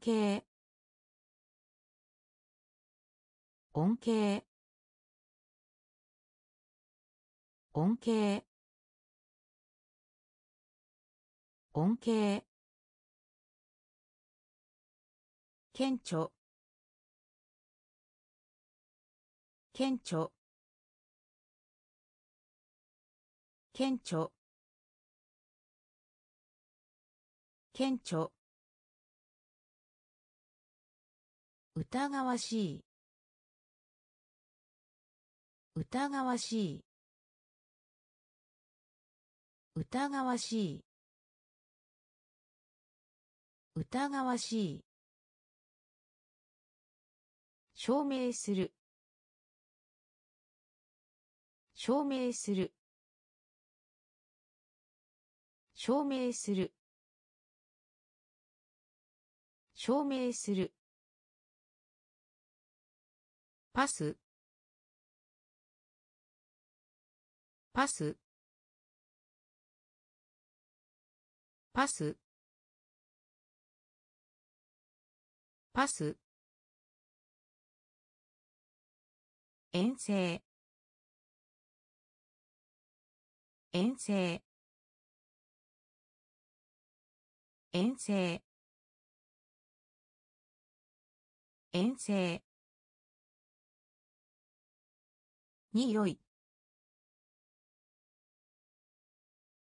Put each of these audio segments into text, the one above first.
恩恵恩恵恩恵恩恵顕著。顕著。顕著。顕著。疑わしい。疑わしい。疑わしい。疑わしい。証明する。証明する。証明する。証明する。パス。パス。パス。パス。遠征。遠征。遠征。遠征。におい。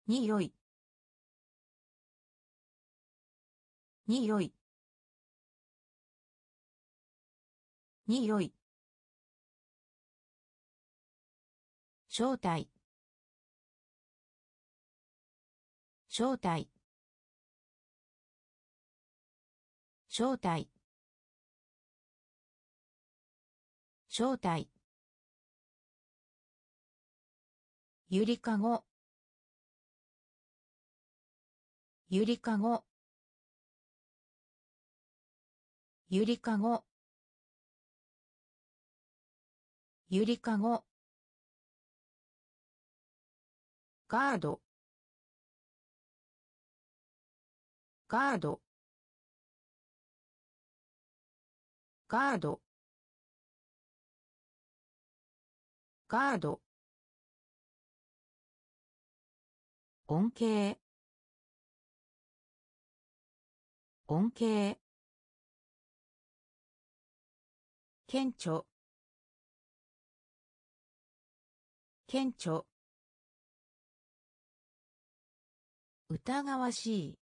におい。におい。におい。正体正体正体正体ゆりかご。ゆりかご。ゆりかご。ゆりかご。ガード。ガード。ガード。ガード。恩恵。恩恵。顕著。顕著。疑わしい。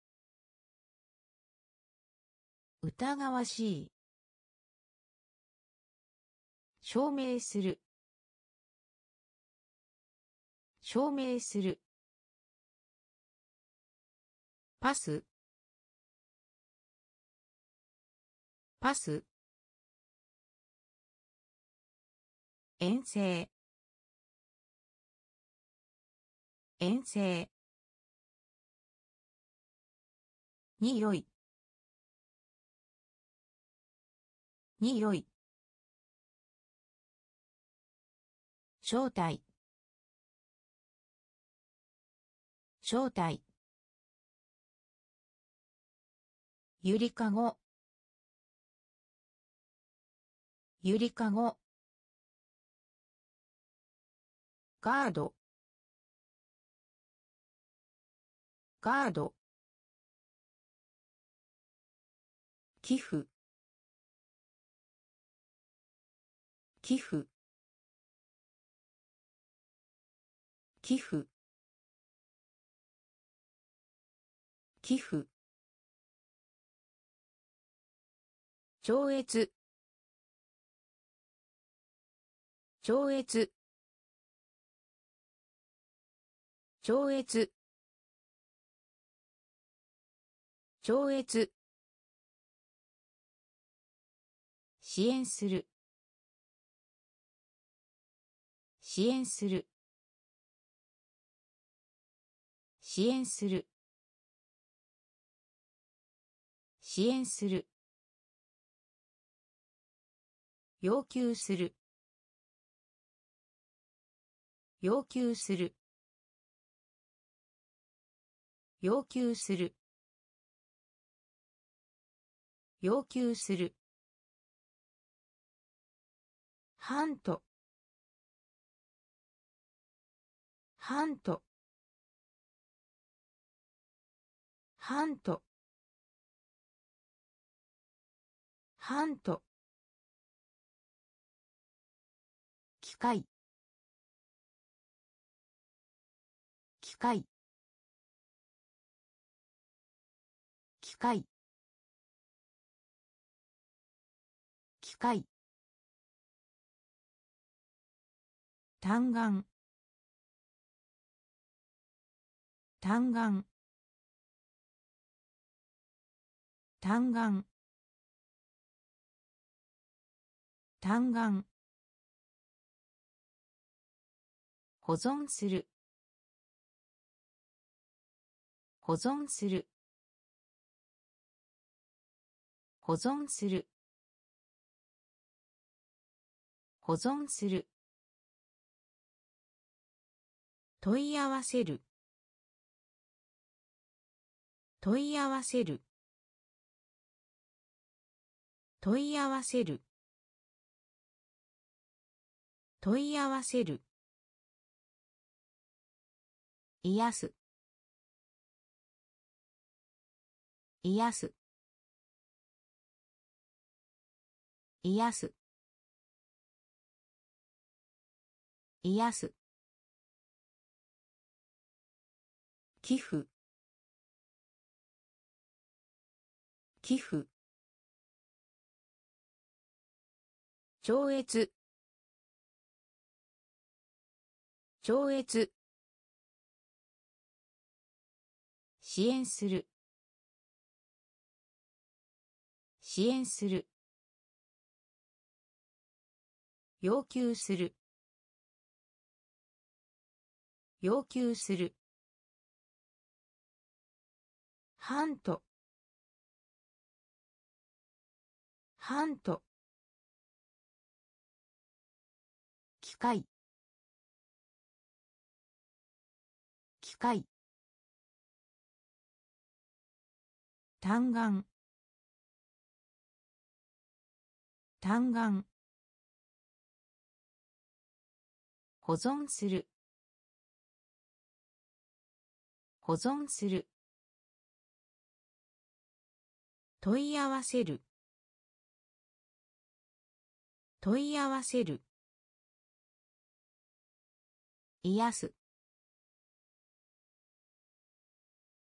疑わしい。証明する。証明する。パス。パス。遠征。遠征。におい。におい。正体正体ゆりかご。ゆりかご。ガード。ガード。寄付。寄付。寄付。寄付。超越。超越。超越。超越。支援する。支援する。支援する。支援する。要求する。要求する。要求する。要求する。ハントハントハントハント機械。機械。機械。機械。単眼。単眼。単眼。単眼。保存する。保存する。保存する。保存する。問い合わせる。問い合わせる。問い合わせる。問い合わせる。癒す。癒す。癒す。癒す。寄付。寄付。超越。超越。支援する。支援する。要求する。要求する。ハント。ハント。機械。機械。単眼。単眼。保存する。保存する。問い合わせる。問い合わせる。癒す。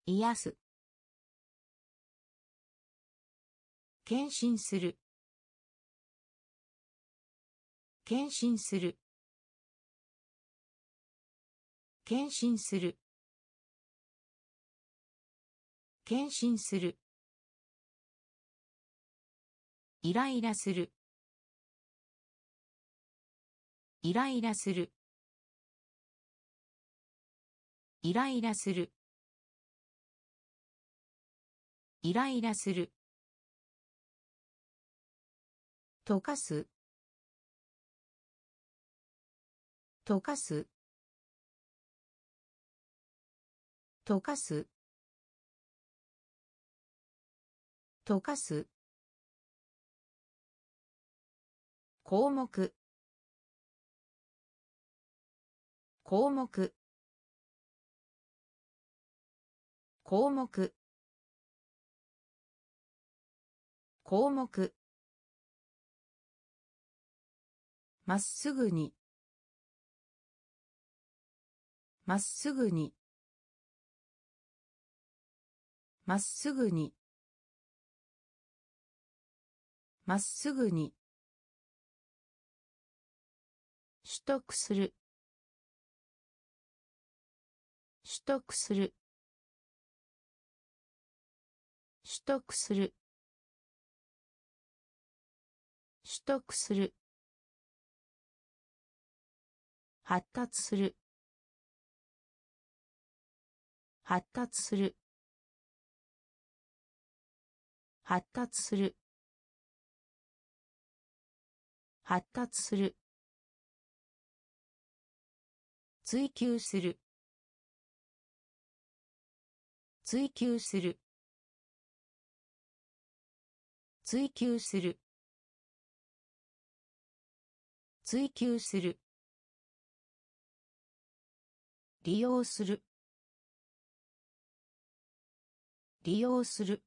癒す。献身する。献身する。献身する。献身する。イライラする。イライラする。イライラする。イライラする。溶かす。溶かす。溶かす。溶かす。項目。項目。項目。項目。まっすぐに。まっすぐに。まっすぐに。まっすぐに。取得する。取得する。取得する。取得する。発達する。発達する。発達する。発達する。追求する。追求する。追求する。追求する。利用する。利用する。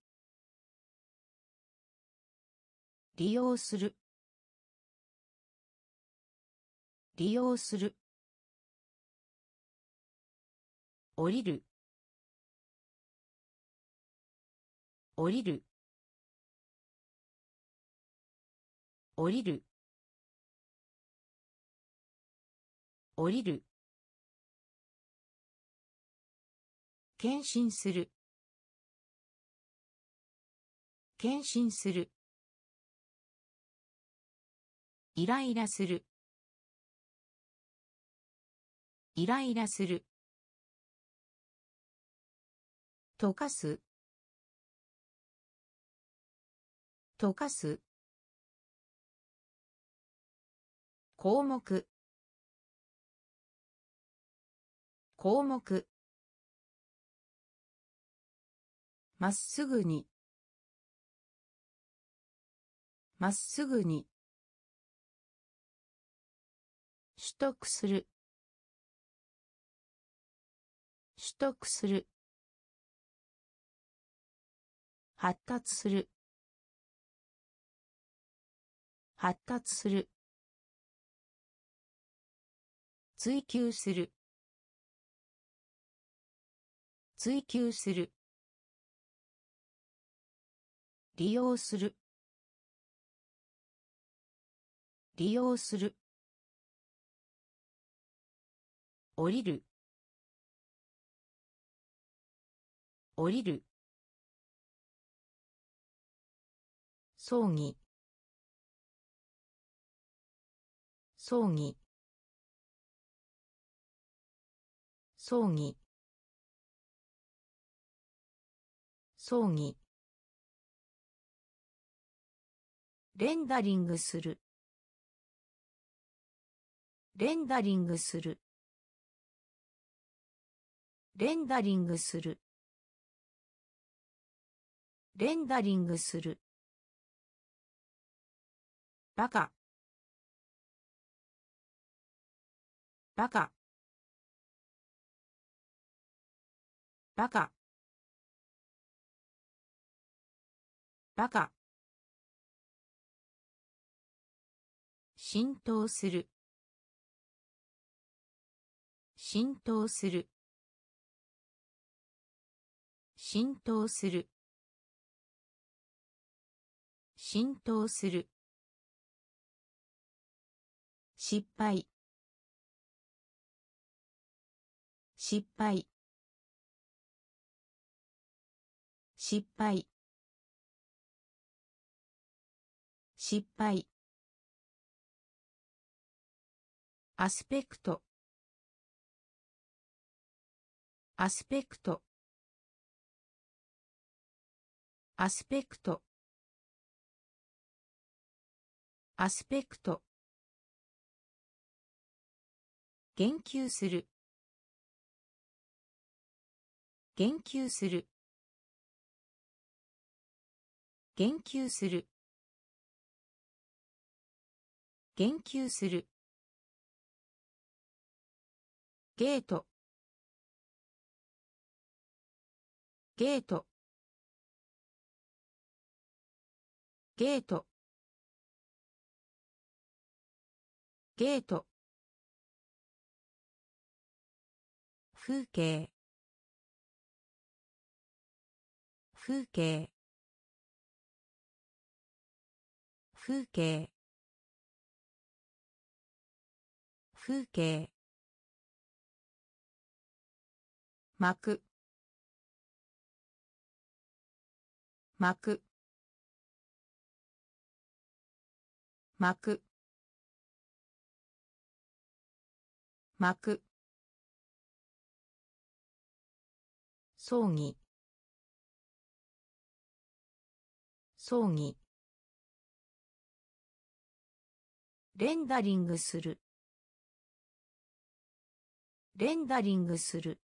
利用する。利用する。降りる。降りる。降りる。降りる。献身する。献身する。イライラする。イライラする。溶かす。溶かす。項目。項目。まっすぐに。まっすぐに。取得する。取得する。発達する。発達する。追求する。追求する。利用する。利用する。降りる。降りる。葬儀。葬儀。葬儀。葬儀。レンダリングする。レンダリングする。レンダリングする。レンダリングする。バカ。バカ。バカ。バカ。浸透する。浸透する。浸透する。浸透する。失敗。失敗。失敗。失敗。アスペクト。アスペクト。アスペクト。アスペクト。言及する。言及する。言及する。言及する。ゲート。ゲート。ゲート。ゲート。風景。風景。風景。風景。巻く巻く巻く巻く葬儀。葬儀。レンダリングする。レンダリングする。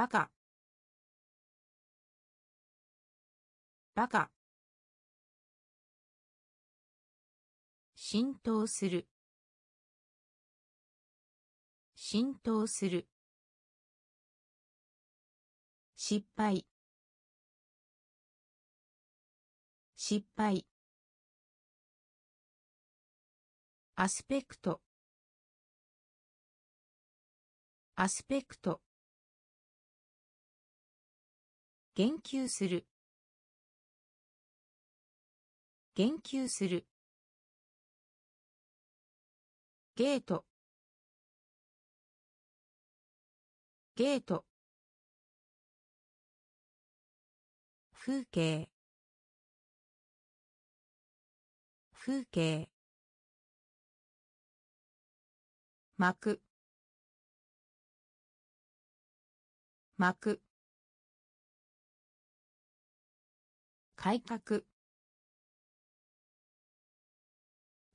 バカ。バカ。浸透する。浸透する。失敗。失敗。アスペクト。アスペクト。言及する。言及する。ゲート。ゲート。風景。風景。幕。幕。改革。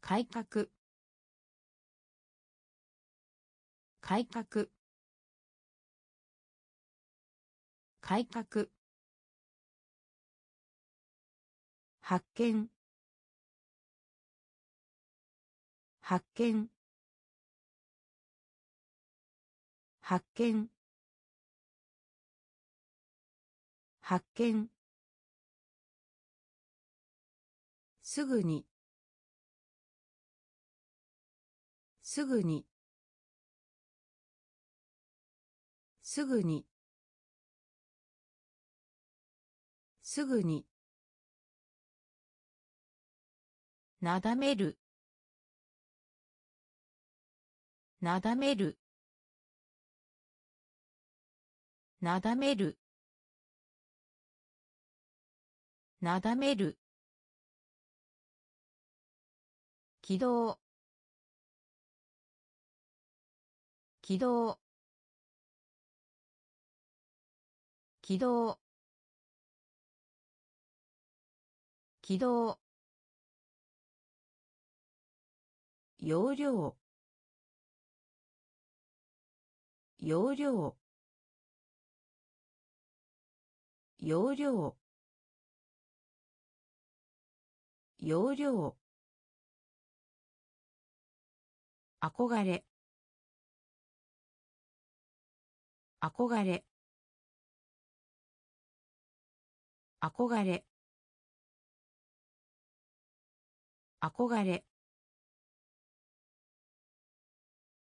改革。改革。改革。発見。発見。発見。発見。すぐに。すぐに。すぐに。すぐに。なだめる。なだめる。なだめる。なだめる。起動起動起動起動容量。容量。容量。容量。憧れ。憧れ。憧れ。憧れ。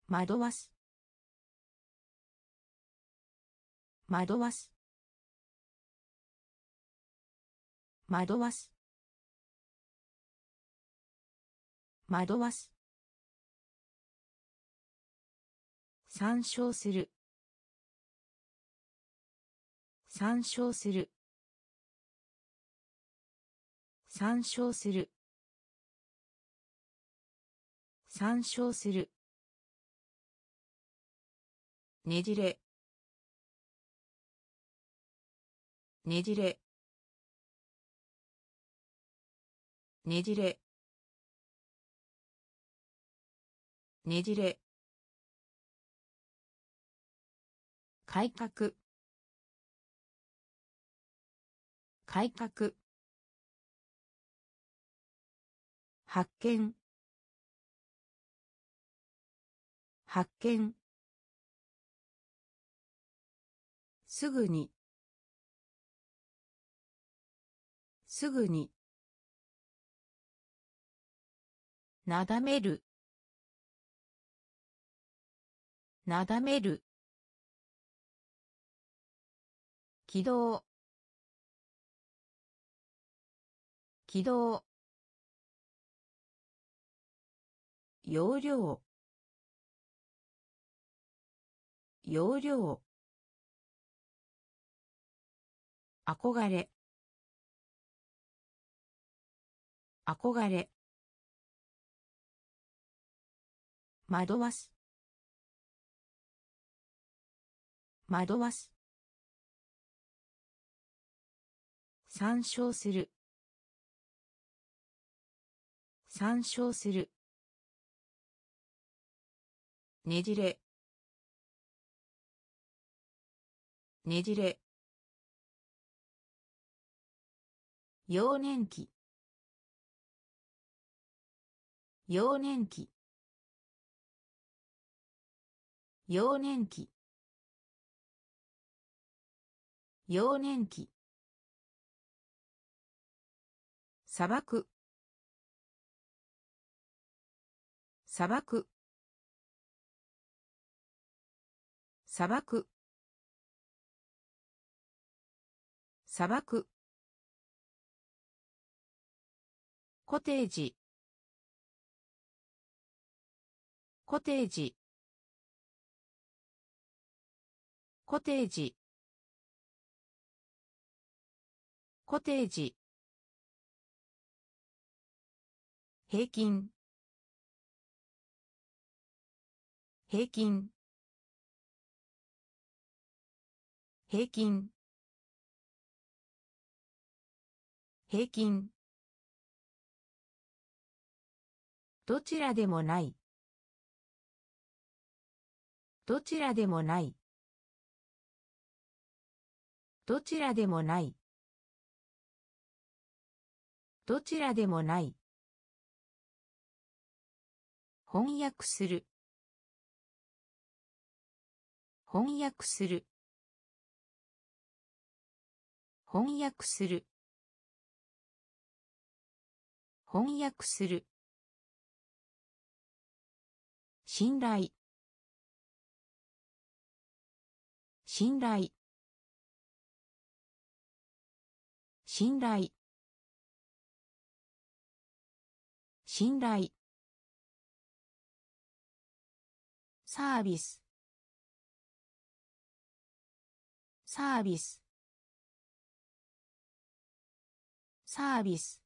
惑わす。惑わす。惑わす。惑わす。参照する。参照する。参照する。参照する。ねじれ。ねじれ。ねじれ。ねじれ。改革。改革。発見。発見。すぐに。すぐに。なだめる。なだめる。起動起動容量。容量。憧れ。憧れ。惑わす。惑わす。参照する。参照する。ねじれ。ねじれ。幼年期。幼年期。幼年期。幼年期。砂漠。砂漠。砂漠。砂漠。コテージ。コテージ。コテージ。コテージ。平均。平均。平均。平均。どちらでもない。どちらでもない。どちらでもない。どちらでもない。翻訳する。翻訳する。翻訳する。翻訳する。信頼。信頼。信頼。信頼。サービス。サービス。サービス。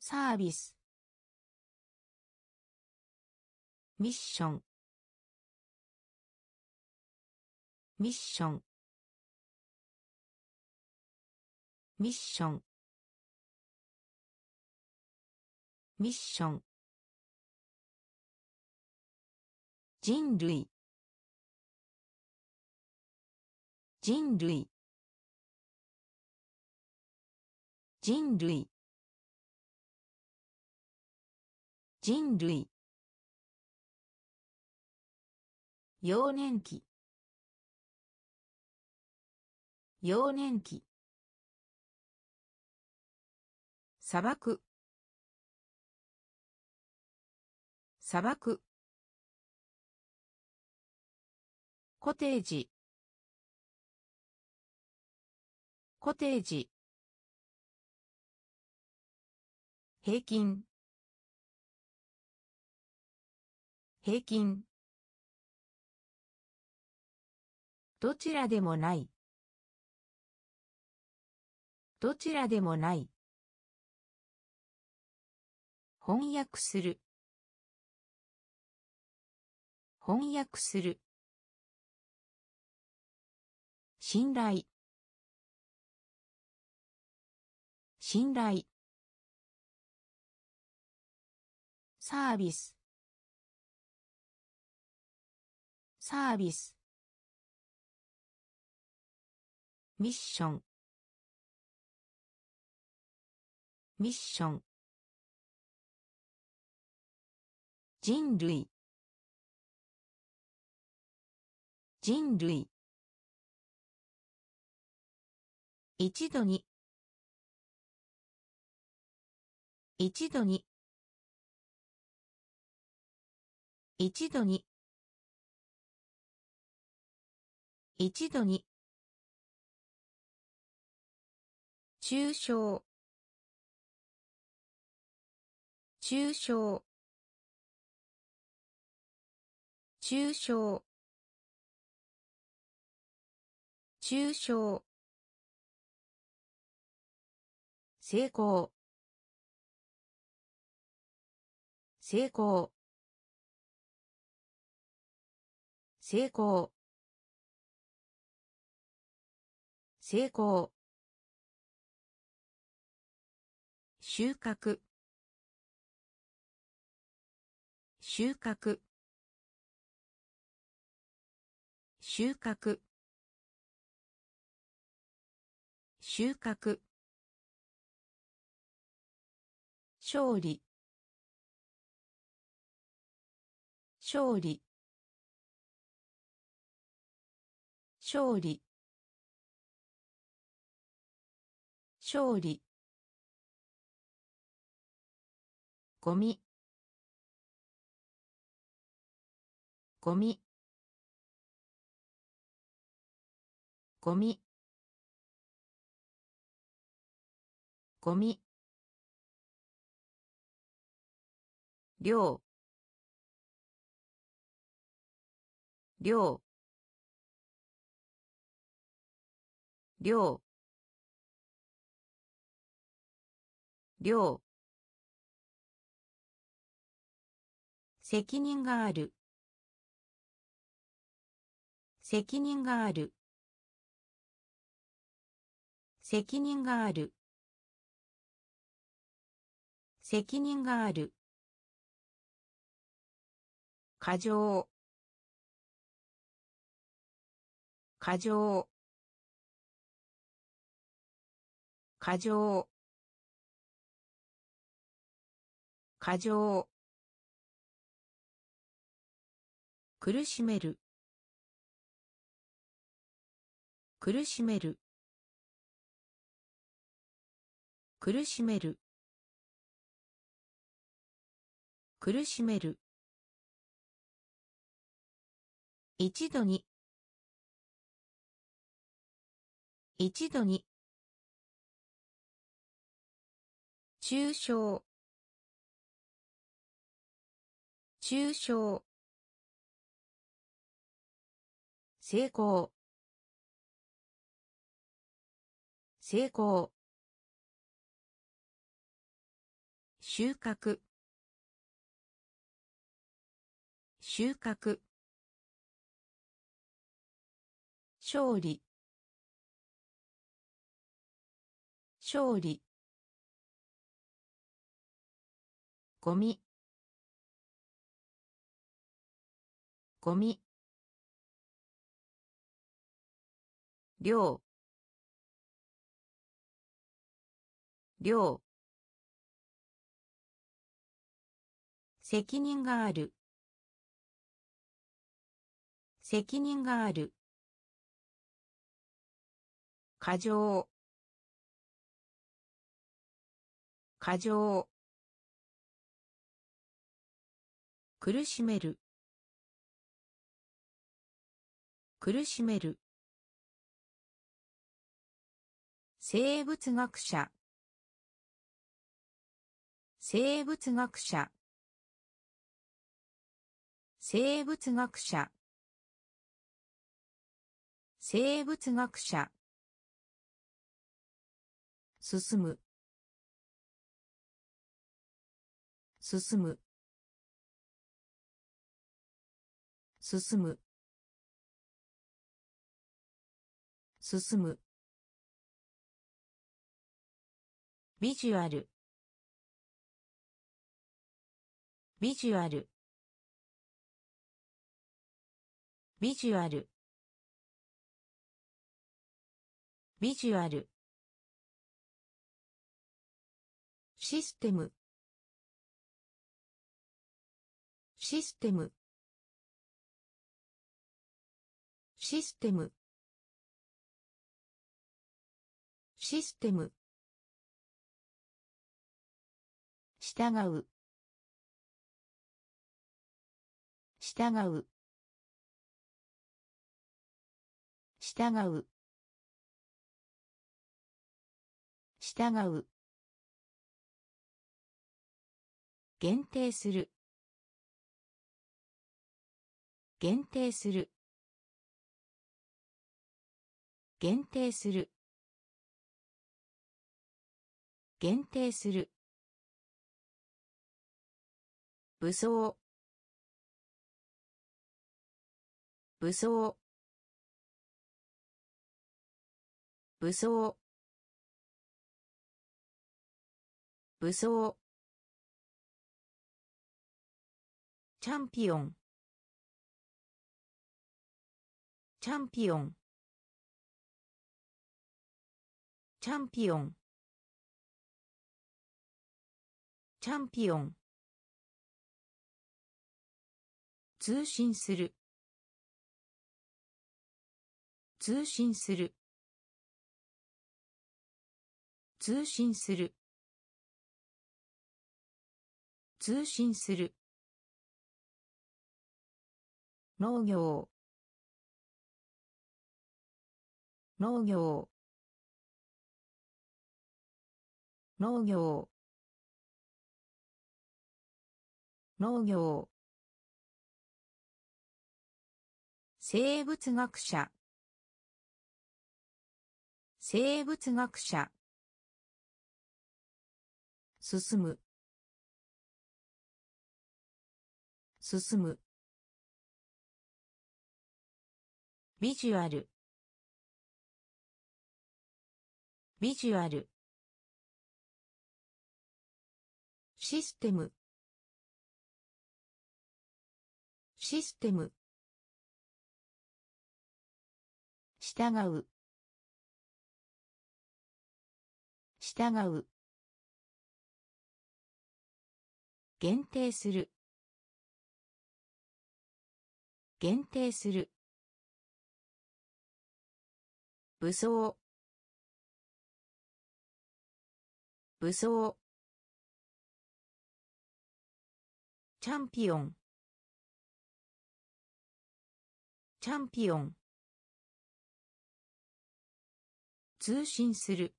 サービス。ミッション。ミッション。ミッション。ミッション。人類。人類。人類。人類。幼年期。幼年期。砂漠。砂漠。コテージ。コテージ。平均。平均。どちらでもない。どちらでもない。翻訳する。翻訳する。信頼。信頼。サービス。サービス。ミッション。ミッション。人類。人類。一度に。一度に。一度に。一度に。抽象抽象抽象抽象成功。成功。成功。成功。収穫。収穫。収穫。収穫。勝利。勝利。勝利。勝利。ゴミ。ゴミ。ゴミ。ゴミ。量。量。量。量。責任がある。責任がある。責任がある。責任がある。過剰。過剰。過剰。過剰。苦しめる。苦しめる。苦しめる。苦しめる。一度に。一度に。抽象抽象成功。成功。収穫。収穫。勝利。勝利。ゴミ。ゴミ。量。量。責任がある。責任がある。過剰。過剰。苦しめる。苦しめる。生物学者。生物学者。生物学者。生物学者。進む。進む。進む。進む。ビジュアルビジュアルビジュアルビジュアルシステム。システム。システム。システム。従う。従う。従う。従う。限定する。限定する。限定する。限定する。武装。武装。武装。武装。チャンピオン。チャンピオン。チャンピオン。チャンピオン。通信する。通信する。通信する。通信する。農業。農業。農業。農業。生物学者。生物学者。進む。進む。ビジュアルビジュアルシステムシステム従う従う限定する限定する武装。武装。チャンピオン。チャンピオン。通信する。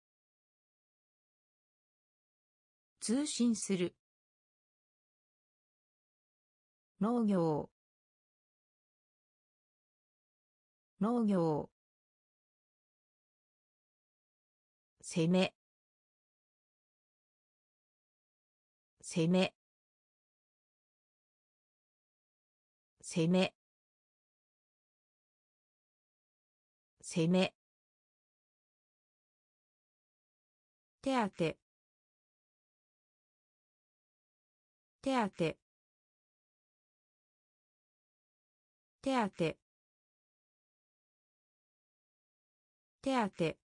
通信する。農業。農業。攻め。攻め。攻め。攻め。手当て。手当手手当て。手当て。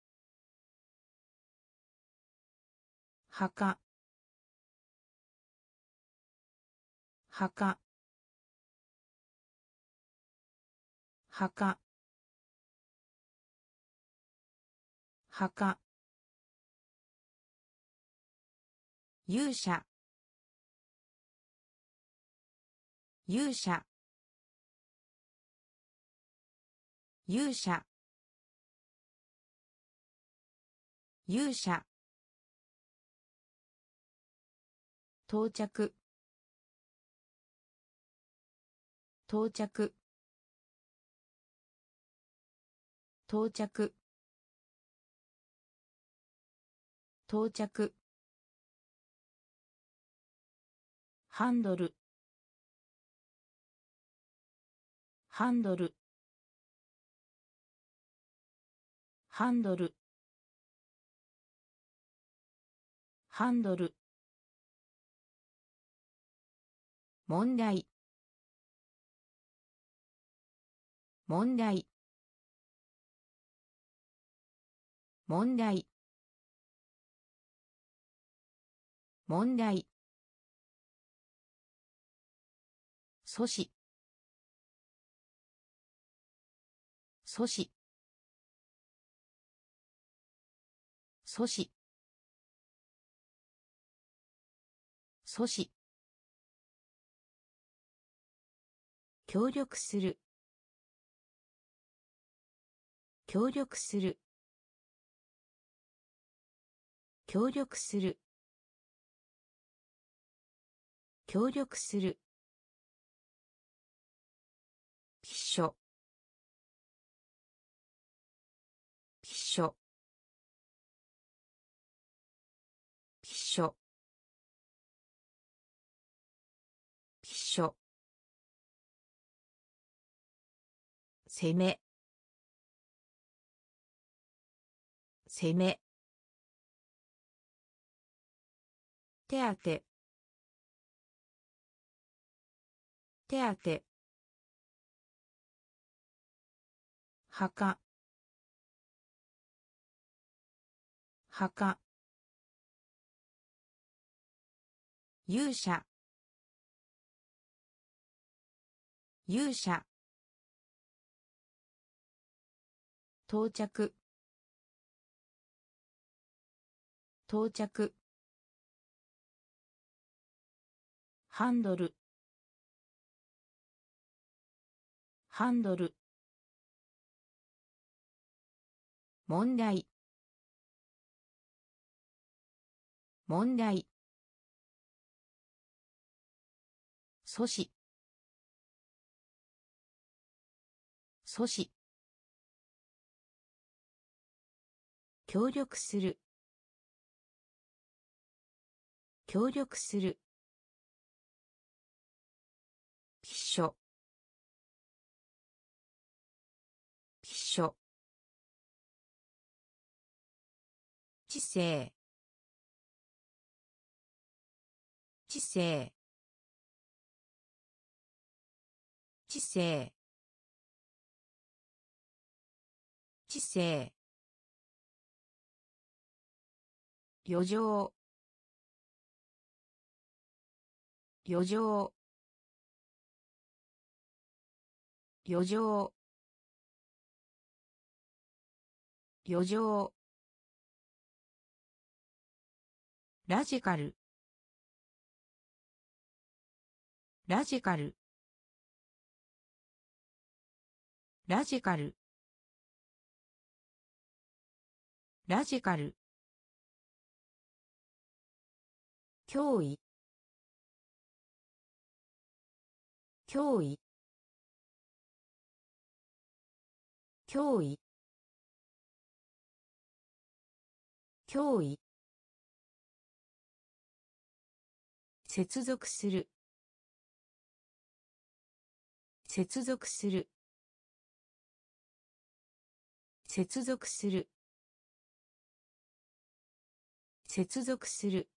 墓。墓。墓。墓。勇者。勇者。勇者。勇者。到着。到着。到着。到着。ハンドル。ハンドル。ハンドル。ハンドル。問題。問題。問題。問題。阻止。阻止。阻止。阻止。協力する。協力する。協力する。協力する。ピッショピッショピッショピッショ攻め。攻め。手当て。手当て。墓。墓。勇者。勇者。到着。到着。ハンドル。ハンドル。問題。問題。阻止。阻止。協力する。協力する。必勝必勝知性。知性。知性。知性。余剰。余剰。余剰。余剰。ラジカル。ラジカル。ラジカル。ラジカル。脅威。脅威。脅威。脅威。接続する。接続する。接続する。接続する。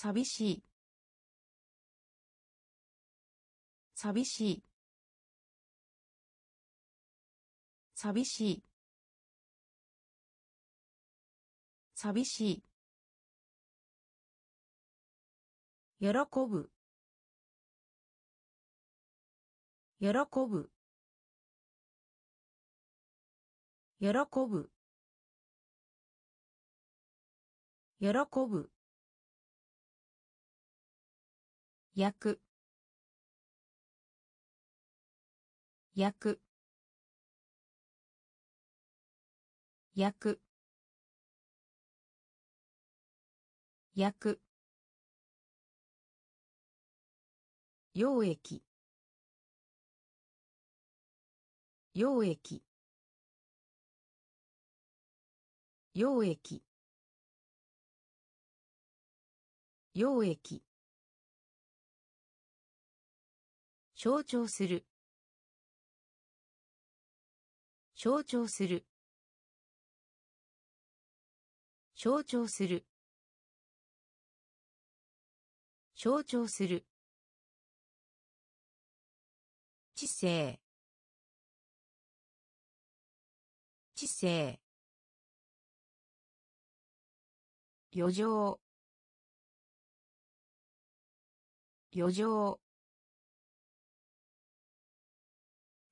寂しい。寂しい。寂しい。寂しい。喜ぶ。喜ぶ。喜ぶ。喜ぶ。焼く焼く焼く焼く溶液。溶液。溶液。溶液。象徴する。象徴する。象徴する。象徴する。知性。知性。余剰。余剰。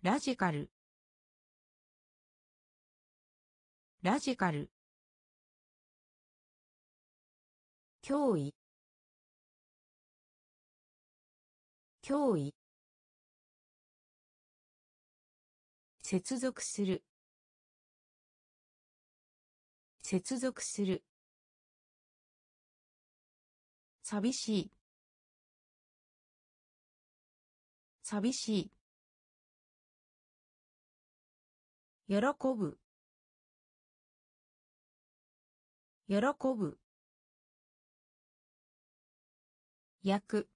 ラジカル。ラジカル。脅威。脅威。接続する。接続する。寂しい。寂しい。喜ぶ。喜ぶ。焼く。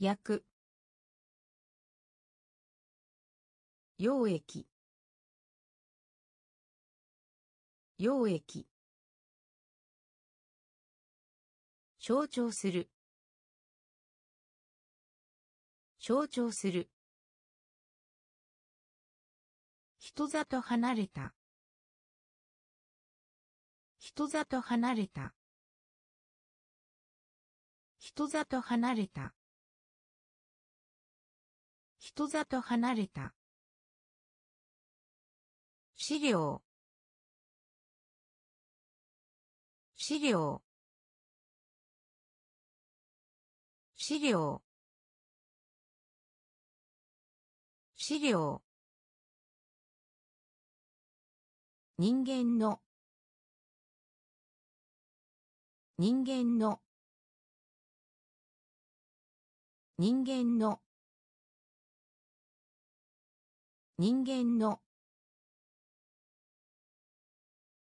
焼く。溶液。溶液。象徴する。象徴する。人里離れた。人里離れた。人里離れた。人里離れた。資料。資料。資料。資料。人間の。人間の。人間の。人間の。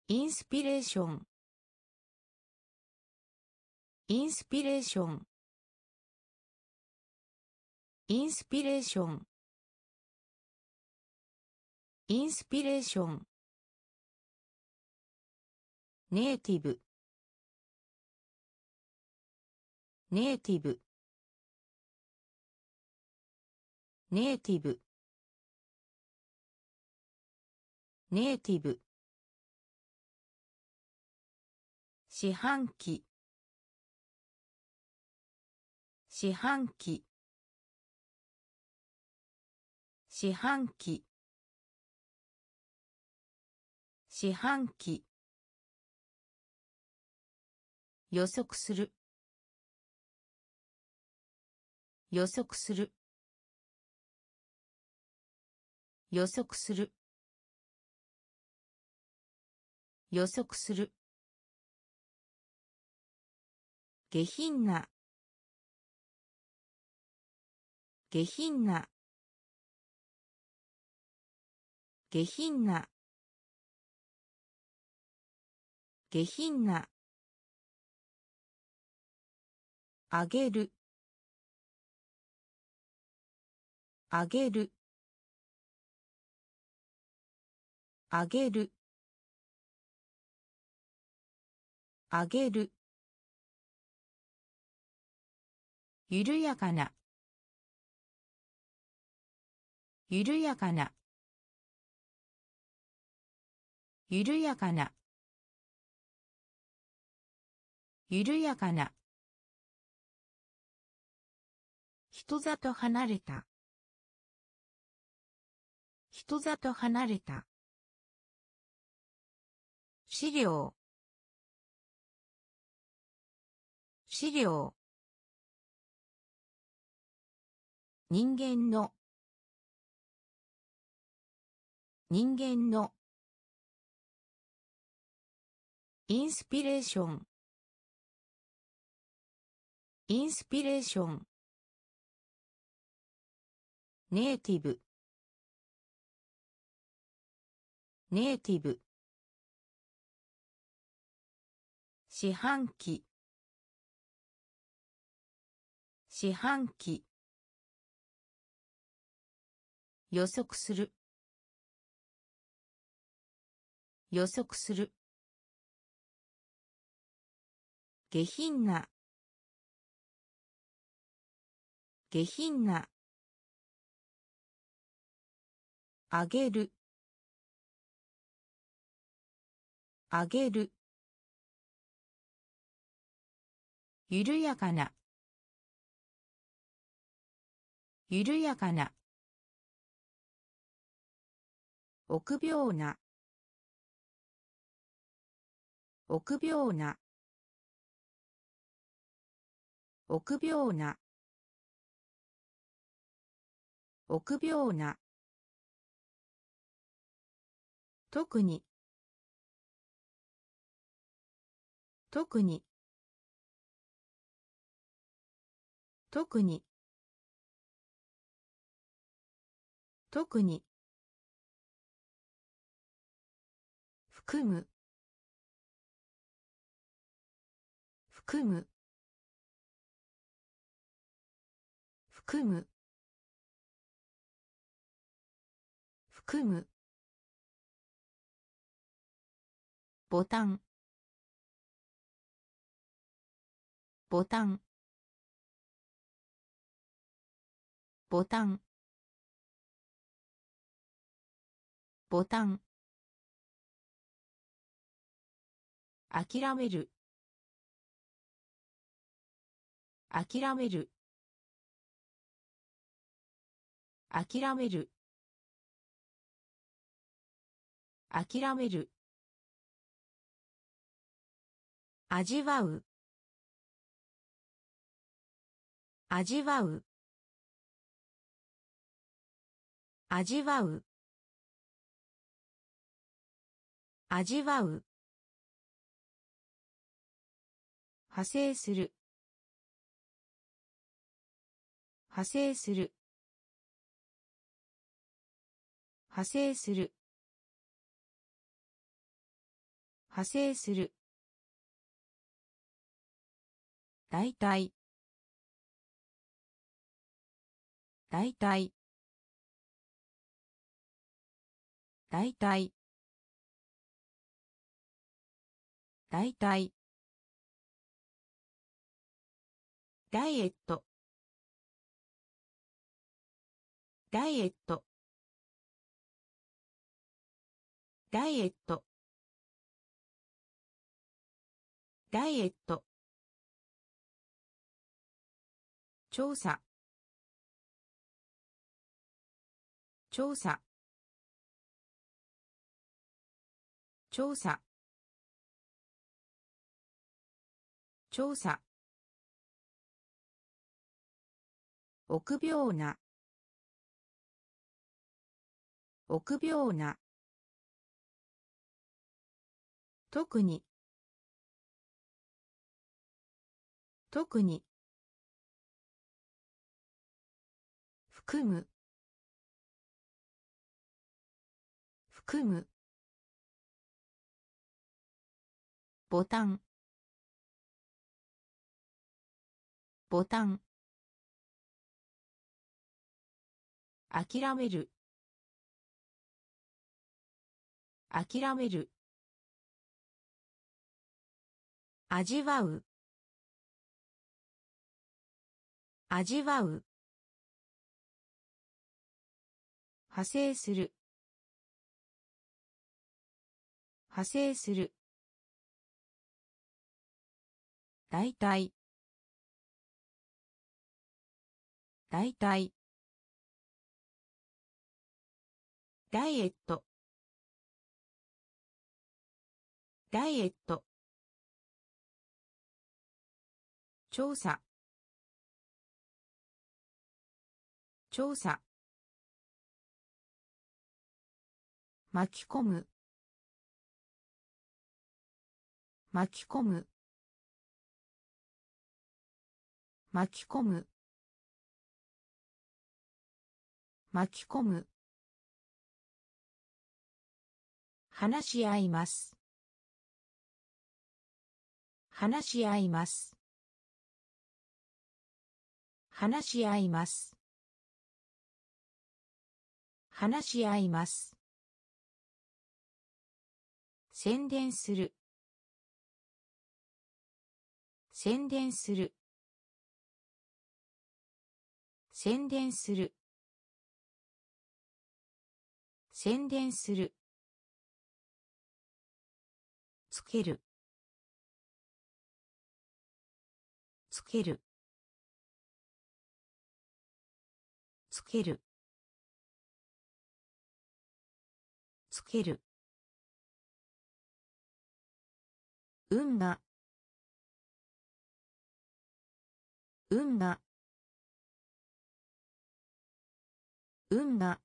インスピレーション。インスピレーション。インスピレーション。インスピレーション。ネイティブ。ネイティブ。ネイティブ。ネイティブ。四半期。四半期。四半期。四半期。予測する。予測する。予測する。予測する。下品な。下品な。下品な。下品な。あげる。あげる。あげる。あげる。緩やかな。緩やかな。緩やかな。緩やかな。人里離れた。人里離れた。資料。資料。人間の。人間の。インスピレーション。インスピレーション。ネイティブ。ネイティブ。四半期。四半期。予測する。予測する。下品な。下品な。あげる。あげる。緩やかな。緩やかな。臆病な。臆病な。臆病な。臆病な。特に。特に。特に。特に。含む。含む。含む。含む。ボタン。ボタン。ボタン。ボタン。諦める。諦める。諦める。諦める。味わう。味わう。味わう。味わう。派生する。派生する。派生する。派生する。だいたいだいたいだいたいダイエット。ダイエット。ダイエット。ダイエット。調査。調査。調査。調査。臆病な。臆病な。特に。特に。含む。含む。ボタン。ボタン。諦める。諦める。味わう。味わう。派生する。派生する。だいたいだいたいダイエット。ダイエット。調査。調査。巻き込む。巻き込む。巻き込む。巻き込む。話し合います。話し合います。話し合います。話し合います。宣伝する。宣伝する。宣伝する。宣伝する。つける。つける。つける。つける。運が。運が。運が。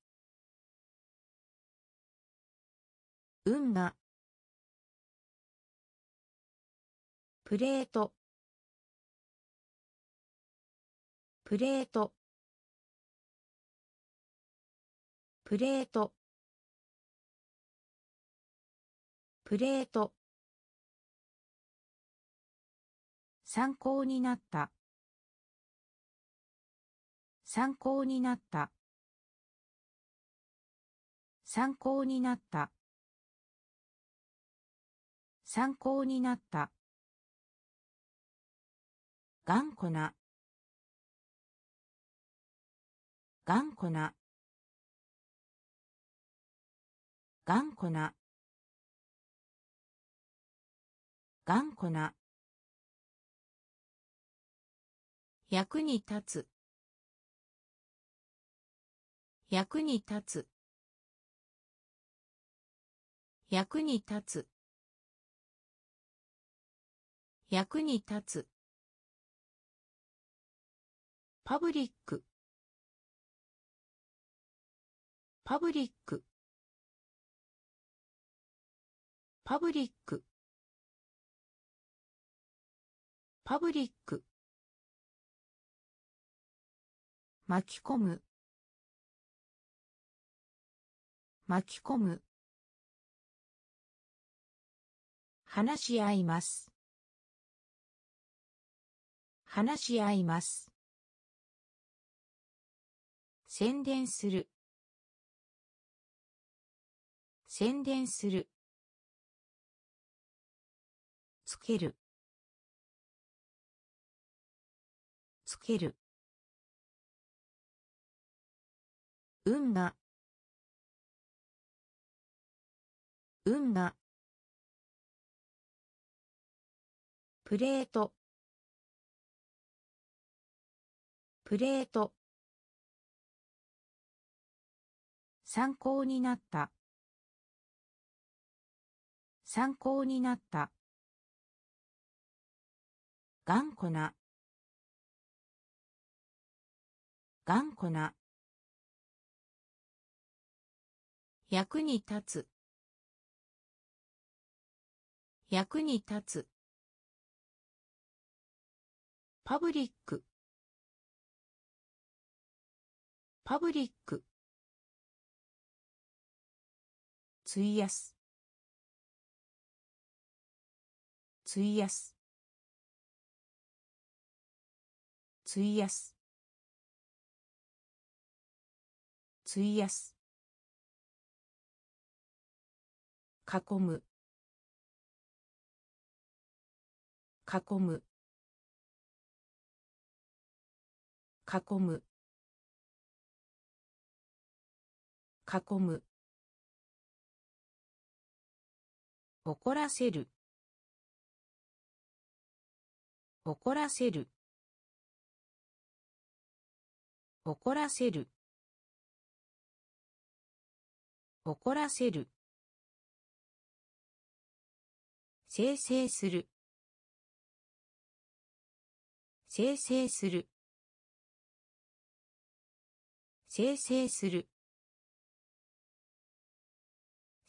運が。プレート。プレート。プレート。プレート。参考になった。参考になった。参考になった。参考になった。頑固な。頑固な。頑固な。頑固な。役に立つ。役に立つ。役に立つ。役に立つ。パブリック。パブリック。パブリック。パブリック。巻き込む。巻き込む。話し合います。話し合います。宣伝する。宣伝する。つける。つける。運河運河プレート。プレート。参考になった。参考になった。頑固な。頑固な。役に立つ。役に立つ。パブリック。パブリック。費やす。費やす。費やす。費やす。囲む。囲む。囲む。囲む。怒らせる。怒らせる。怒らせる。怒らせる。生成する。生成する。生成する。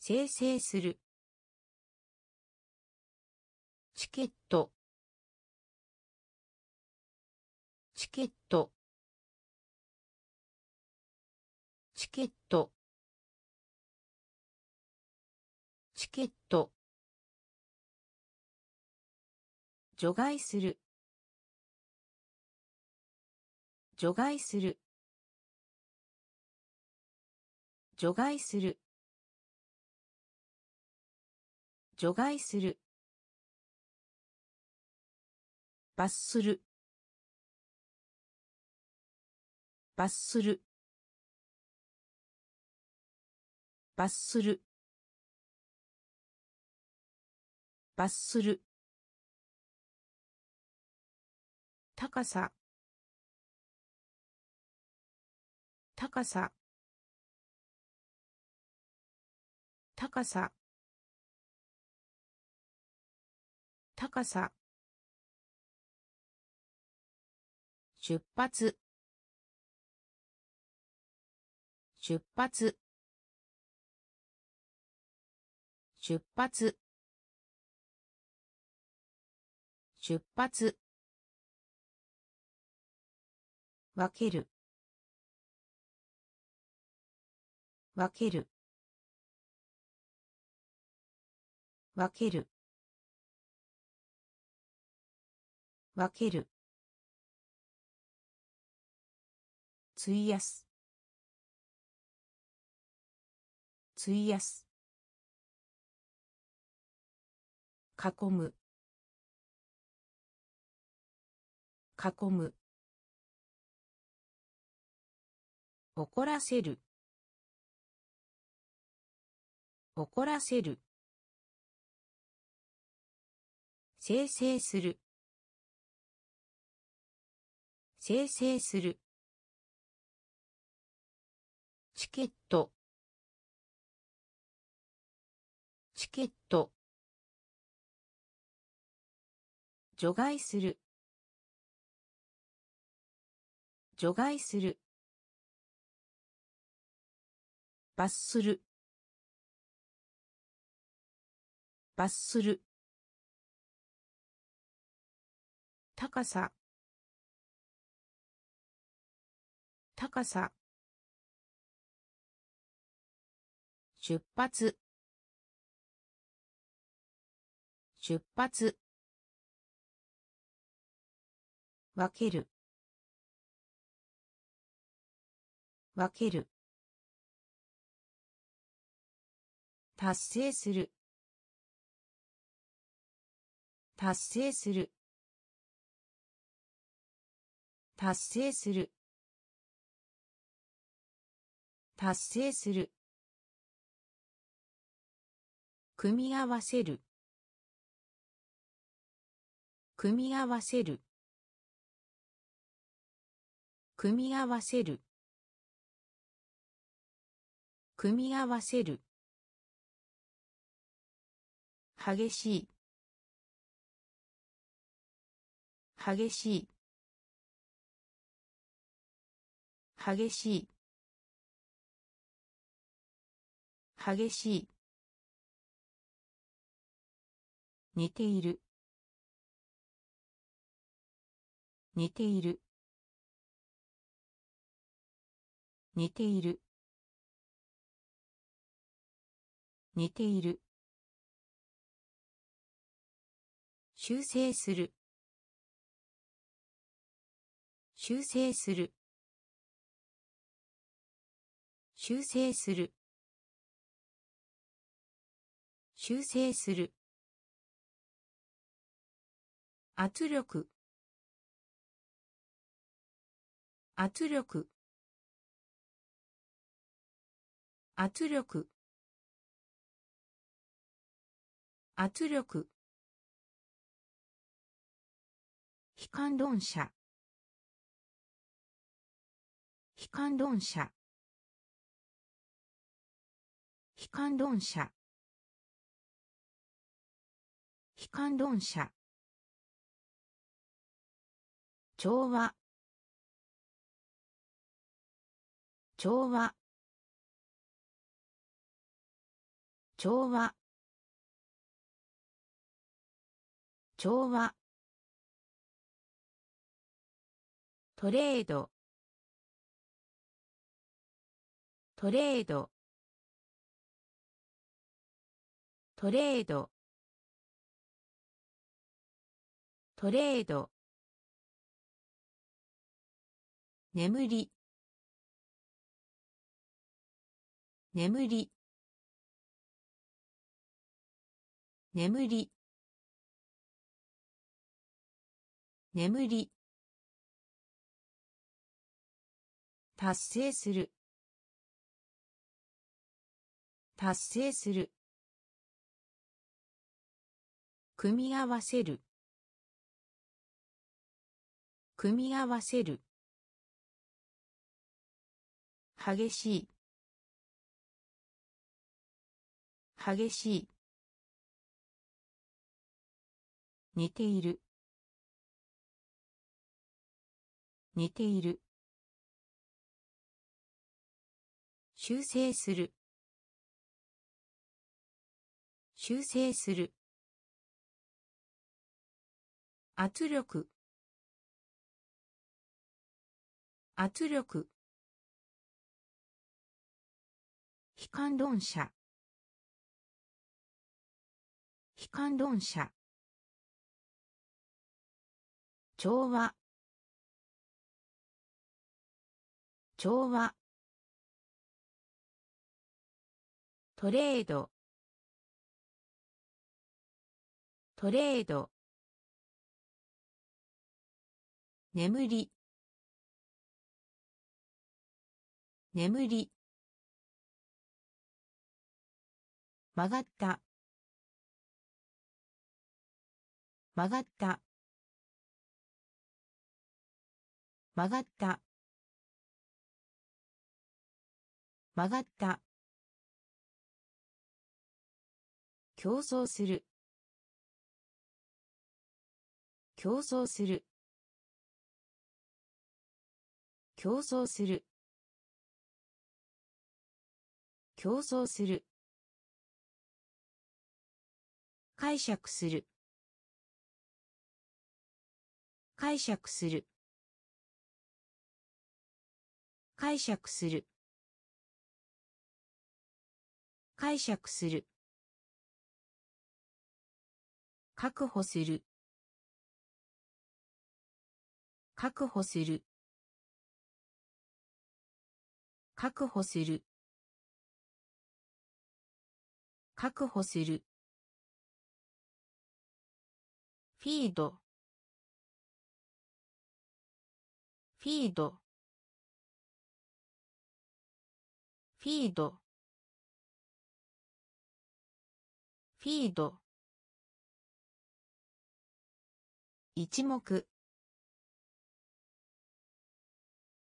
生成する。チケット。除外する。除外する。除外する。除外する。罰する。罰する。罰する。罰する。高さ。高さ。高さ。高さ。出発。出発。出発。出発。分ける。分ける。分ける。分ける。費やす。費やす。囲む。囲む。怒らせる。誇らせる。生成する。生成する。チケット。チケット。除外する。除外する。罰する。罰する。高さ。高さ。出発。出発。分ける。分ける。達成する。達成する。達成する。達成する。組み合わせる。組み合わせる。組み合わせる。組み合わせる。激しい。激しい。激しい。激しい。似ている。似ている。似ている。似ている。修正する。修正する。修正する。修正する。圧力。圧力。圧力。圧力。悲観論者。悲観論者。悲観論者。悲観論者。調和。調和。調和。調和。トレード。トレード。トレード。トレード。眠り。眠り。眠り。眠り。達成する。達成する。組み合わせる。組み合わせる。激しい。激しい。似ている。似ている。修正する。修正する。圧力。圧力。悲観論者。悲観論者。調和。調和。トレード。トレード。眠り。眠り。曲がった。曲がった。曲がった。曲がった。競争する。競争する。競争する。競争する。解釈する。解釈する。解釈する。解釈する。確保する。確保する。確保する。確保する。フィード。フィード。フィード。フィード。一目。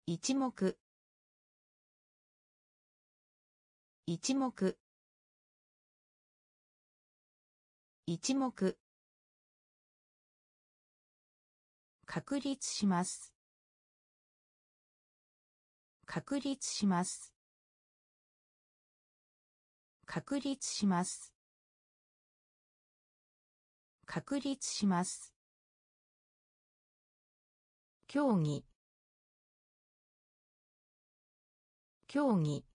一目。一目。一目。確立します。確立します。確立します。確立します。競技。競技。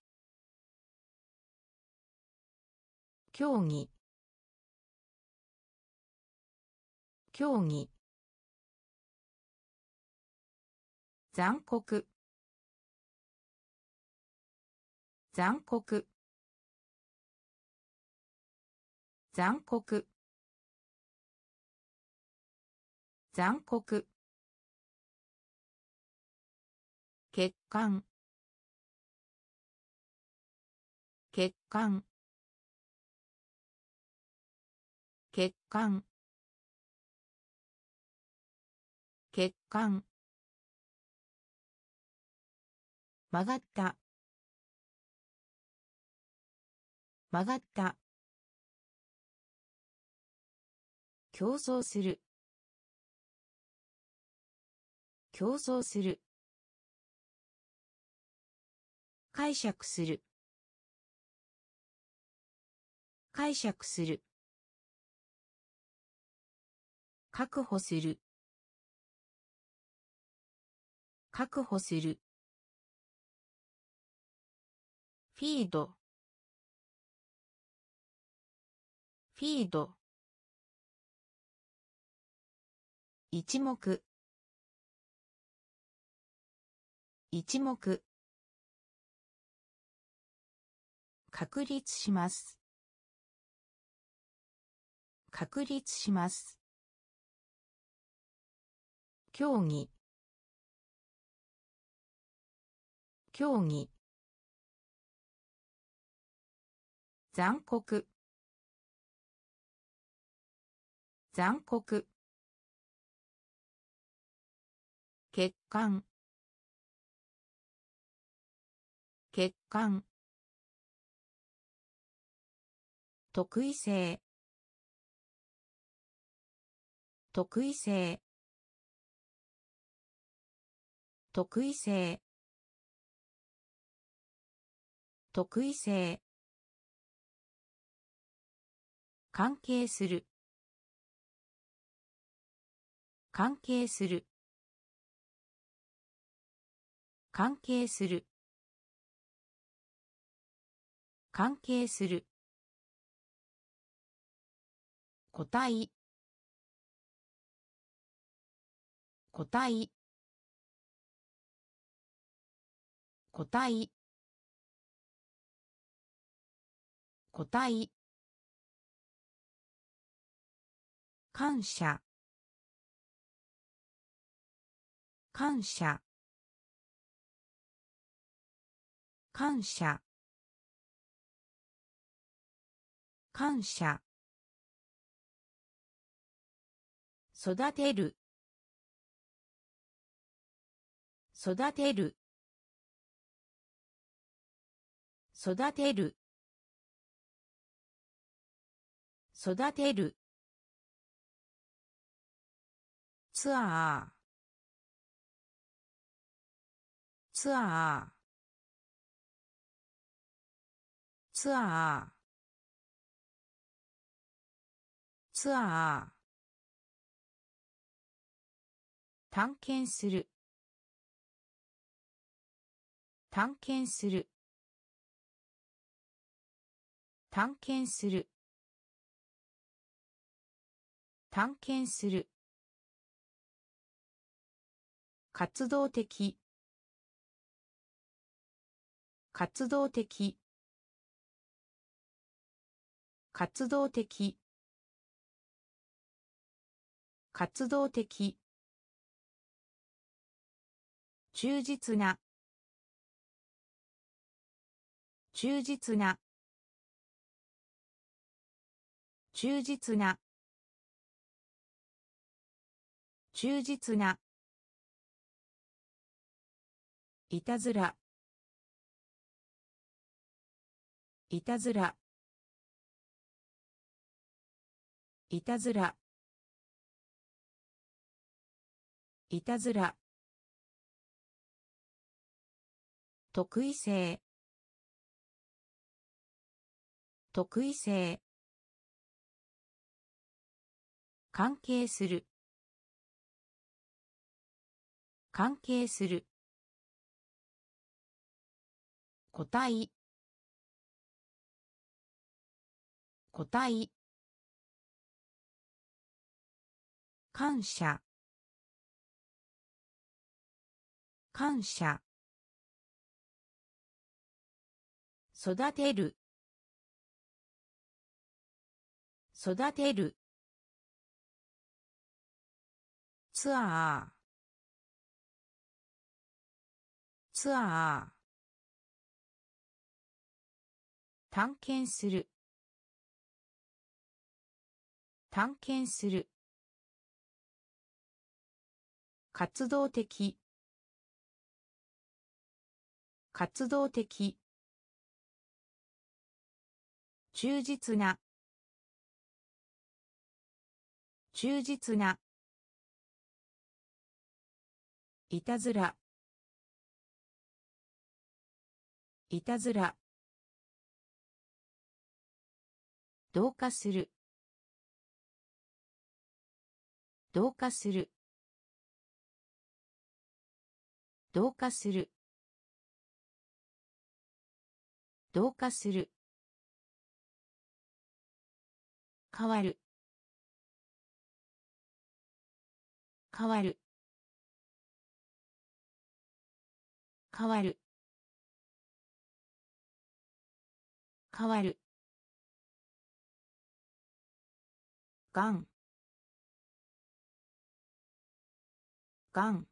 競技。競技。残酷。残酷。残酷。残酷。血管血管血管血管曲がった。曲がった。競争する。競争する。解釈する。解釈する。確保する。確保する。フィード。フィード。一目。一目。確立します。確立します。競技競技残酷。残酷。血管血管特異性。特異性。特異性。特異性。関係する。関係する。関係する。関係する。個体個体個体個体感謝。感謝。感謝。感謝。育てる。育てる。育てる。育てる。ツアー。ツアー。ツアー。ツアー。探検する。探検する。探検する。探検する。活動的。活動的。活動的。活動的。忠実な。忠実な。忠実な。忠実な。いたずら。いたずら。いたずら。いたずら。特異性。特異性。関係する。関係する。個体個体感謝。感謝。育てる。育てる。ツアー。ツアー。探検する。探検する。活動的。活動的。忠実な。忠実な。いたずら。いたずら。同化する。同化する。同化する。同化する。変わる。変わる。変わる。変わる。がん。がん。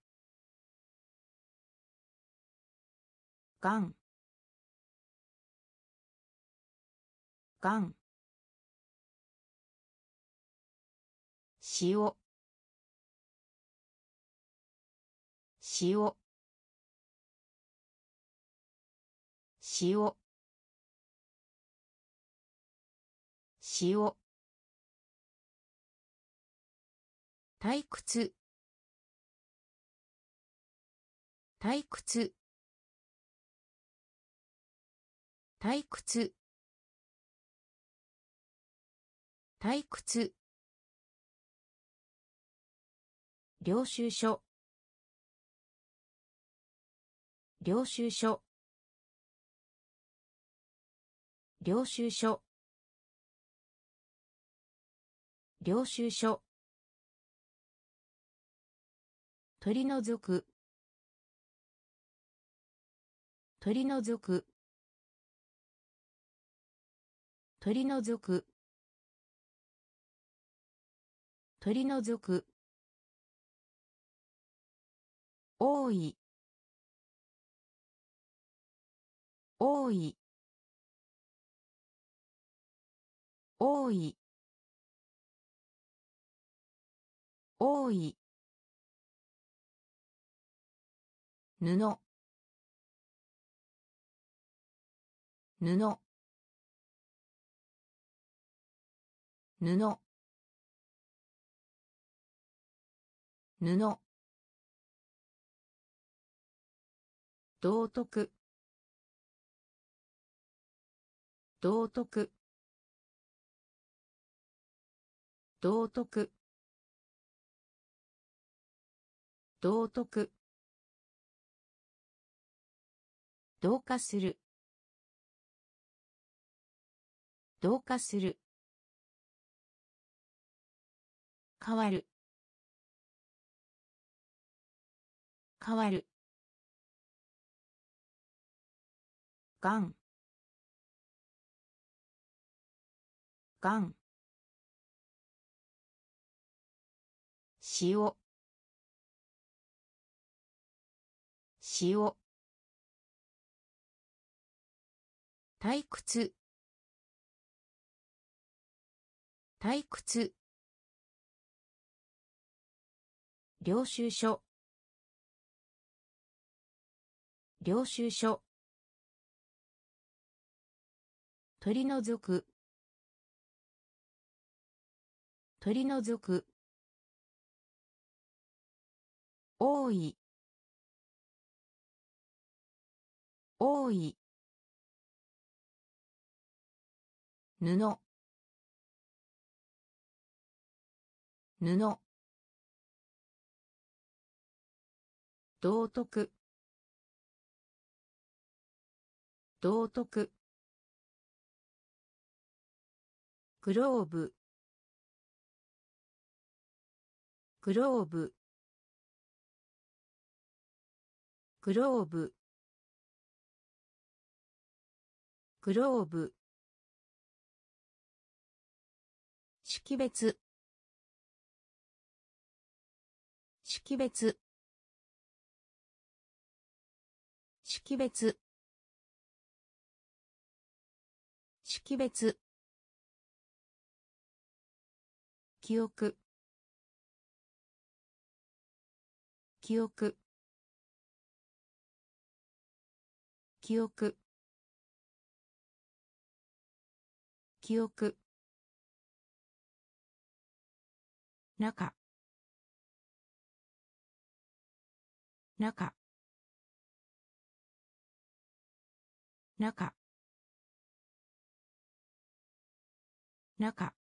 がん。がん。塩。塩。塩。塩。退屈。退屈。退屈。退屈。領収書。領収書。領収書。領収書。取り除く。取り除く。取り除く。取り除く。多い。多い。多い。多い。布。布。布。布。道徳。道徳。道徳。道徳。同化する。同化する。変わる。変わる。がんがん塩。塩。退屈。退屈。領収書。領収書。取り除く。取り除く。多い。多い。布。布。道徳。道徳。グローブ。グローブ。グローブ。グローブ。識別。識別。識別。識別。記憶。記憶。記憶。記憶。中。中。中。中。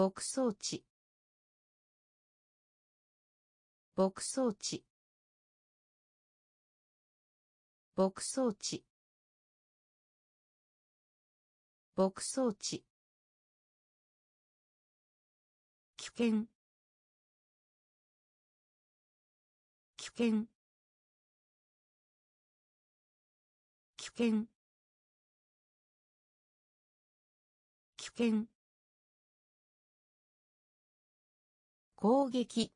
牧草地。牧草地。牧草地。牧草地。危険。危険。危険。危険。攻撃。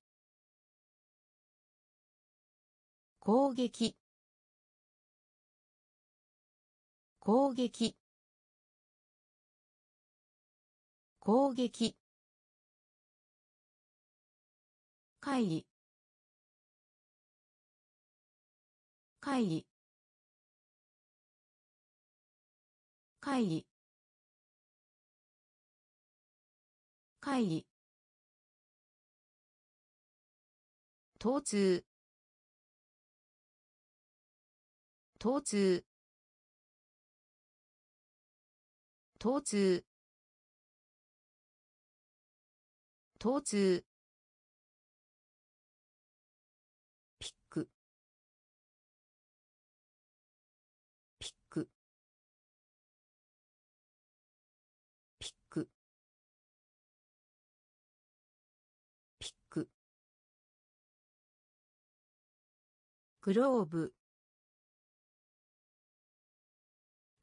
攻撃。攻撃。攻撃。会議。会議。会議。会議。疼痛。疼痛。疼痛。疼痛。グローブ。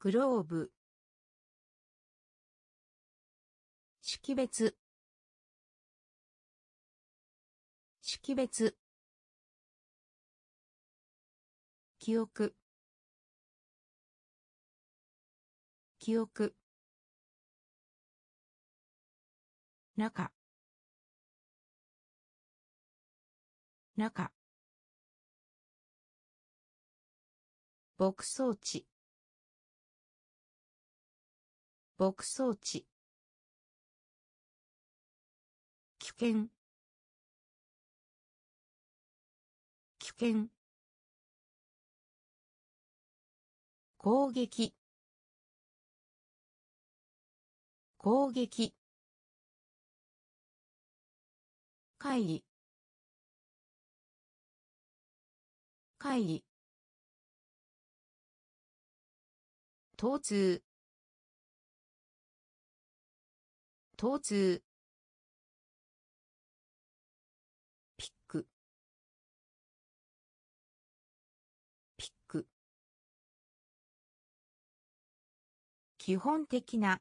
グローブ。識別。識別。記憶。記憶。中。中。牧草地。牧草地。危険。危険。攻撃。攻撃。会議。会議。疼痛疼痛ピックピック基本的な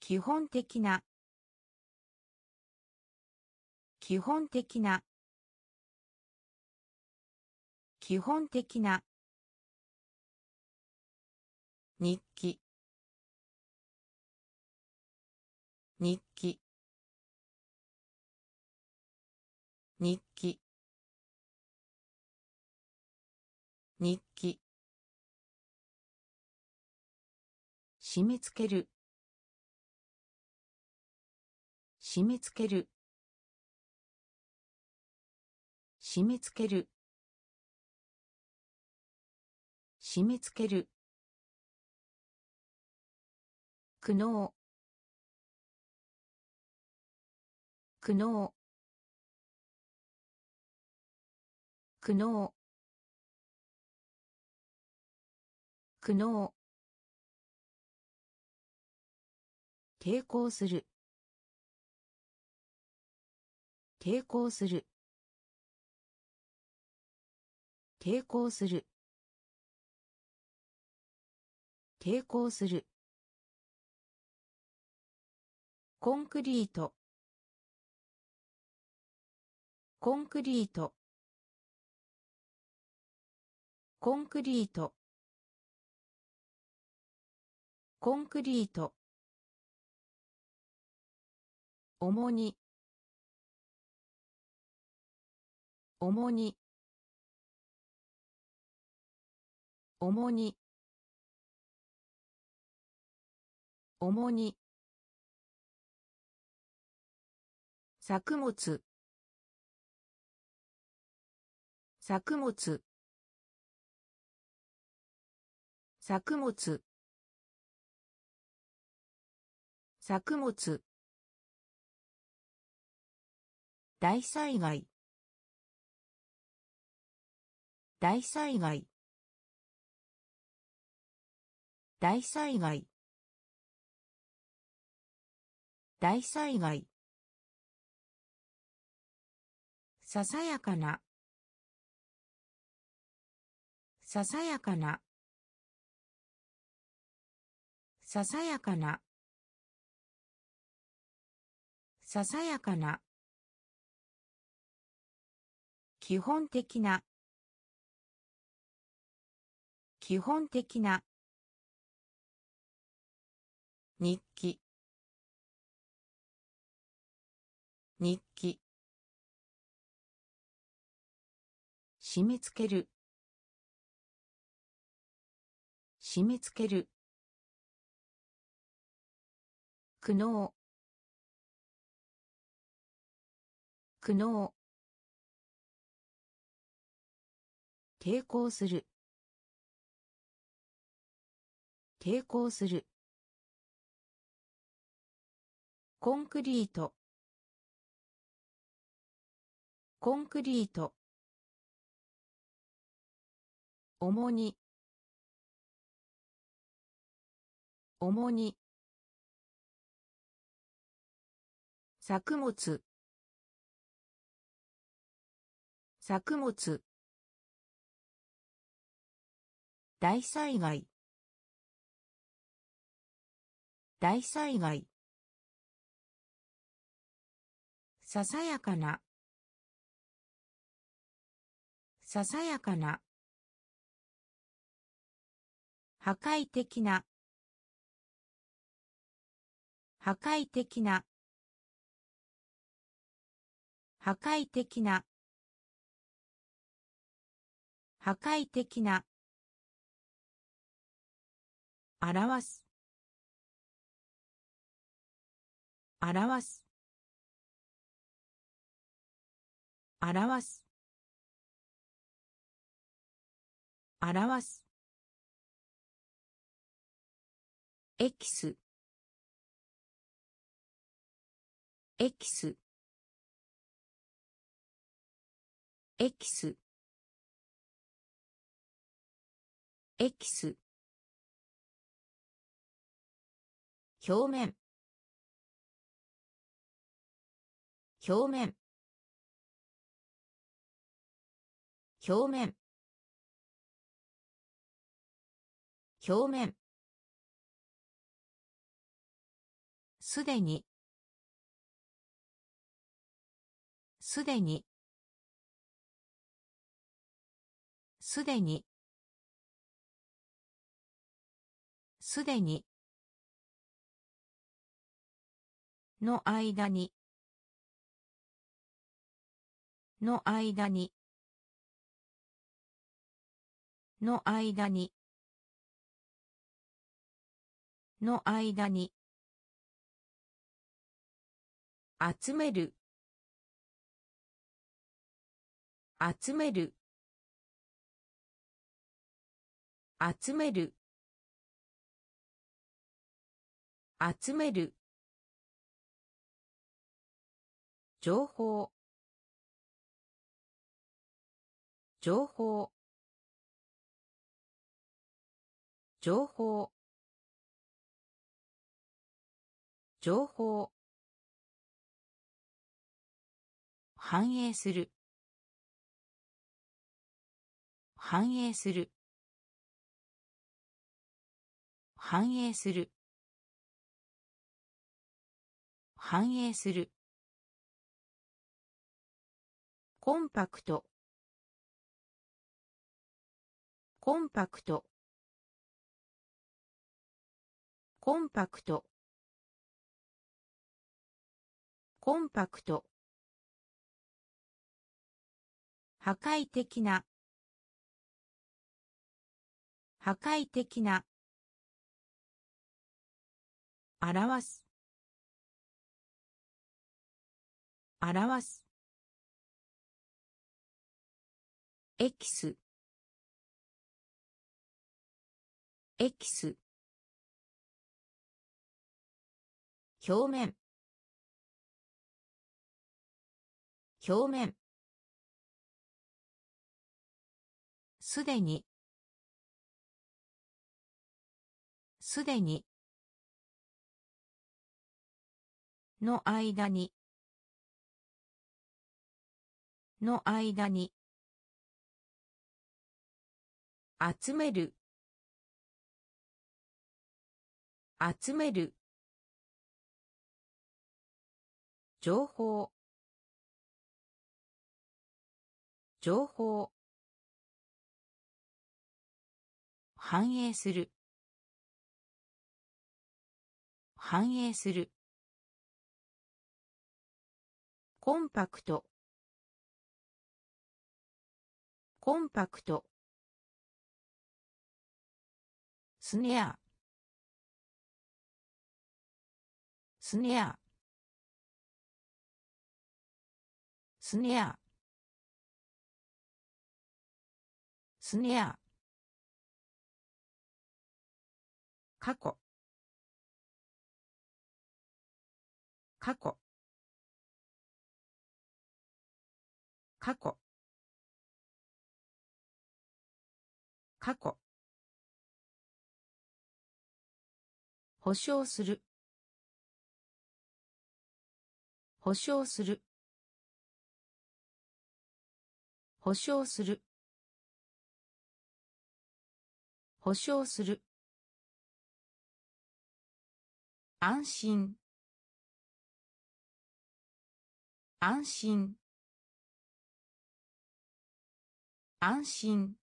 基本的な基本的な基本的な日記。日記。日記。日記。締め付ける。締め付ける。締め付ける。締め付ける。苦悩。苦悩。苦悩。苦悩。抵抗する。抵抗する。抵抗する。抵抗する。コンクリート。コンクリート。コンクリート。コンクリート。重に重に重に重に作物。作物。作物。作物。大災害。大災害。大災害。大災害。ささやかな。ささやかな。ささやかな。ささやかな。基本的な。基本的な。日記。日記。締め付ける。締め付ける。苦悩。苦悩。抵抗する。抵抗する。コンクリート。コンクリート。重に。重に。作物。作物。大災害。大災害。ささやかな。ささやかな。破壊的な。破壊的な。破壊的な。破壊的な。表す。表す。表す。表す。エキスエキスエキスエキス表面。表面。表面。表面。すでに。すでに。すでに。すでに。の間に。の間に。の間に。の間に。集める。集める。集める。集める。情報。情報。情報。情報。反映する。反映する。反映する。反映する。コンパクト。コンパクト。コンパクト。コンパクト。破壊的な。破壊的な。表す。表す。エキス。エキス。表面。表面。すでに。すでに。の間に。の間に。集める。集める。情報。情報。反映する。反映する。コンパクト。コンパクト。スネア。スネア。スネア。スネア。過去。過去。過去。過去。保証する。保証する。保証する。保証する。安心。安心。安心。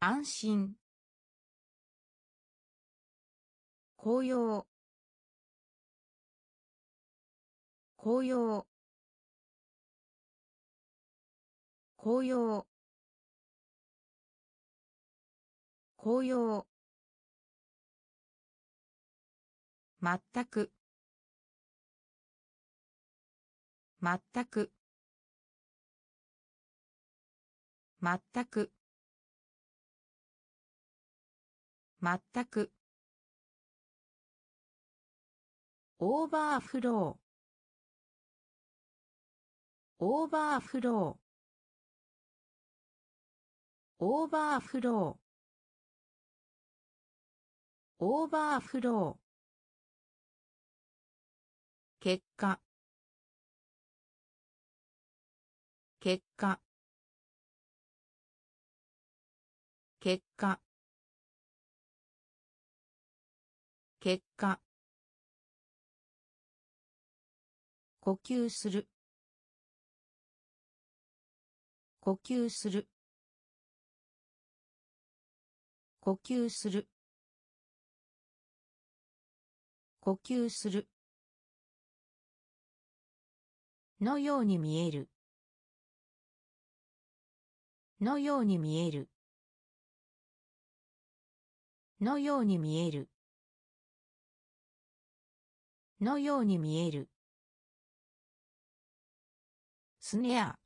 安心。紅葉紅葉紅葉紅葉まったく。まったく。まったくまったく。オーバーフロー。オーバーフロー。オーバーフロー。オーバーフロー。結果。結果。結果。結果。呼吸する。呼吸する。呼吸する。呼吸する。のように見える。のように見える。のように見える。のように見える。スネア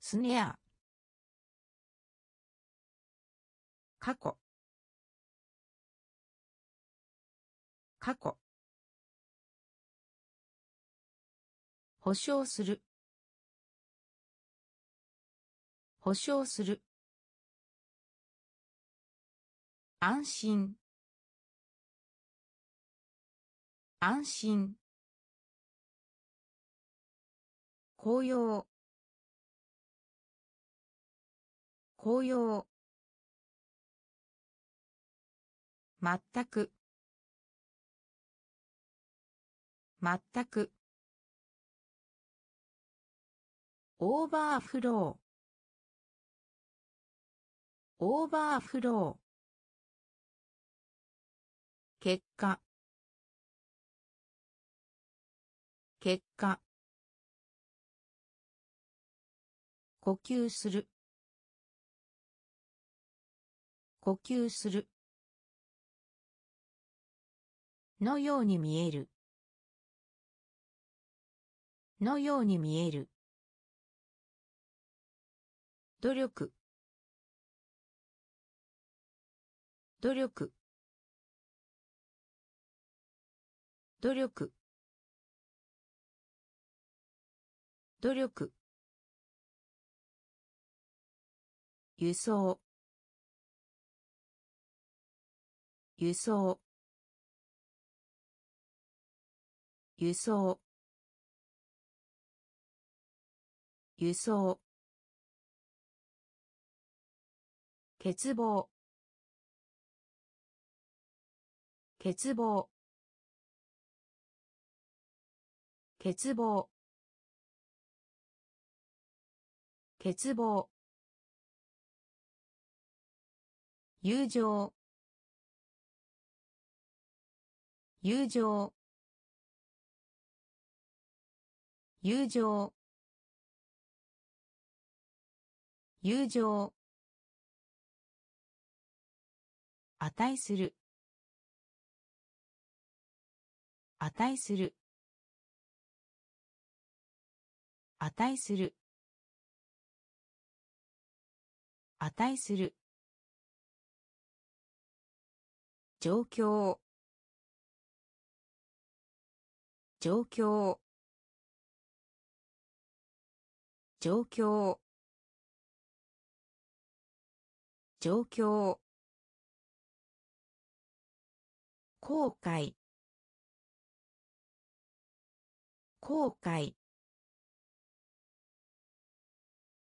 スネア過去。過去。保証する。保証する。安心。安心。紅葉紅葉まったく。まったく。オーバーフロー。オーバーフロー。結果。結果。呼吸する。呼吸する。のように見える。のように見える。努力。努力。努力。努力。輸送。輸送。輸送。輸送。欠乏。欠乏。欠乏。欠乏。友情。友情。友情。友情。値する。値する。値する。値する。状況。状況。状況。状況。後悔。後悔。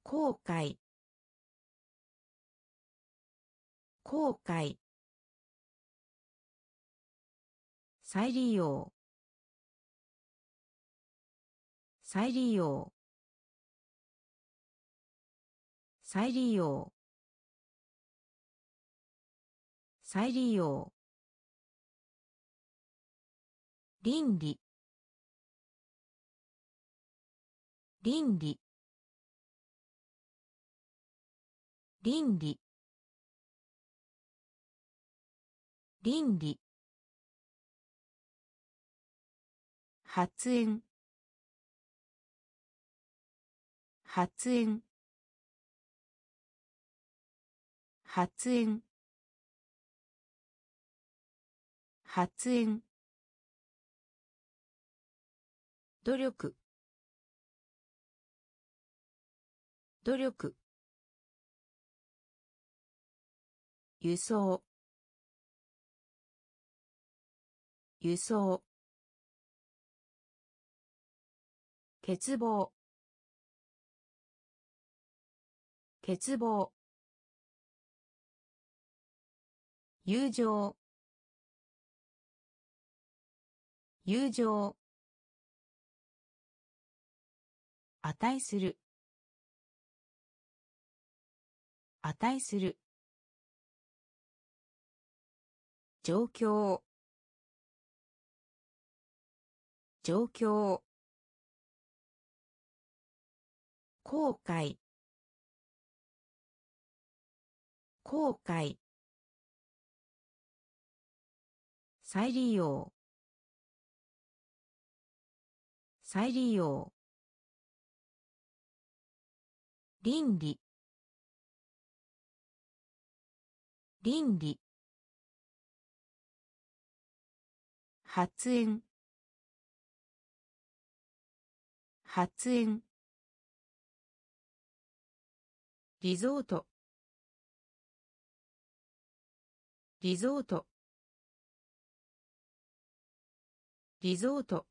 後悔。後悔。再利用。再利用。再利用。再利用。倫理。倫理。倫理。倫理。発煙発煙発煙発煙努力。努力。輸送。輸送。欠乏。欠乏。友情。友情。値する。値する。状況。状況。後悔。後悔。再利用。再利用。倫理。倫理。発煙発煙リゾート。リゾート。リゾート。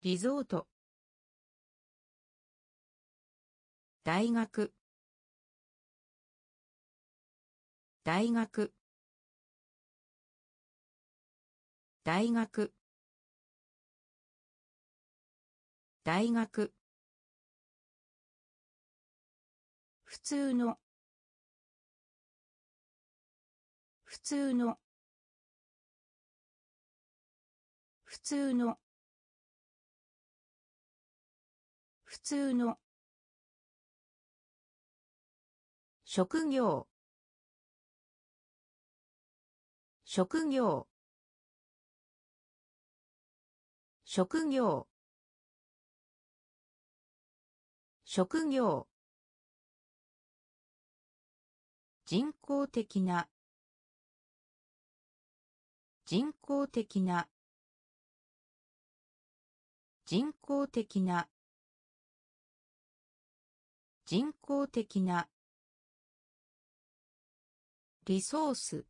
リゾート大学。大学。大学。大学。普通の。普通の。普通の。普通の。職業。職業。職業。職業。人工的な。人工的な。人工的な。人工的な。リソース。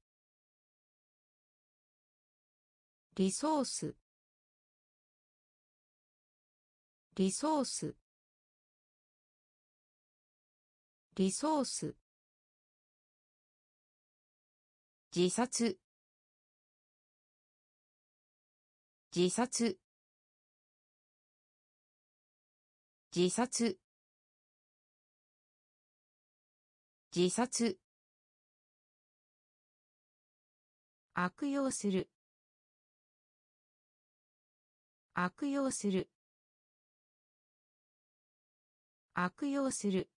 リソース。リソース。リソース。自殺。自殺。自殺。自殺。悪用する。悪用する。悪用する。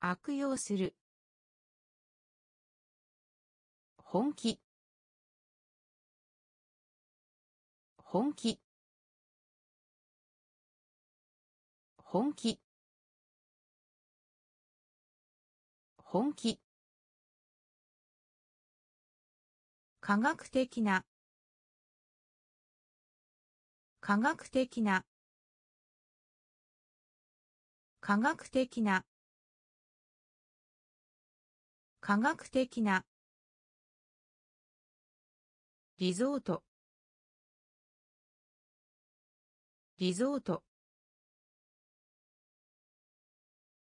悪用する。本気。本気。本気。本気。科学的な。科学的な。科学的な。科学的な。リゾート。リゾート。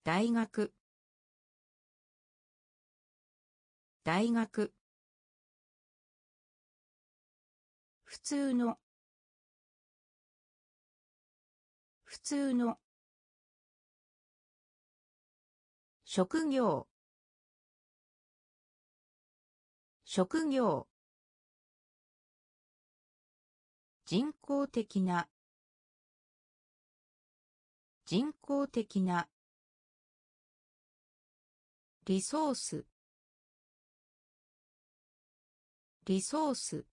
大学。大学。普通の。通の。職業。職業。人工的な。人工的な。リソース。リソース。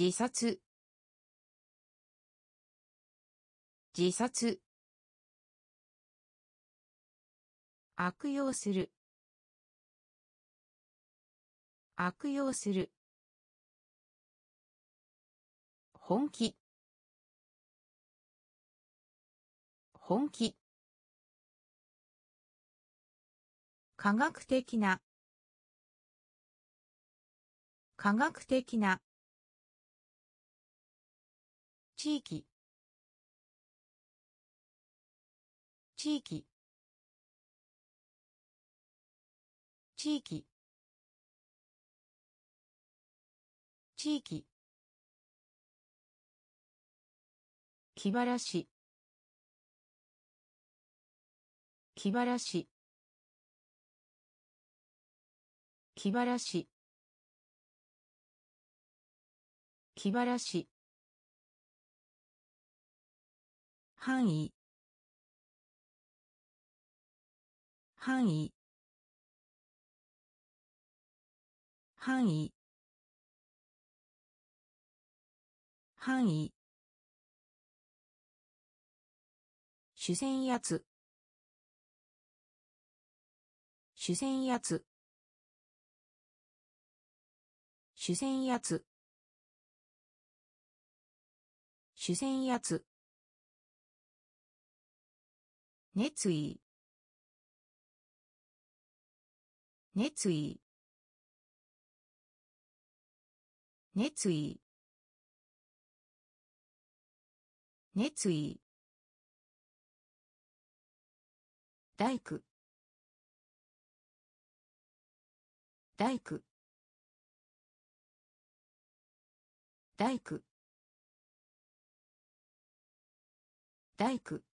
自殺。自殺。悪用する。悪用する。本気。本気。科学的な。科学的な。地域。地域。地域。地域。気晴らし。気晴らし。気晴らし。気晴らし。範囲。範囲。範囲。範囲。主戦圧主戦圧主戦圧主戦圧熱意。熱意。熱意。熱意。大工。大工。大工。大工。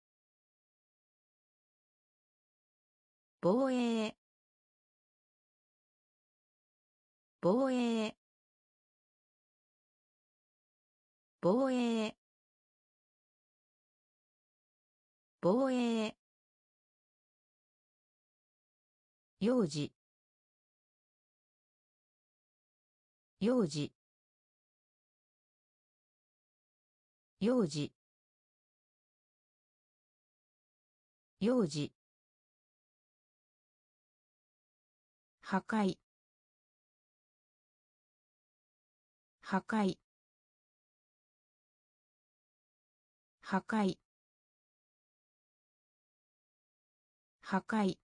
防衛。防衛。防衛。防衛。幼児。幼児。幼児。幼児。破壊。破壊。破壊。破壊。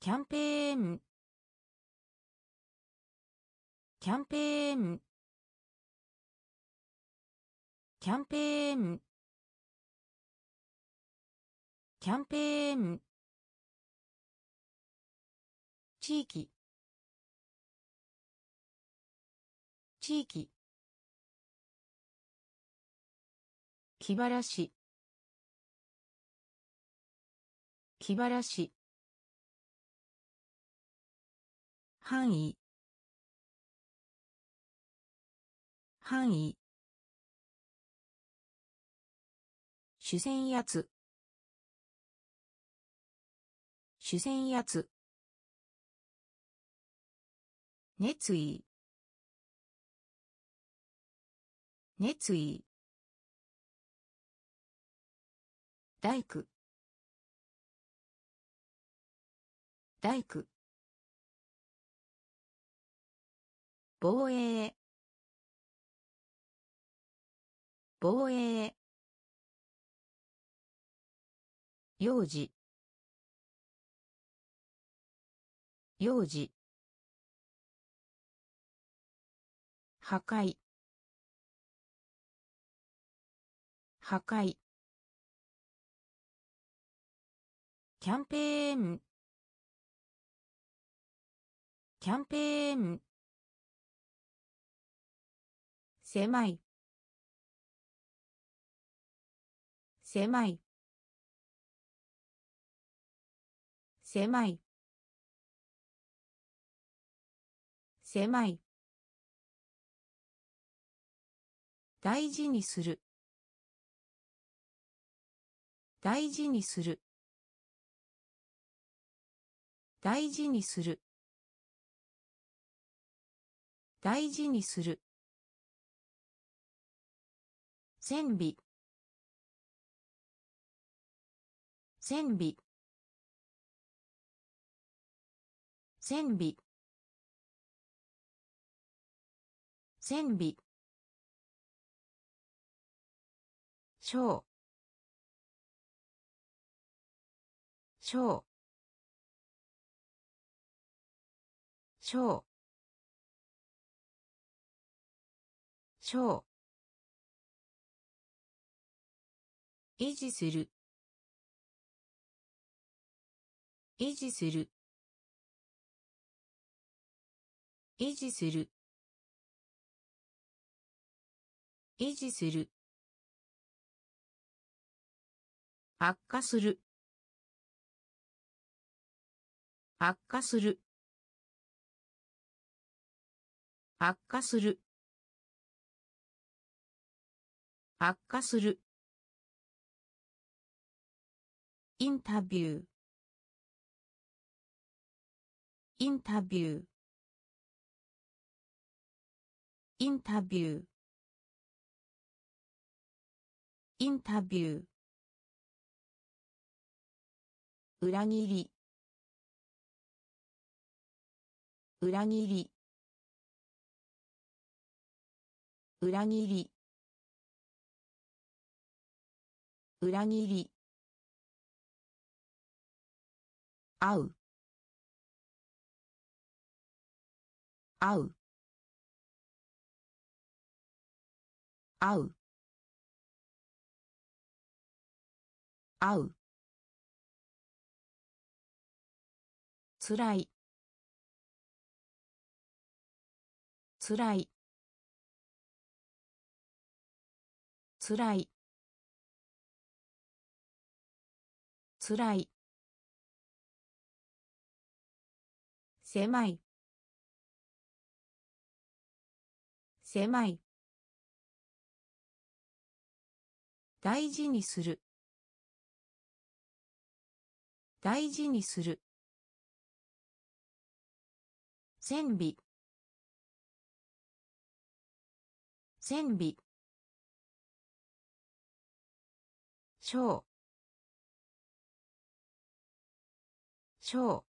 キャンペーン。キャンペーン。キャンペーン。キャンペーン。地域。地域。気晴らし。気晴らし。範囲。範囲。主戦圧。主戦圧。熱意。熱意。大工。大工。防衛。防衛。幼児。幼児。破壊。破壊。キャンペーン。キャンペーン。狭い。狭い。狭い。狭い。大事にする。大事にする。大事にする。大事にする。線尾。線尾。線尾。線尾。小。小。小。小。維持する。維持する。維持する。維持する。悪化する。悪化する。悪化する。悪化する。インタビュー。インタビュー。インタビュー。インタビュー。裏切り。裏切り。裏切り。裏切り。会う。会う。会う。会う。つらい。つらい。つらい。つらい。狭い。狭い。大事にする。大事にする。線尾。線尾。小。小。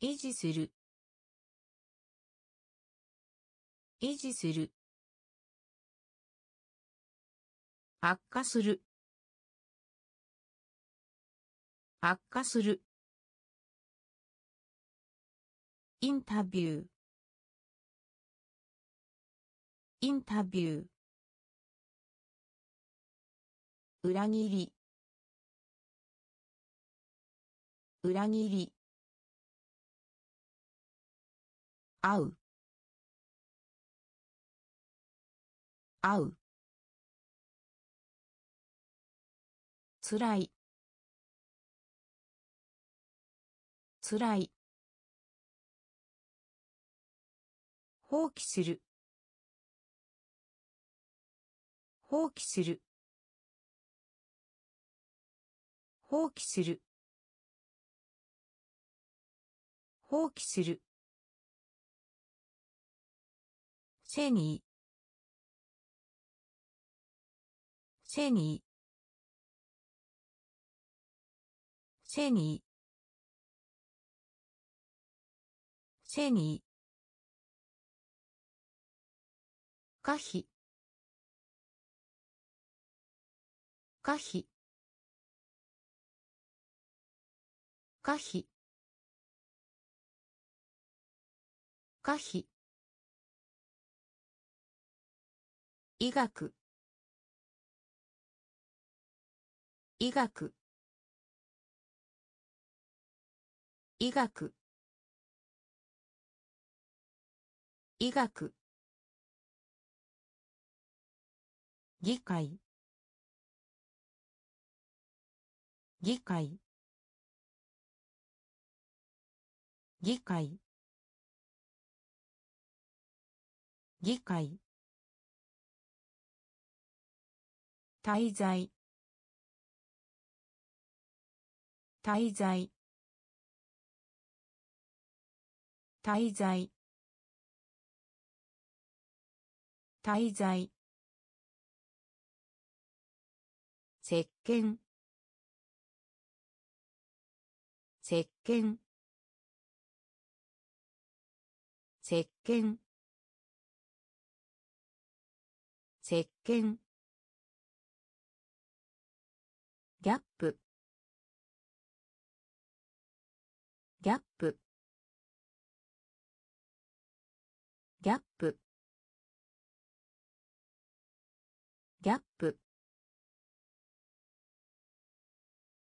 維持する。維持する。悪化する。悪化する。インタビュー。インタビュー。裏切り。裏切り。会う。会う。つらい。つらい。放棄する。放棄する。放棄する。放棄する。背に背に背に背に可否？可否？可否？可否？医学。医学。医学。医学。議会。議会。議会。議会。滞在。滞在。滞在。滞在。石鹸。石鹸。石鹸。石鹸。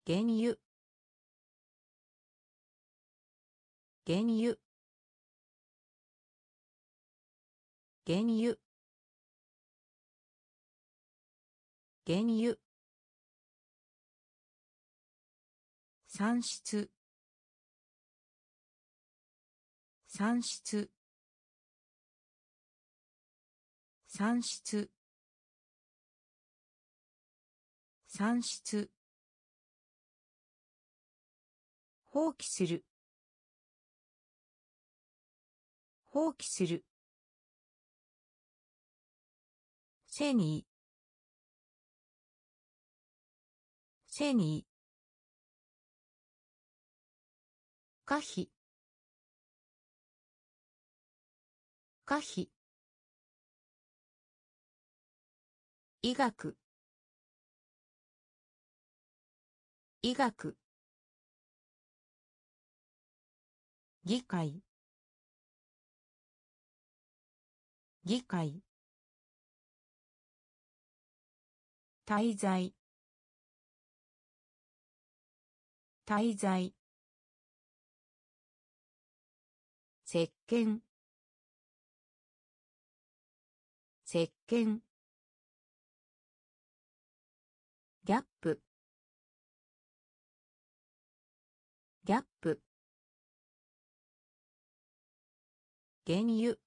原油。原油。原油。原油。産出産出産出産出放棄する。放棄する。背に。背に。可否。可否。医学。医学。議会。議会。滞在。滞在。石鹸石鹸原油。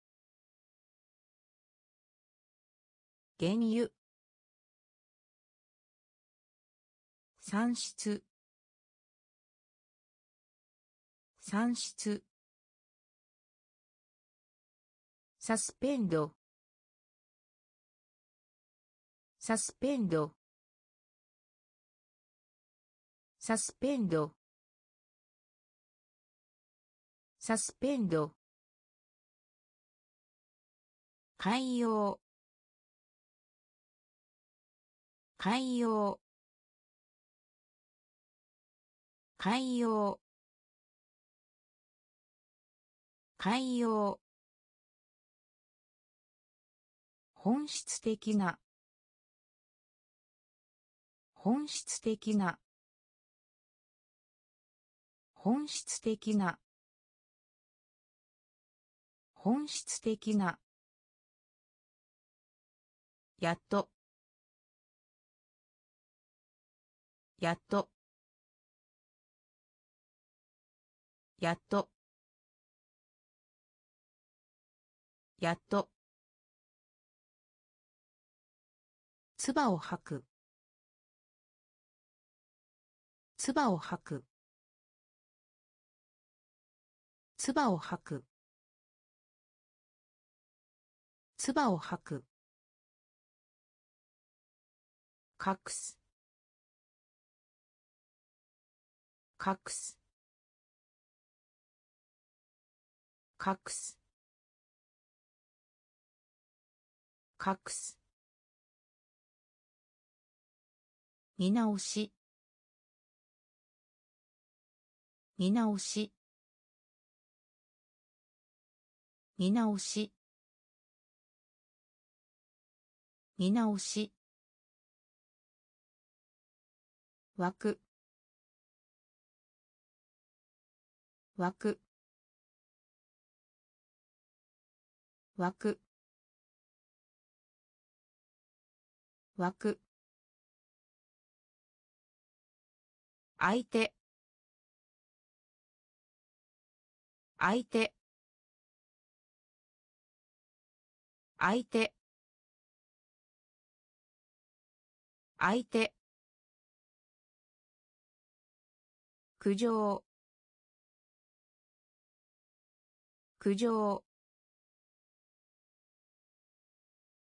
原油。産出。産出。サスペンド。サスペンド。サスペンド。サスペンド。海洋。海洋。海洋。海洋。本質的な。本質的な。本質的な。本質的な。やっと。やっと。やっと。やっと。唾を吐く。唾を吐く。唾を吐く。唾を吐く。隠す。隠す。隠す。隠す。見直し。見直し。見直し。見直し。枠。枠。枠。枠。相手。相手。相手。相手。苦情。苦情。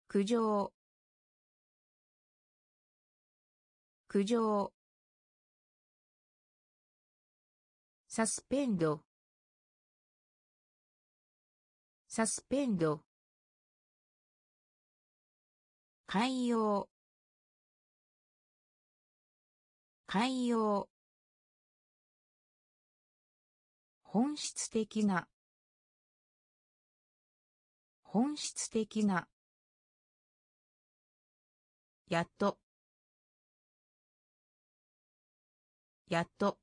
苦情。苦情。サスペンド。サスペンド。海洋海洋本質的な。本質的な。やっと。やっと。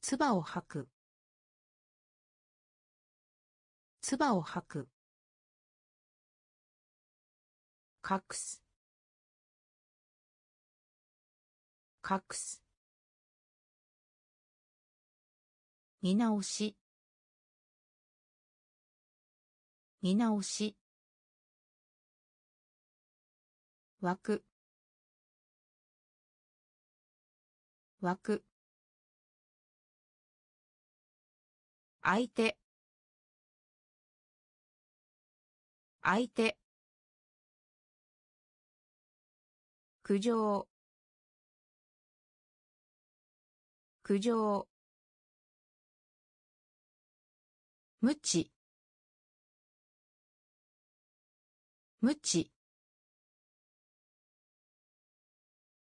唾を吐く。唾を吐く。隠す。隠す。見直し。見直し。枠。枠。相手。相手。苦情。苦情。無知。無知。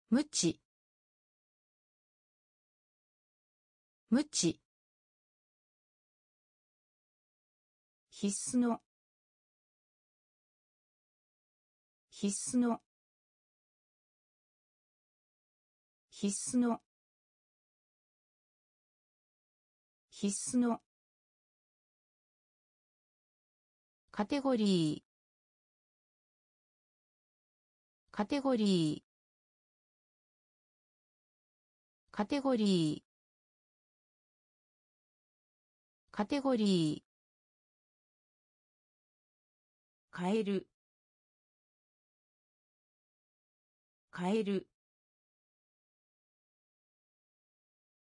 無知。無知。必須の。必須の。必須の。必須の。カテゴリー。カテゴリー。カテゴリー。カテゴリー。変える。変える。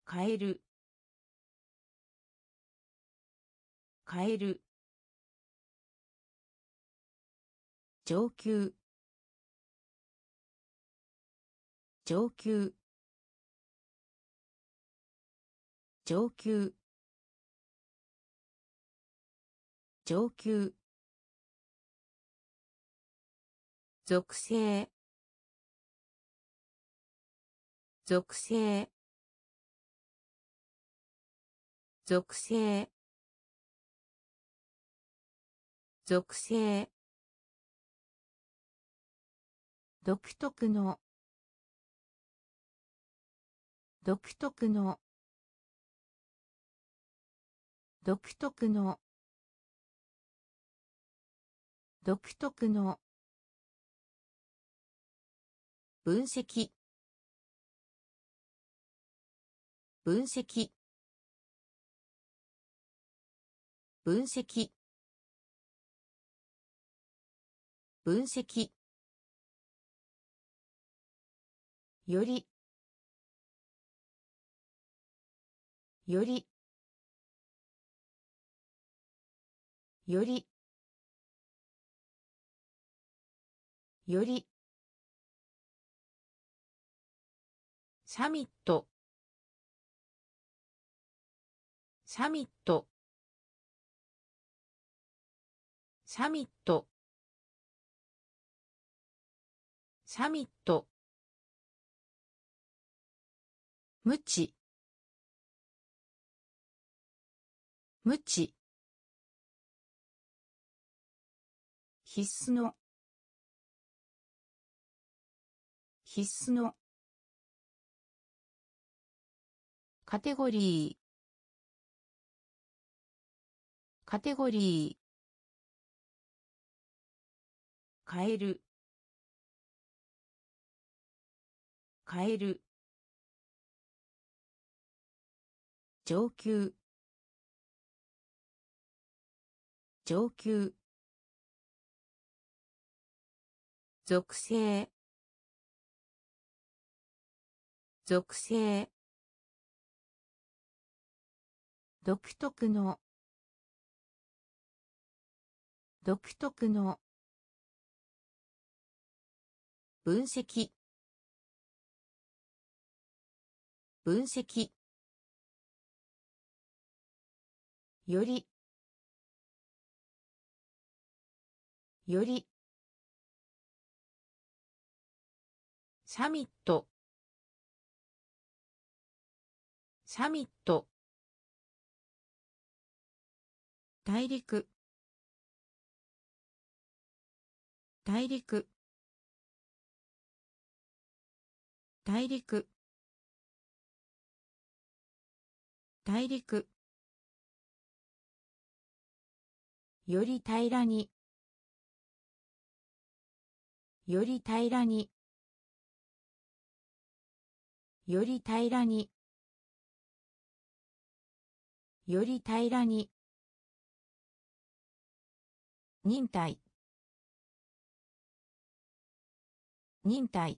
変える。変える。上級。上級。上級。上級。属性。属性。属性。属性。独特の。独特の。独特の。独特の。分析。分析。分析。分析。より。より。より。より。サミット。サミット。サミット。サミット。無知。無知。必須の。必須の。カテゴリー。カテゴリー。変える。変える。上級。上級。属性。属性。独特の。独特の。分析。分析。より。より。サミット。サミット。大陸。大陸。大陸。大陸。より平らに。より平らに。より平らに。より平らに。忍耐。忍耐。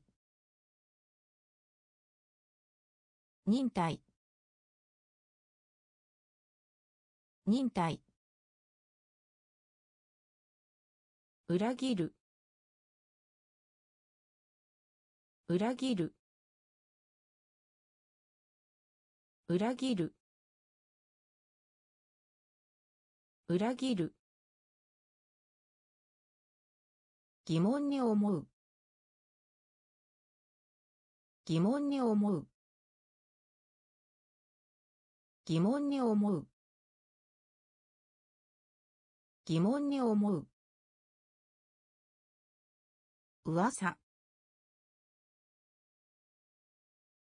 忍耐。忍耐。裏切る。裏切る。裏切る。裏切る。疑問に思う。疑問に思う。疑問に思う。疑問に思う。噂。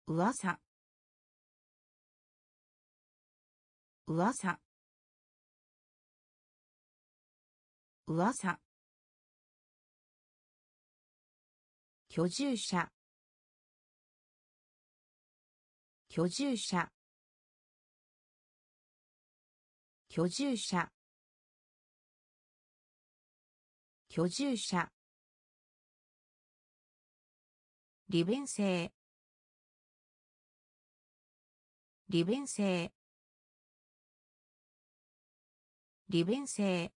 噂。噂。噂。居住者。居住者。居住者。居住者。利便性。利便性。利便性。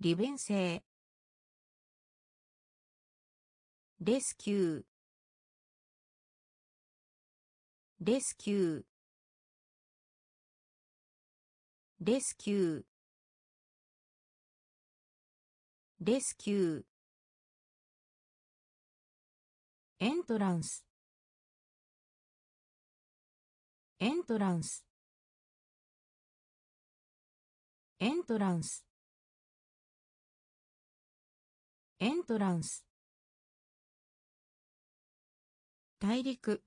利便性。レスキュー。レスキュー。レスキュー。レスキュー。エントランス。エントランス。エントランス。エントランス。大陸。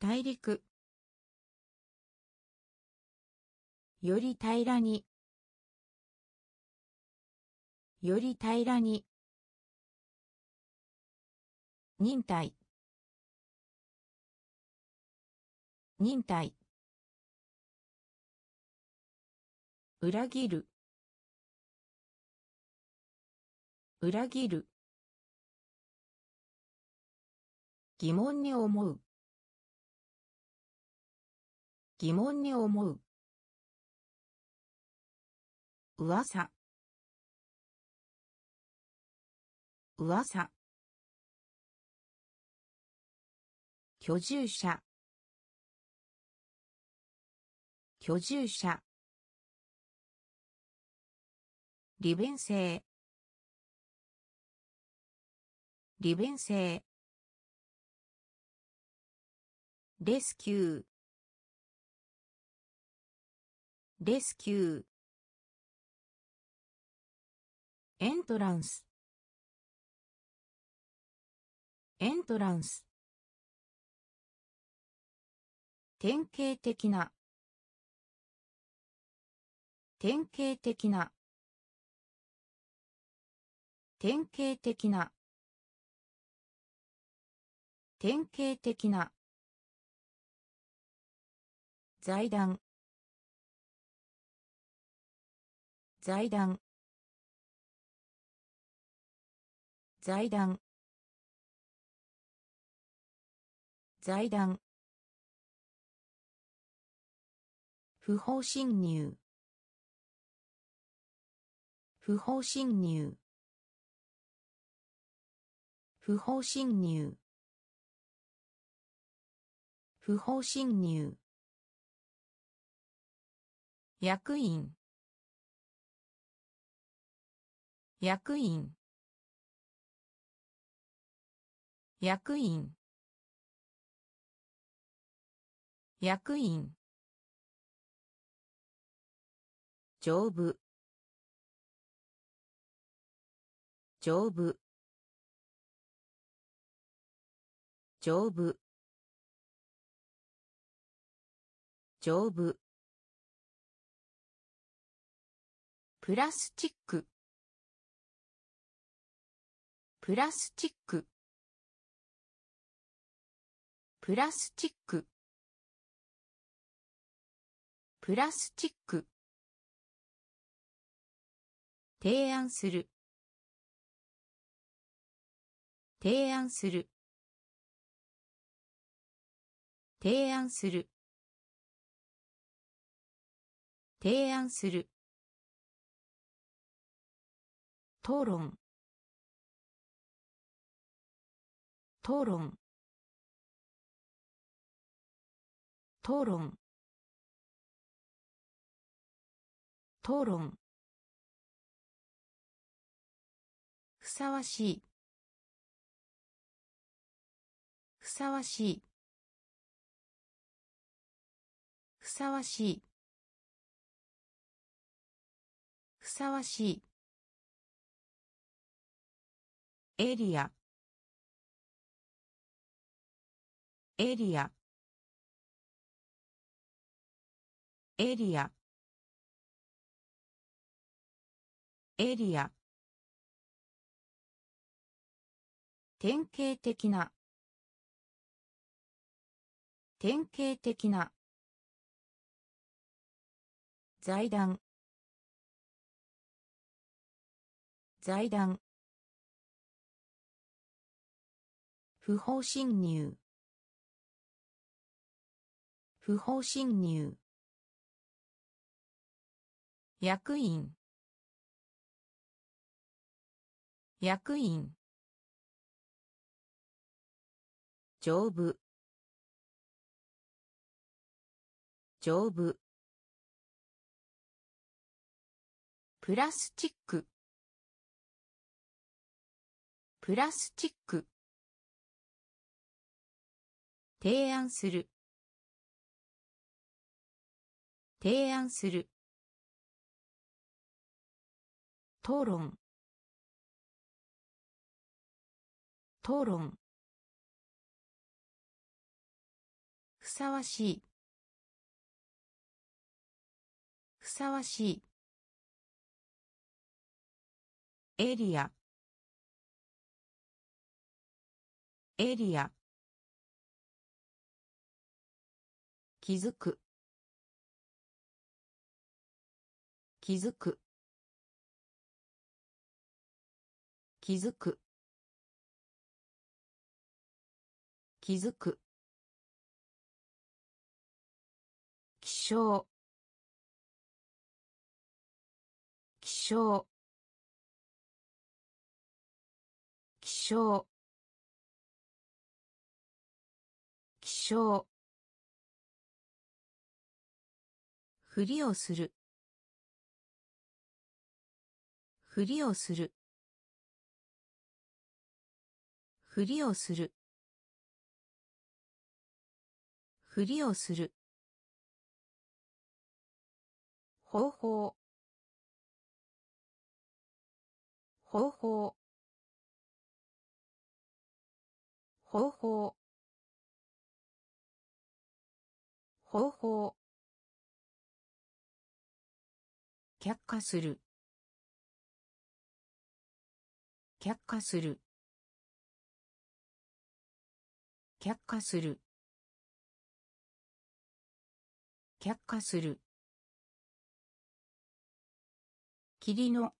大陸。より平らに。より平らに。忍耐。忍耐。裏切る。裏切る。疑問に思う。疑問に思う。噂。噂。居住者。居住者。利便性。利便性。レスキュー。レスキュー。エントランス。エントランス。典型的な。典型的な。典型的な。典型的な。財団。財団。財団。財団。不法侵入。不法侵入。不法侵入。不法侵入。役員。役員。役員。役員。丈夫。丈夫。丈夫。丈夫。プラスチック。プラスチック。プラスチック。プラスチック。提案する。提案する。提案する。提案する。討論。討論。討論。討論。ふさわしい。ふさわしい。ふさわしい。ふさわしい。エリア。エリア。エリア。エリア。典型的な。典型的な。財団。財団。不法侵入。不法侵入。役員。役員。丈夫。丈夫。プラスチック。プラスチック。提案する。提案する。討論。討論。ふさわしい。ふさわしい。エリア。エリア。気づく。気づく。気づく。気づく。象気象。気象。気象。ふりをする。ふりをする。ふりをする。ふりをする。方法。方法。方法。方法。却下する。却下する。却下する。却下する。霧の。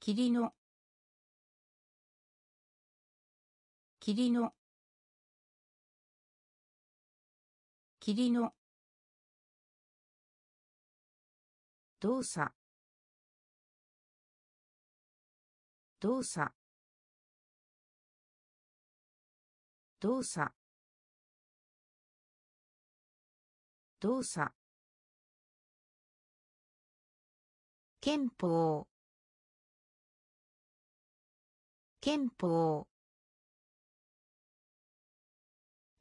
霧の。霧の。霧の。動作。動作。動作。動作。憲法。憲法。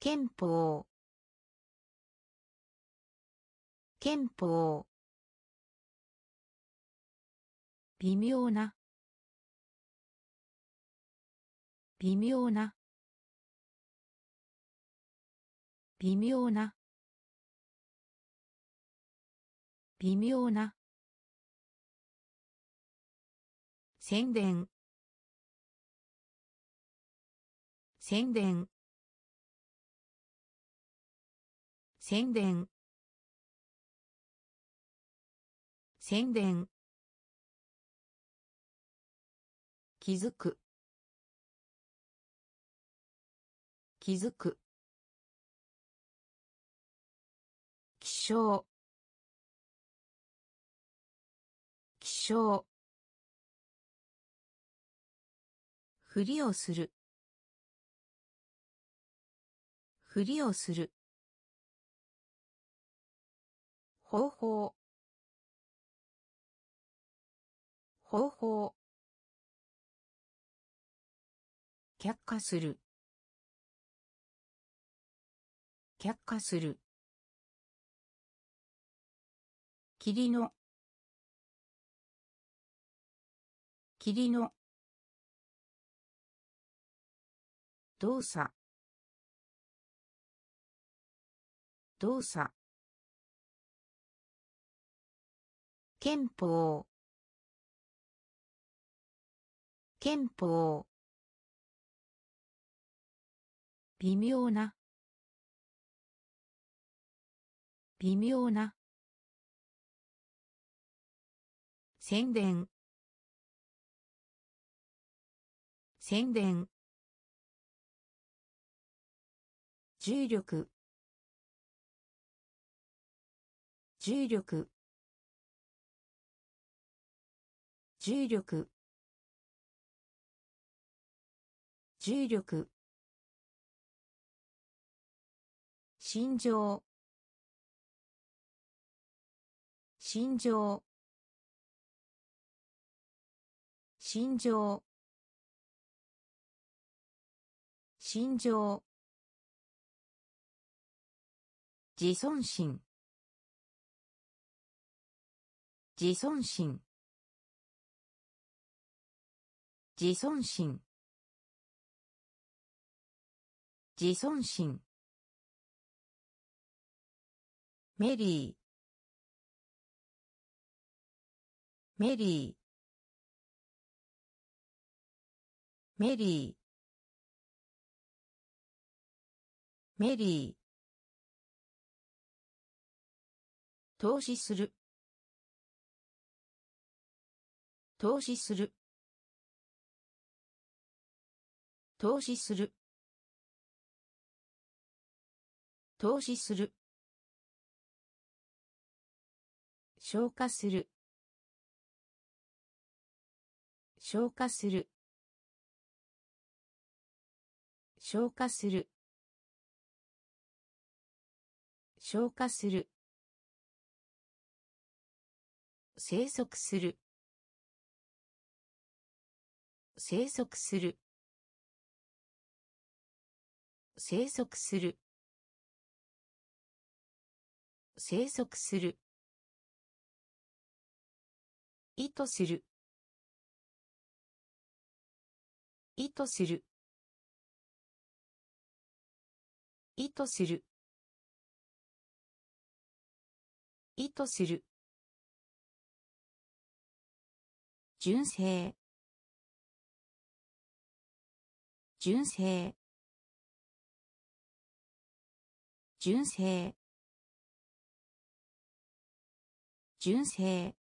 憲法。憲法。微妙な。微妙な。微妙な。微妙な。宣伝。宣伝。宣伝。宣伝。気づく。気づく。気象。気象。ふりをする。ふりをする。方法方法却下する。却下する。霧の。霧の。動作。動作。憲法。憲法。微妙な。微妙な。宣伝。宣伝。重力。重力。重力。重力。心情心情心情心情自尊心。自尊心。自尊心。自尊心。メリー。メリー。メリー。メリー。投資する。投資する。投資する。投資する。消化する。消化する。消化する。消化する。生息する。生息する。生息する。生息する。意図する。意図する。意図する。意図する。純正。純正。純正。純正。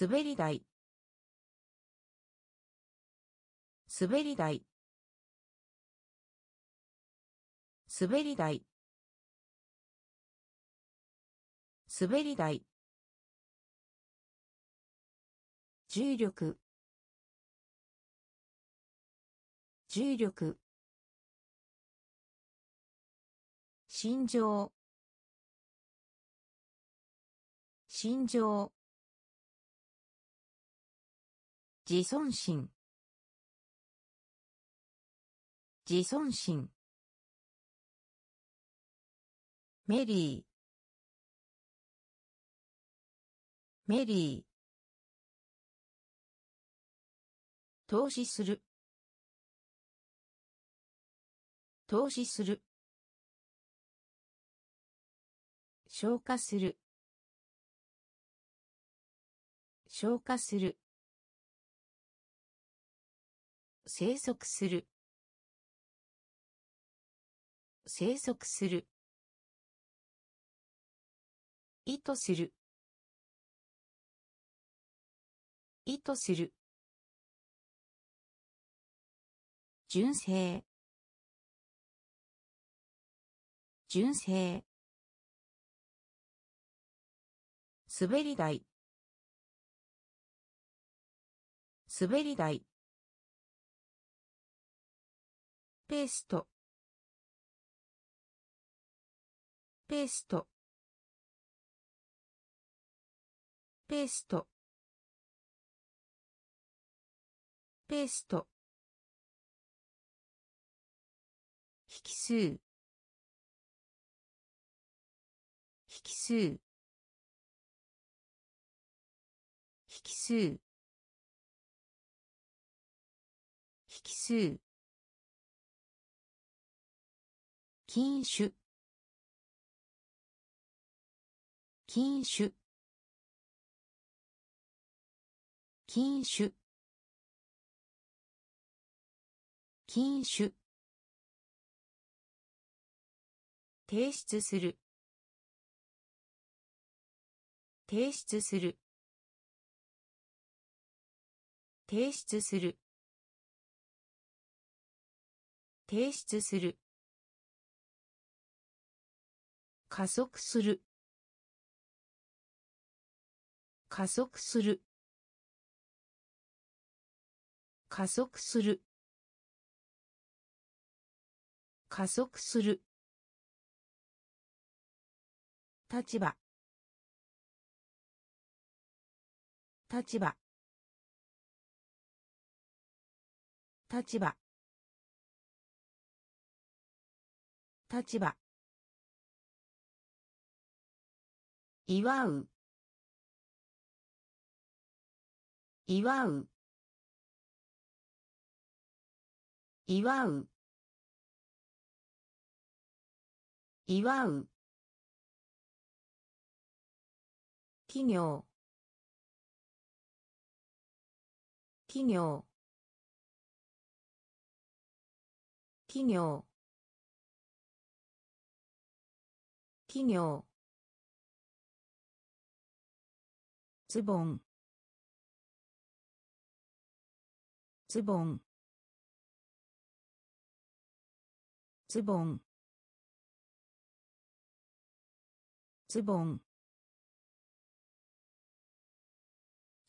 滑り台。滑り台。滑り台。滑り台。重力。重力。心情心情自尊心。自尊心。メリー。メリー。投資する。投資する。消化する。消化する。生息する。生息する。意図する。意図する。純正。純正。滑り台。滑り台。ペースト。ペースト。ペースト。ペースト。引数。引数。引数。引数。禁酒。禁酒。禁酒。禁酒。提出する。提出する。提出する。提出する。加速する。加速する。加速する。加速する。立場。立場。立場。立場。祝う。祝う。祝う。祝う。企業。企業。企業。企業。ズボン。ズボン。ズボン。ズボン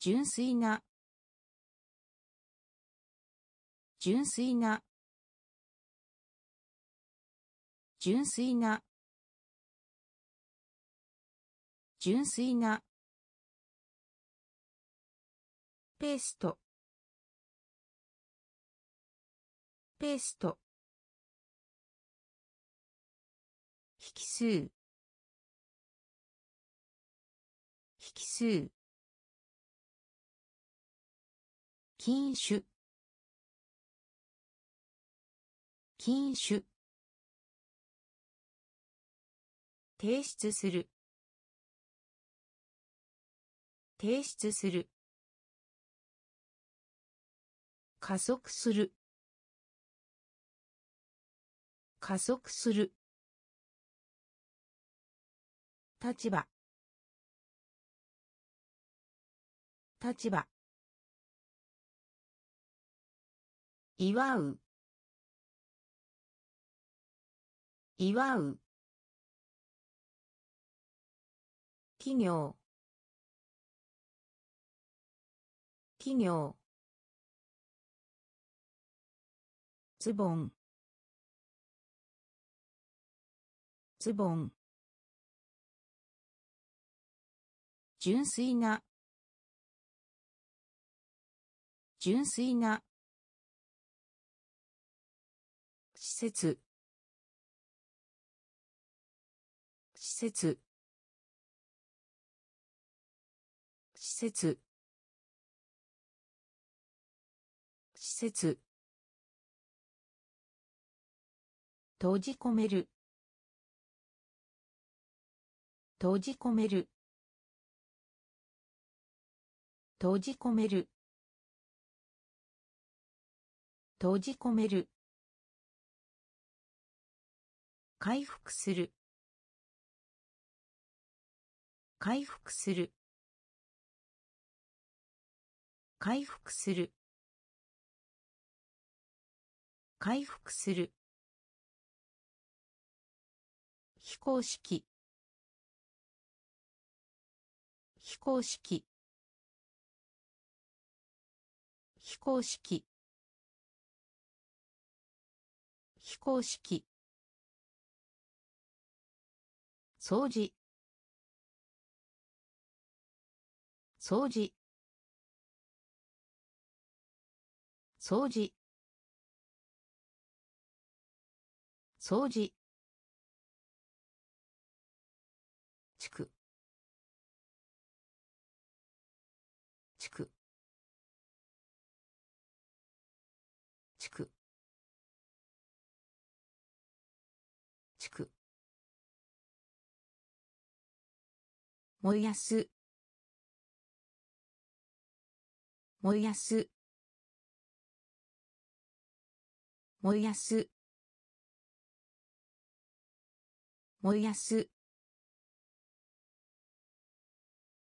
純粋な。純粋な。純粋な。純粋な。ペースト。ペースト。引数。引数。禁酒。禁酒。提出する。提出する。加速する。加速する。立場。立場。祝う。祝う。企業。企業。ズボン。ズボン。純粋な。純粋な。施設。施設。施設。施設。閉じ込める。閉じ込める。閉じ込める。閉じ込める。回復する。回復する。回復する。回復する。非公式。非公式。非公式。非公式。掃除。掃除。掃除。掃除。燃やす。燃やす。燃やす。燃やす。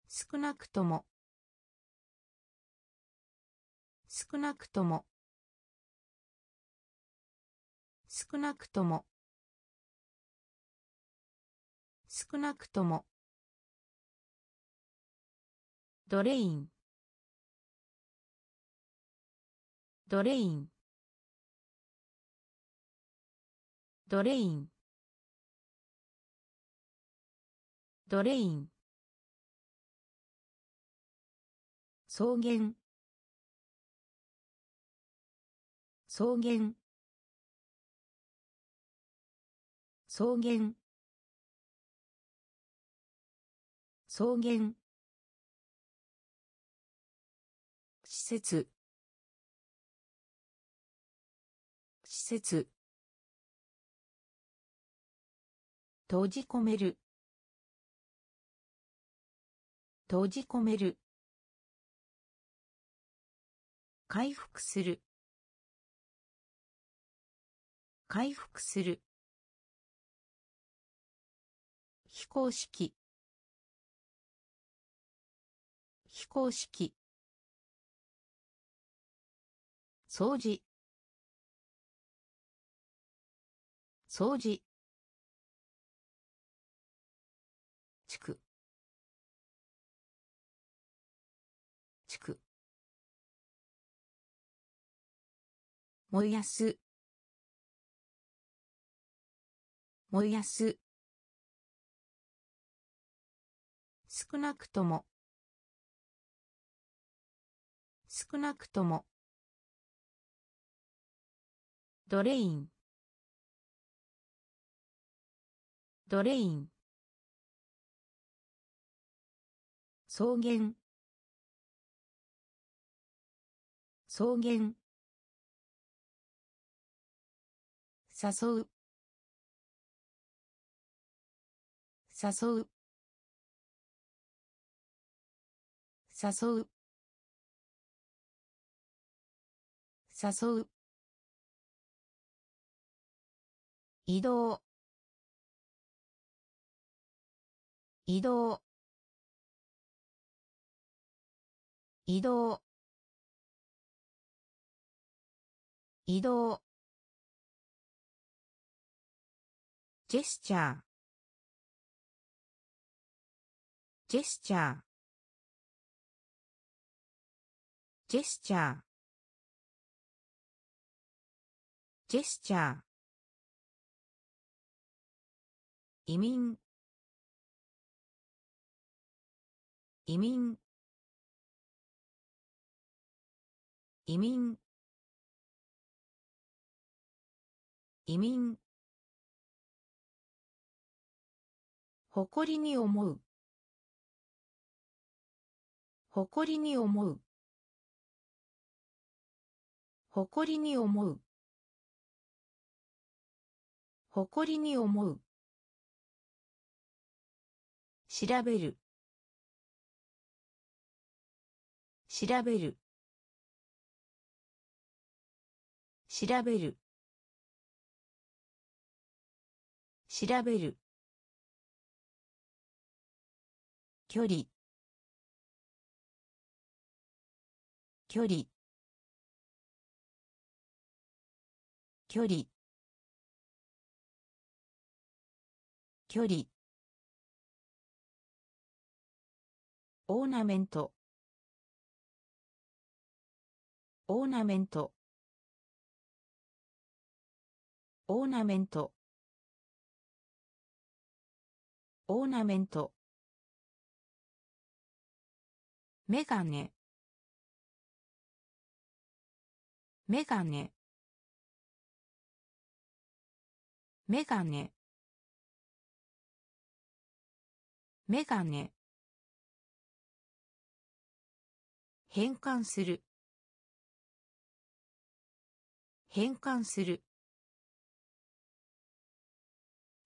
少なくとも。少なくとも。少なくとも。少なくとも。ドレイン。ドレイン。ドレイン。ドレイン。草原。草原。草原。草原。施設。施設。閉じ込める。閉じ込める。回復する。回復する。非公式。非公式。掃除。掃除。地区。地区。燃やす。燃やす。少なくとも。少なくとも。ドレイン。ドレイン。草原。草原。誘う。誘う。誘う。移動。移動。移動。移動。ジェスチャー。ジェスチャー。ジェスチャー。ジェスチャー。移民。移民。移民。移民。誇りに思う。誇りに思う。誇りに思う。誇りに思う。調べる。調べる。調べる。調べる。距離。距離。距離。距離。オーナメント。オーナメント。オーナメント。オーナメント。メガネ。メガネ。メガネ。メガネ。変換する。変換する。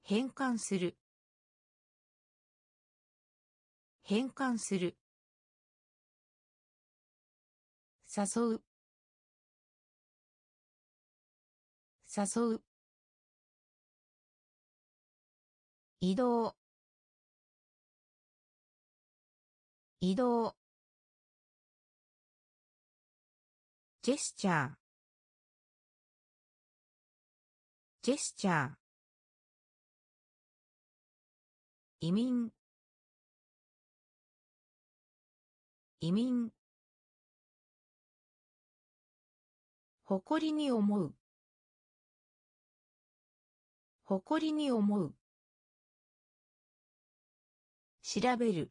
変換する。変換する。誘う。誘う。移動。移動。ジェスチャー。ジェスチャー。移民。移民。誇りに思う。誇りに思う。調べる。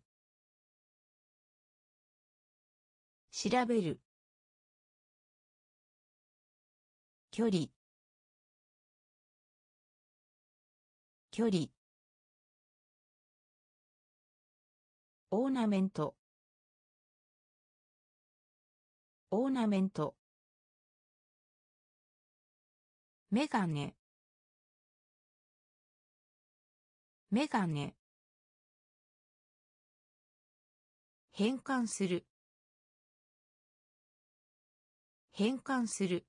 調べる。距離。距離。オーナメント。オーナメント。メガネ。メガネ。変換する。変換する。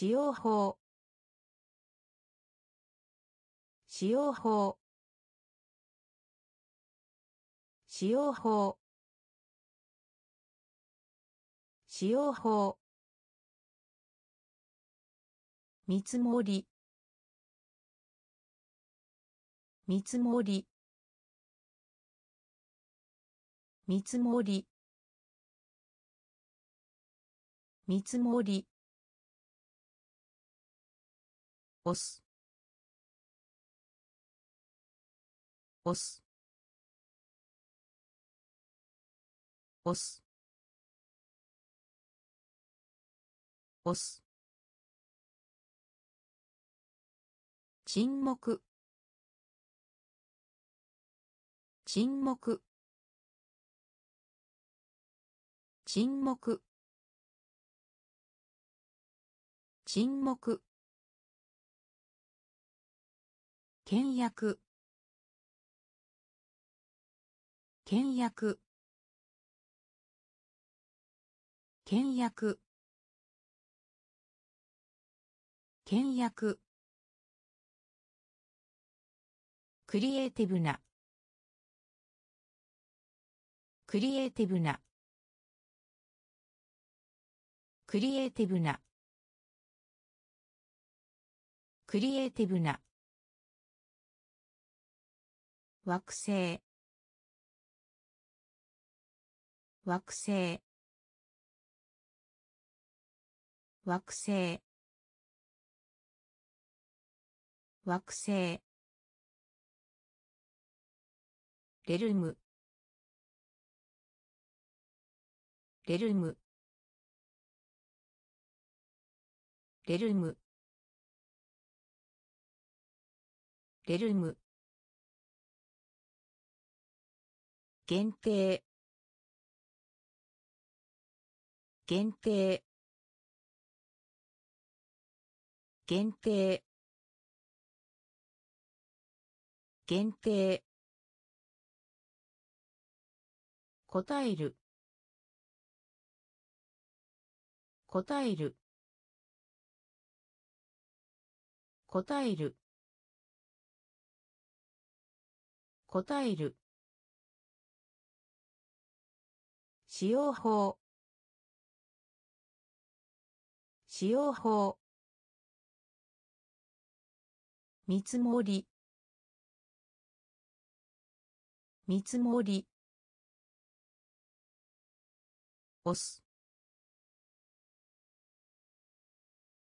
使用法。使用法。使用法。使用法。見積もり。見積もり。見積もり。見積もり。押す。押す。押す。押す。沈黙。沈黙。沈黙。沈黙。倹約。倹約。倹約。倹約。クリエイティブな。クリエイティブな。クリエイティブな。クリエイティブな。惑星。惑星。惑星。惑星。レルム。レルム。レルム。レルム。限定。限定。限定。限定。答える。答える。答える。答える。使用法。使用法。見積もり。見積もり。押す。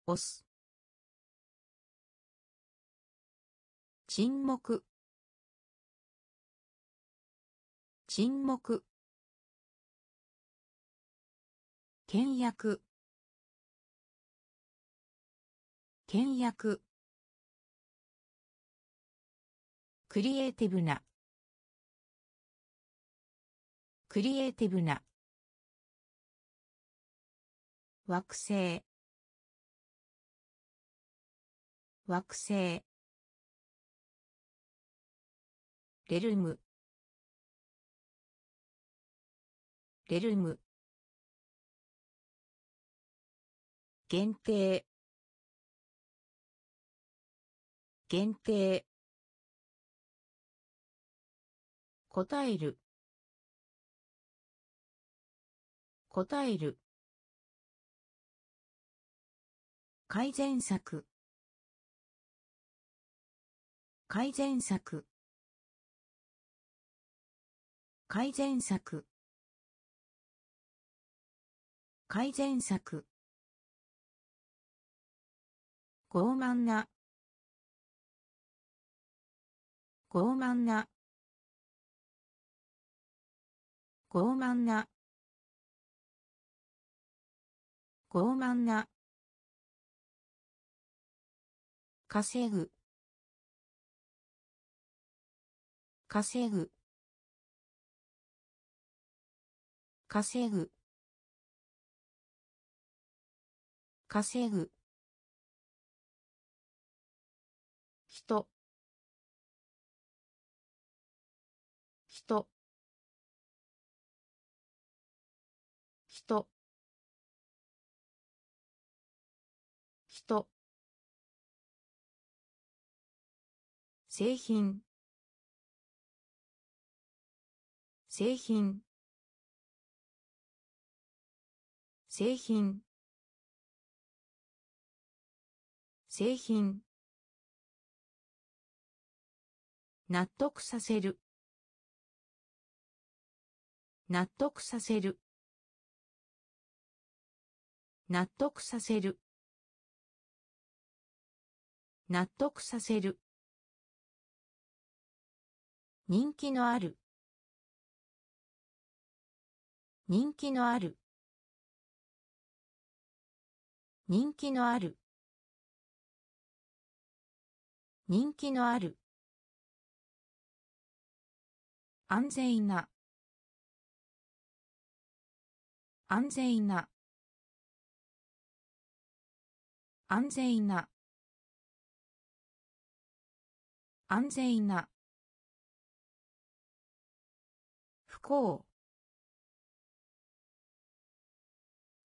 押す。沈黙。沈黙。倹約。倹約。クリエイティブな。クリエイティブな。惑星。惑星。レルム。レルム。限定。限定。答える。答える。改善策。改善策。改善策。改善策。傲慢な。傲慢な。傲慢な。傲慢な。稼ぐ。稼ぐ。稼ぐ。稼ぐ。製品。製品。製品。製品。納得させる。納得させる。納得させる。納得させる。人気のある。人気のある。人気のある。人気のある。安全な。安全な。安全な。安全な。幸。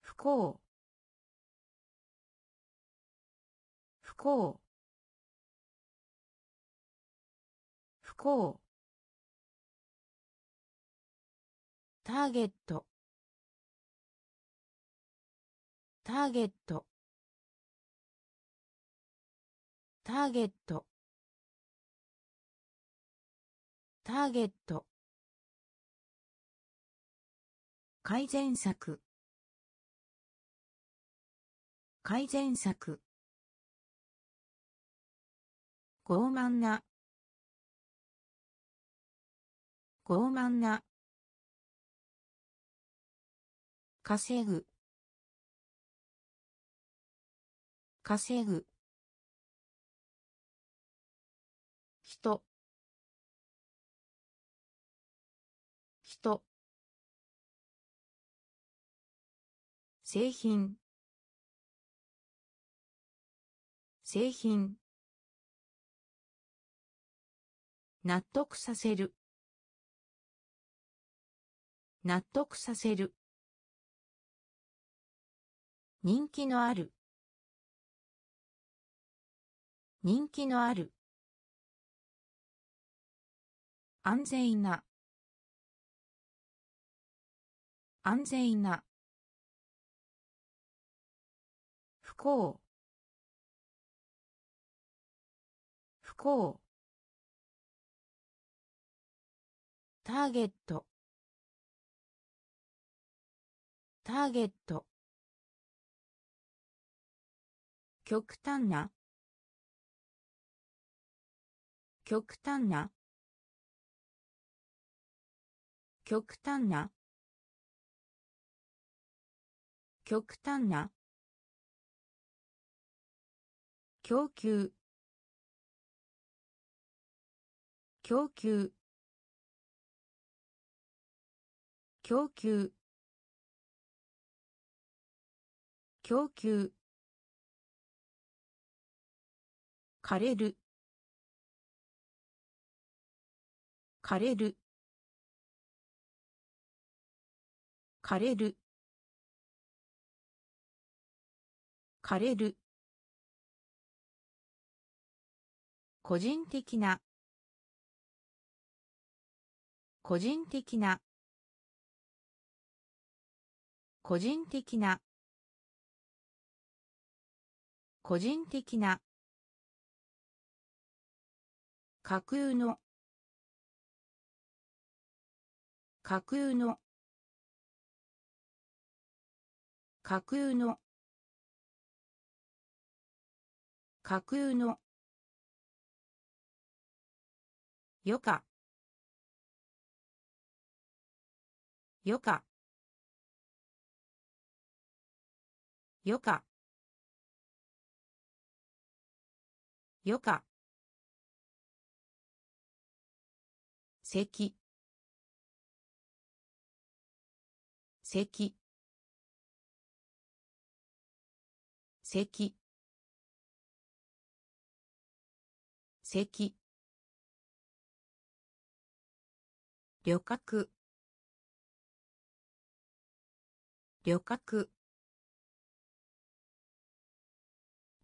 不幸。不幸。不幸。ターゲット。ターゲット。ターゲット。ターゲット。改善策。改善策。傲慢な。傲慢な。稼ぐ。稼ぐ。製品。製品。納得させる。納得させる。人気のある。人気のある。安全な。安全な。幸。不幸。ターゲット。ターゲット。極端な。極端な。極端な。極端な。供給。供給。供給。供給。枯れる。枯れる。枯れる。枯れる。個人的な。個人的な。個人的な。個人的な。架空の。架空の。架空の。架空の。よか。よか。よか。せきせきせきせき旅客。旅客。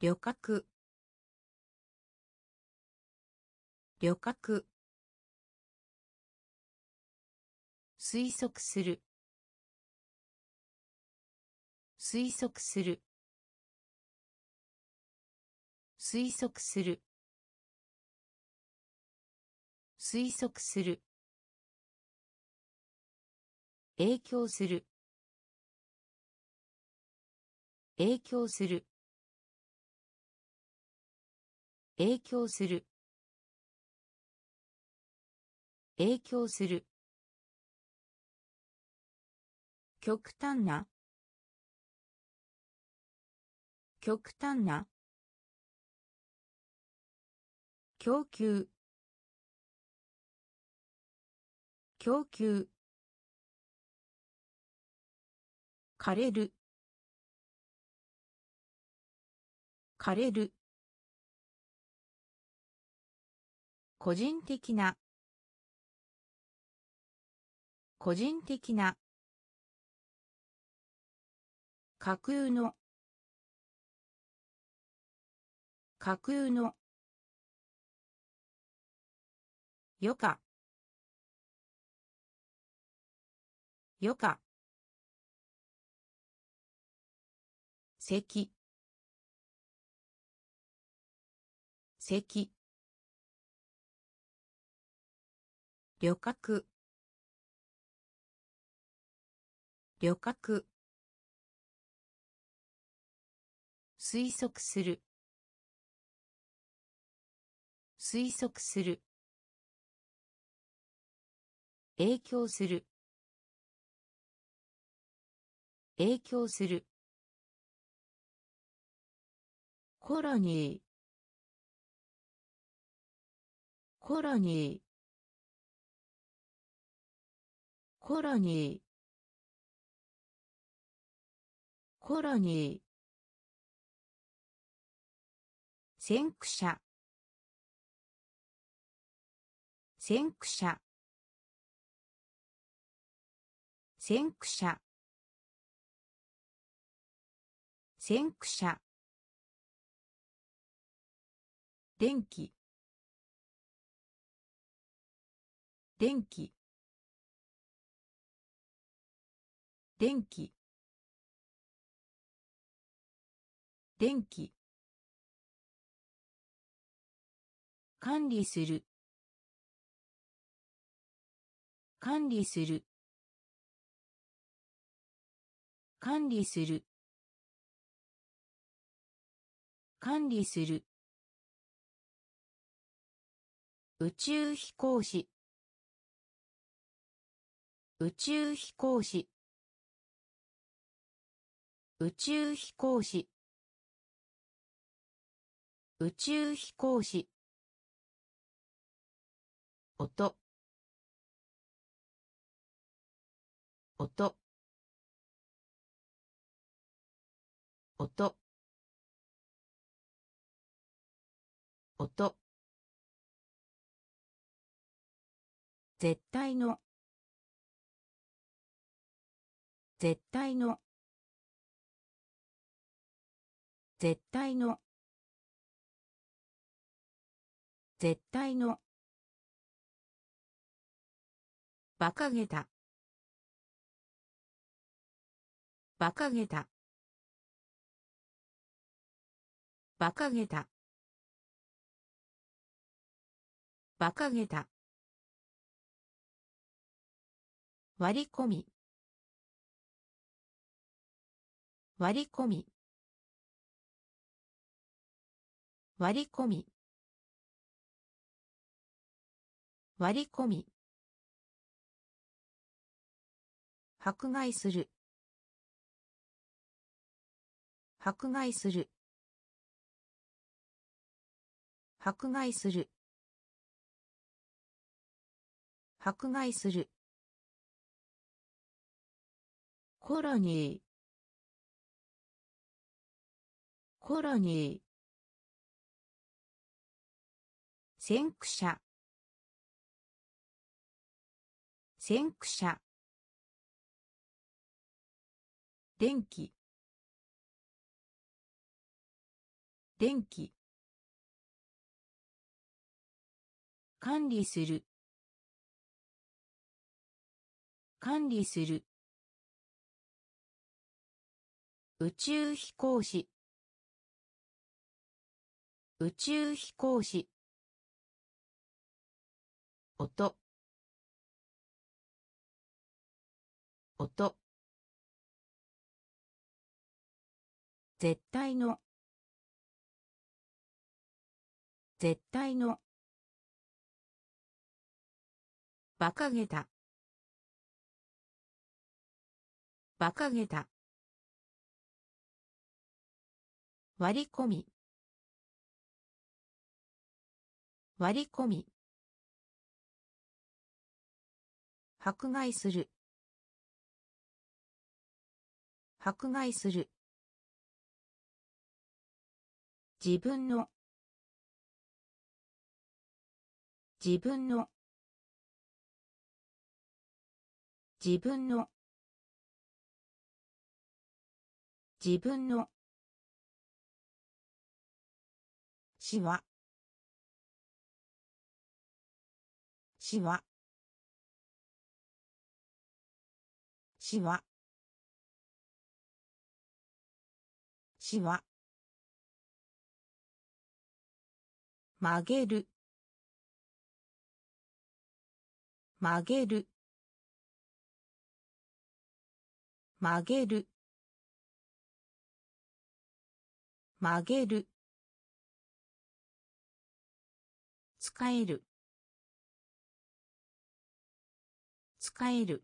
旅客。旅客。推測する。推測する。推測する。推測する。影響する。影響する。影響する。影響する。極端な。極端な。供給。供給。枯れる。枯れる。個人的な。個人的な。架空の。架空の。余暇。余暇。席席旅客。旅客。推測する。推測する。影響する。影響する。コロニーコロニーコロニーコロニー先駆者。先駆者。先駆者。先駆者。電気。電気。電気。電気。管理する。管理する。管理する。管理する。宇宙飛行士。宇宙飛行士。宇宙飛行士。宇宙飛行士。音。音。音。音。絶対の。絶対の。絶対の。絶対の。馬鹿げた。馬鹿げた。馬鹿げた。馬鹿げた。割り込み。割り込み。割り込み。割り込み。迫害する。迫害する。迫害する。迫害する。コロニーコロニー先駆者。先駆者。電気。電気。管理する。管理する。宇宙飛行士。宇宙飛行士。音。音。絶対の。絶対の。馬鹿げた。馬鹿げた。割り込み。割り込み。迫害する。迫害する。自分の。自分の。自分の。自分の。しわ。しわ。しわ。しわ。曲げる。曲げる。曲げる。曲げる。使える。使える。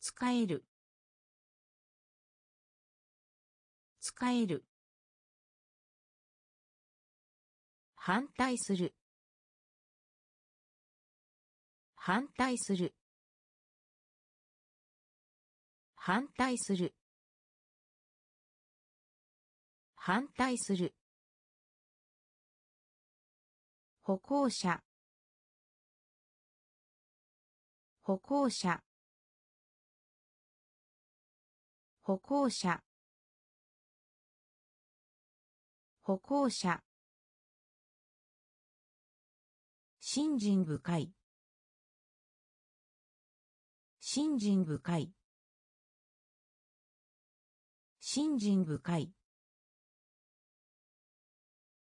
使える。使える。反対する。反対する。反対する。反対する。歩行者。歩行者。歩行者。歩行者。信心深い。信心深い。信心深い。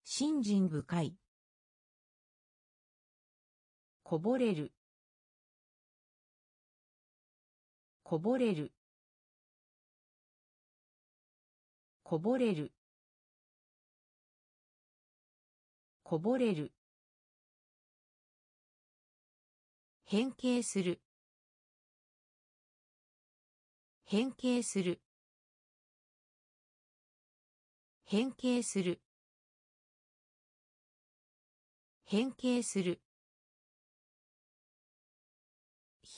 信心深い。こぼれる。こぼれる。こぼれる。こぼれる。変形する。変形する。変形する。変形する。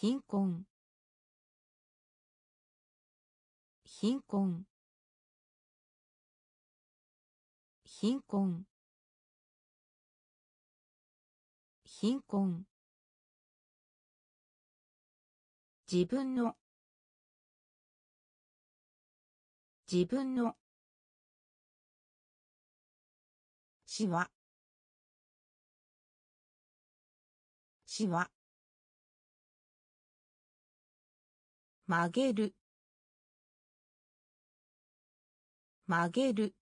貧困。貧困。貧困。貧困。自分の。自分の。しわしわ曲げる。曲げる。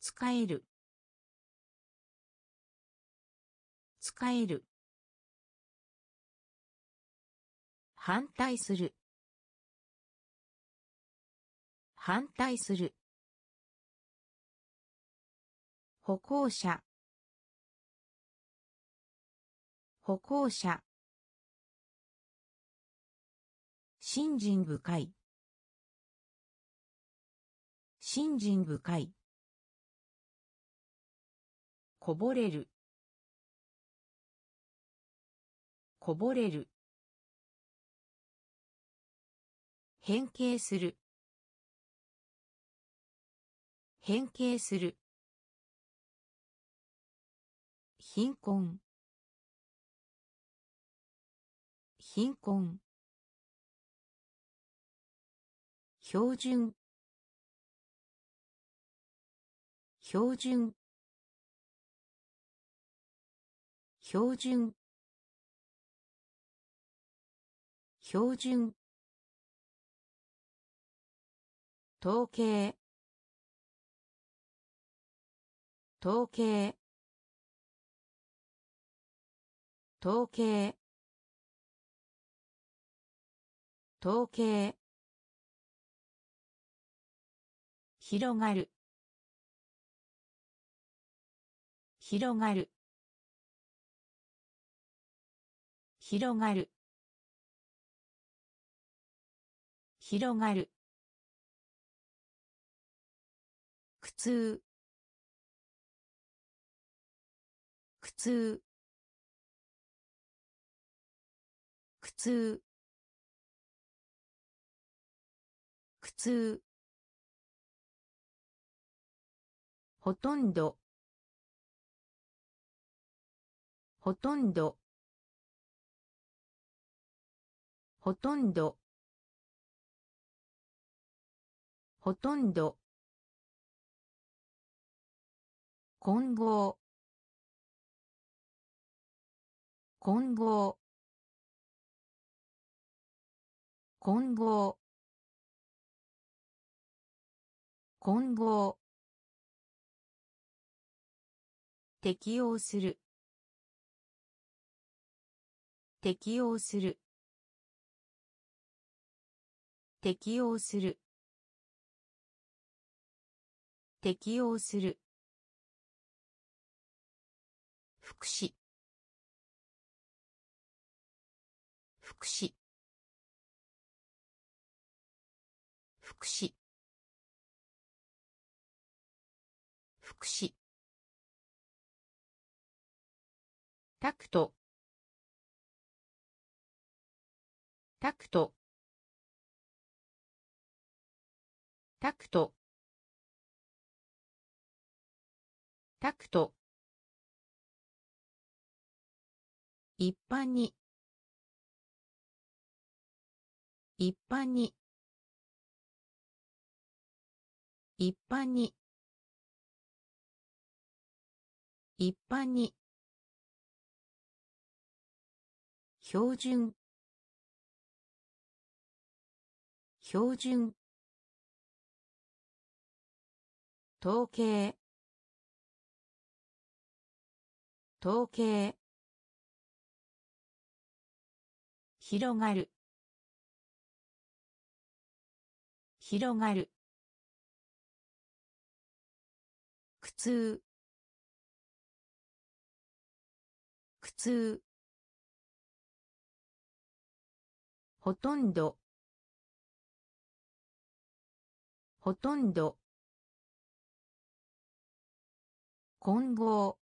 使える。使える。反対する。反対する。歩行者。歩行者。信心深い。信心深い。こぼれる。こぼれる。変形する。変形する。貧困。貧困。標準。標準。標準。標準。統計。統計。統計。統計。広がる。広がる。広がる。広がる。苦痛。苦痛。苦痛。苦痛。ほとんど。ほとんど。ほとんど。ほとんど。混合。混合。混合。混合。適用する。適用する。適用する。適用する。福祉。福祉。福祉。福祉。タクト。タクト。タクト。タクト。一般に。一般に。一般に。一般に。標準。標準。統計。統計。広がる。広がる。苦痛。苦痛。ほとんど。ほとんど。混合。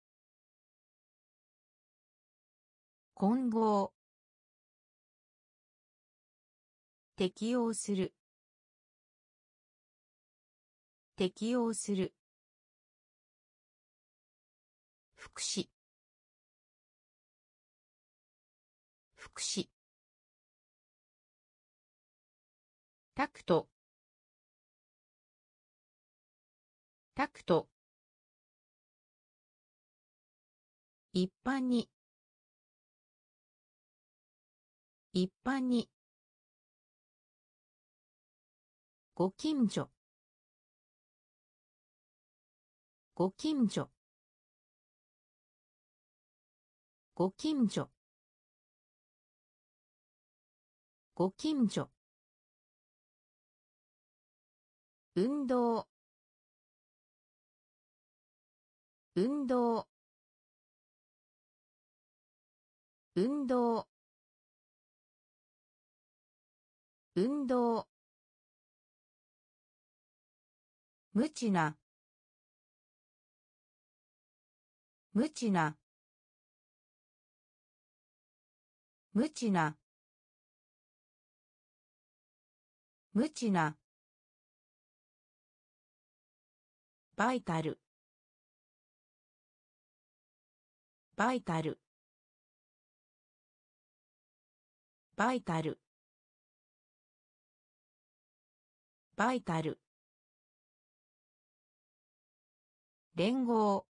混合。適用する。適用する。福祉。福祉。タクト。タクト。一般に。一般に。ご近所。ご近所。ご近所。ご近所。運動。運動。運動。運動。無知な。無知な。無知な。無知な。バイタル。バイタル。バイタル。バイタル。連合。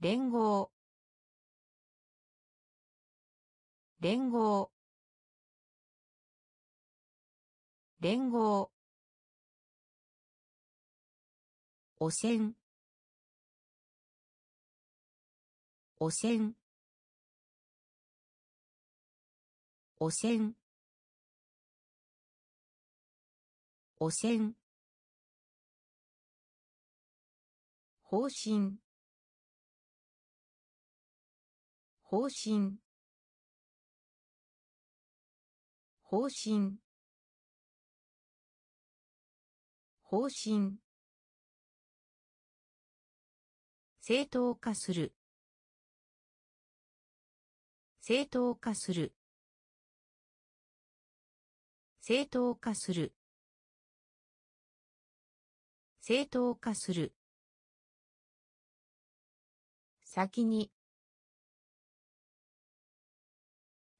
連合。連合。連合。汚染。汚染。汚染。汚染方針方針方針方針正当化する。正当化する。正当化する。正当化する。先に。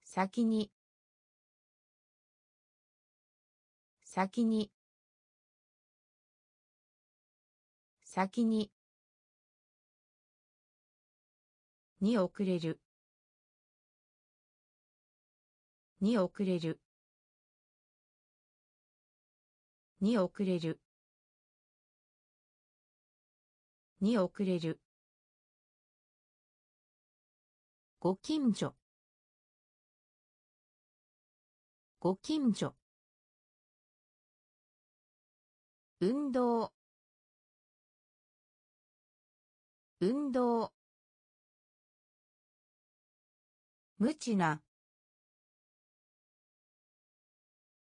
先に。先に。先に。に遅れる。に遅れる。に遅れる。に遅れる。ご近所。ご近所。運動。運動。無知な。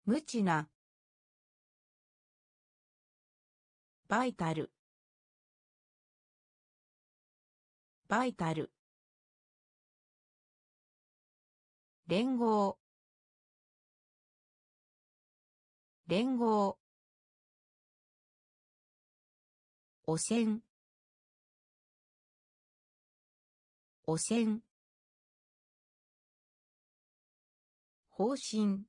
無知な。バイタル。バイタル。連合。連合。汚染。汚染。方針。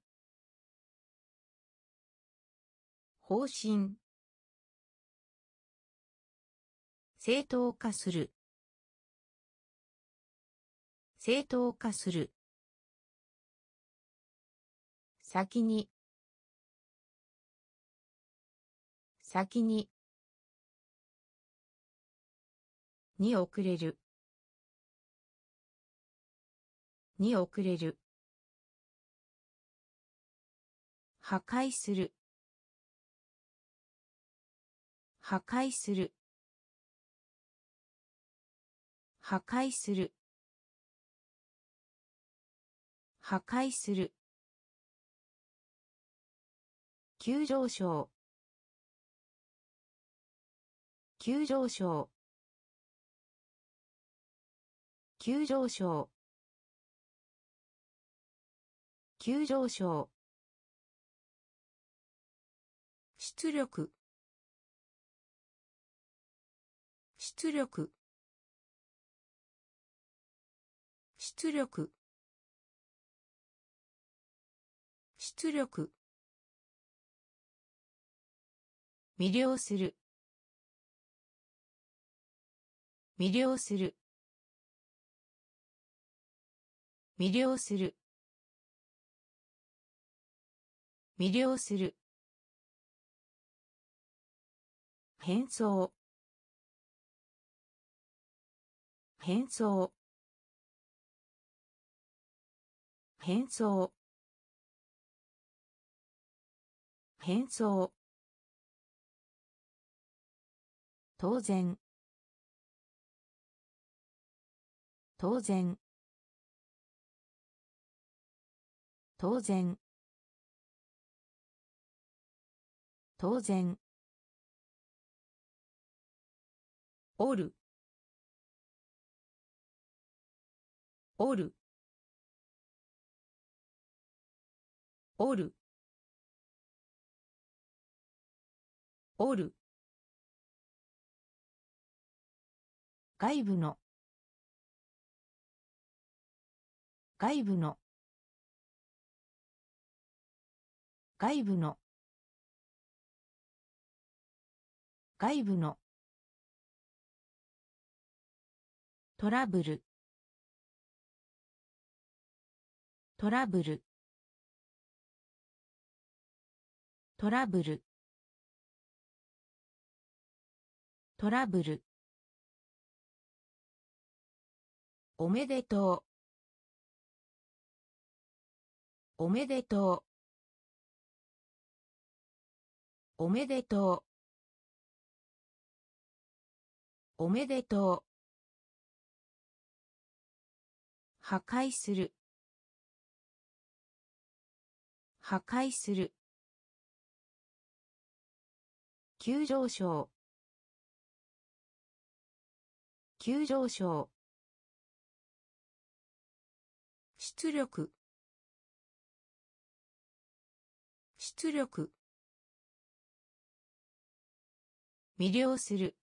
方針。正当化する。正当化する。先に。先に。に遅れる。に遅れる。破壊する。破壊する。破壊する。破壊する。急上昇。急上昇。急上昇。急上昇。出力。出力。出力。出力。魅了する。魅了する。魅了する。魅了する。変装。変装。変装。変装。当然。当然。当然。当然。おる。おる。おる。おる。外部の。外部の。外部の。外部の。トラブル。トラブル。トラブル。トラブル。おめでとう。おめでとう。おめでとう。おめでとう。破壊する。破壊する。急上昇。急上昇。出力。出力。魅了する。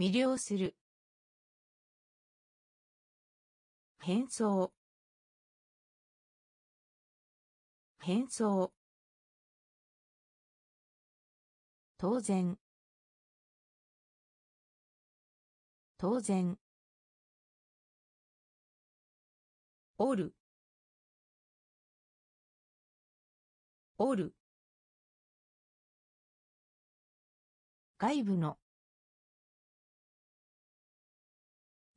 魅了する。変装。変装。当然。当然。おる。おる。外部の。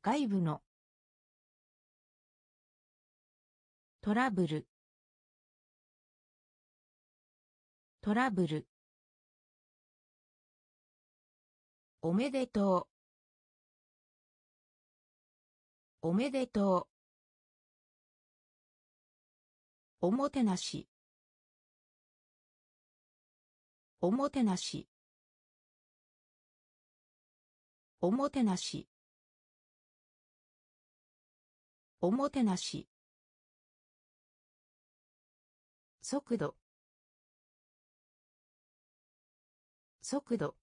外部の。トラブル。トラブル。おめでとう。おめでとう。おもてなし。おもてなし。おもてなし。おもてなし。速度。速度。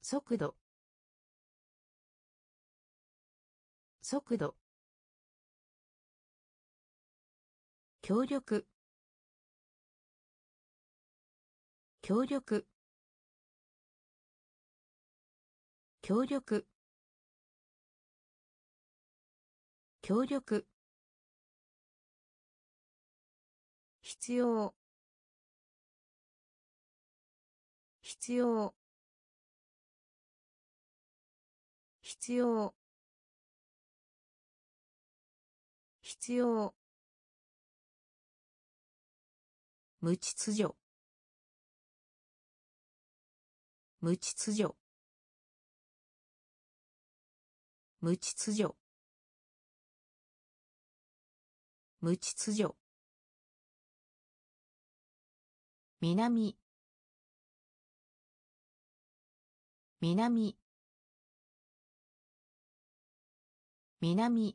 速度。速度。協力。協力。協力。協力。必要。必要。必要。必要。無秩序。無秩序。無秩序。無秩序。南。南。南。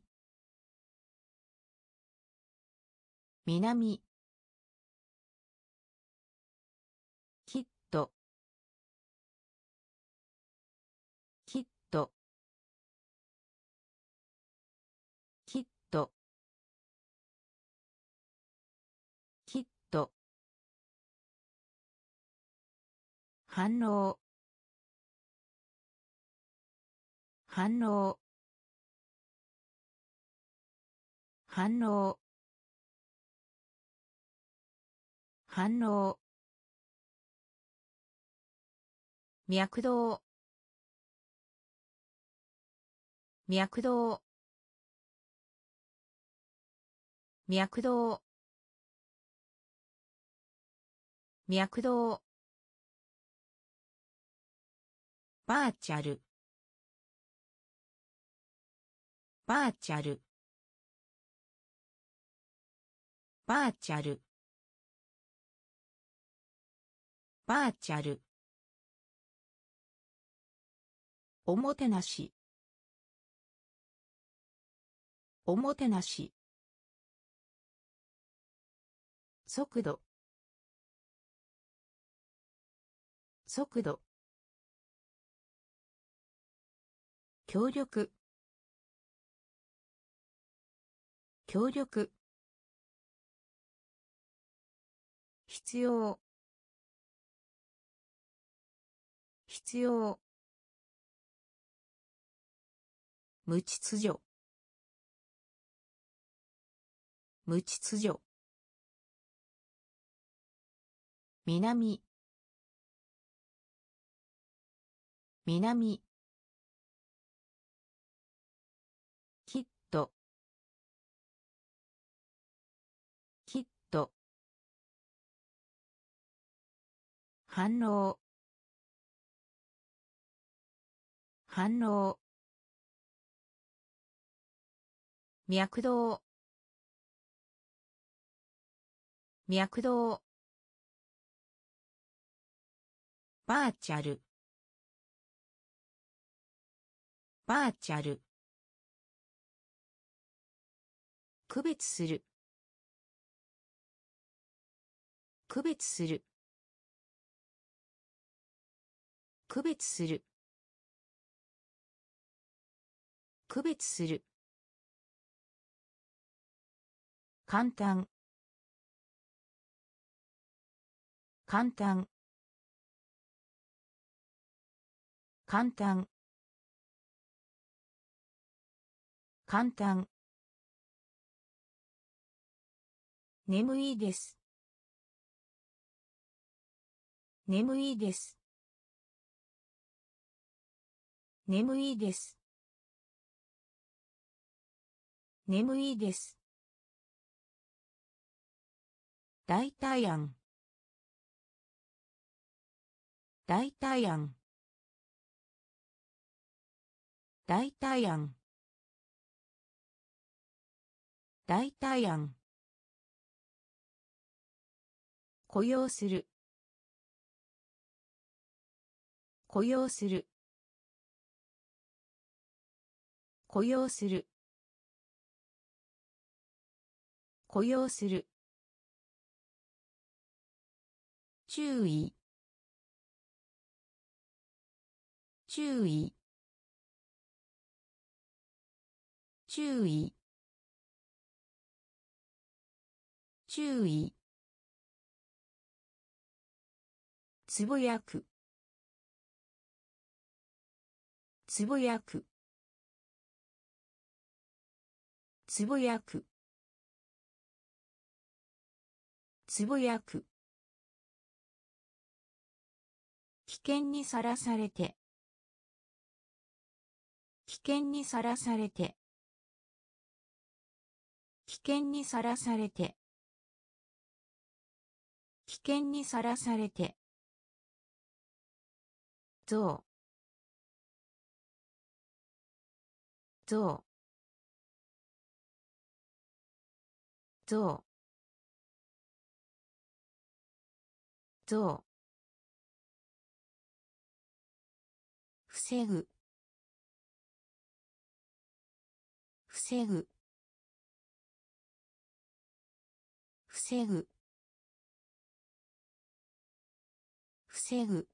南。反応。反応。反応。反応。脈動。脈動。脈動。脈動。バーチャル。バーチャル。バーチャル。バーチャル。おもてなし。おもてなし。速度。速度。協力。協力。必要。必要。無秩序。無秩序。南。南。反応。反応。脈動。脈動。バーチャル。バーチャル。区別する。区別する。区別する。区別する。簡単。簡単。簡単。簡単。眠いです。眠いです。眠いです。眠いです。大体案大体案大体案大体案雇用する。雇用する。雇用する。雇用する。注意。注意。注意。注意。つぶやく。つぶやく。つぶやく。つぶやく。危険にさらされて。危険にさらされて。危険にさらされて。危険にさらされて。ぞう？ぞうぞうぞう防ぐ。防ぐ。防ぐ。防ぐ。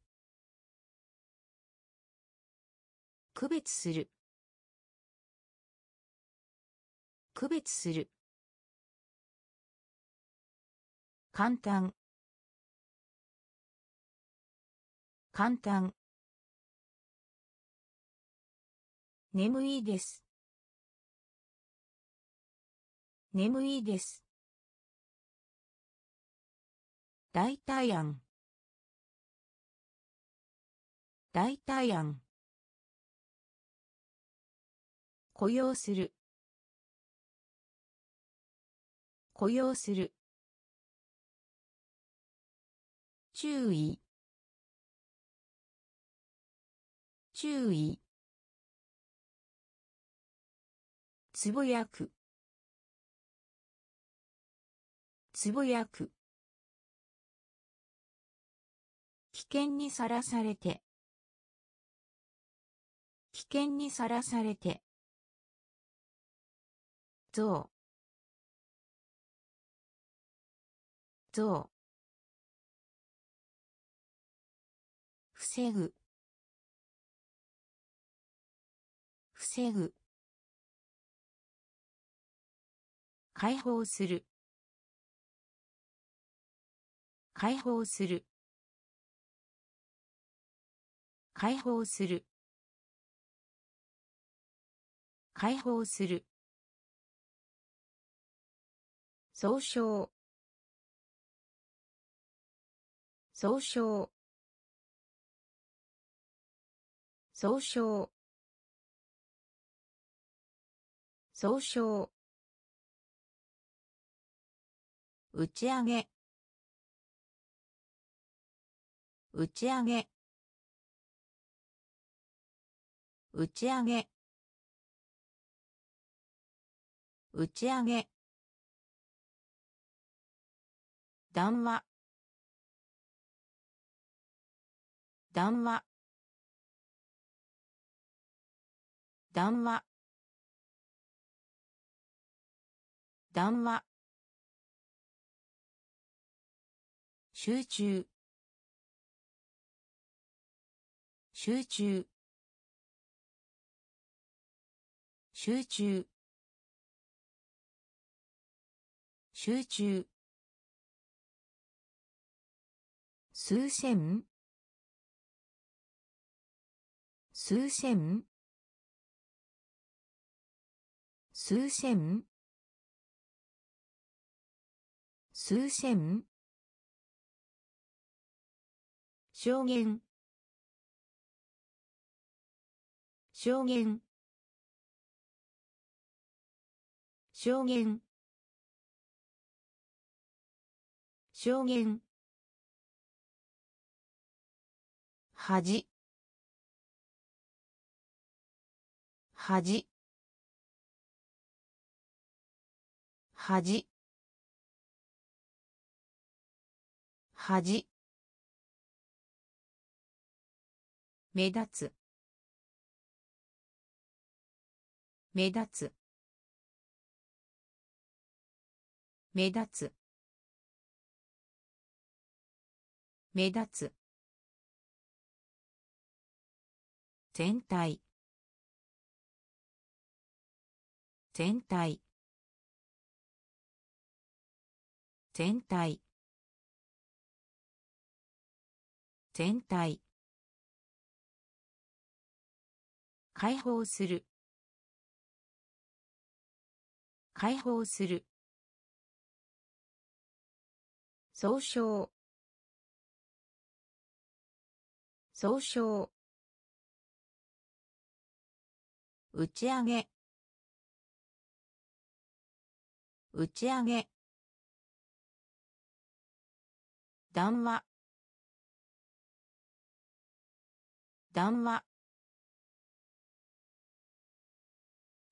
区別する。区別する。簡単。簡単。眠いです。眠いです。大体案大体案雇用する。雇用する。注意。注意。つぶやく。つぶやく。危険にさらされて。危険にさらされて。ぞう？ぞ防ぐ。防ぐ。解放する。解放する。解放する。解放する。総称。総称。総称。総称。打ち上げ。打ち上げ。打ち上げ。打ち上げ。談話。談話。談話。談話。集中。集中。集中。集中。数千。数千。数千数千証言証言証言証言恥恥恥。恥。目立つ。目立つ。目立つ。目立つ。全体。全体。全体。全体。解放する。解放する。総称。総称。打ち上げ。打ち上げ。談話。談話。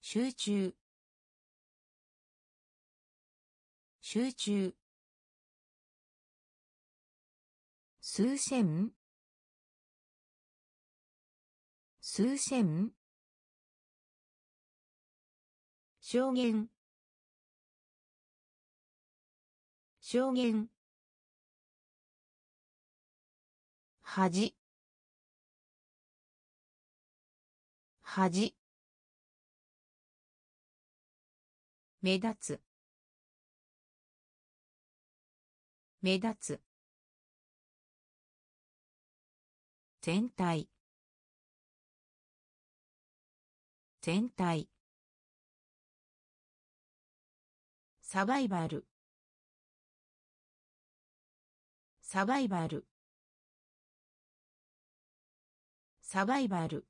集中。集中。数千。数千。証言。証言。恥。恥。目立つ。目立つ。全体。全体。サバイバル。サバイバル。サバイバル。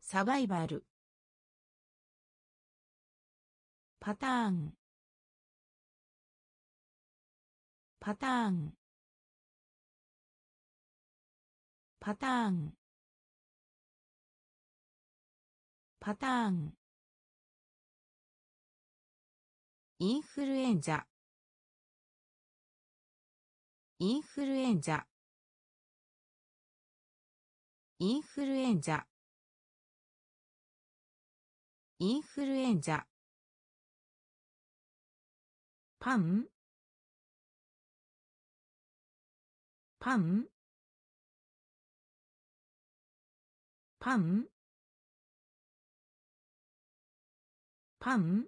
サバイバル。パターン。パターン。パターン。パターン。インフルエンザ。インフルエンザ。インフルエンザ。インフルエンザ。パン？パン？パン？パン？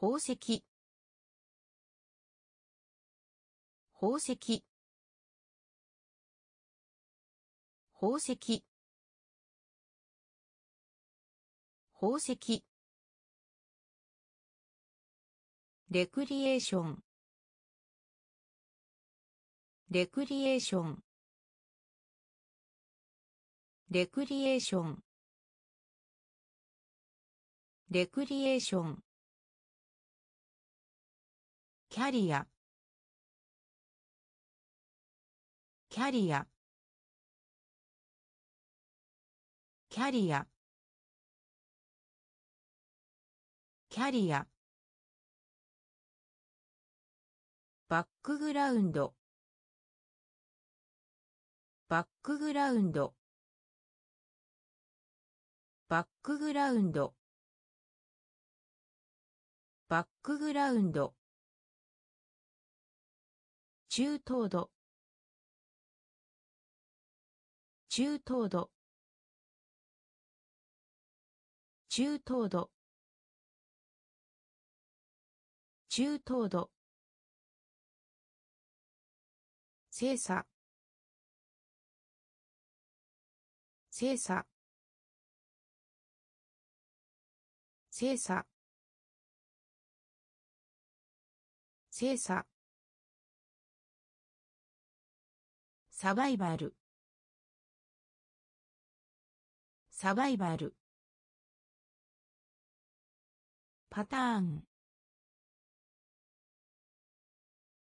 宝石。宝石。宝石。宝石。レクリエーション。レクリエーション。レクリエーション。レクリエーション。キャリア。キャリア。キャリア。キャリア。バックグラウンド。バックグラウンド。バックグラウンド。バックグラウンド。中等度中等度中等度。中等度。精査。精査。精査。精査。サバイバル。サバイバル。パターン。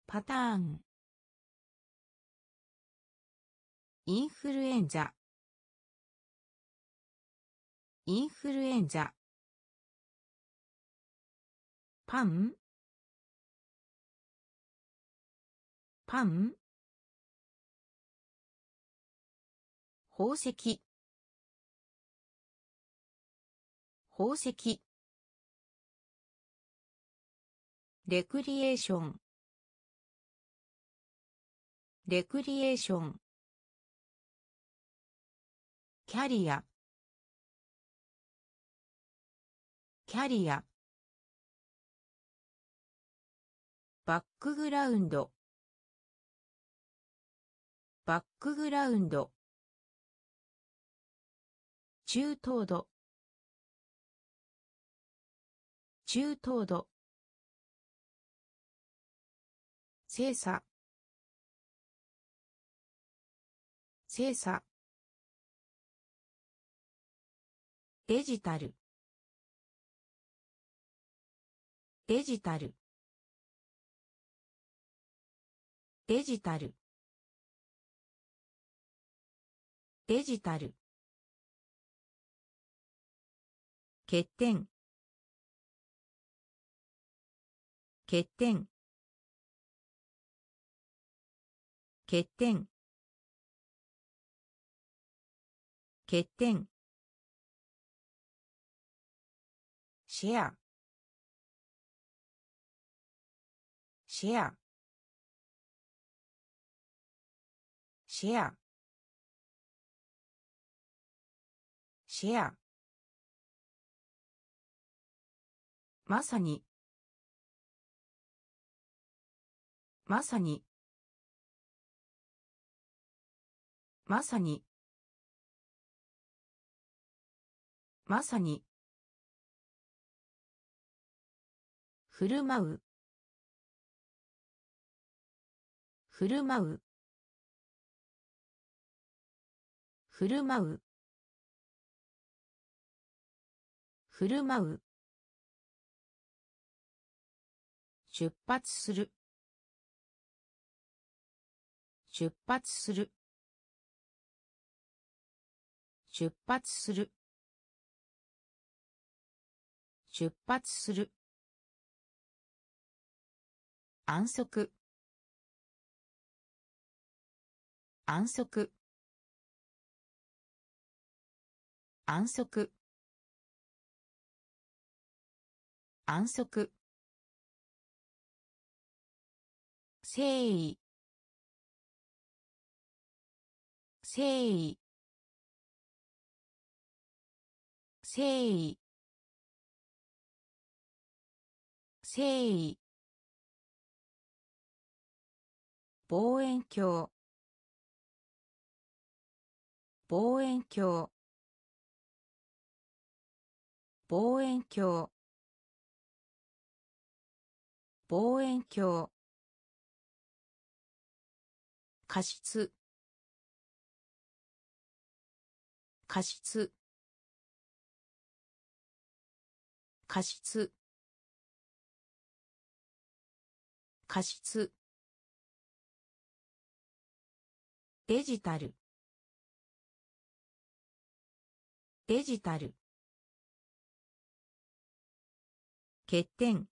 パターン。インフルエンザ。インフルエンザ。パン。パン。宝石。宝石。レクリエーション。レクリエーション。キャリア。キャリア。バックグラウンド。バックグラウンド。中等度。中等度。精査。精査。デジタル。デジタル。デジタル。デジタル。欠点。欠点。欠点。欠点。シェアシェアシェアシェアまさに。まさにまさに。まさに。振る舞う。振る舞う。振る舞う。振る舞う。出発する。出発する。出発する。出発する。安息。安息。安息。安息。誠意。誠意。誠意。誠意。望遠鏡。望遠鏡。望遠鏡。望遠鏡。過失。過失。過失。過失。デジタル。デジタル。欠点。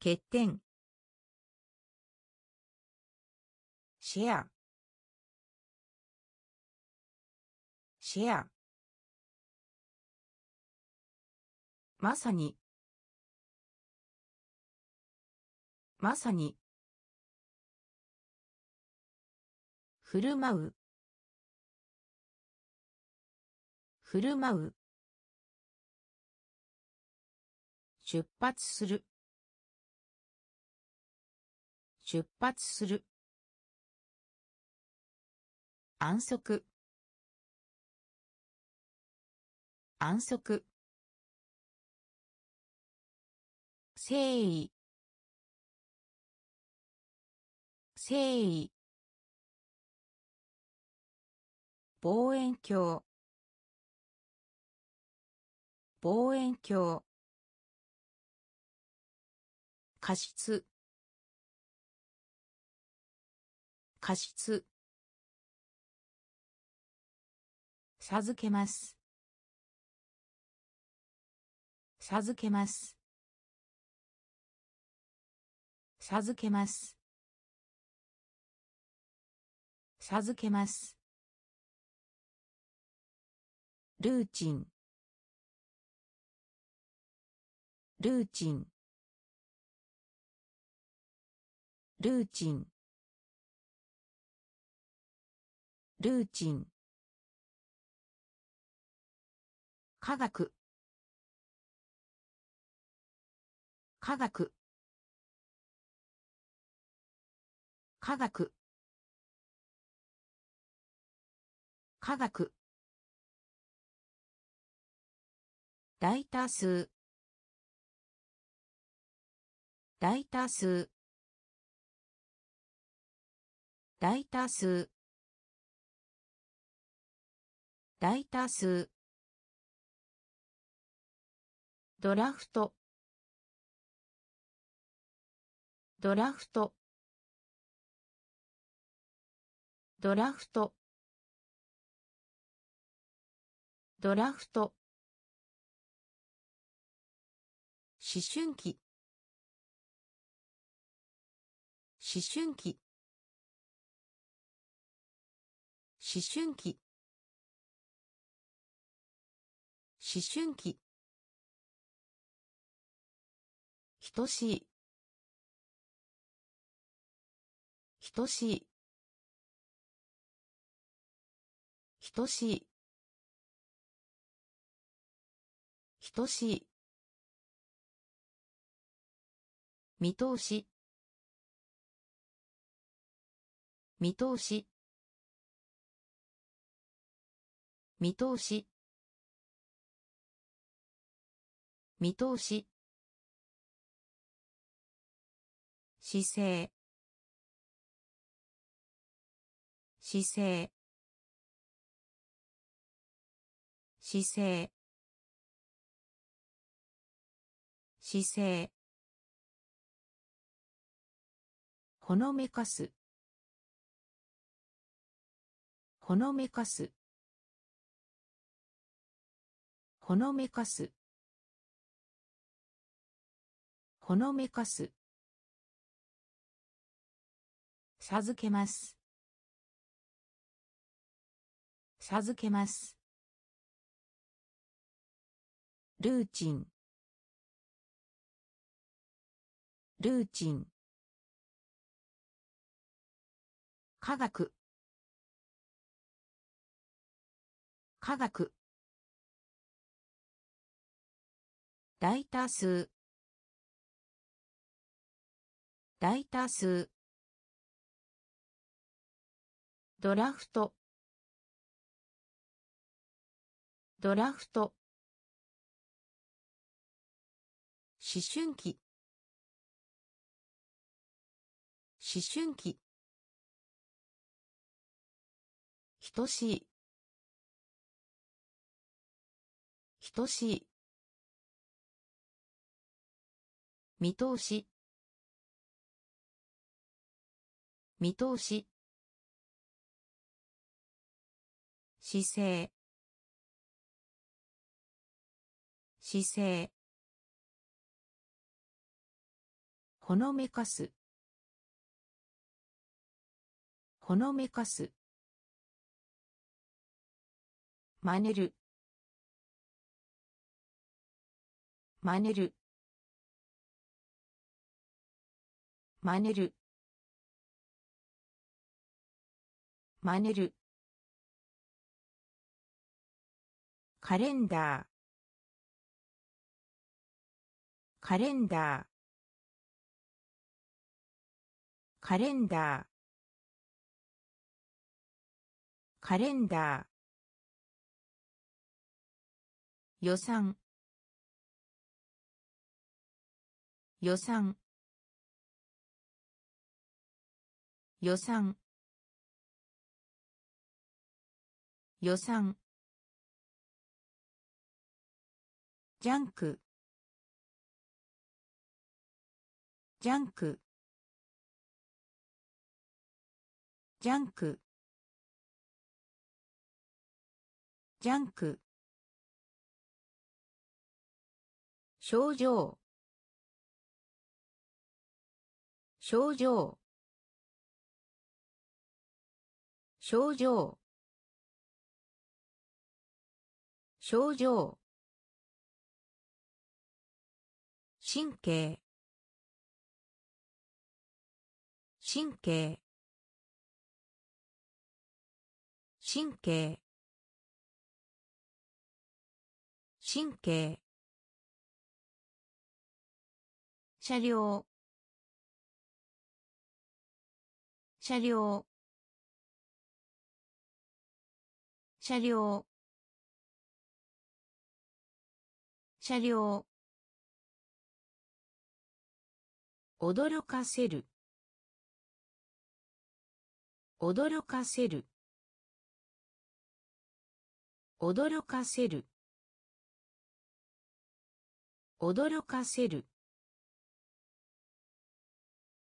欠点。シェア。シェア。まさに。まさに。振る舞う。振る舞う。出発する。出発する。安息。安息。誠意。誠意。望遠鏡。望遠鏡。過失。過失。授けます。授けます。授けます。授けます。ルーチン。ルーチン。ルーチン。ルーチン。科学。科学。科学。科学。大多数。大多数。大多数。大多数。ドラフト。ドラフト。ドラフト。ドラフト。思春期。思春期。思春期。思春期。等しい。等しい。等しい。等しい。見通し。見通し。見通し。見通し。姿勢。姿勢。姿勢。姿勢。ほのめかす。ほのめかす。ほのめかす。ほのめかす。授けます。授けます。ルーチン。ルーチン。科学。科学。大多数。大多数。ドラフト。ドラフト。思春期。思春期。等しい。等しい。見通し。見通し。姿勢。姿勢。ほのめかす。ほのめかす。真似る。真似る。真似る。真似る。カレンダー。カレンダー。カレンダー。カレンダー。予算。予算。予算。予算。ジャンク。ジャンク。ジャンク。ジャンク。症状。症状。症状。症状。神経。神経。神経。神経。車両。車両。車両。車両。驚かせる。驚かせる驚かせる。驚かせる。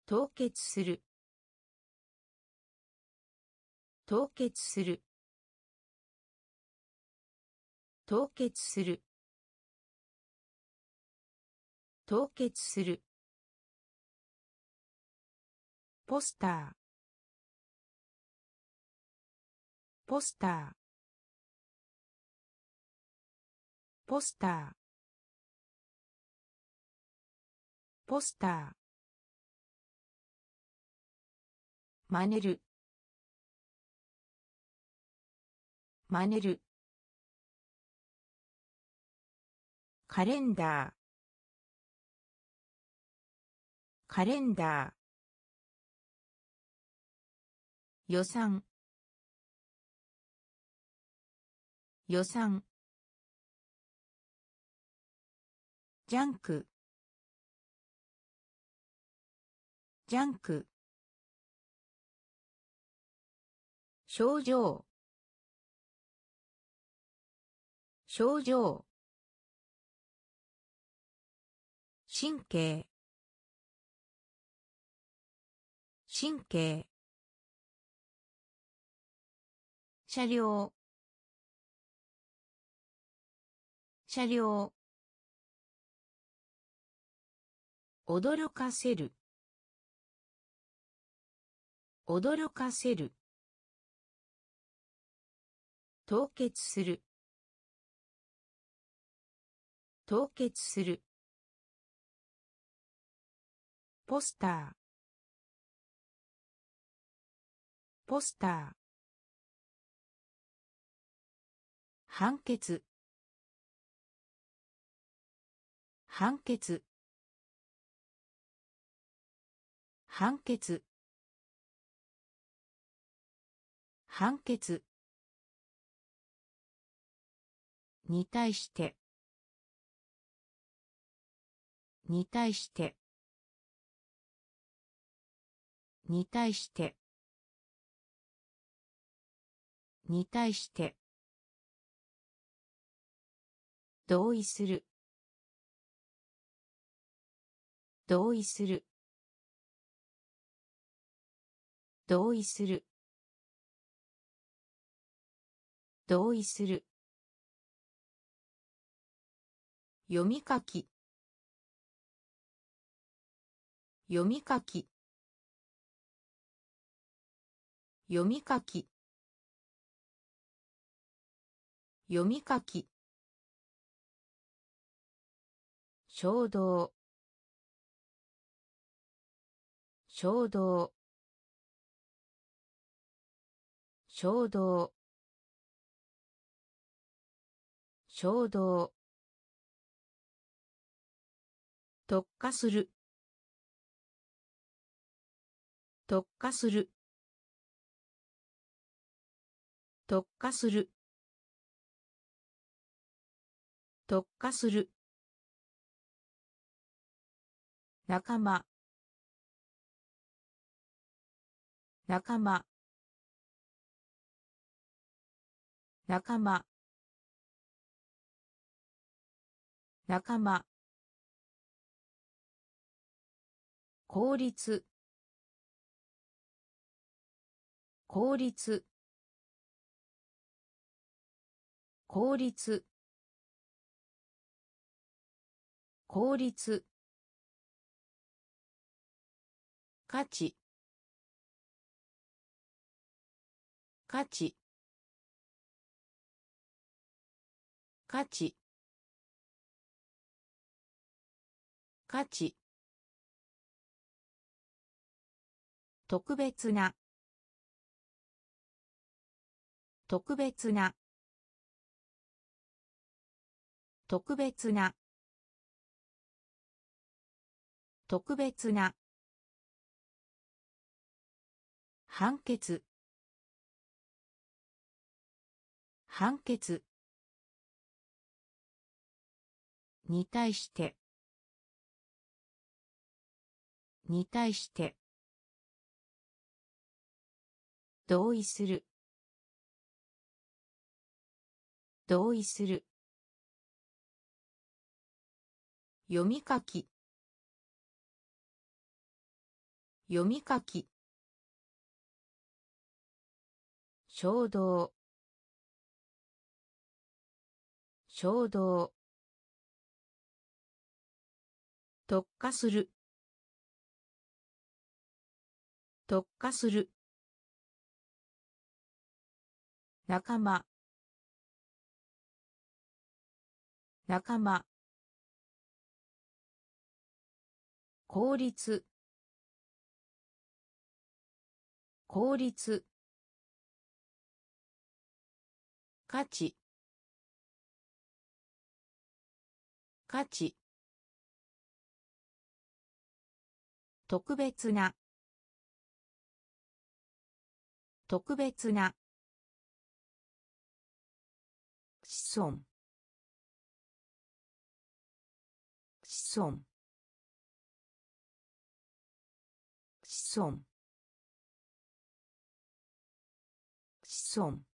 凍結する。凍結する。凍結する。凍結する。ポスター。ポスター。ポスター。ポスター。真似る。真似る。カレンダー。カレンダー。予算。予算。ジャンク。ジャンク。症状。症状。神経。神経。車両。車両。驚かせる。驚かせる。凍結する。凍結する。ポスター。ポスター。判決。判決。判決。判決。に対して。に対して。に対して。に対して。同意する。同意する。同意する。同意する。読み書き。読み書き。読み書き。読み書き。衝動。衝動。衝動。衝動。特化する。特化する。特化する。特化する。仲間。仲間。仲間。仲間。効率。効率。効率。効率。価値。価値。価値。価値。特別な。特別な。特別な。特別な。判決。判決。に対して。に対して。同意する。同意する。読み書き。読み書き。衝動。衝動。特化する。特化する。仲間。仲間。効率。効率。価値。価値。特別な。特別な。子孫。子孫。子孫。子孫。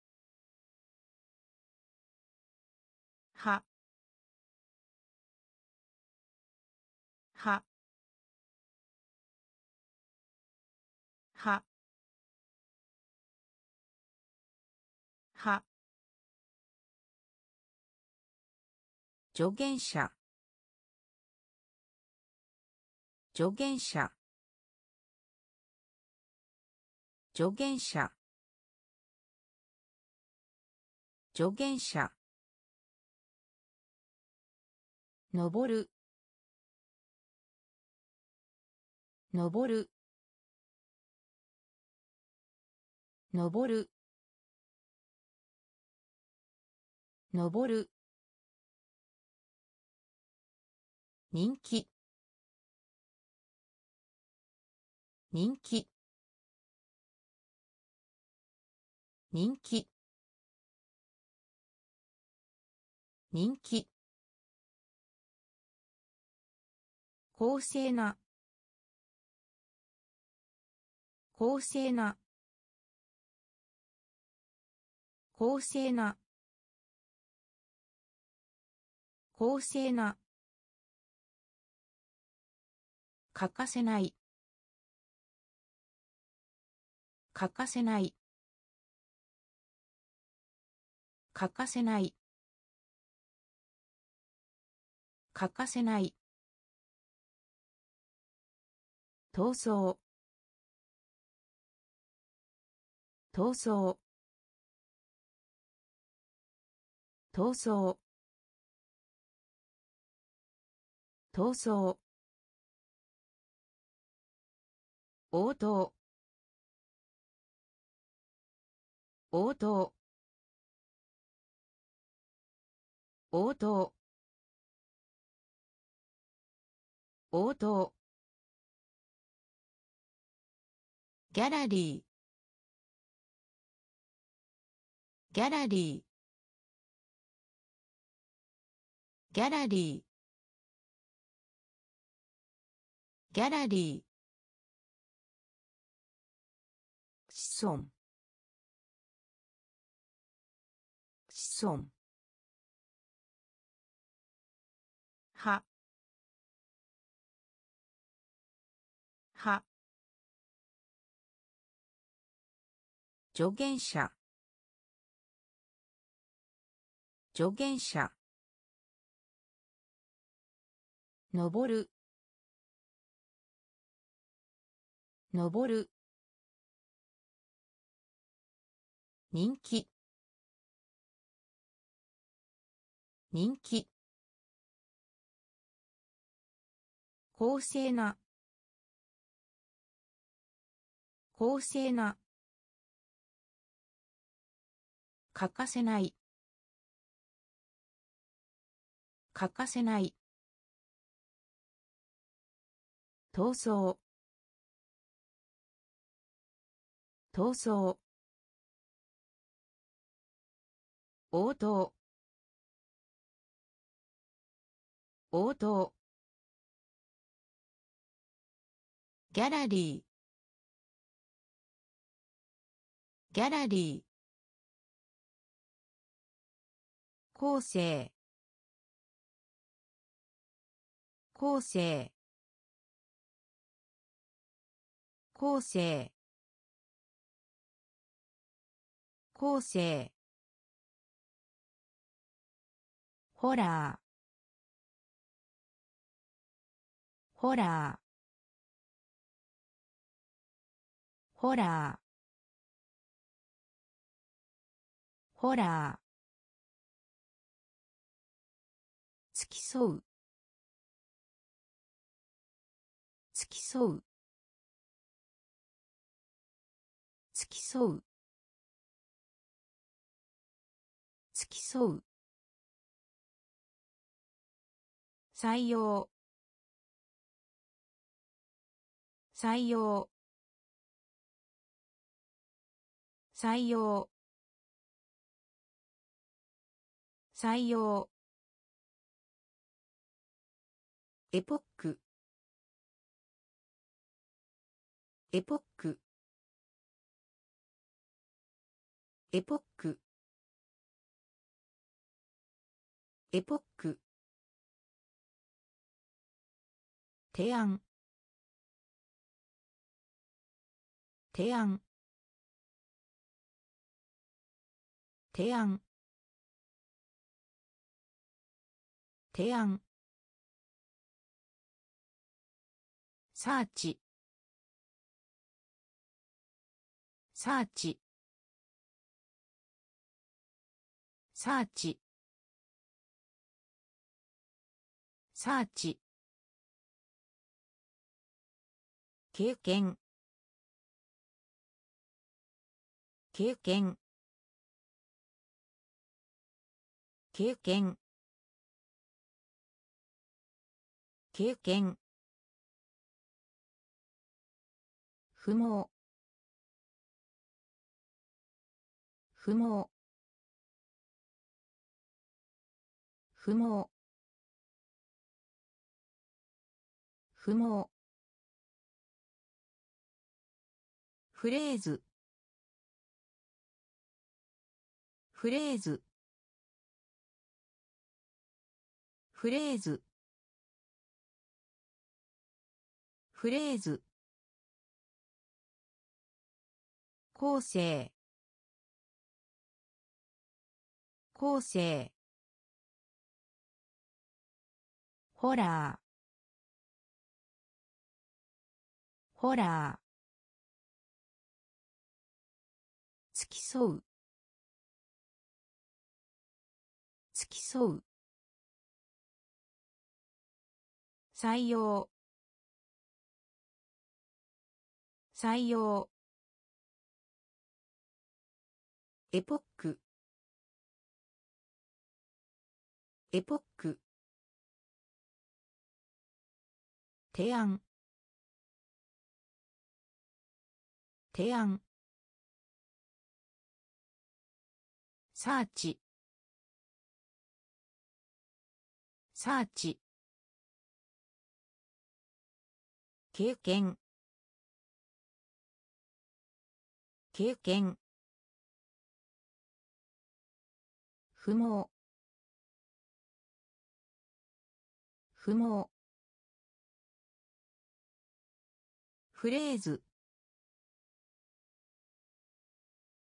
助言者。助言者。助言者。助言者。登る。登る。登る。登る。人気。人気。人気。人気。公正な。公正な。公正な。公正な。欠かせない。欠かせない。欠かせない。欠かせない。闘争闘争闘争闘争応答。応答。応答。応答。ギャラリー。ギャラリー。ギャラリー。ギャラリー。子孫子孫はは助言者助言者登る登る人気。人気。公正な。公正な。欠かせない。欠かせない。闘争闘争応答。応答。ギャラリー。ギャラリー。構成構成構成構成ホラー。ホラー。ホラー。ホラー。付き添う。付き添う。付き添う。付き添う。採用。採用。採用。採用。エポック。エポック。エポック。エポック。提案。提案。提案。提案。サーチ。サーチ。サーチ。サーチ。経験。経験。経験。経験。不毛。不毛。不毛。不毛。フレーズ。フレーズ。フレーズ。フレーズ。構成。構成。ホラー。ホラー。付き添う。競う。採用。採用。エポック。エポック。提案。提案。サーチ。サーチ。経験。経験。不毛。不毛。フレーズ。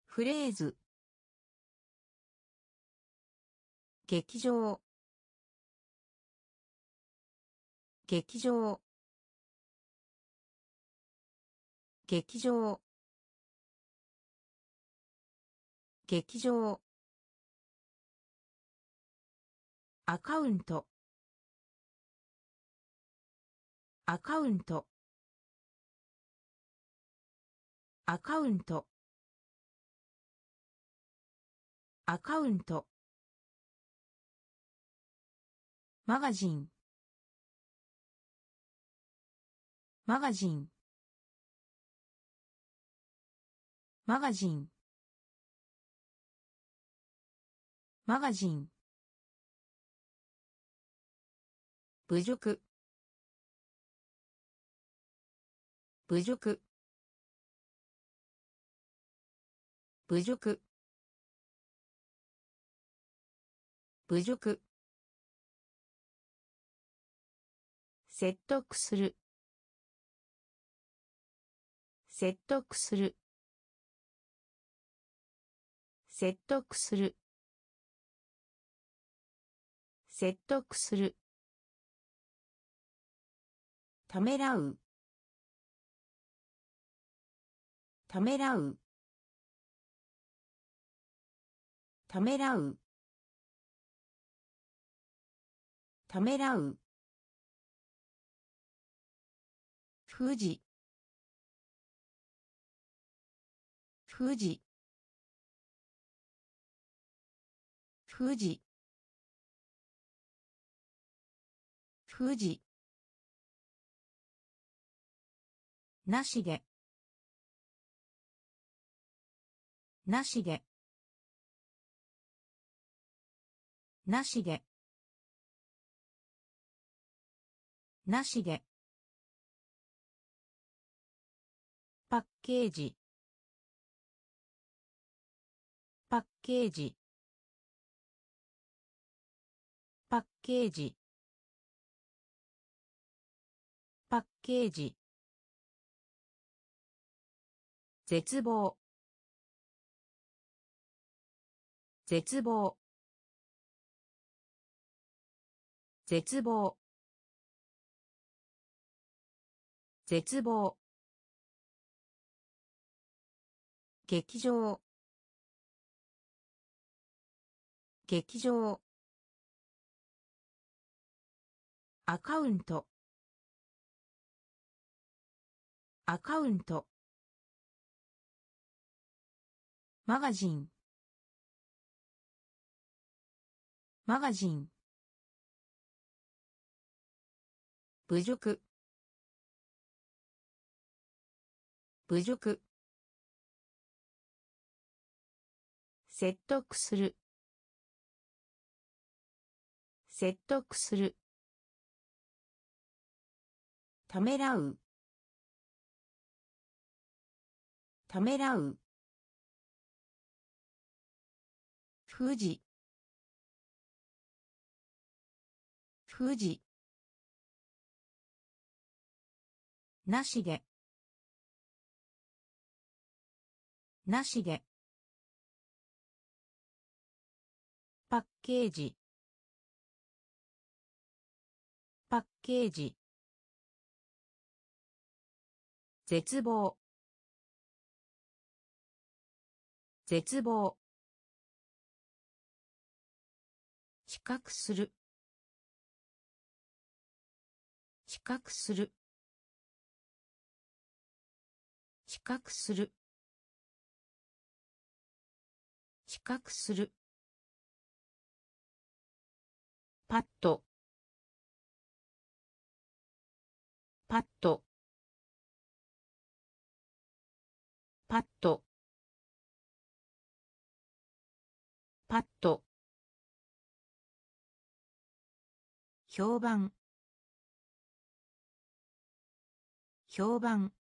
フレーズ。劇場。劇場。劇場。劇場。アカウント。アカウント。アカウント。アカウント。マガジン。マガジン。マガジン。マガジン。侮辱侮辱侮辱侮辱説得する。説得する。説得する。説得する。ためらう。ためらう。ためらう。ためらう。富士。富士。富士。富士。なしで。なしで。なしで。なしで。パッケージ。パッケージ。パッケージ。パッケージ。絶望。絶望。絶望。絶望。劇場。劇場。アカウント。アカウント。マガジン。マガジン。侮辱。侮辱。説得する。説得する。ためらう。ためらう。富士富士なしで。なしで。パッケージ。パッケージ。絶望。絶望。比較する。比較する。比較する。比較する。パッとパッとパッとパッと評判。評判。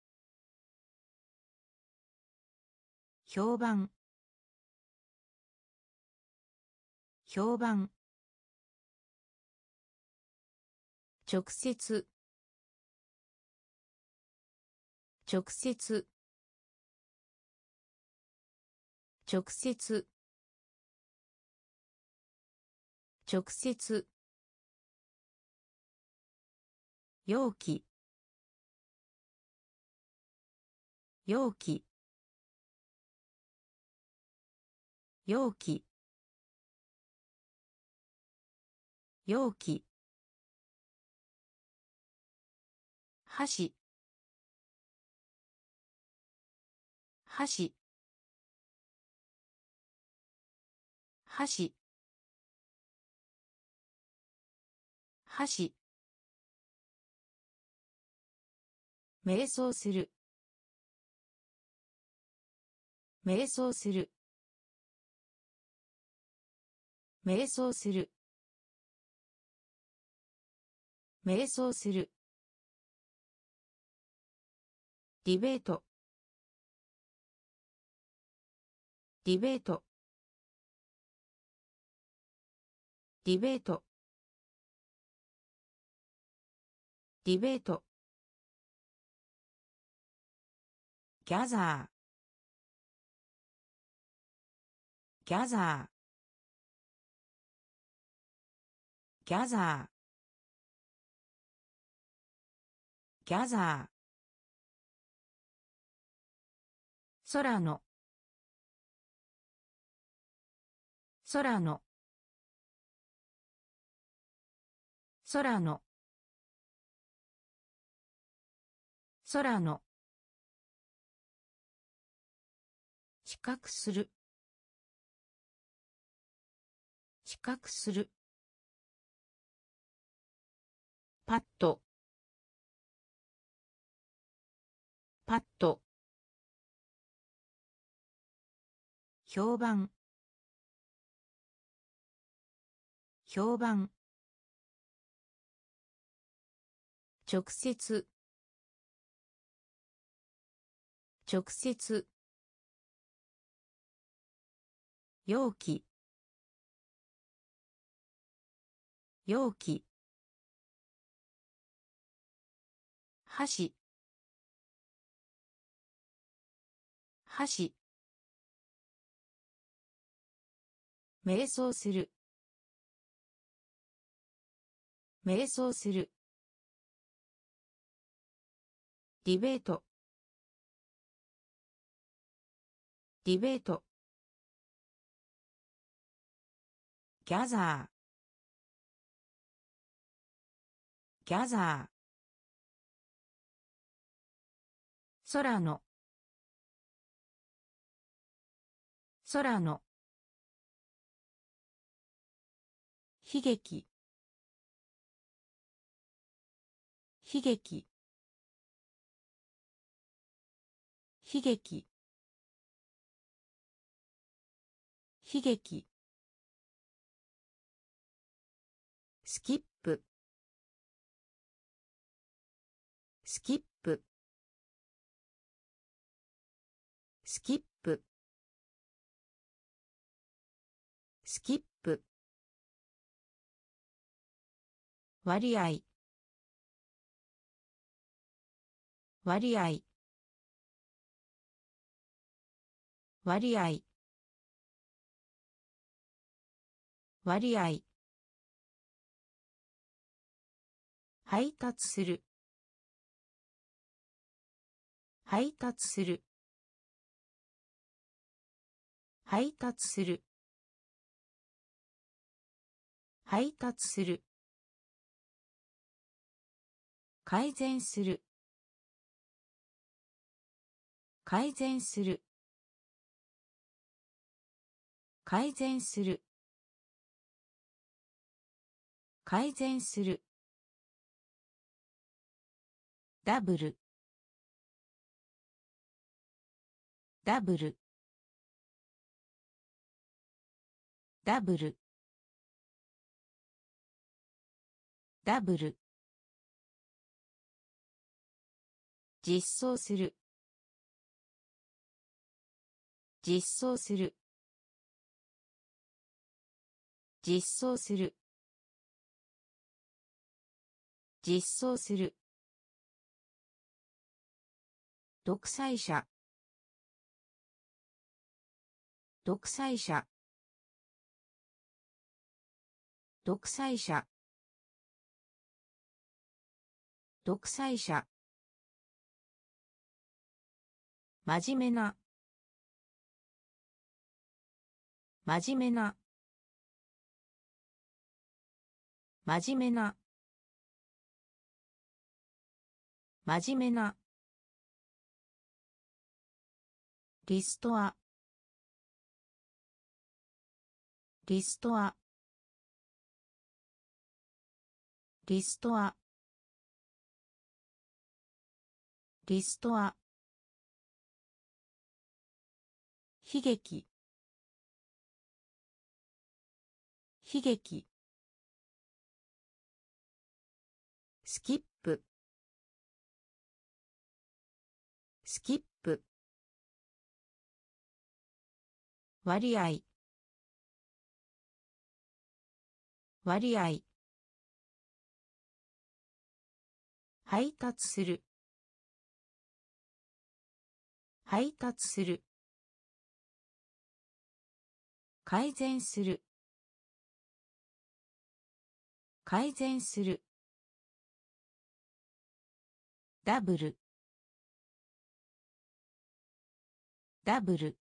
評判。評判。直接。直接。直接。直接。容器。容器。容器。容器。箸。箸。箸。箸。瞑想する。瞑想する。瞑想する。瞑想する。ディベート。ディベート。ディベート。ディベート。ギャザー。ギャザー。ギャザー。ギャザー。空の。空の。空の。空の。比較する。比較する。パッとパッと評判。評判。直接。直接。容器。容器。箸。箸。瞑想する。瞑想する。ディベート。ディベート。ギャザー。ギャザー。空の。空の。悲劇。悲劇。悲劇。悲劇。割合。割合。割合。割合。配達する。配達する。配達する。配達する。改善する。改善する。改善する。改善する。ダブル。ダブル。ダブル。ダブル。実装する。実装する。実装する。実装する。独裁者。独裁者。独裁者。独裁者。真面目な。真面目な。真面目な。真面目な。リストア。リストア。リストア。リストア。悲劇。悲劇。スキップ。スキップ。割合。割合。配達する。配達する。改善する。改善する。ダブル。ダブル。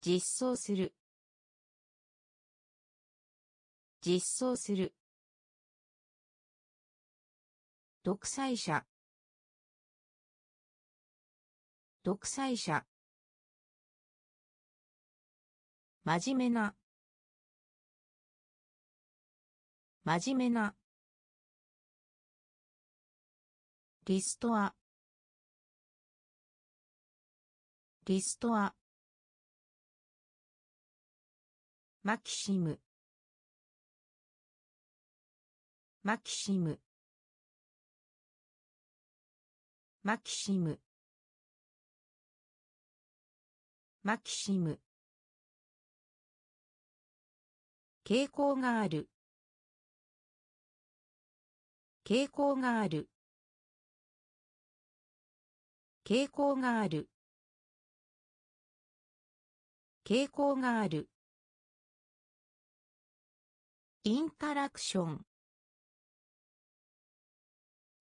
実装する。実装する。独裁者。独裁者。真面目な。真面目な。リストア。リストア。マキシム。マキシム。マキシム。マキシム。傾向がある。傾向がある。傾向がある。傾向がある。インタラクション。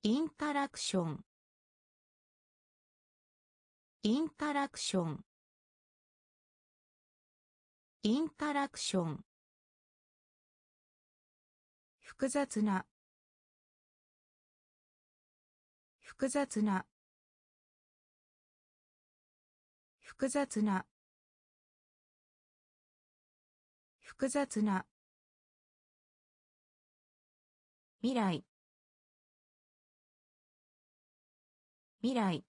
インタラクション。インタラクション。インタラクション。複雑な。複雑な。複雑な。複雑な。未来。未来。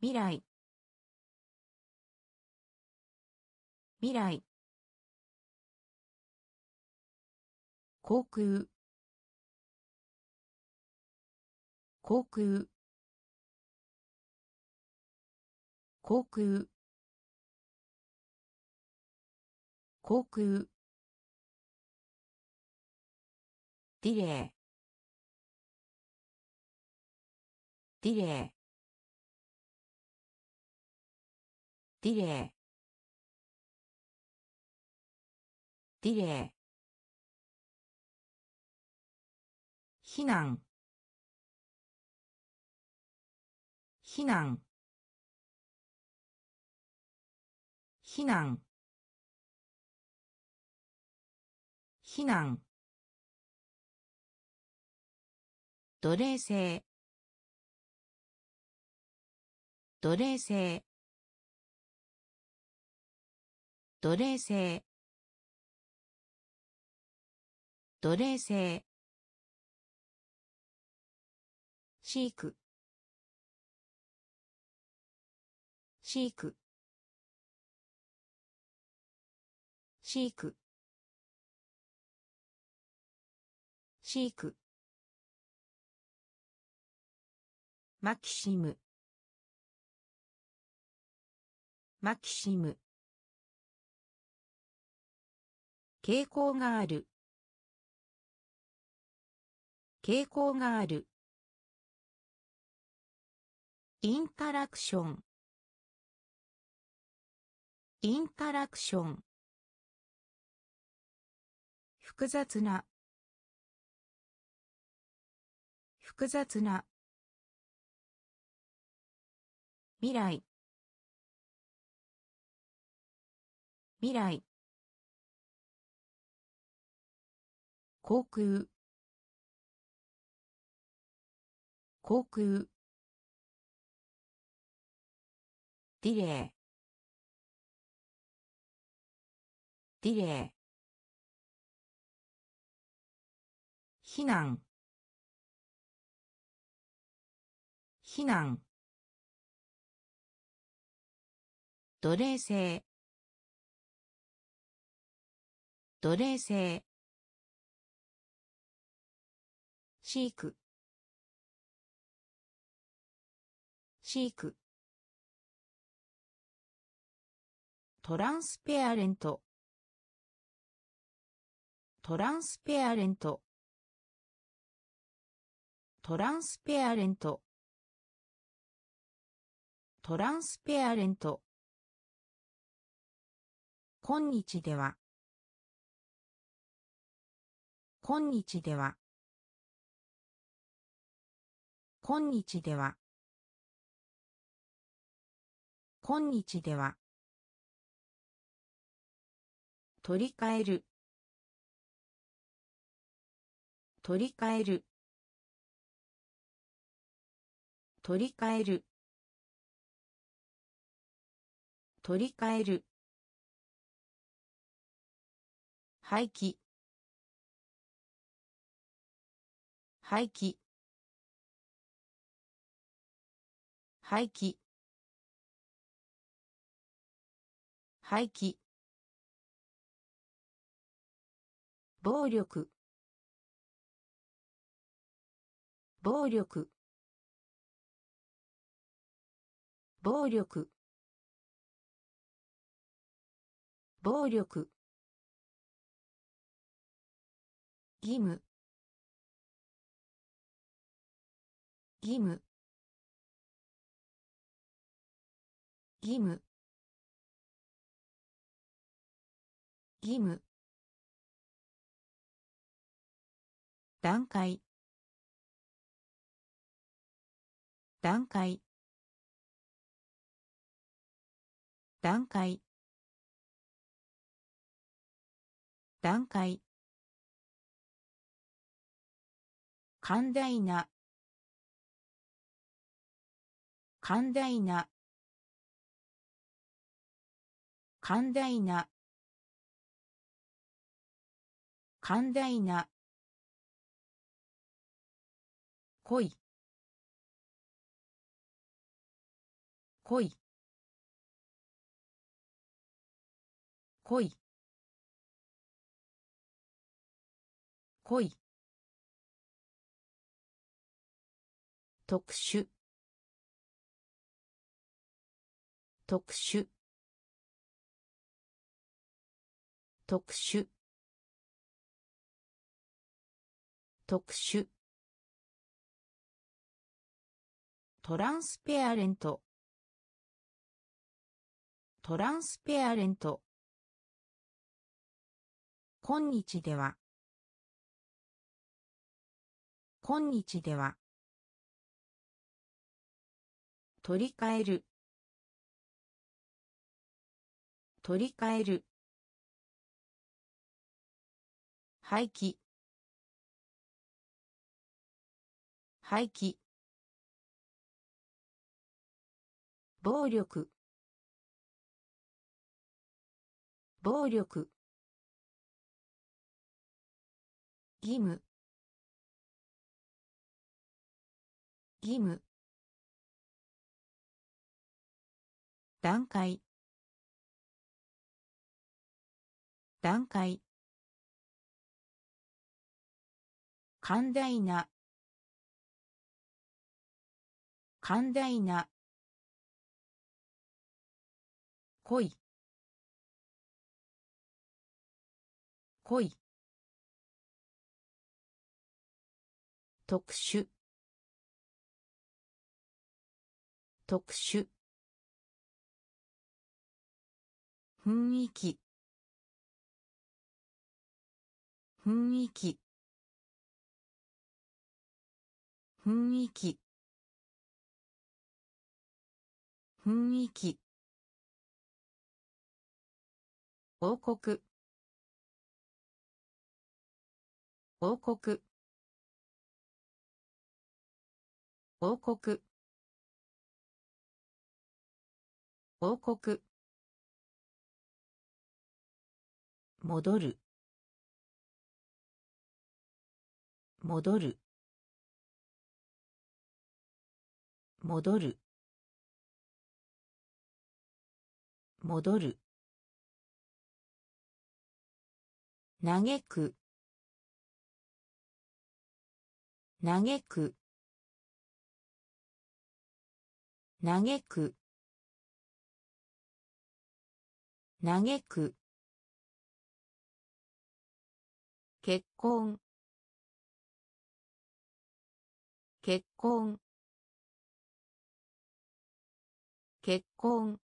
未来。未来。航空。航空。航空。航空。ディレイ。ディレイ。ディレイ。ディレイ。避難。避難。避難。避難。奴隷制。奴隷制。奴隷制。奴隷制。飼育飼育飼育飼育マキシム。マキシム。傾向がある。傾向がある。インタラクション。インタラクション。複雑な。複雑な。未来。未来。航空。航空。ディレイ。ディレイ。避難。避難。奴隷制。奴隷制。飼育飼育トランスペアレント。トランスペアレント。トランスペアレント。トランスペアレント。今日では。今日では。今日では。今日では。取り替える。取り替える。取り替える。取り替える。廃棄。廃棄。廃棄。廃棄。暴力。暴力。暴力。暴力。義務。義務。義務。義務。段階。段階。段階。段階。寛大な。寛大な。寛大な。寛大な恋。恋。恋。恋。特殊。特殊。特殊。特殊。トランスペアレント。トランスペアレント。今日では。今日では。取り替える。取り替える。廃棄。廃棄。暴力。暴力。義務。義務。段階。段階。寛大な。寛大な。恋。恋。特殊。特殊。雰囲気。雰囲気。雰囲気。雰囲気。王国王国王国王国戻る。戻る。戻る。戻る。嘆く。嘆く。嘆く。嘆く。結婚。結婚。結婚。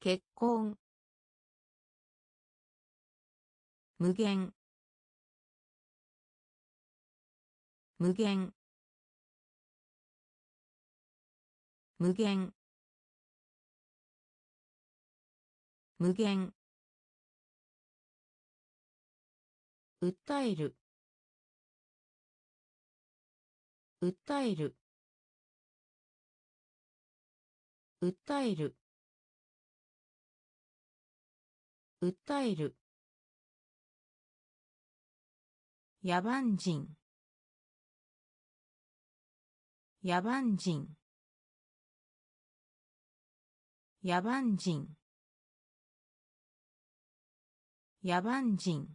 結婚。無限。無限。無限。無限。訴える。訴える。訴える。訴える。野蛮人。野蛮人。野蛮人。野蛮人。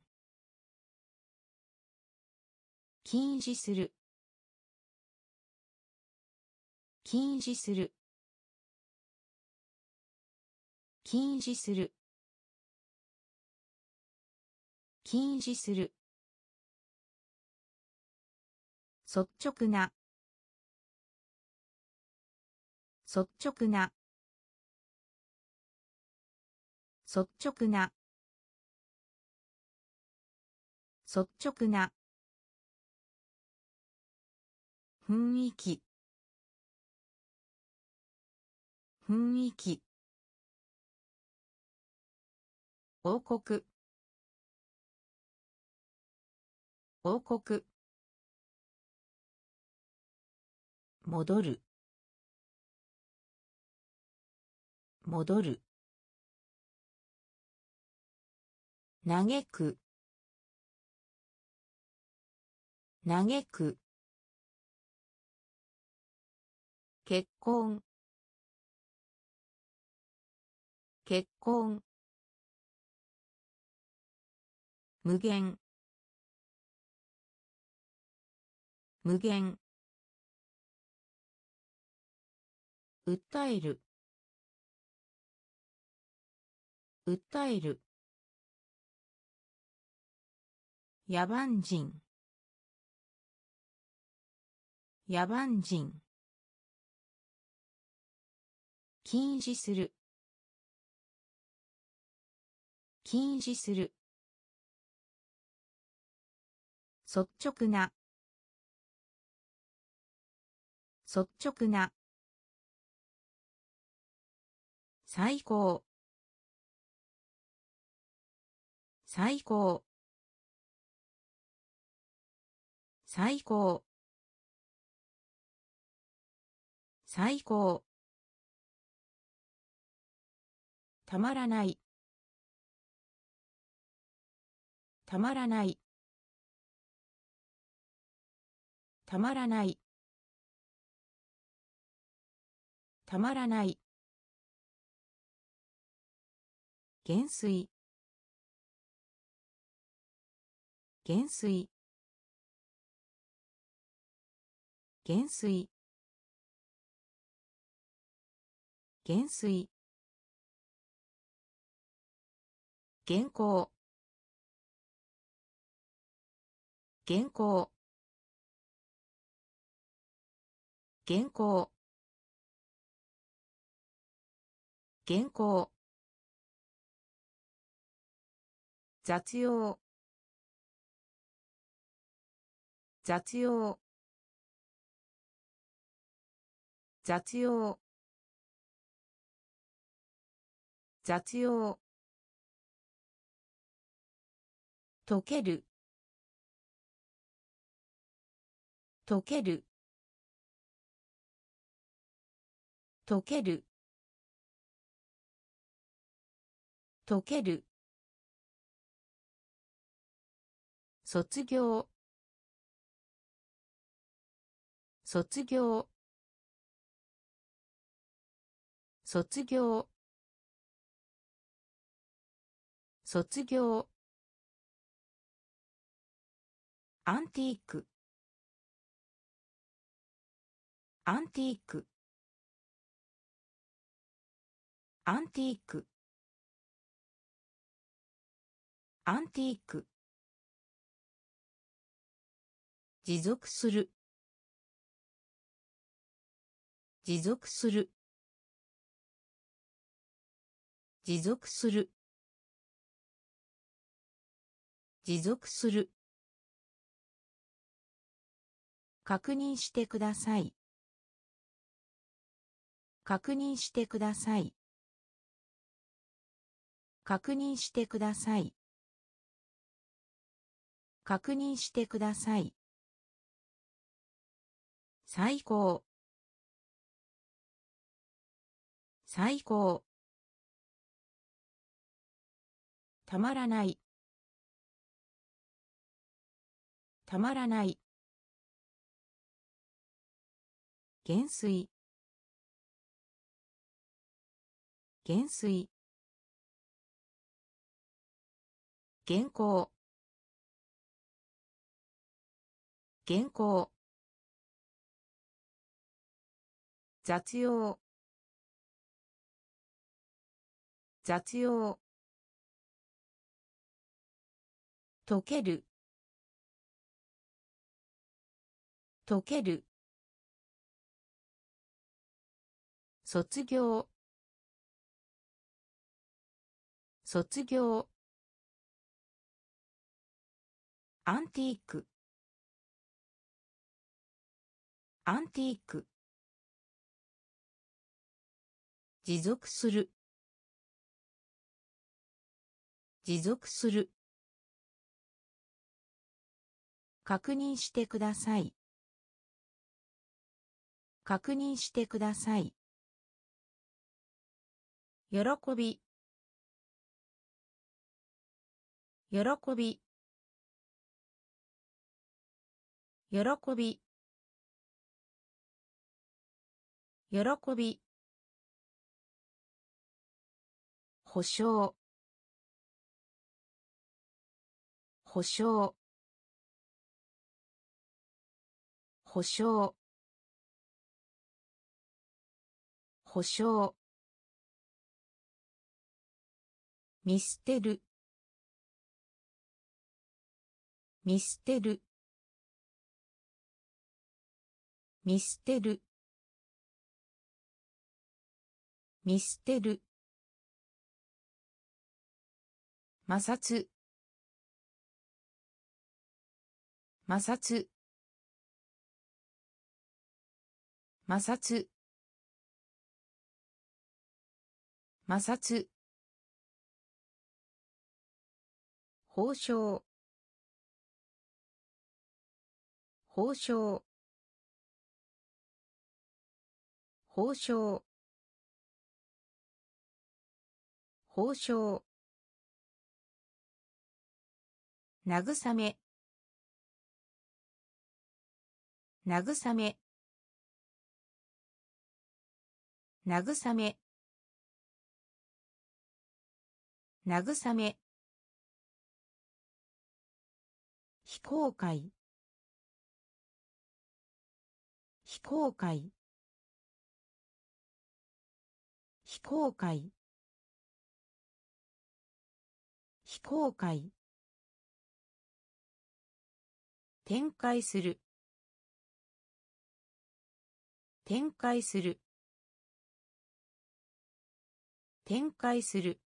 禁止する。禁止する。禁止する。禁止する。率直な。率直な。率直な。率直な。雰囲気。雰囲気。王国。王国。戻る。戻る。嘆く。嘆く。結婚。結婚。無限。無限。訴える。訴える。野蛮人。野蛮人。禁止する。禁止する。率直な。率直な。最高。最高。最高。最高。たまらない。たまらない。たまらない。たまらない。減水減水減水減水原稿原稿原稿原稿雑用。雑用。雑用。雑用。溶ける。溶ける。溶ける。溶ける。卒業。卒業。卒業。卒業。アンティーク。アンティーク。アンティーク。アンティーク。持続する。持続する。持続する。持続する。確認してください。確認してください。確認してください。確認してください。最高。最高。たまらない。たまらない。減水減水原稿原稿雑用。雑用。溶ける。溶ける。卒業。卒業。アンティーク。アンティーク。持続する。持続する。確認してください。確認してください。喜び。喜び。喜び。喜び。保証。保証。保証。保証。見捨てる。見捨てる。見捨てる。見捨てる。摩擦。摩擦。摩擦。摩擦。報奨報奨報奨報奨慰め。慰め。慰め。慰め。非公開。非公開。非公開。非公開。展開する。展開する。展開する。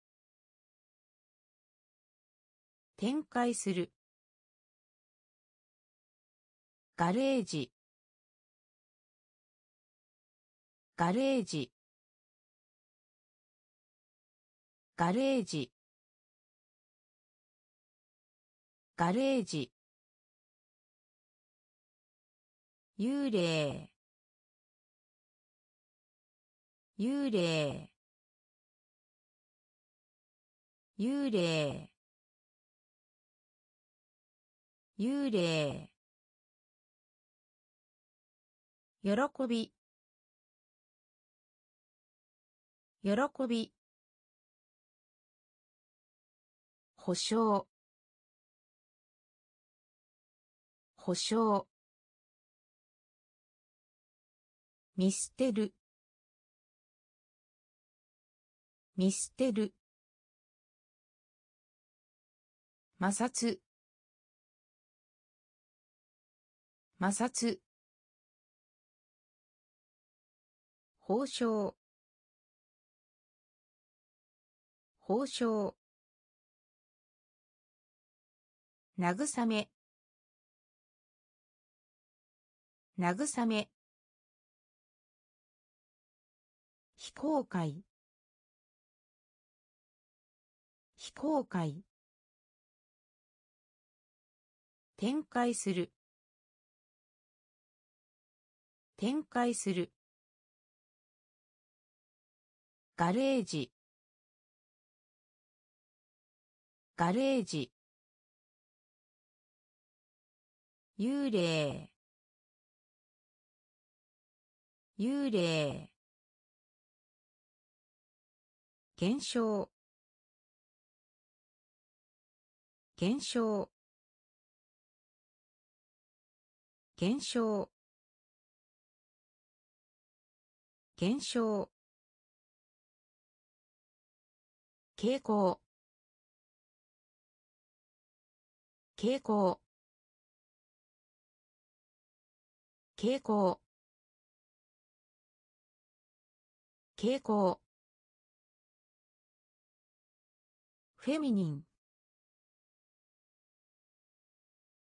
展開する。ガレージ。ガレージ。ガレージ。ガレージ。幽霊。幽霊。幽霊。幽霊。喜び。喜び。保証。保証。見捨てる。見捨てる。摩擦。摩擦。報奨報奨慰め。慰め。非公開。非公開。展開する。展開する。ガレージ。ガレージ。幽霊。幽霊。減少。減少。減少。減少。傾向。傾向。傾向。傾向。フェミニン。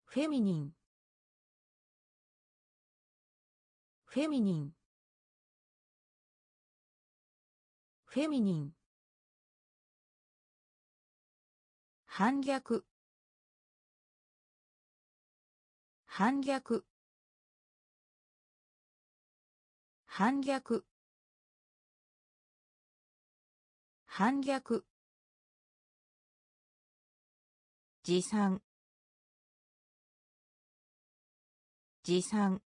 フェミニン。フェミニン。フェミニン。反逆。反逆。反逆。反逆。持参持参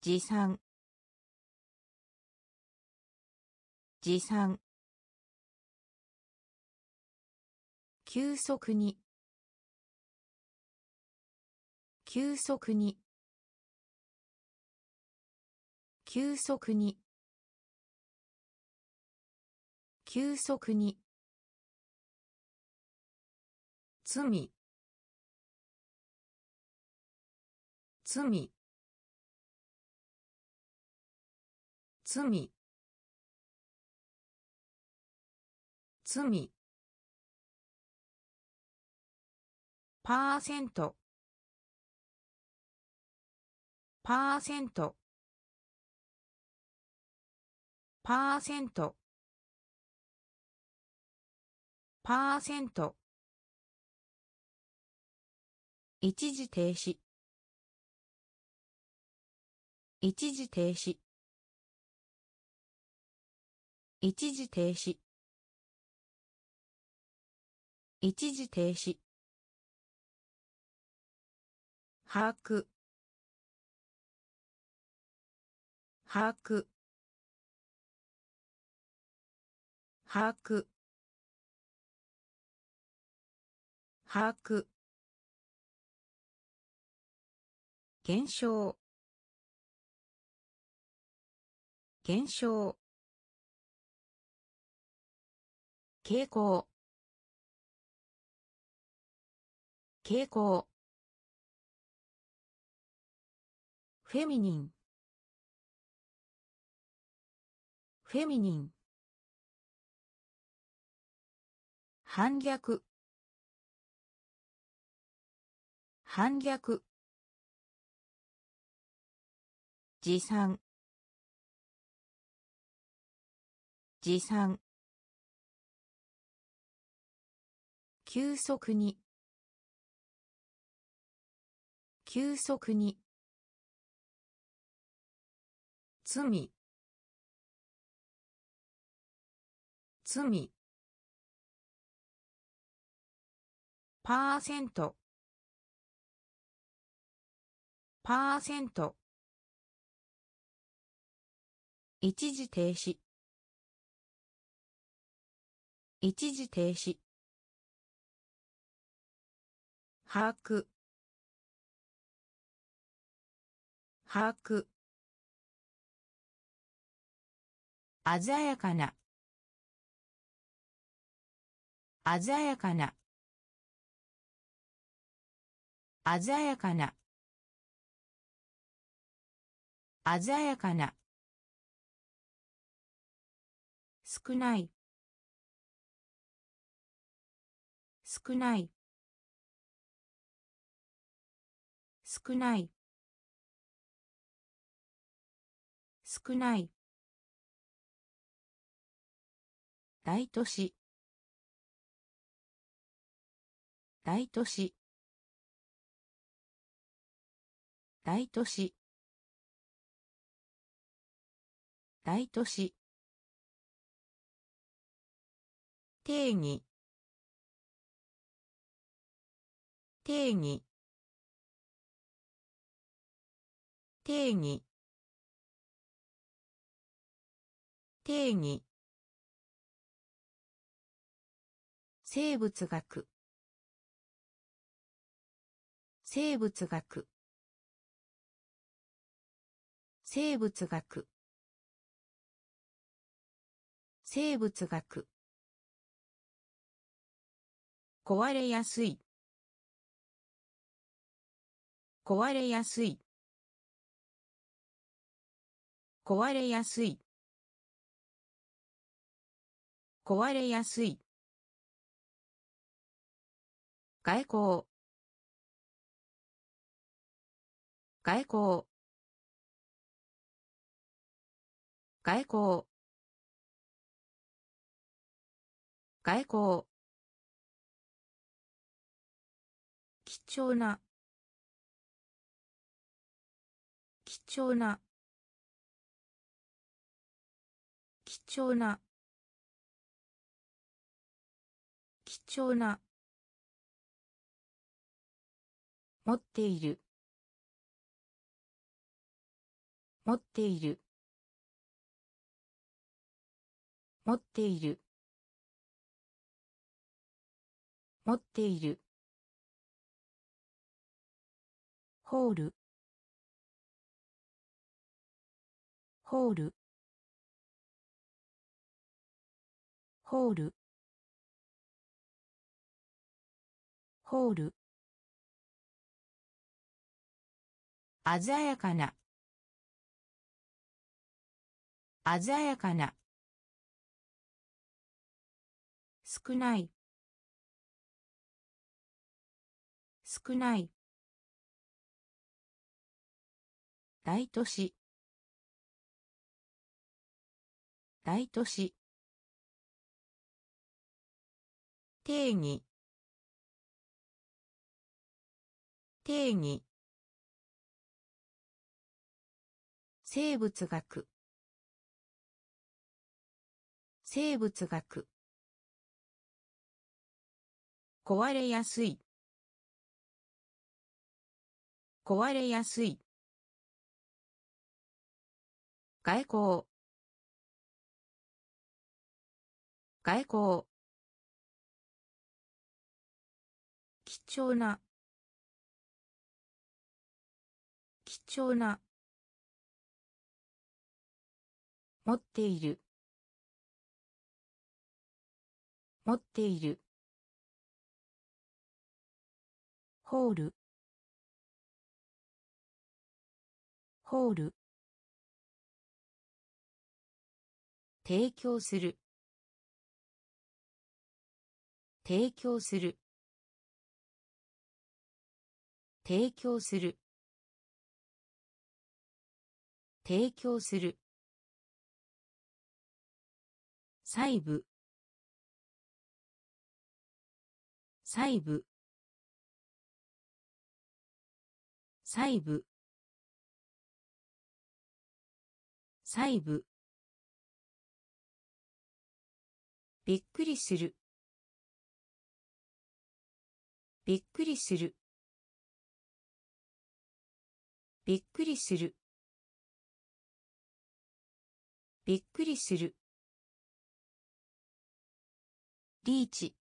持参持参急速に。急速に。急速に。急速に。罪。罪。罪。罪。パーセント。パーセント。パーセント。パーセント。一時停止。一時停止。一時停止。一時停止。把握。把握。把握。把握。減少。減少。傾向。傾向。フェミニン。フェミニン。反逆。反逆。持参持参急速に。急速に。罪。罪。パーセント。パーセント。一時停止。一時停止。把握。把握。鮮やかな。鮮やかな。鮮やかな。鮮やかな。少ない。少ない。少ない。少ない。大都市。大都市。大都市。大都市。定義。定義。定義。定義。生物学。生物学。生物学。生物学。壊れやすい。壊れやすい。壊れやすい。壊れやすい。外交。外交。外交。外交。貴重な。貴重な。貴重な。貴重な。持っている。持っている。持っている。持っている。ホール。ホール。ホール。ホール。鮮やかな。鮮やかな。少ない。少ない。大都市。大都市。定義。定義。生物学。生物学。壊れやすい。壊れやすい。外交。外交。貴重な。貴重な。持っている。持っている。ホール。ホール。提供する。提供する。提供する。提供する。細部。細部。細部。細部。びっくりする。びっくりする。びっくりする。びっくりする。リーチ。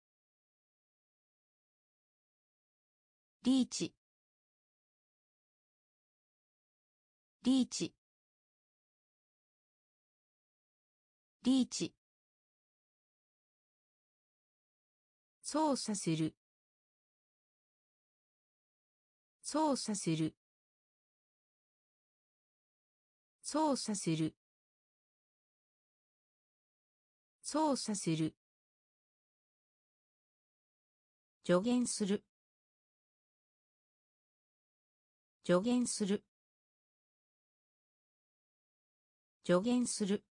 リーチ。リーチ。リーチ。操作する。操作する。操作する。操作する。助言する。助言する。助言する。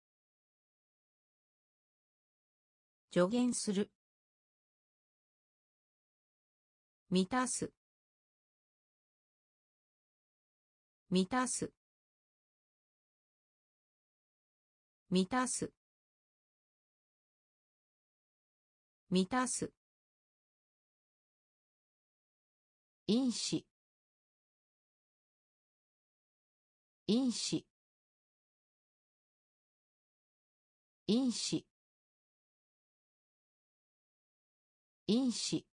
助言する。満たす。満たす。満たす。満たす。因子。因子。因子。因子。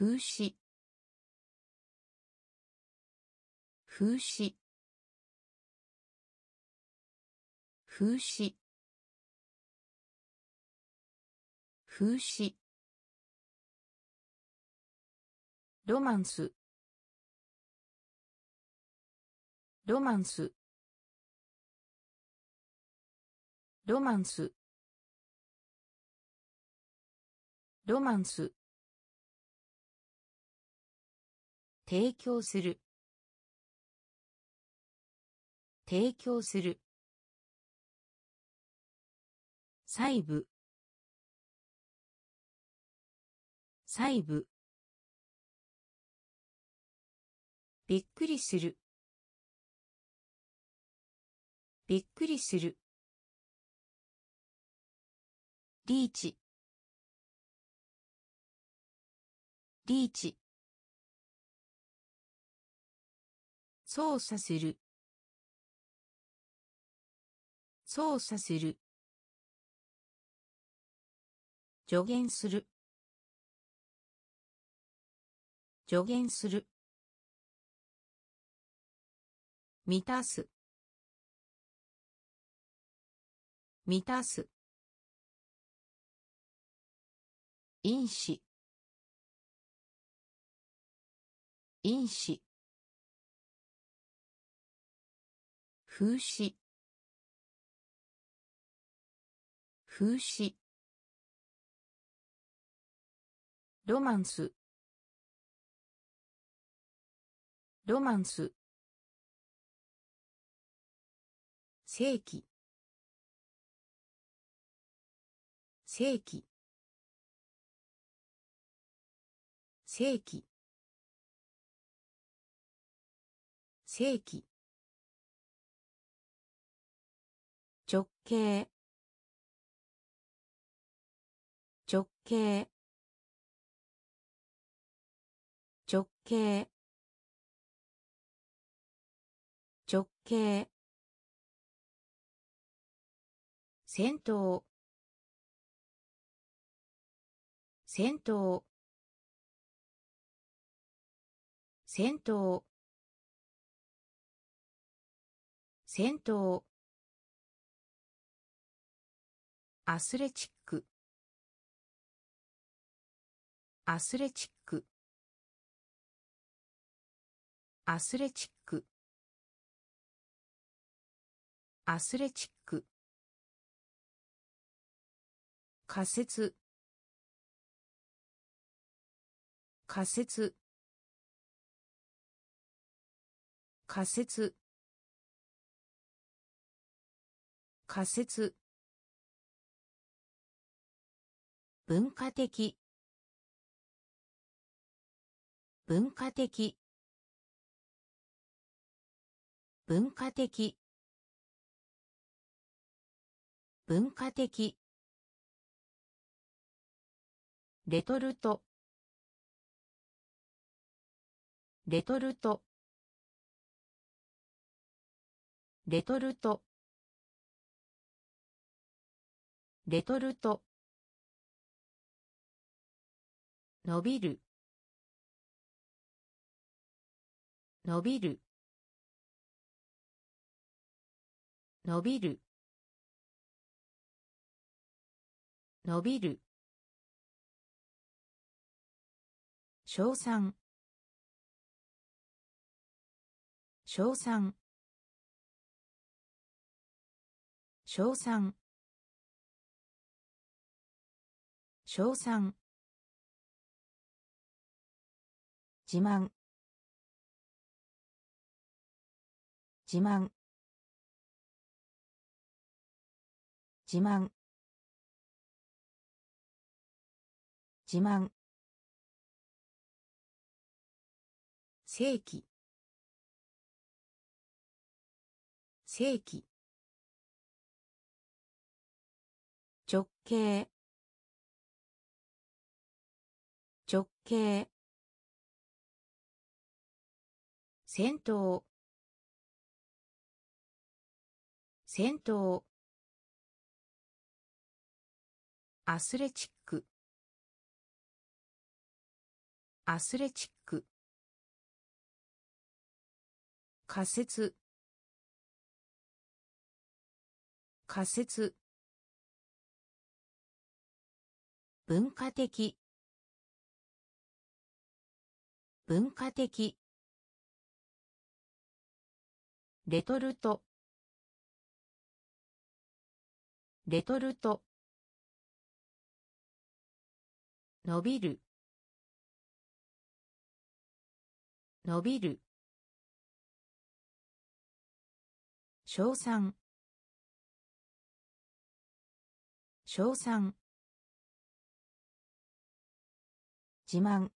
風刺。風刺。風刺。風刺。ロマンス。ロマンス。ロマンス。ロマンス。提供する。提供する。細部。細部。びっくりする。びっくりする。リーチ。リーチ。操作する。操作する。助言する。助言する。満たす。満たす。因子。因子。風刺。風刺。ロマンス。ロマンス。正規正規正規正規直径。直径。直径。直径。戦闘戦闘戦闘戦闘アスレチック。アスレチック。アスレチック。アスレチック。仮説。仮説。仮説。仮説文化的。文化的。文化的。文化的。レトルト。レトルト。レトルト。レトルト。伸びる。伸びる。伸びる。伸びる。称賛。称賛。称賛。称賛。自慢。自慢。自慢。自慢。正規。正規。直径。直径戦闘。戦闘。アスレチック。アスレチック。仮説。仮説。文化的。文化的。レトルト。レトルト。伸びる。伸びる。称賛。称賛。自慢。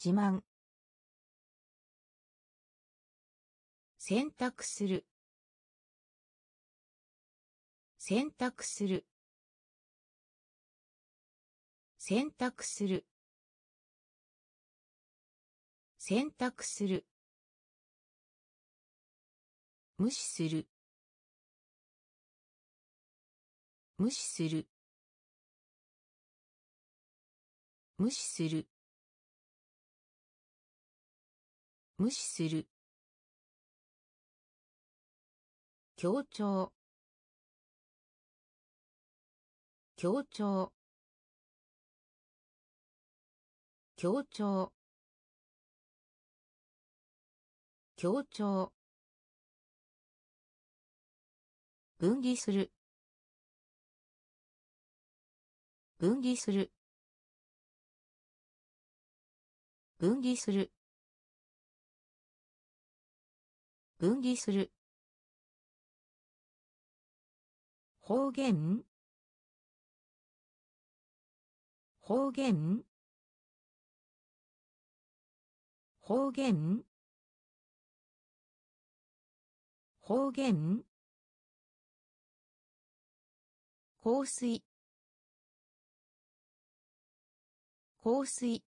自慢。選択する。選択する。選択する。選択する。無視する。無視する。無視する。無視する。協調。協調。協調。協調。分離する。分離する。分離する。分離する。方言？方言？方言？方言？香水。香水。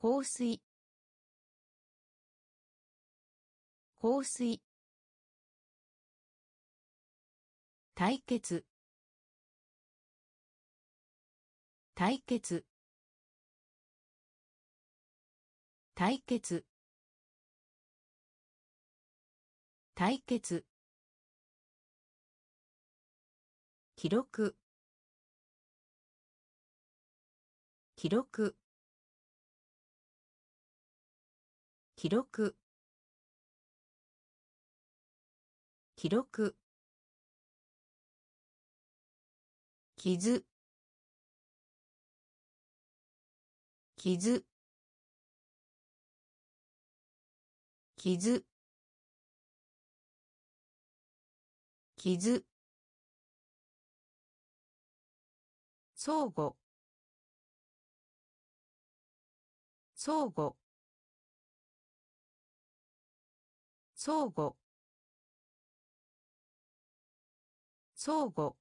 香水。香水。対決。対決。対決。対決。記録。記録。記録。記録。傷。傷。傷。傷。相互。相互。相互。相互。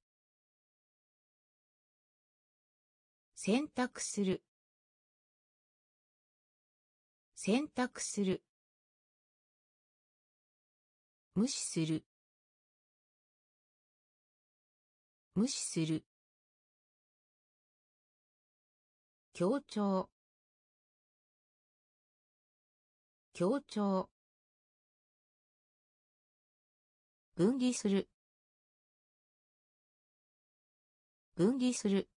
選択する。選択する。無視する。無視する。協調。協調。分離する。分離する。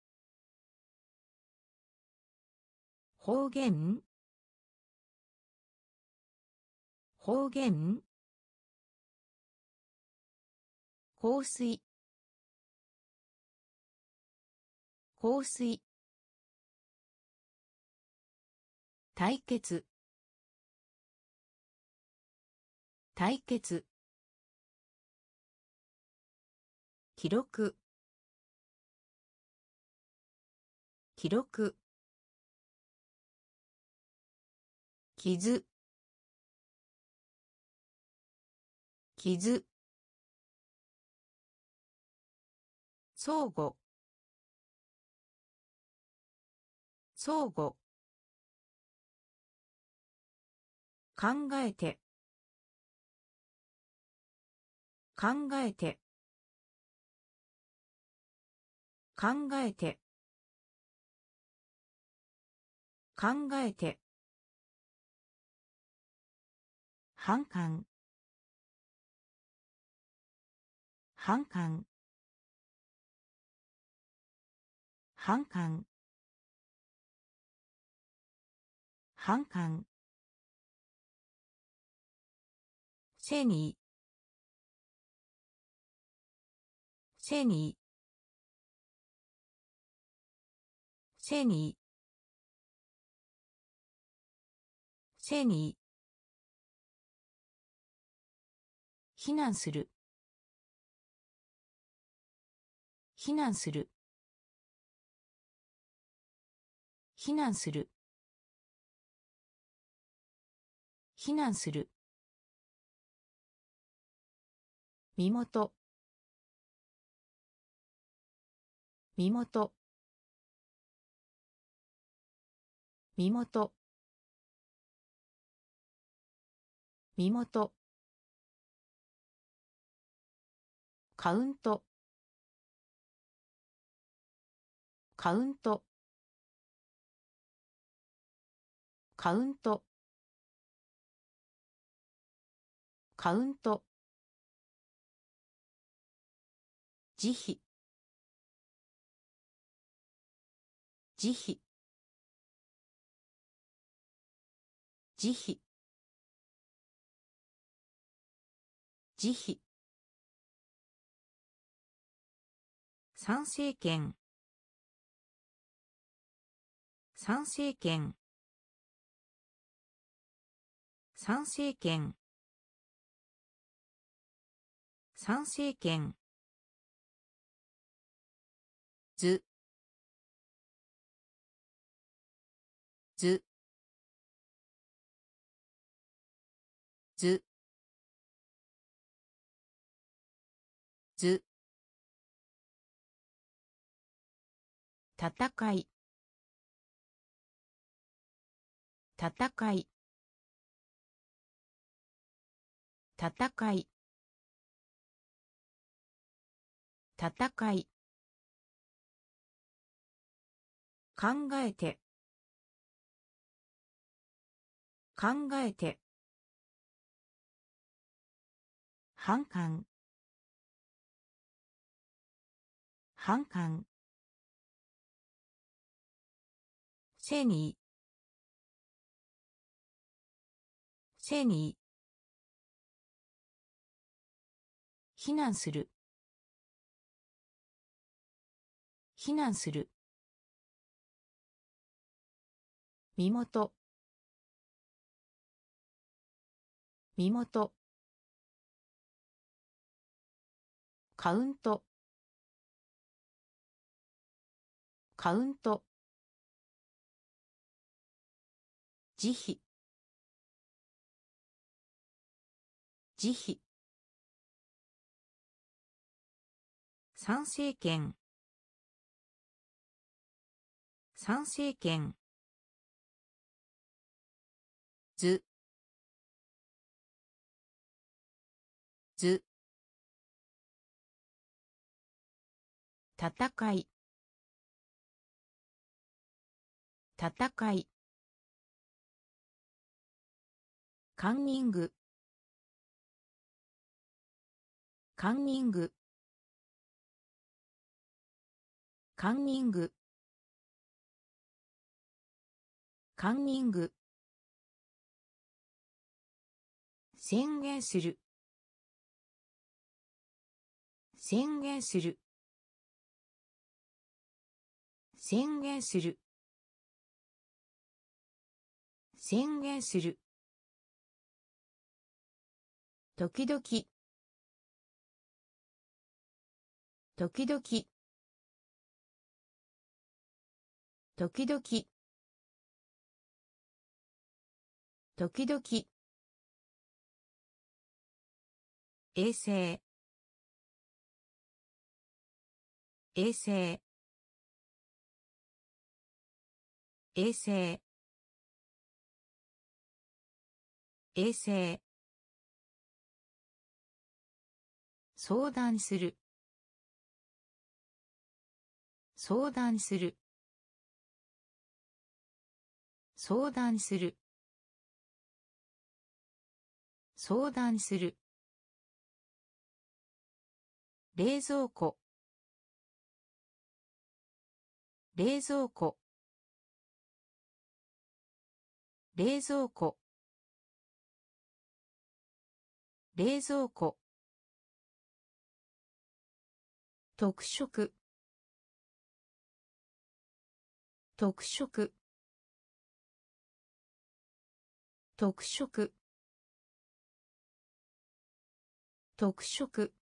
方言？方言？香水？香水？対決？対決？記録？記録？傷。傷。相互。相互。考えて。考えて。考えて。考えて。反感。反感。反感。反感。背に。背に。背に。背に。避難する。避難する。避難する。避難する。身元。身元。身元。身元。カウント。カウント。カウント。カウント。慈悲。慈悲。慈悲。慈悲参政権。参政権。参政権。参政権。図。図。図。図。戦い。戦い。戦い。戦い。考えて。考えて。反感。反感。背に。背に。避難する。避難する。身元。身元。カウント。カウント。慈悲。慈悲。参政権参政権図。図。戦い。戦い。カンニング。カンニング。カンニング。カンニング。宣言する。宣言する。宣言する。宣言する。時々。時々。時々。時々。衛星。衛星。衛星。衛星。相談する。相談する。相談する。相談する。冷蔵庫。冷蔵庫。冷蔵庫。冷蔵庫。特色。特色。特色。特色。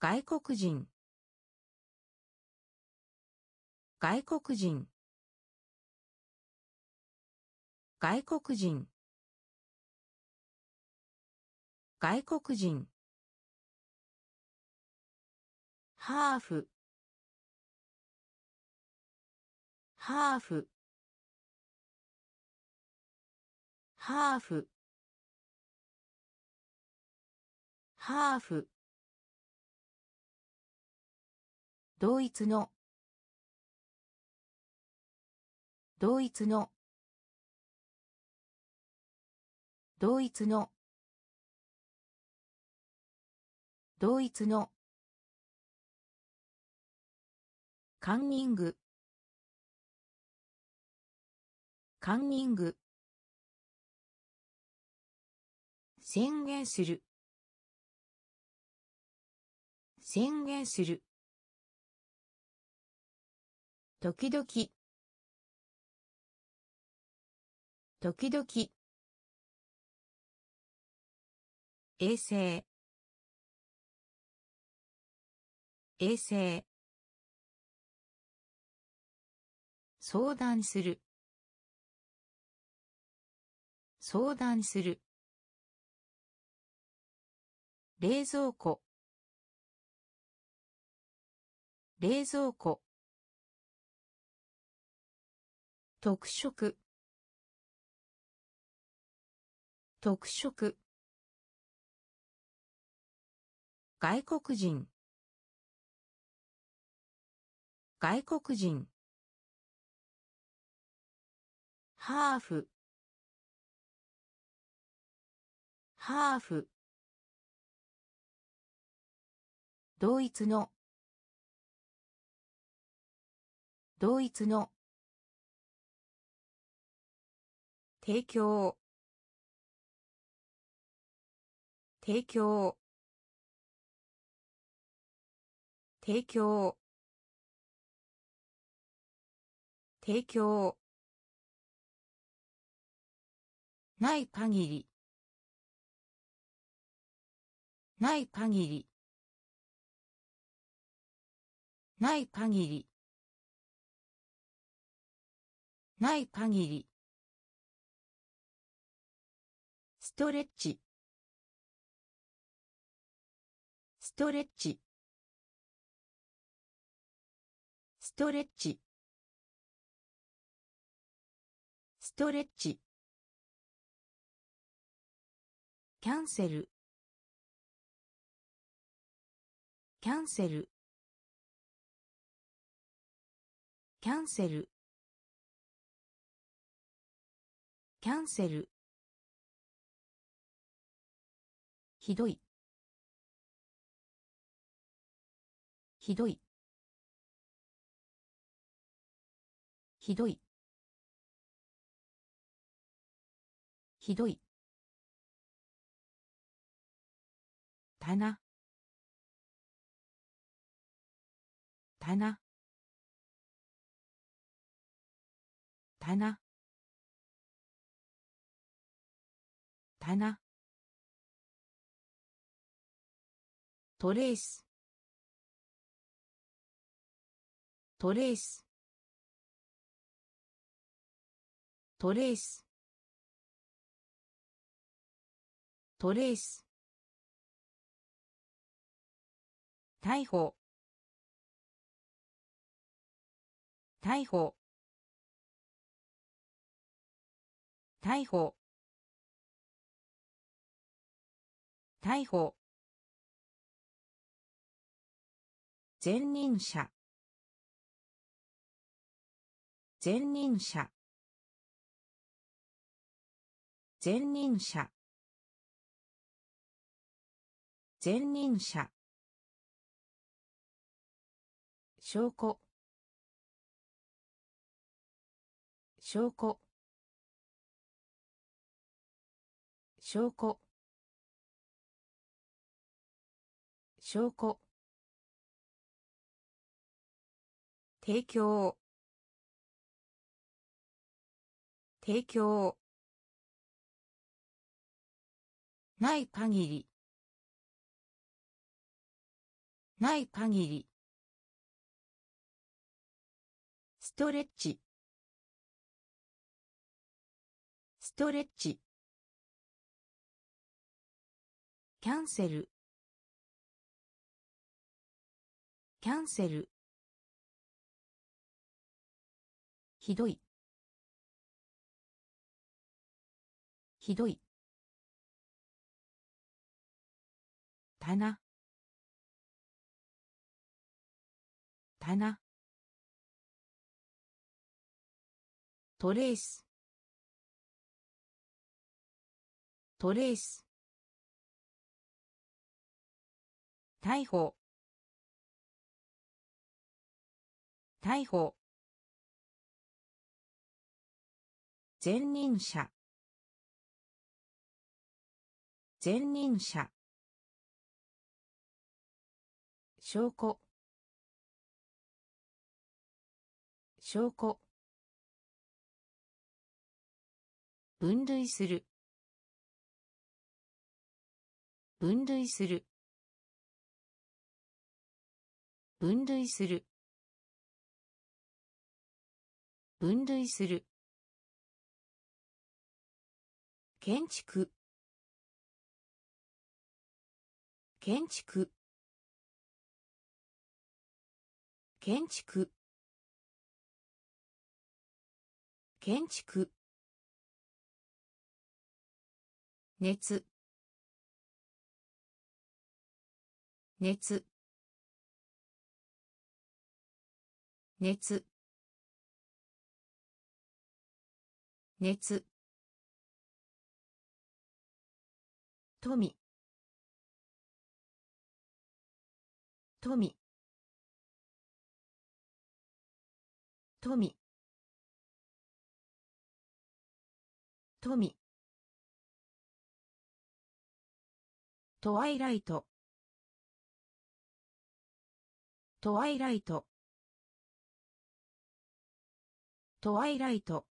外国人。外国人。外国人。外国人。ハーフ。ハーフ。ハーフ。ハーフ。同一の。同一の。同一の。同一の。カンニング。カンニング。宣言する。宣言する。時々。時々。衛星。衛星。相談する。相談する。冷蔵庫。冷蔵庫。特色。特色。外国人。外国人。ハーフ。ハーフ。同一の。同一の。提供。提供。提供。提供。ない限り。ない限り。ない限り。ない限り。ストレッチ。ストレッチ。ストレッチ。ストレッチ。キャンセル。キャンセル。キャンセル。キャンセル。ひどい。ひどい。ひどい。ひどい。棚。棚。棚。棚。トレース。トレース。トレース。トレース。逮捕。逮捕。逮捕。逮捕。前任者。前任者。前任者。前任者。証拠。証拠。証拠。証拠。提供。提供。ない限り。ない限り。ストレッチ。ストレッチ。キャンセル。キャンセル。ひどい。ひどい。棚。棚。トレース。トレース。逮捕。逮捕。前任者。前任者。証拠。証拠。分類する。分類する。分類する。分類する。建築。建築。建築。建築。熱。熱。熱。熱。富。富。富。富。トワイライト。トワイライト。トワイライト。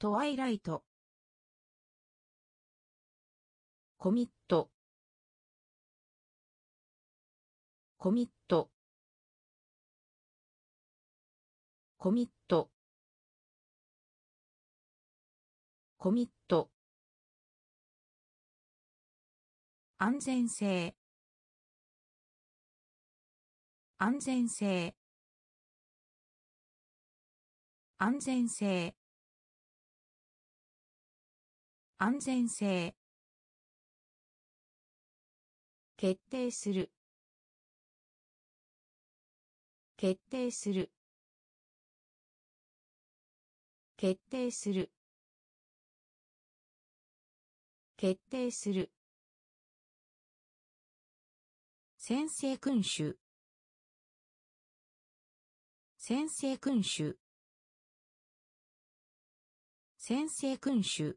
トワイライト。コミット。コミット。コミット。コミット安全性。安全性。安全性。安全性。決定する。決定する。決定する。決定する。先制君主。先制君主。先制君主。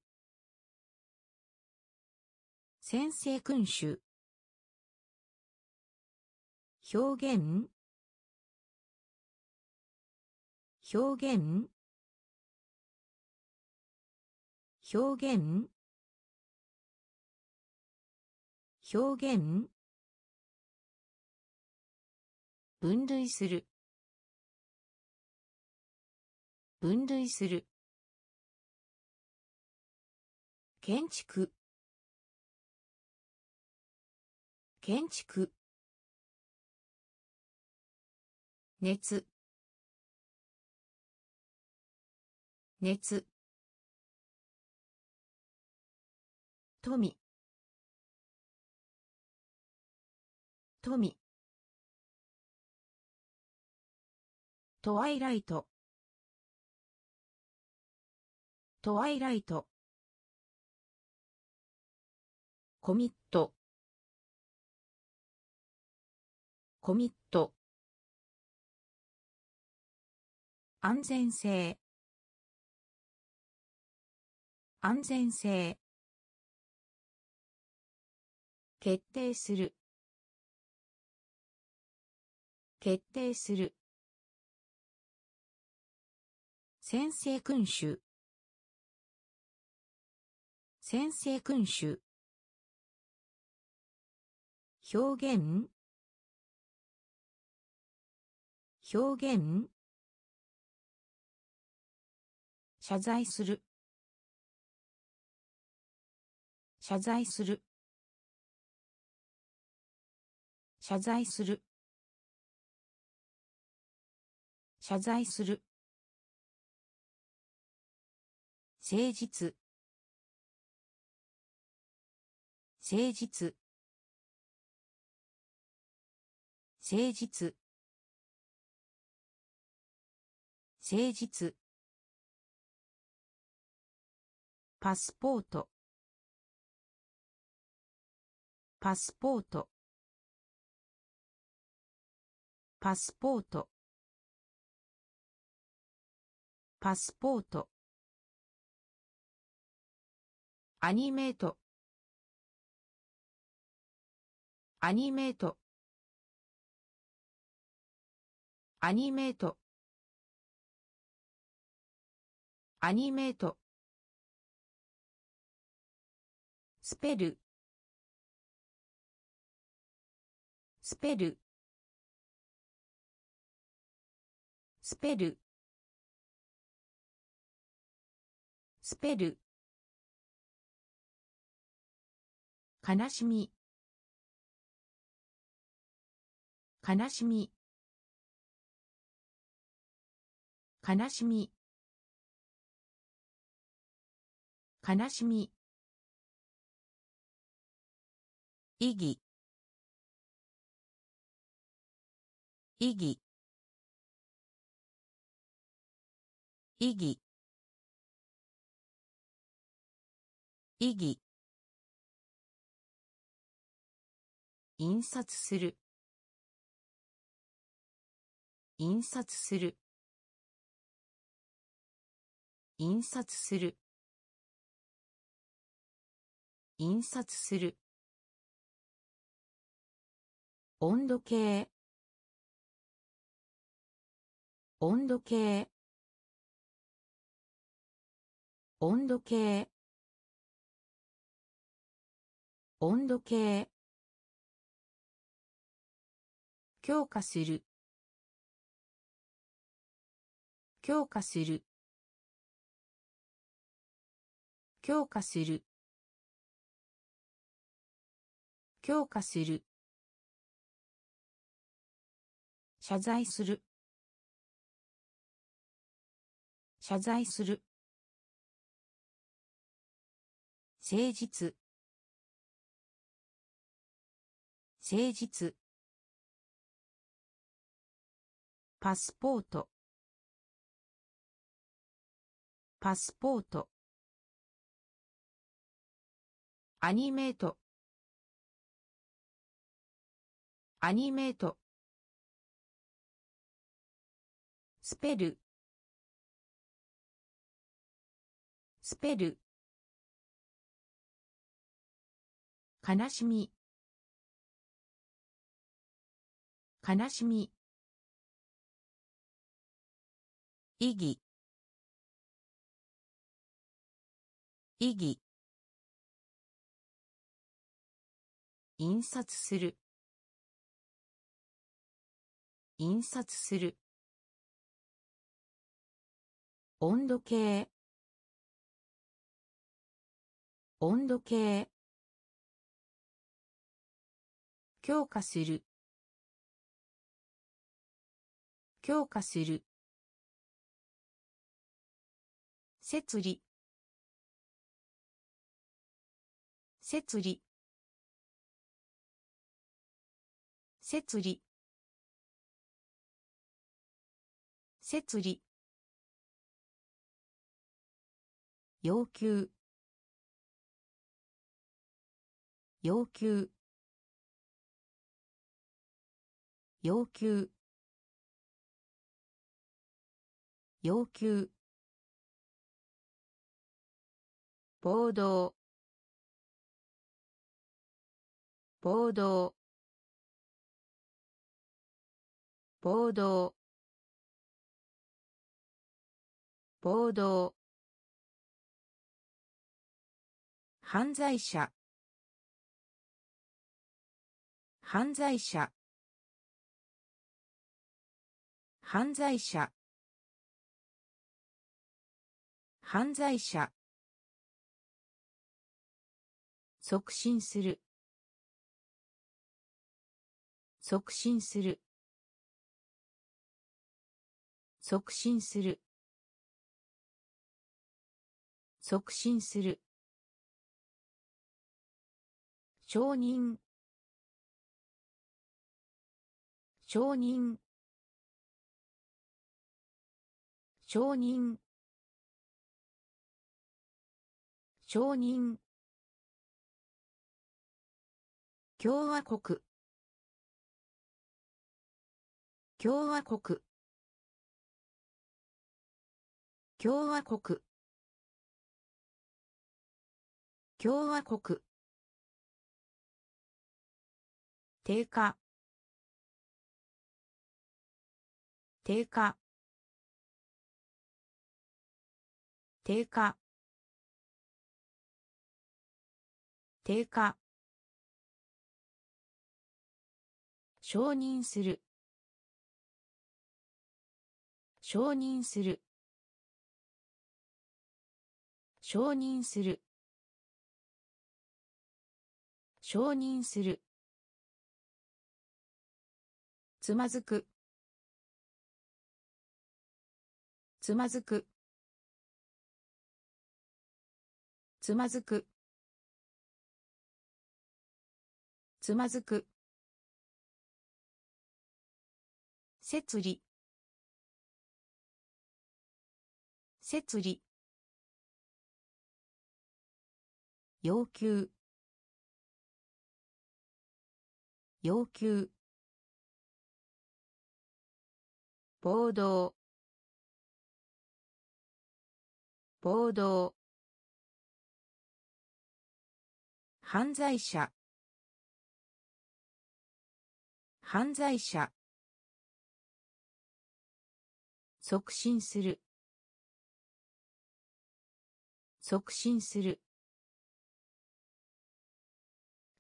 先制君主。表現？表現？表現？表現？分類する。分類する。建築。建築。熱。熱。富。富。トワイライト。トワイライト。コミット。コミット。安全性。安全性。決定する。決定する。先制君主。先制君主。表現。表現。謝罪する。謝罪する。謝罪する。謝罪する。誠実。誠実。誠実。誠実。パスポート。パスポート。パスポート。パスポート。アニメート。アニメート。アニメート。アニメート。スペル。スペル。スペル。スペル。悲しみ。悲しみ。悲しみ。悲しみ。意義。意義。意義。意義。印刷する。印刷する。印刷する。印刷する。温度計。温度計。温度計。温度計。強化する。強化する。強化する。強化する。謝罪する。謝罪する。誠実。誠実。パスポート。パスポート。アニメート。アニメート。スペル。スペル。悲しみ。悲しみ。意義。意義。印刷する。印刷する。温度計。温度計。強化する。強化する。設理。設理。設理。設理。要求。要求。要求。要求。暴動。暴動。暴動。暴動。犯罪者。犯罪者。犯罪者。犯罪者。促進する。促進する。促進する。促進する。承認。承認。承認。承認。共和国。共和国。共和国。共和国。低下。低下。低下。低下。承認する。承認する。承認する。承認する。つまずく。つまずく。つまずく。つまずく。設理。設理。要求。要求。暴動。暴動。犯罪者。犯罪者。促進する。促進する。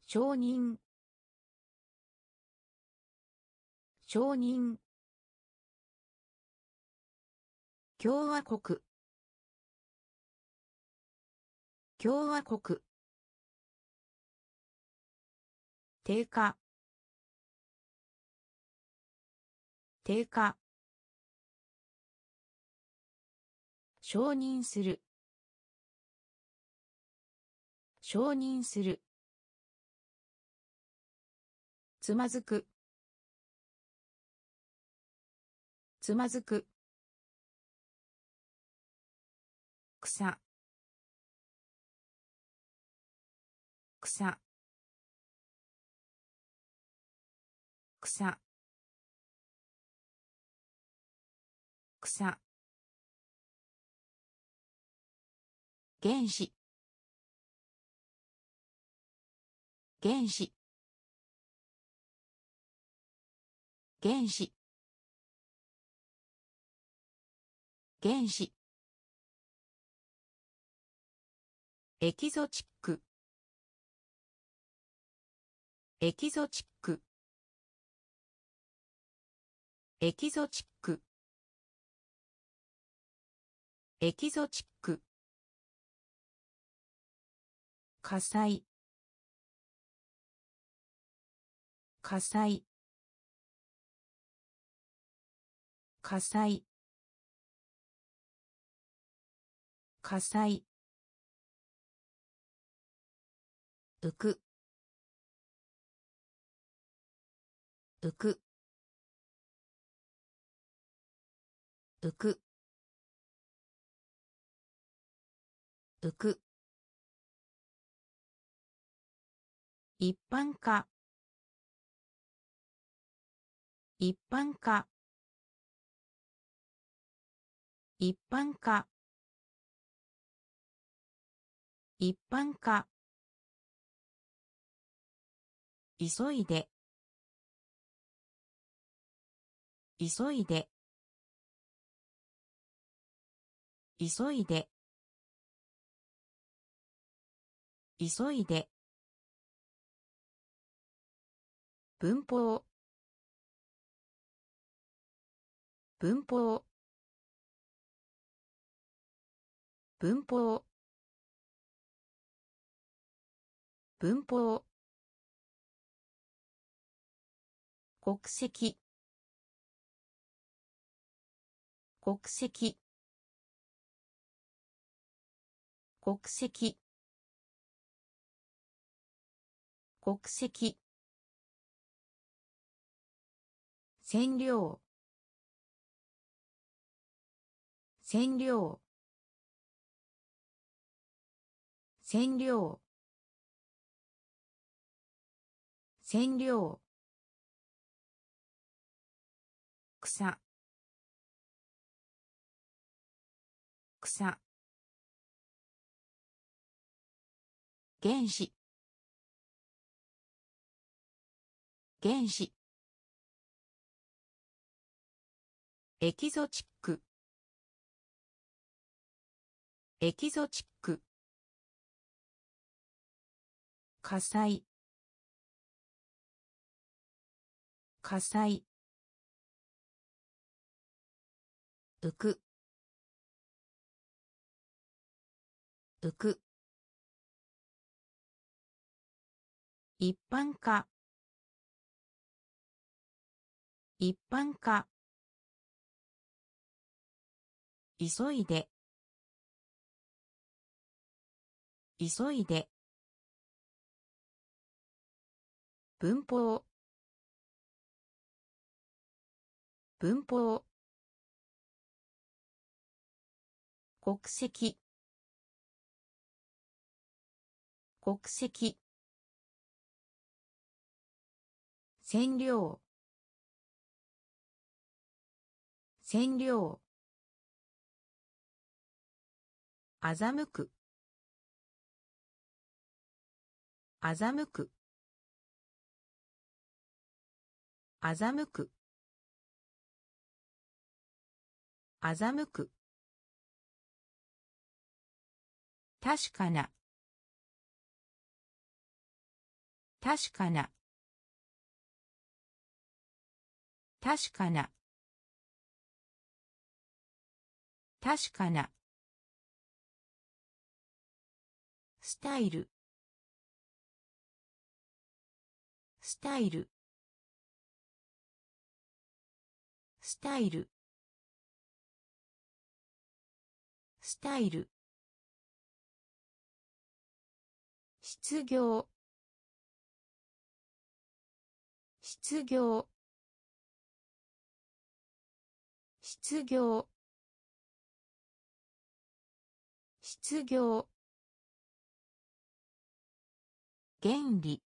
承認。承認。共和国。共和国。低下。低下。承認する。承認する。つまずく。つまずく。草。草。草。草。原子原子原子原子エキゾチック。エキゾチック。エキゾチック。エキゾチック。火災。火災。火災。火災。浮く。浮く。浮く。浮く。一般化。一般化。一般化。一般化。急いで。急いで。急いで。急いで。文法。文法。文法。文法。国籍。国籍。国籍。国籍。占領占領占領占領草。草。原子。原子。エキゾチック。エキゾチック。火災。火災。浮く。浮く。一般化。一般化。急いで。急いで。文法。文法。国籍。国籍。占領。占領。欺く。欺く。欺く。欺く。確かな。確かな。確かな。確かな。スタイル。スタイル。スタイル。スタイル。失業。失業。失業。失業。原理。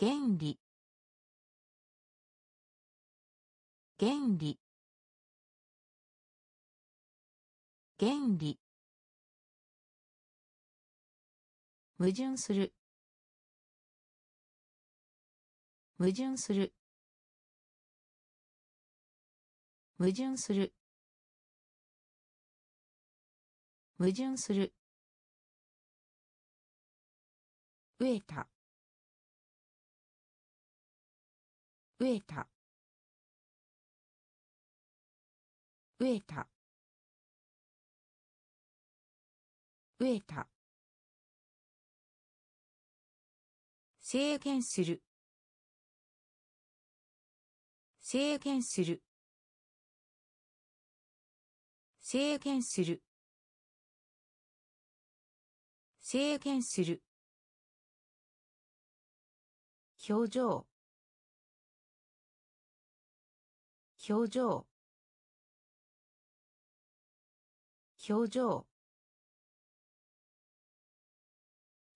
原理。原理。原理。矛盾する。矛盾する。矛盾する。矛盾する。飢えた。飢えた。飢えた。飢えた。制限する。制限する。制限する。制限する。表情。表情。表情。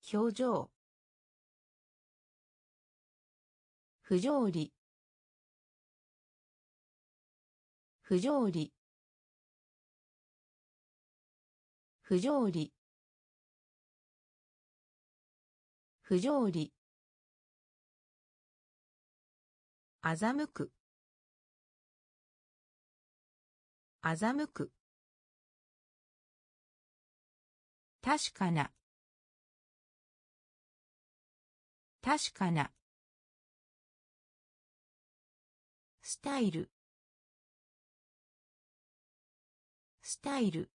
表情。不条理。不条理。不条理。不条理欺く。欺く。確かな。確かな。スタイル。スタイル。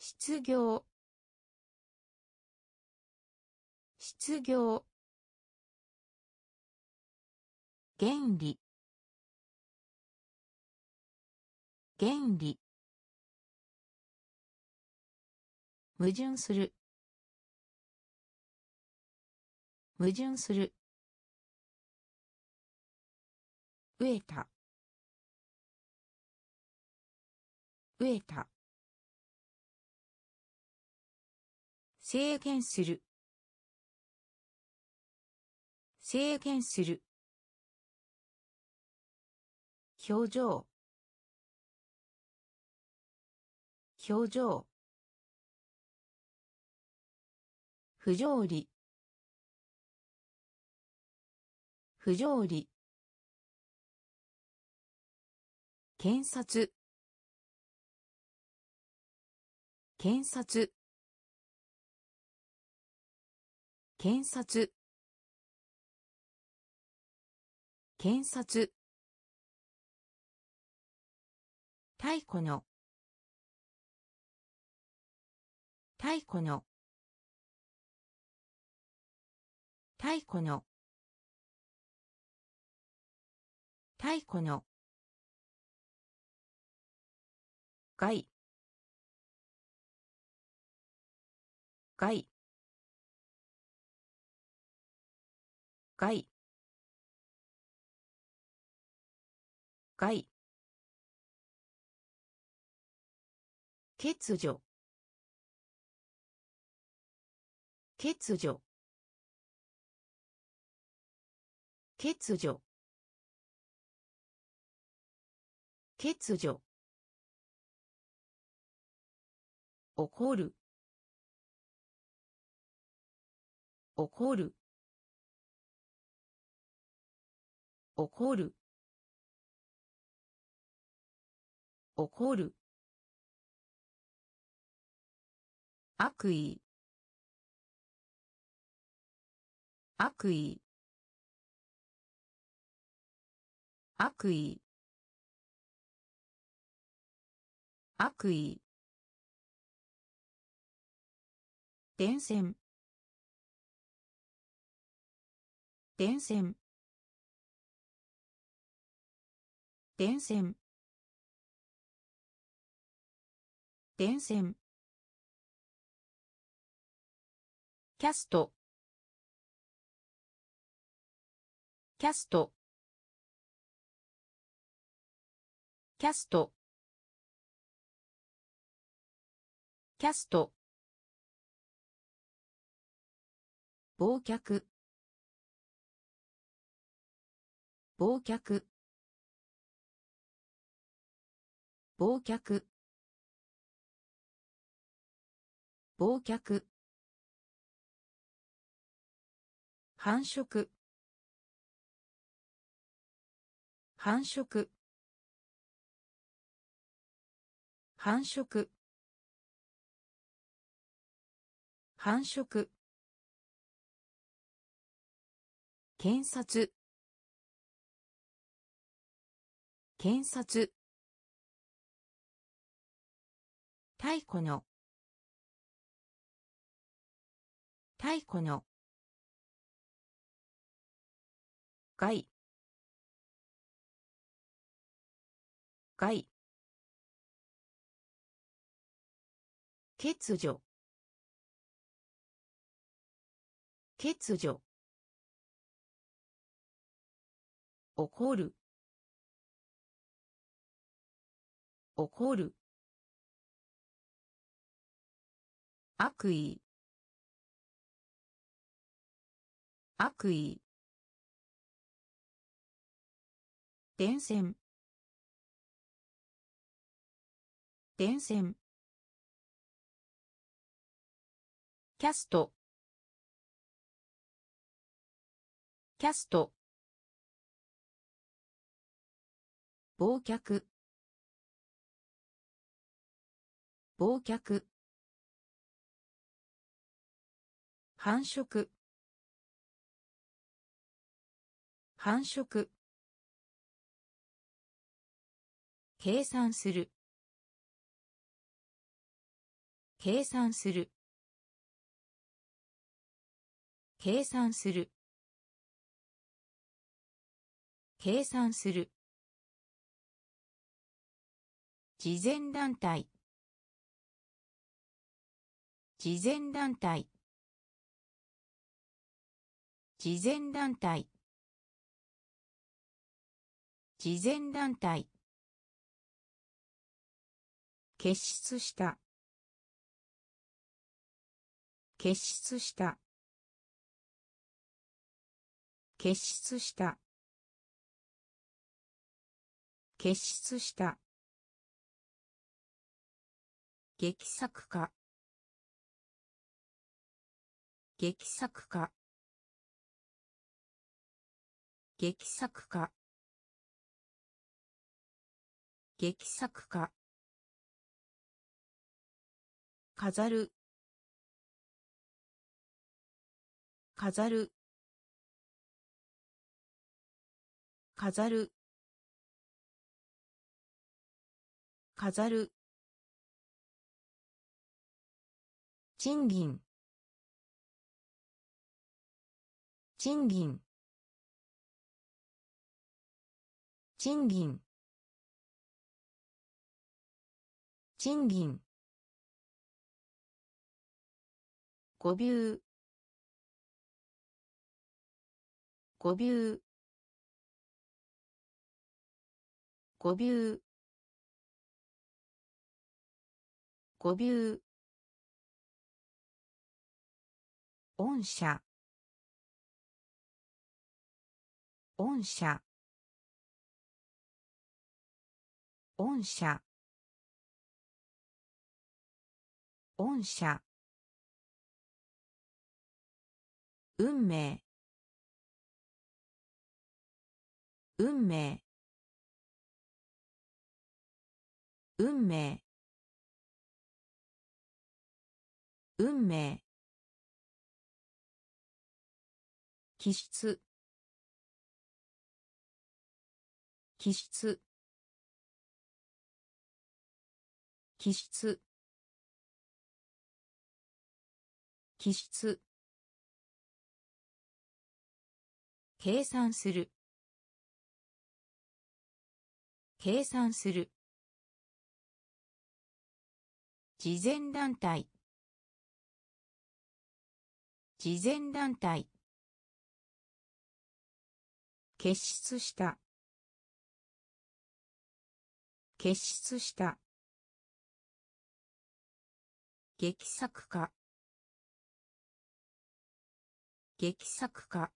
失業。失業。原理。原理。矛盾する。矛盾する。飢えた。飢えた。制限する。制限する。表情。表情。不条理。不条理。検察。検察。検察。検察。太古の。太古の。太古の。太古の。害害害害欠如。欠如。欠如。欠如。怒る。怒る。怒る。怒る。悪意。悪意。悪意。悪意。電線電線電線電線キャスト。キャスト。キャスト。キャスト。忘却。忘却。忘却。忘却。繁殖。繁殖。繁殖。繁殖。検察。検察。太古の。太古の。害害欠如。欠如。怒る。怒る。悪意。悪意。電線電線キャスト。キャスト。忘却。忘却。繁殖。繁殖。計算する。計算する。計算する。計算する。慈善団体。慈善団体。慈善団体。慈善団体。結出した。結出した。結出した。結出した。劇作家。劇作家。劇作家。劇作家。飾る。飾る。飾る。飾る。賃金賃金賃金賃金語尾語尾語尾語尾御社御社御社御社運命。運命。運命。運命。気質。気質。気質。気質。計算する。計算する。慈善団体。慈善団体。結出した。結出した。劇作家。劇作家。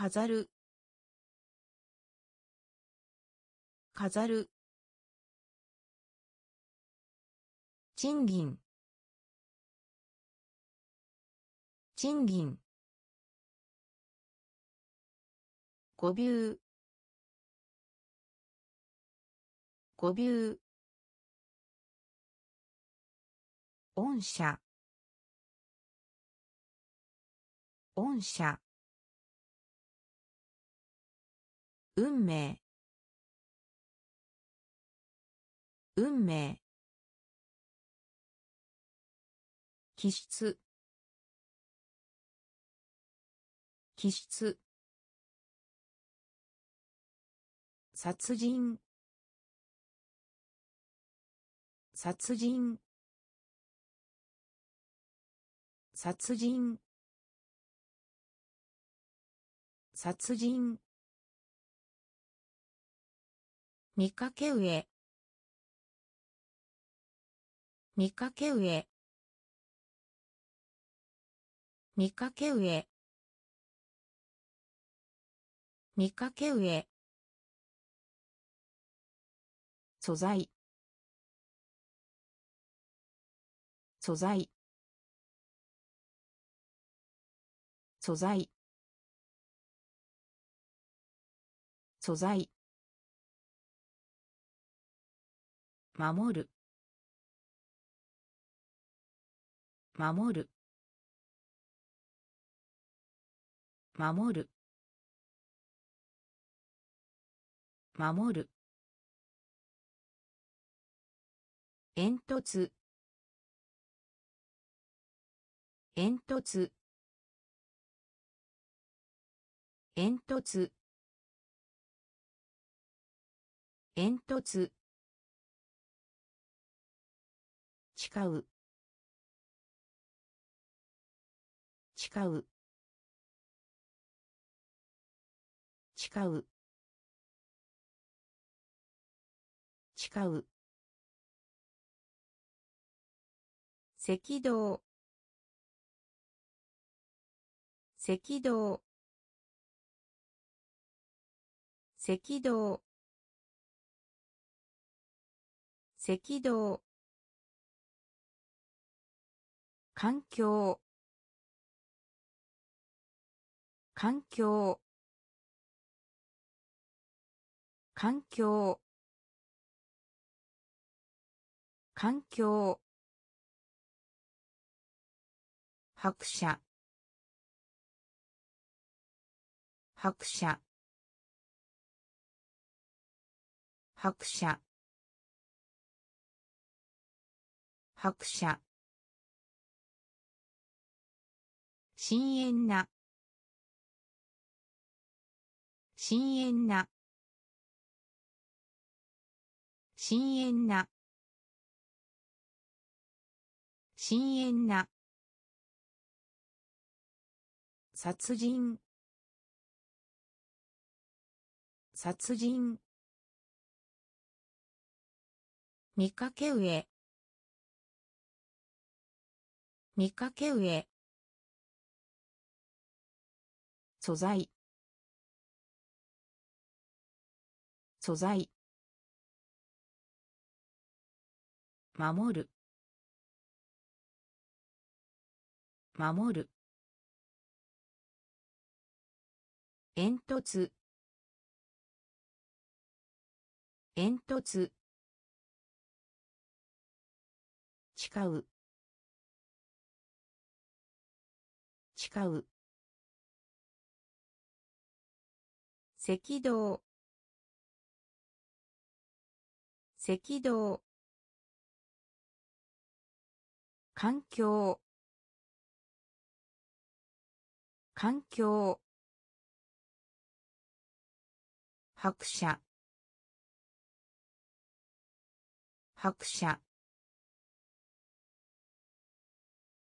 飾る。飾る。賃金賃金語尾語尾御社。御社。運命。運命。気質。気質。殺人。殺人。殺人。殺人。見かけ上。見かけ上。見かけ上。見かけ上。素材。素材。素材。素材。守る。守る。守る。守る。煙突。煙突。煙突。煙突。誓う。誓う。誓う。誓う。赤道。赤道。赤道。赤道。環境。環境。環境。環境。白車。白車。白車。白車。深遠な。深遠な。深遠な。深遠な。殺人。殺人。見かけ上。見かけ上。素材。素材。守る。守る。煙突。煙突。誓う。誓う。赤道。赤道。環境。環境。白車。白車。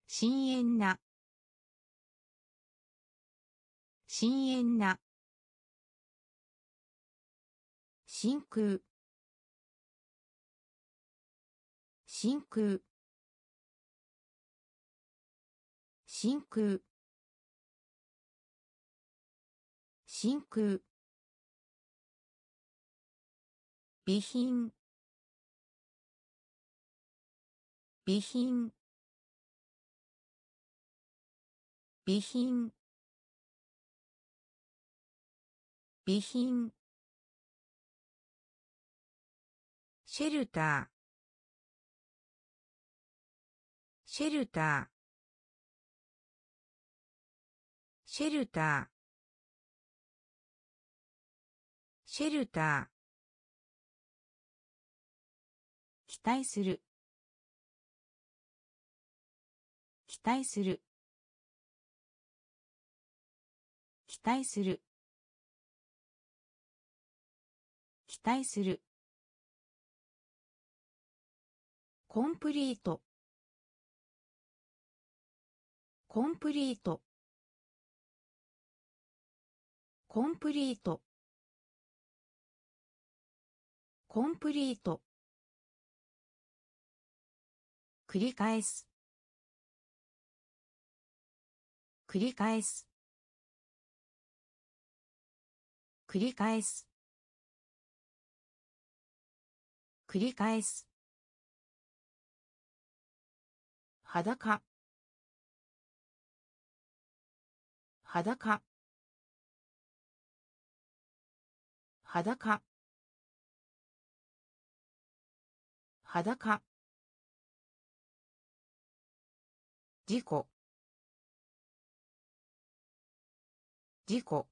深遠な。深遠な。真空。真空。真空。真空。備品。備品。備品。備品。シェルター。シェルター。シェルター。シェルター。期待する。期待する。期待する。期待する。コンプリート。コンプリート。コンプリート。コンプリート。繰り返す。繰り返す。繰り返す。繰り返す。裸。裸。裸。裸。事故。事故。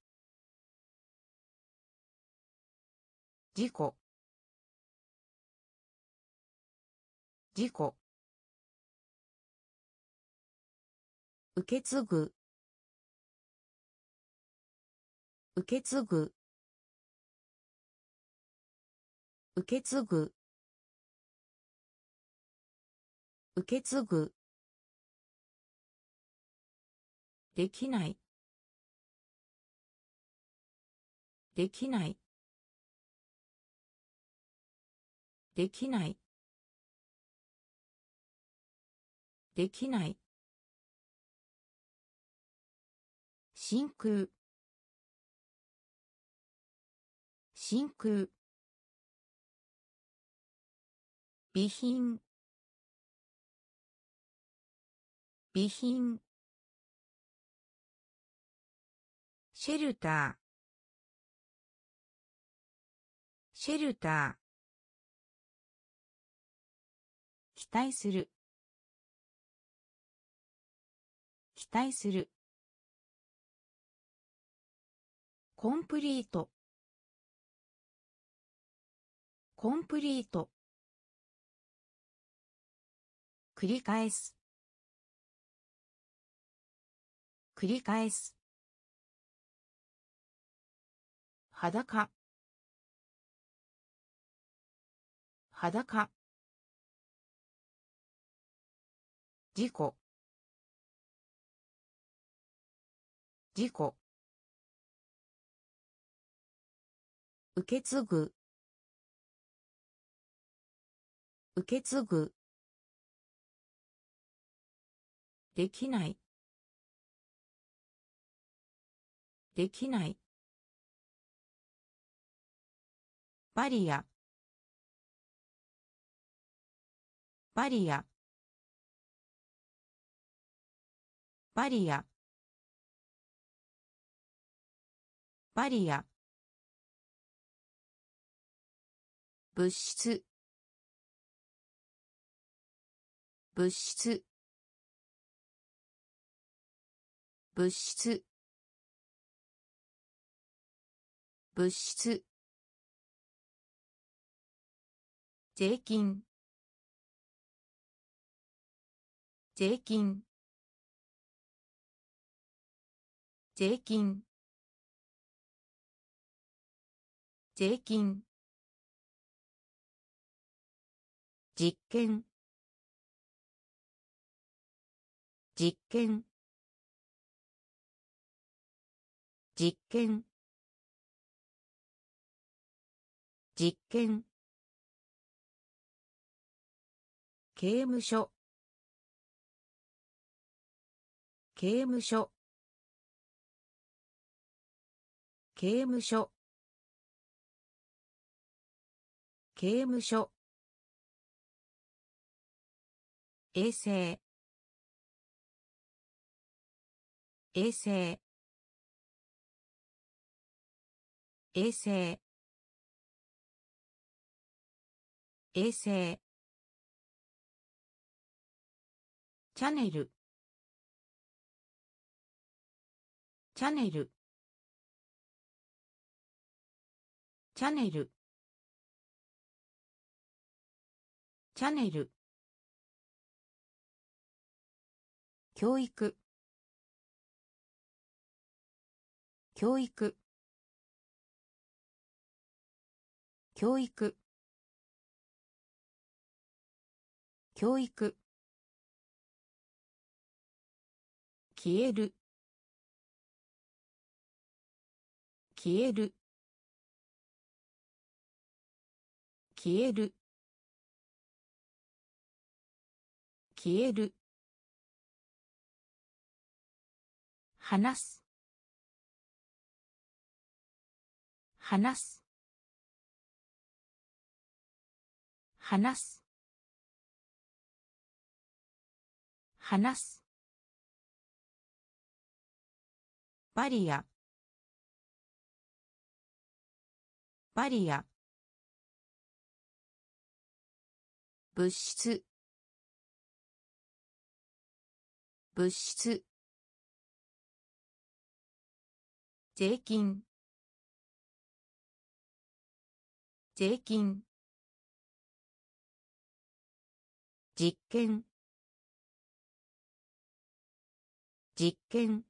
事故。事故。受け継ぐ。受け継ぐ。受け継ぐ。受け継ぐ。できない。できない。できない。できない。真空。真空。備品。備品。シェルター。シェルター。期待する。期待する。コンプリート。コンプリート。繰り返す。繰り返す。裸。裸。事故。事故。受け継ぐ。受け継ぐ。できない。できない。バリア。バリア。バリア。バリア。物質。物質。物質。物質。税金。税金。税金。税金。実験。実験。実験。実験。刑務所。刑務所。刑務所。刑務所。衛生衛生衛生衛生チャンネル。チャンネル。チャンネル。チャンネル。教育。教育。教育。教育。消える。消える。消える。消える。話す。話す。話す。話す。バリア。バリア。物質。物質税金。税金。実験。実験。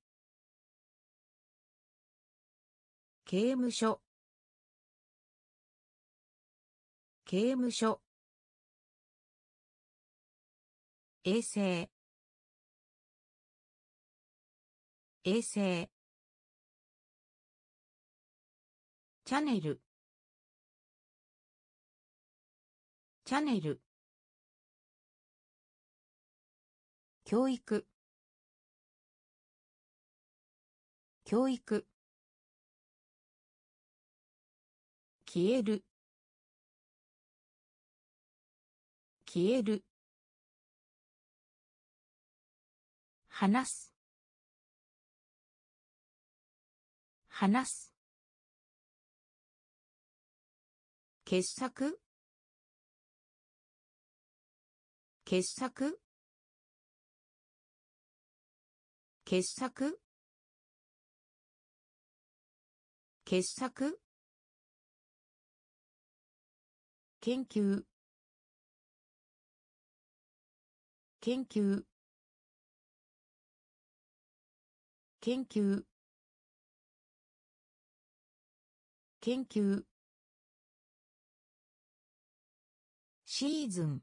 刑務所。刑務所。衛生。衛生。チャネル。チャネル。教育。教育。消える。消える。話す。話す。傑作？傑作？傑作？傑作？研究？研究？研究？研究？シーズン。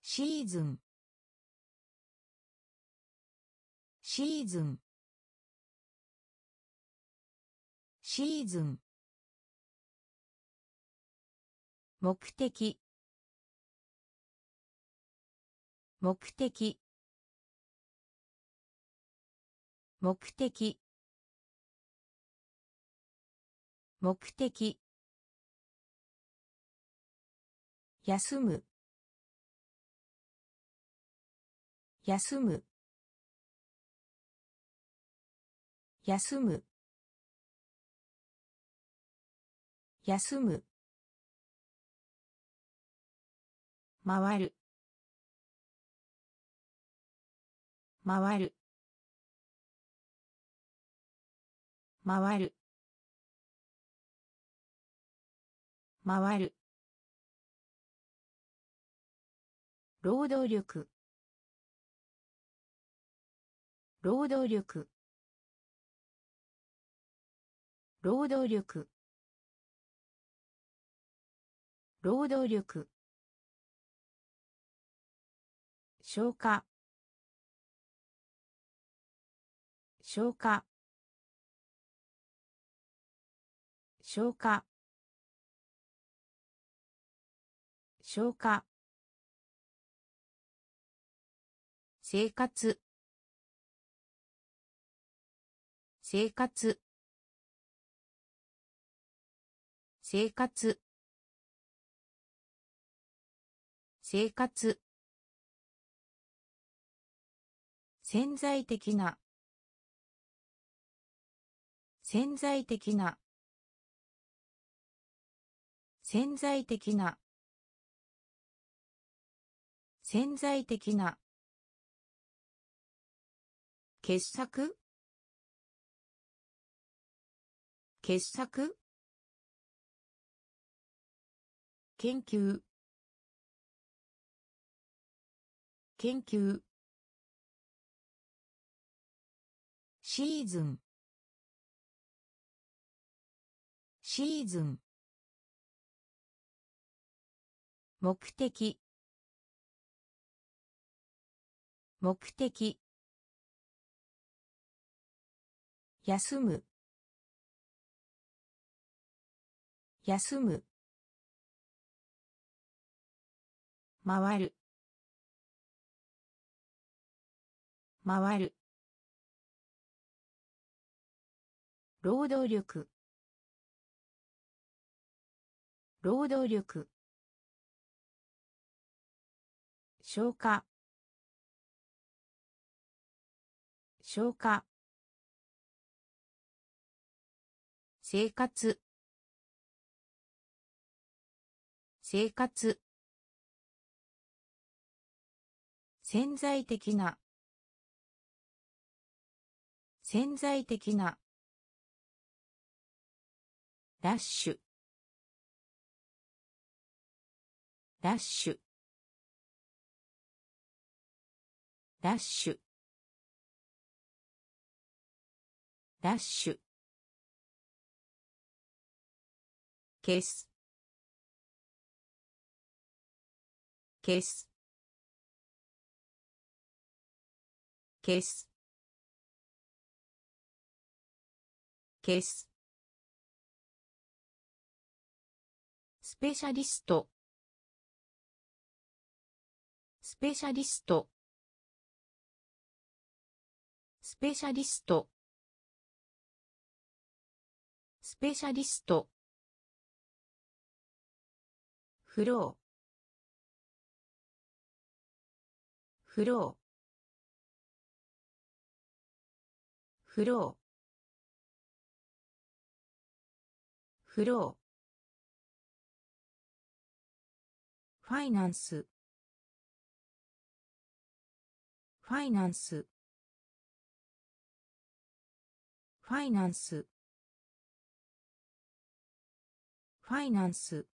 シーズン。シーズン。シーズン。目的。目的。目的。目的。休む。休む。休む。休む。回る。回る。回る。回る。労働力。労働力。労働力。労働力。消化。消化。消化。消化。生活。生活。生活。生活。潜在的な。潜在的な。潜在的な。潜在的な。傑作？傑作？研究？研究？シーズン？シーズン？目的？目的？休む。休む。回る。回る。労働力。労働力。消化。消化。生活。生活。潜在的な。潜在的な。ラッシュ。ラッシュ。ラッシュ。ラッシュ。消す。消す。消す。消す。スペシャリスト。スペシャリスト。スペシャリスト。スペシャリスト。フロー。フロー。フロー。フロファイナンス。ファイナンス。ファイナンス。ファイナンス。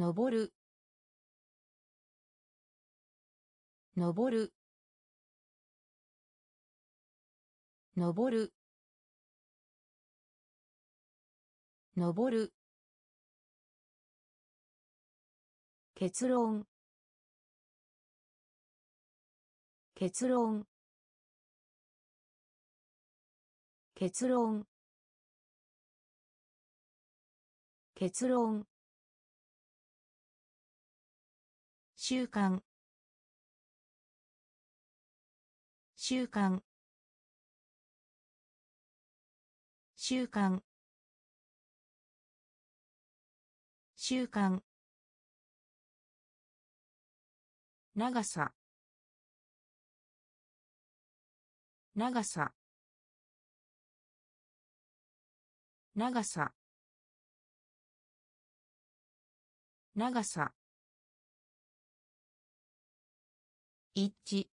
登る。登る。登る。登る。結論。結論。結論。結論。習慣習慣習慣習慣長さ。長さ。長さ。長さ。一。致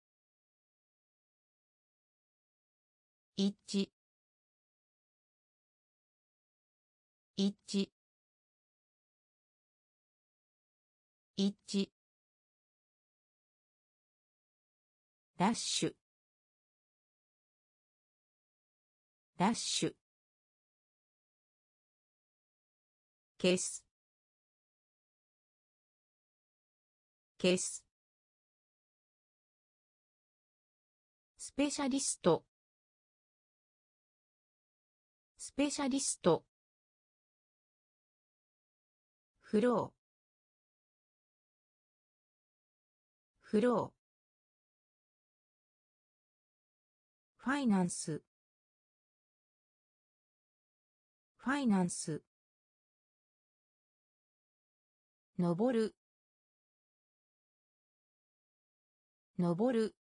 一。致一。致一。致ダッシュ。ダッシュ。消す。消す。スペシャリスト。スペシャリスト。フロー。フロー。ファイナンス。ファイナンス。登る。登る。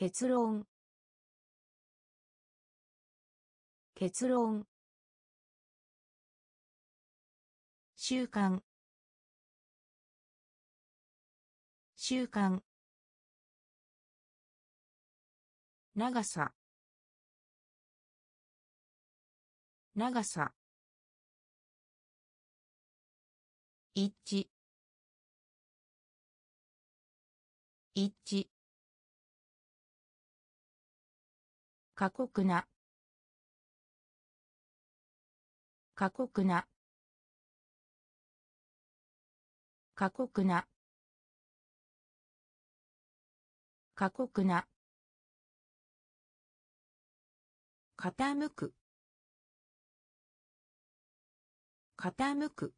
結論。結論。習慣。習慣。長さ。長さ。一致。一致。過酷な。過酷な。過酷な。過酷な。傾く。傾く。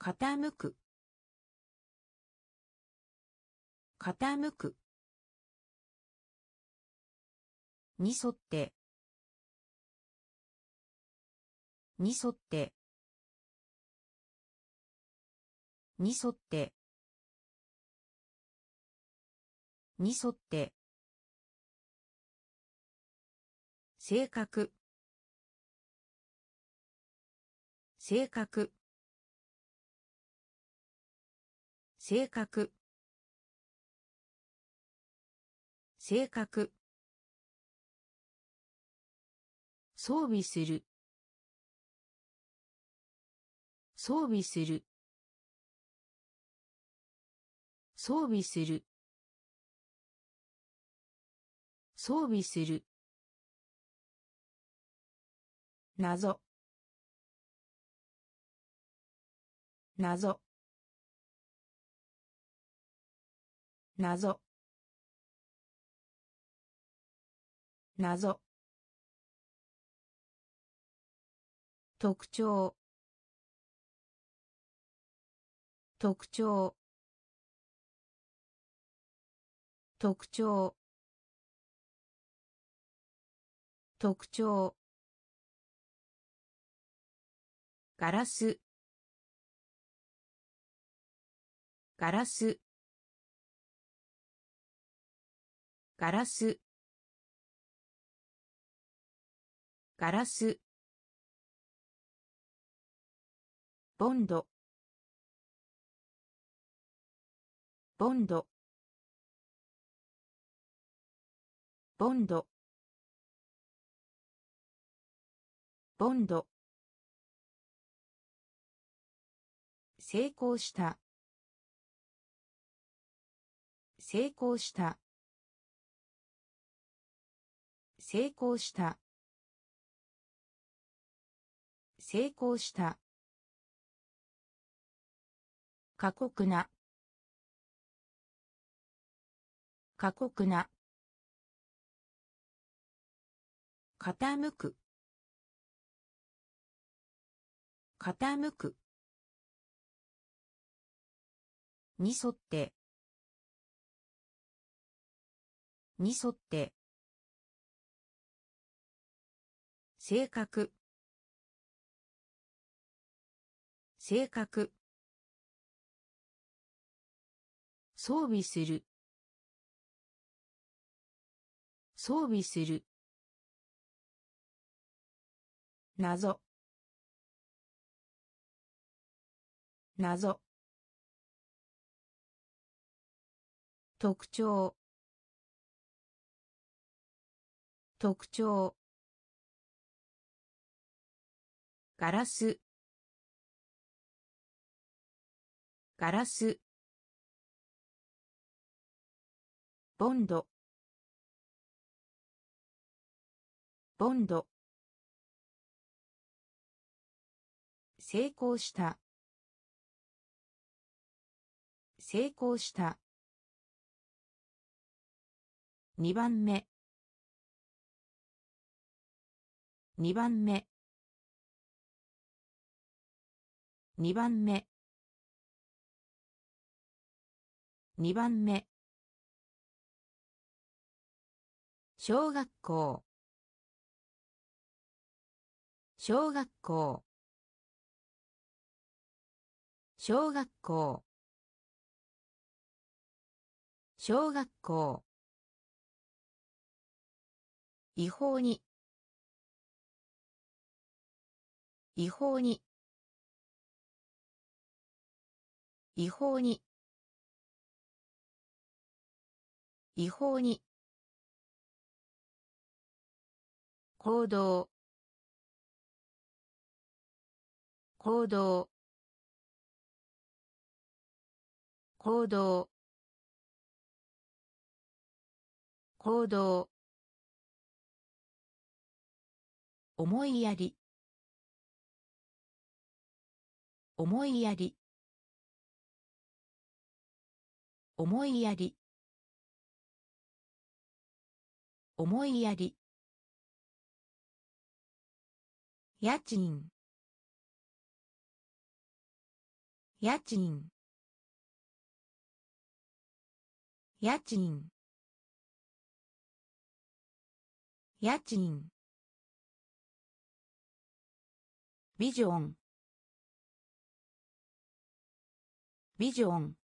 傾く。傾く。に沿って。に沿って。に沿って。に沿って。性格。性格。性格。性格。装備する。装備する。装備する。装備する。謎。謎。謎。謎。特徴。特徴。特徴。特徴。ガラス。ガラス。ガラス。ガラス。ボンド。ボンド。ボンド。ボンド。成功した。成功した。成功した。成功した。過酷な。過酷な。傾く。傾く。に沿って。に沿って。性格。性格。装備する。装備する。謎。謎。特徴。特徴。ガラス。ガラスボンド。ボンド。成功した。成功した。2番目。2番目。2番目。2番目。小学校。小学校。小学校。小学校。違法に。違法に。違法に。違法に行動。行動。行動。行動。思いやり。思いやり。思いやり。思いやり。家賃。家賃。家賃。家賃。ビジョン。ビジョン。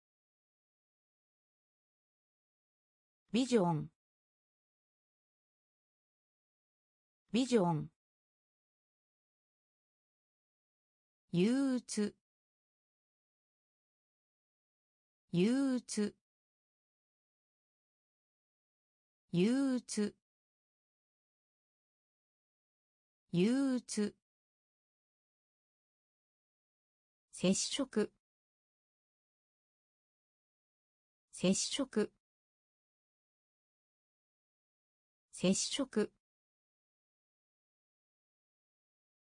ビジョン。ビジョン。憂鬱。憂鬱。憂鬱。憂鬱。接触。接触。接触。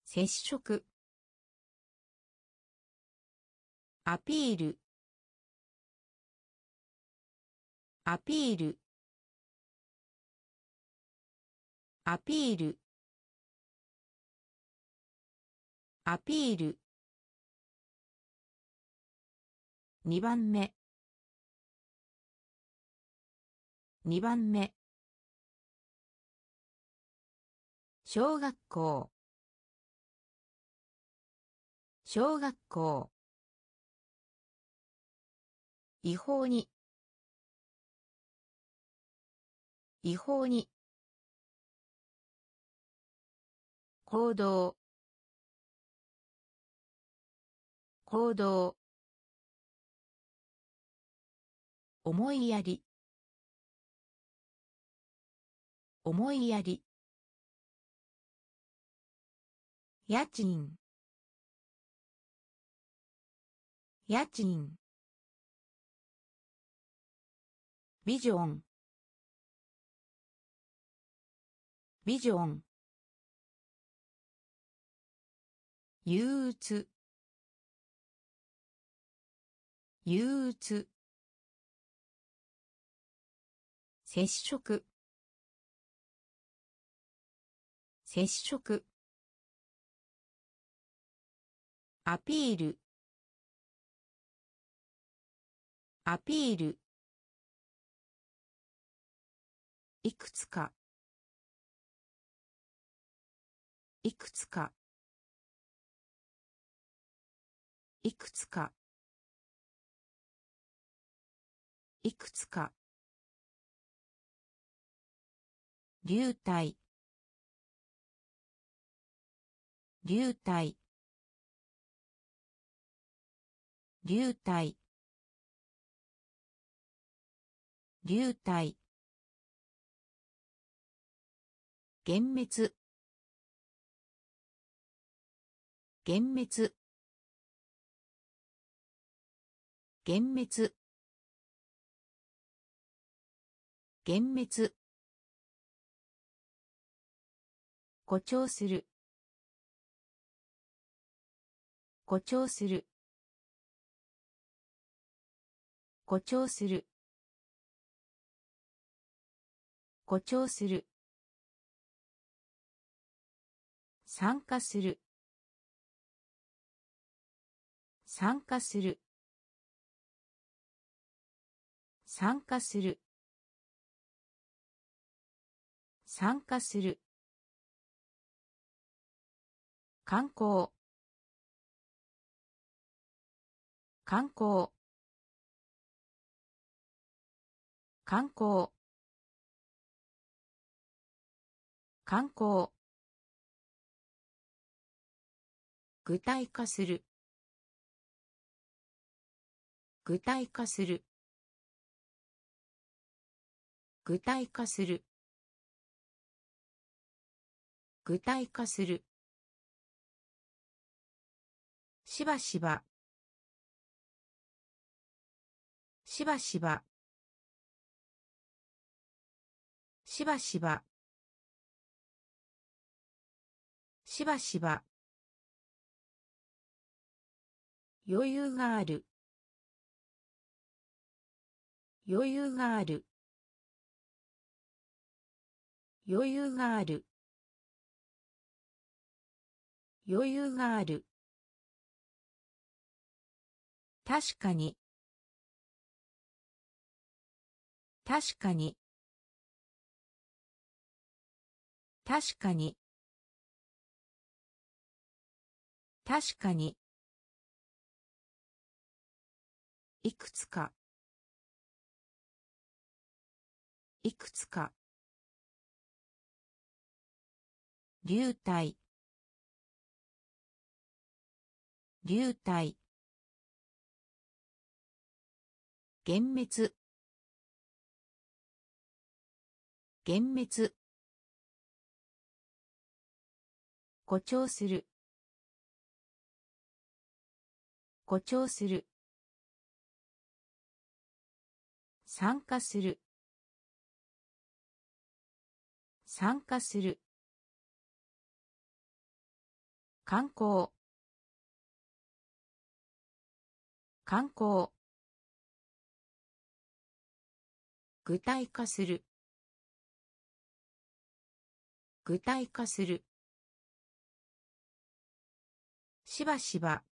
接触。アピール。アピール。アピール。アピール。2番目。2番目。小学校。小学校。違法に。違法に。行動。行動。思いやり。思いやり。家賃。家賃。ビジョンビジョン憂鬱。憂鬱。接触。接触。アピール。アピール。いくつか。いくつか。いくつか。いくつか。流体。流体。流体。流体。幻滅。幻滅。幻滅。幻滅。誇張する。誇張する。誇張する。誇張する。参加する。参加する。参加する。参加する。観光。観光。観光。観光。具体化する。具体化する。具体化する。具体化する。しばしば。しばしば。しばしば。しばしば。余裕がある。余裕がある。余裕がある。余裕がある。確かに。確かに。確かに。確かに。いくつか。いくつか。流体。流体。幻滅。幻滅。誇張する。誇張する。参加する。参加する。観光。観光。具体化する。具体化する。しばしば。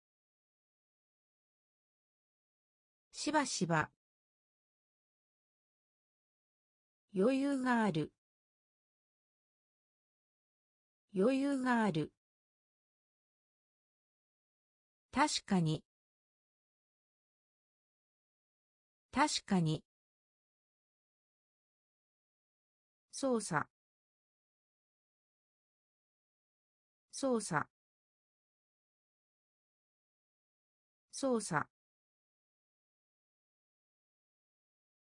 しばしば。余裕がある。余裕がある。確かに。確かに。操作。操作。操作。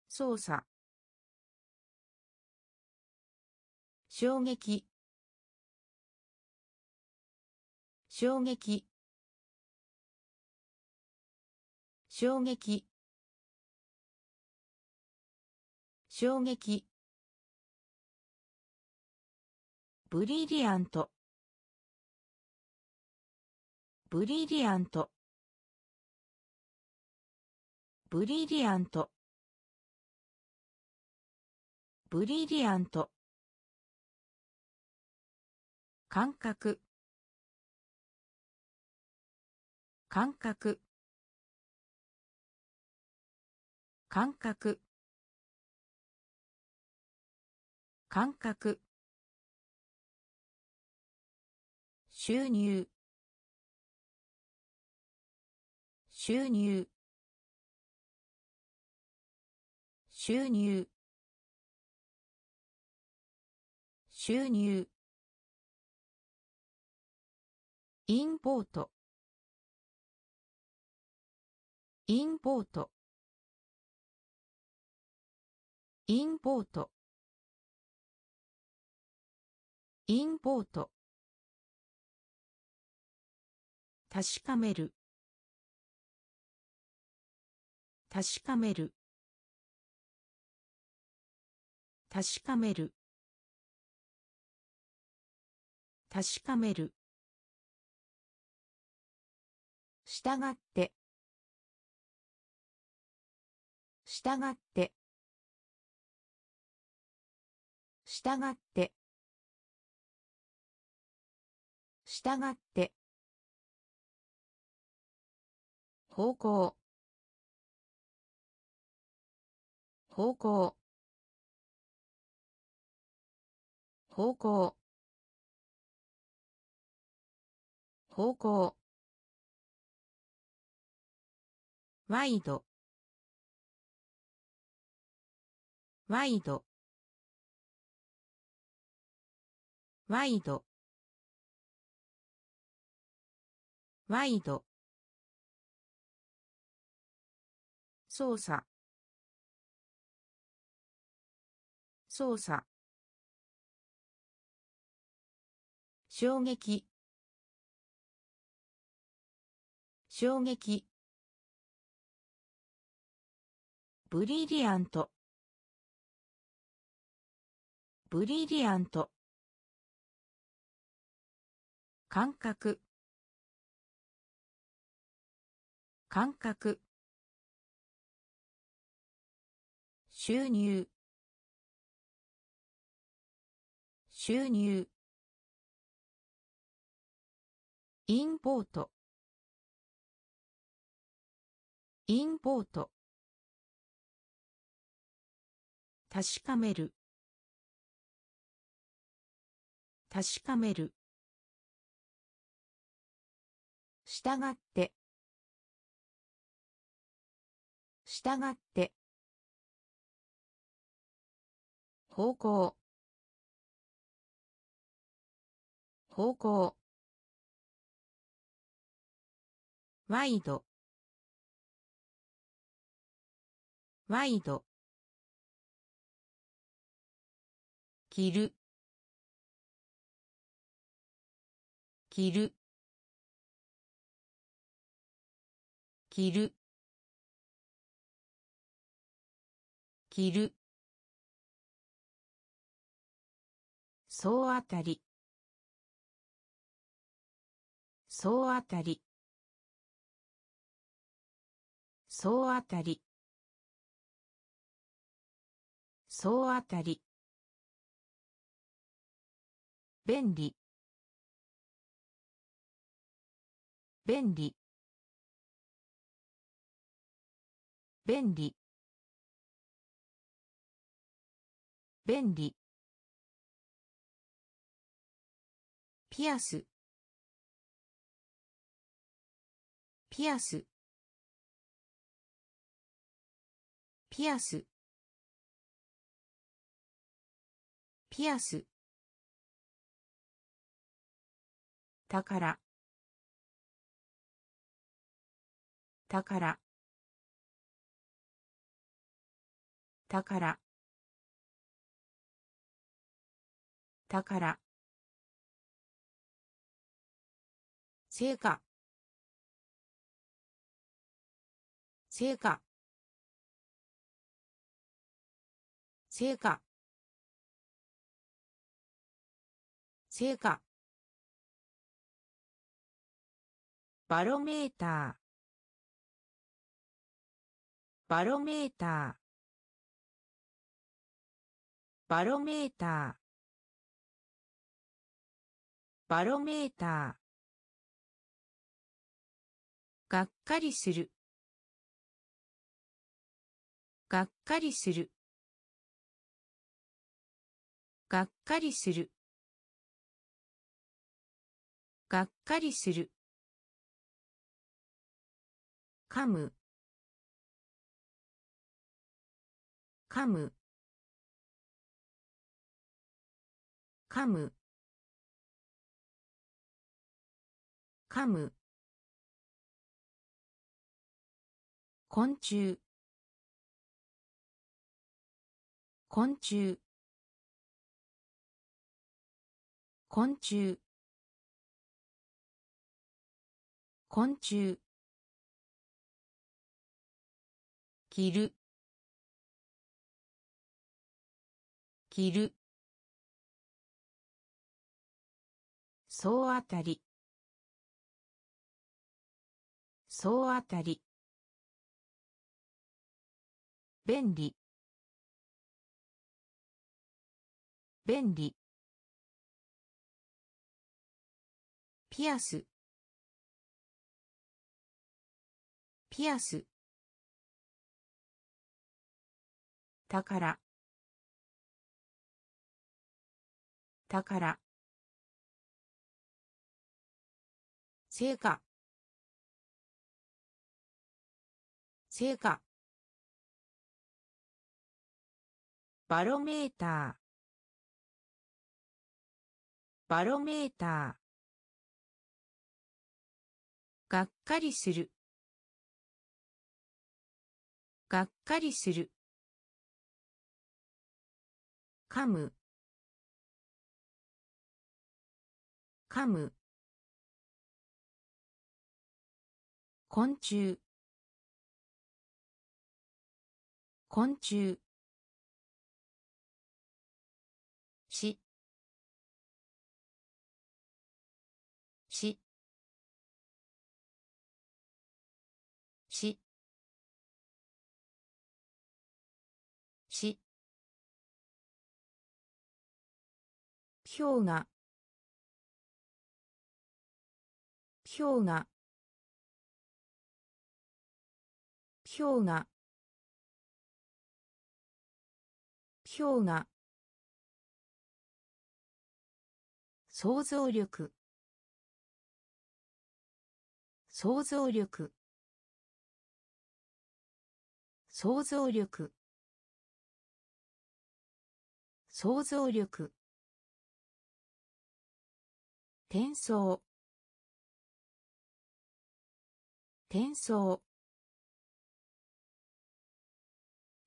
操作。衝撃。衝撃。衝撃。衝撃。ブリリアント。ブリリアント。ブリリアント。ブリリアント。感覚。感覚。感覚。感覚。収入。収入。収入。収入。インポート。インポート。インポート。インポート。確かめる。確かめる。確かめる。確かめる。したがって。したがって。したがって。したがって。方向方向方向方向ワイド。ワイド。ワイド。ワイド。操作。操作。衝撃。衝撃。ブリリアント。ブリリアント。感覚。感覚。収入。収入。インポート。インポート。確かめる。確かめる。したがって。したがって。方向。方向。ワイド。ワイド。着る。着る。着る。着る。総当たり。総当たり。総当たり。総当たり。便利。便利。便利。便利。ピアス。ピアス。ピアス。ピアス。宝宝宝宝成果。成果。成果。成果。バロメーター。バロメーター。バロメーター。バロメーター。がっかりする。がっかりする。がっかりする。がっかりする。噛む。噛む。噛む。噛む。昆虫。昆虫。昆虫。昆虫。着る。着る。総当たり。総当たり。便利。便利。ピアス。ピアス。宝宝成果。成果。バロメーター。バロメーター。がっかりする。がっかりする。噛む。噛む。昆虫。昆虫。氷河。氷河。氷河。氷河。想像力。想像力。想像力。想像力。転送。転送。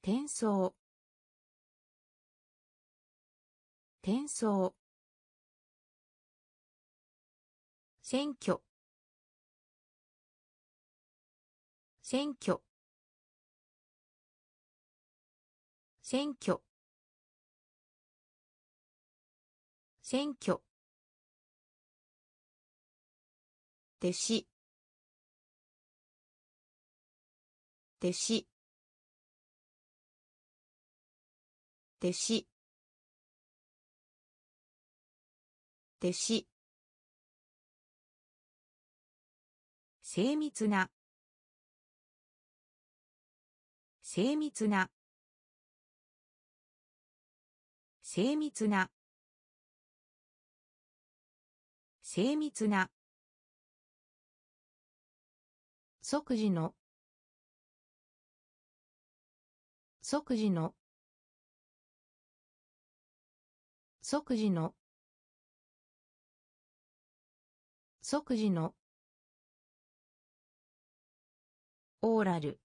転送。転送。選挙。選挙。選挙。選挙。弟子。弟子。弟子。弟子。精密な。精密な。精密な。精密な。即時の。即時の。即時の。即時の。オーラル。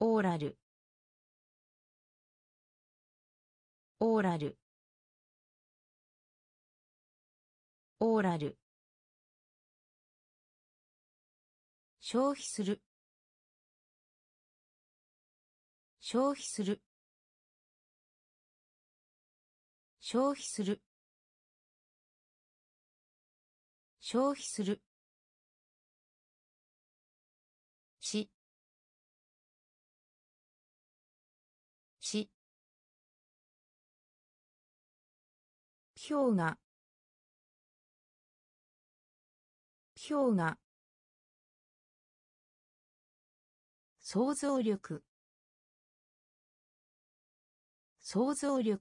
オーラル。オーラル。オーラル。消費する。消費する。消費する。消費する。し。し。氷河氷河想像力。想像力。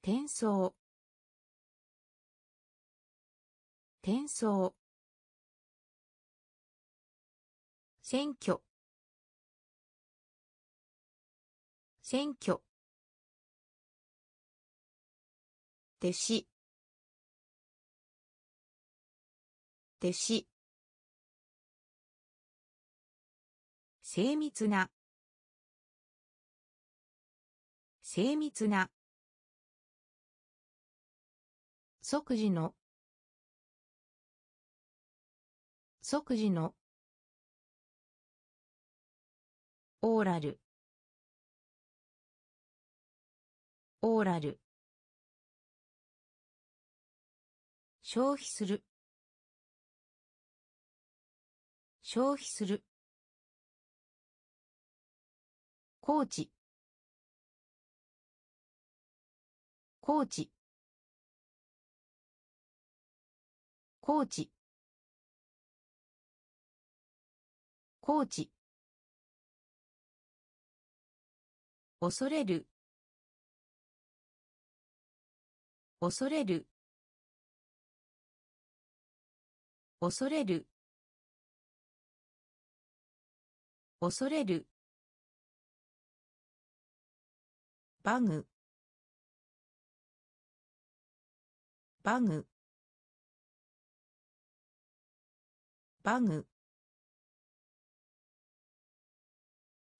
転送。転送。選挙。選挙。弟子弟子精密な。精密な。即時の。即時の。オーラル。オーラル。消費する。消費する。コーチコーチコーチコーチ恐れる。恐れる。恐れる。恐れる。バグ。バグ。バグ。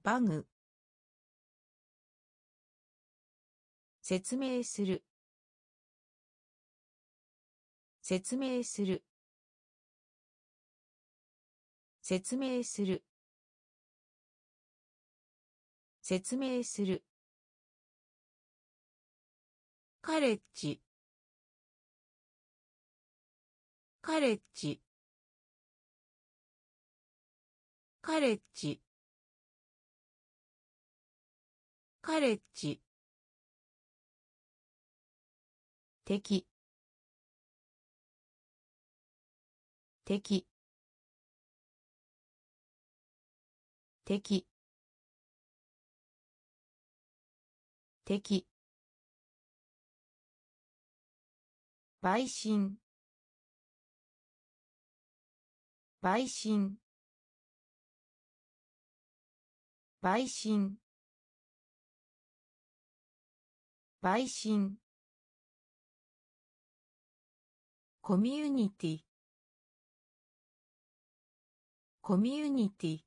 バグ。説明する。説明する。説明する。説明する。カレッジ。カレッジ。カレッジ。カレッジ。敵。敵。敵。敵。陪審。陪審。陪審。陪審。コミュニティ。コミュニティ。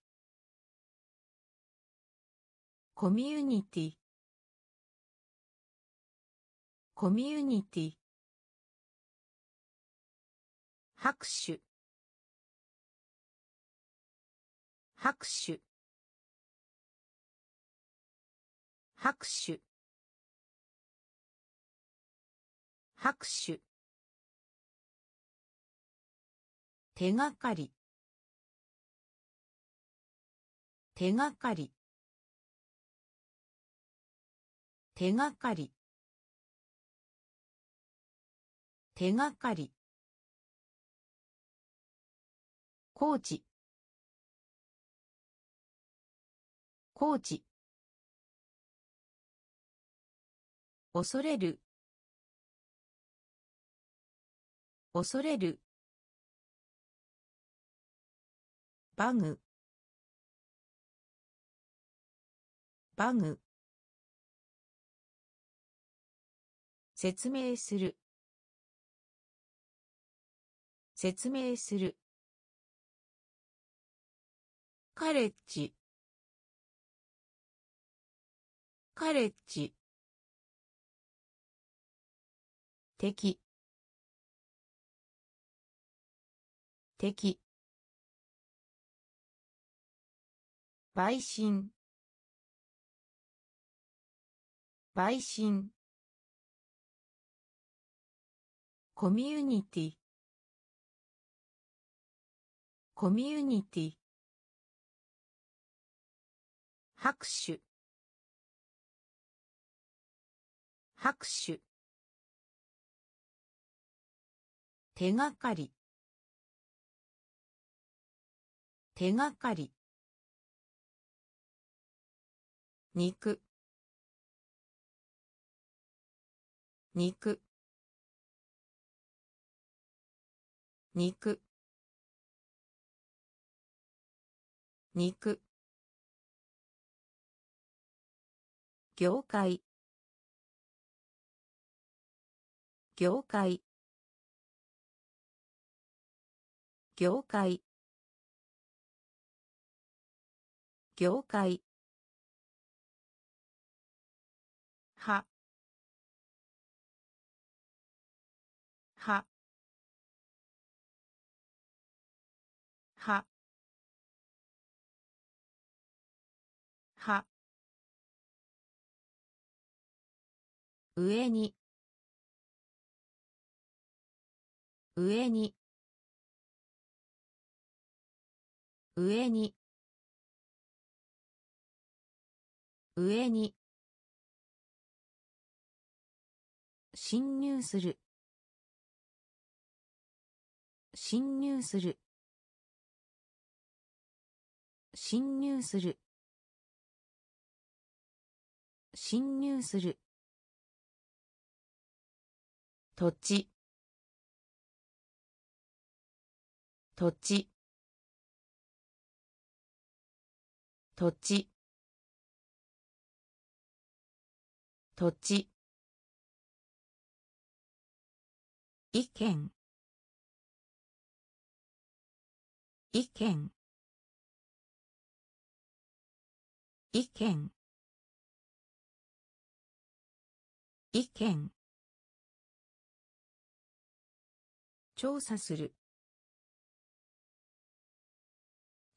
コミュニティ。コミュニティ。拍手。拍手。拍手。拍手。手がかり。手がかり。手がかり。手がかり。コーチコーチ恐れる。恐れる。バグ。バグ。説明する。説明する。カレッジ。カレッジ。敵。敵。陪審。陪審。コミュニティ。コミュニティ。拍手。拍手。手がかり。手がかり。肉。肉。肉。肉。業界。業界。業界。業界。上に。上に。上に。上に。侵入する。侵入する。侵入する。侵入する。土地。土地。土地。土地。意見。意見。意見。意見。調査する。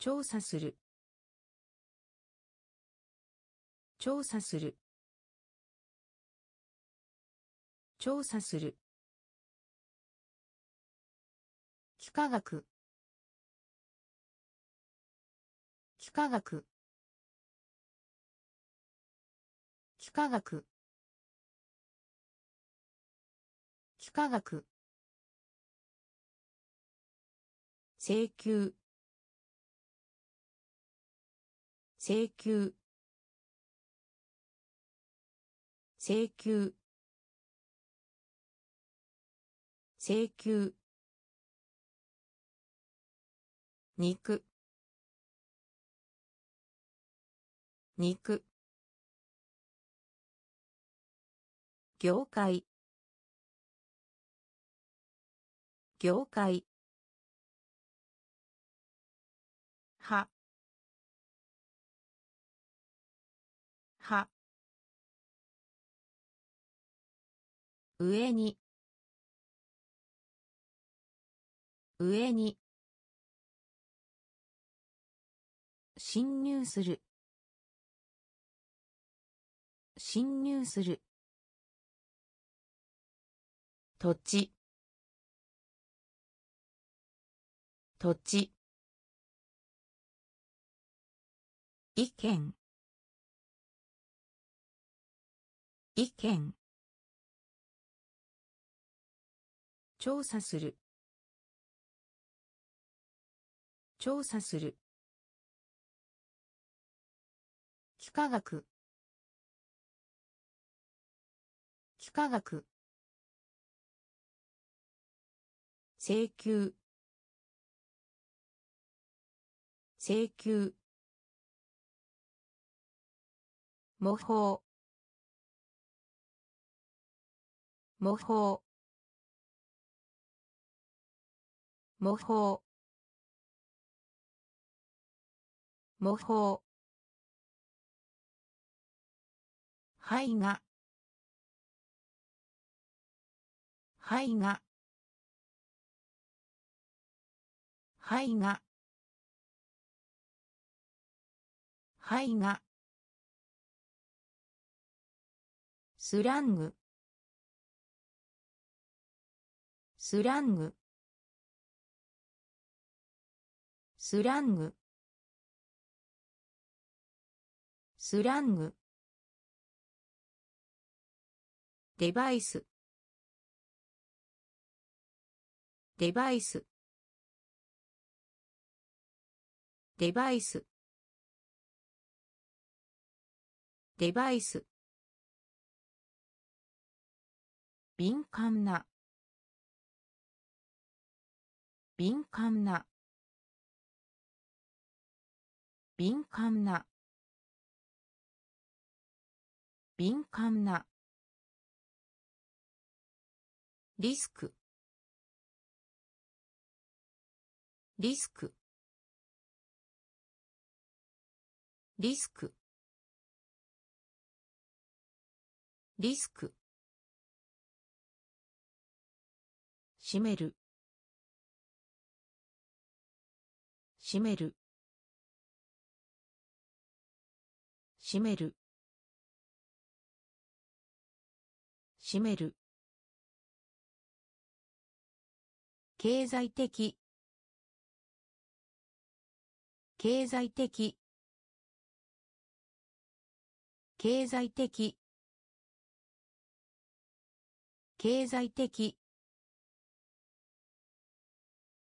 調査する。調査する。調査する。幾何学。幾何学。幾何学。幾何学。請求。請求。請求。請求。肉。肉。業界。業界。上に。上に。侵入する。侵入する。土地。土地。意見。意見。調査する。調査する。幾何学。幾何学。請求。請求。模倣。模倣。模倣。模倣。絵画絵画絵画絵画スラング。スラング。スラング。スラング。デバイス。デバイス。デバイス。デバイス。敏感な。敏感な。敏感な。敏感な。リスク。リスク。リスク。リスク。閉める。閉める。閉める。閉める。経済的。経済的。経済的。経済的。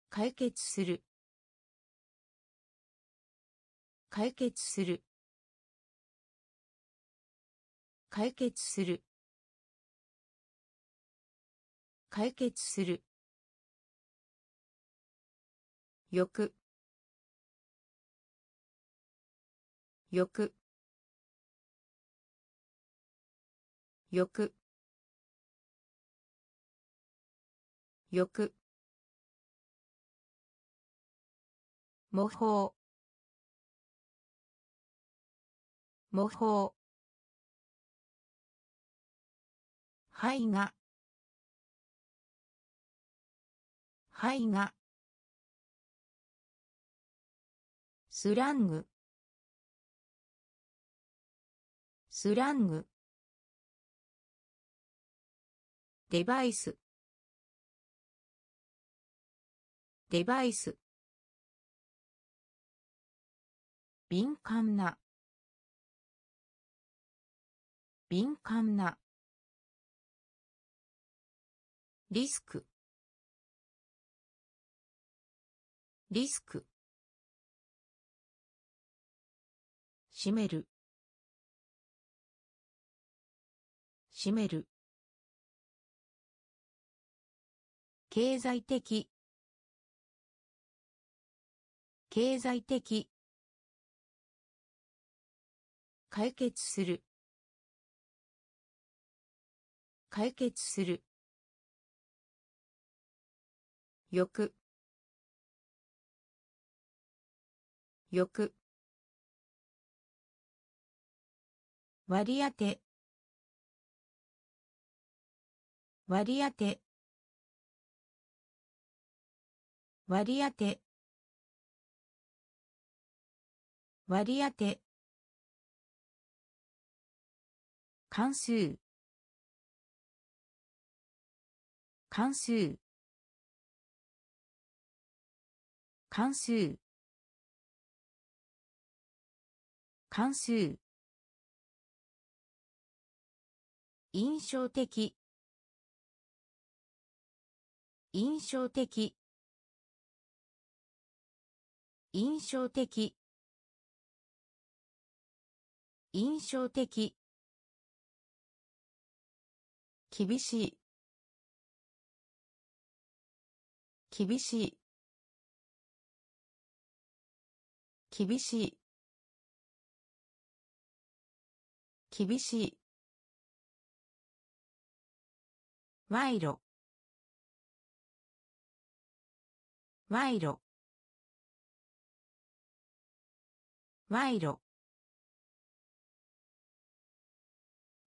解決する。解決する。解決する。解決する。よくよくよくよく模倣。模倣。絵画絵画スラング。スラング。デバイス。デバイス。敏感な。敏感な。リスク。リスク。閉める。閉める。経済的。経済的。解決する。解決する。よくよく割り当て。割り当て。割り当て。割り当て。関数。関数。関数。関数。印象的。印象的。印象的。印象的。厳しい。厳しい。厳しい。厳しい。賄賂。賄賂。賄賂。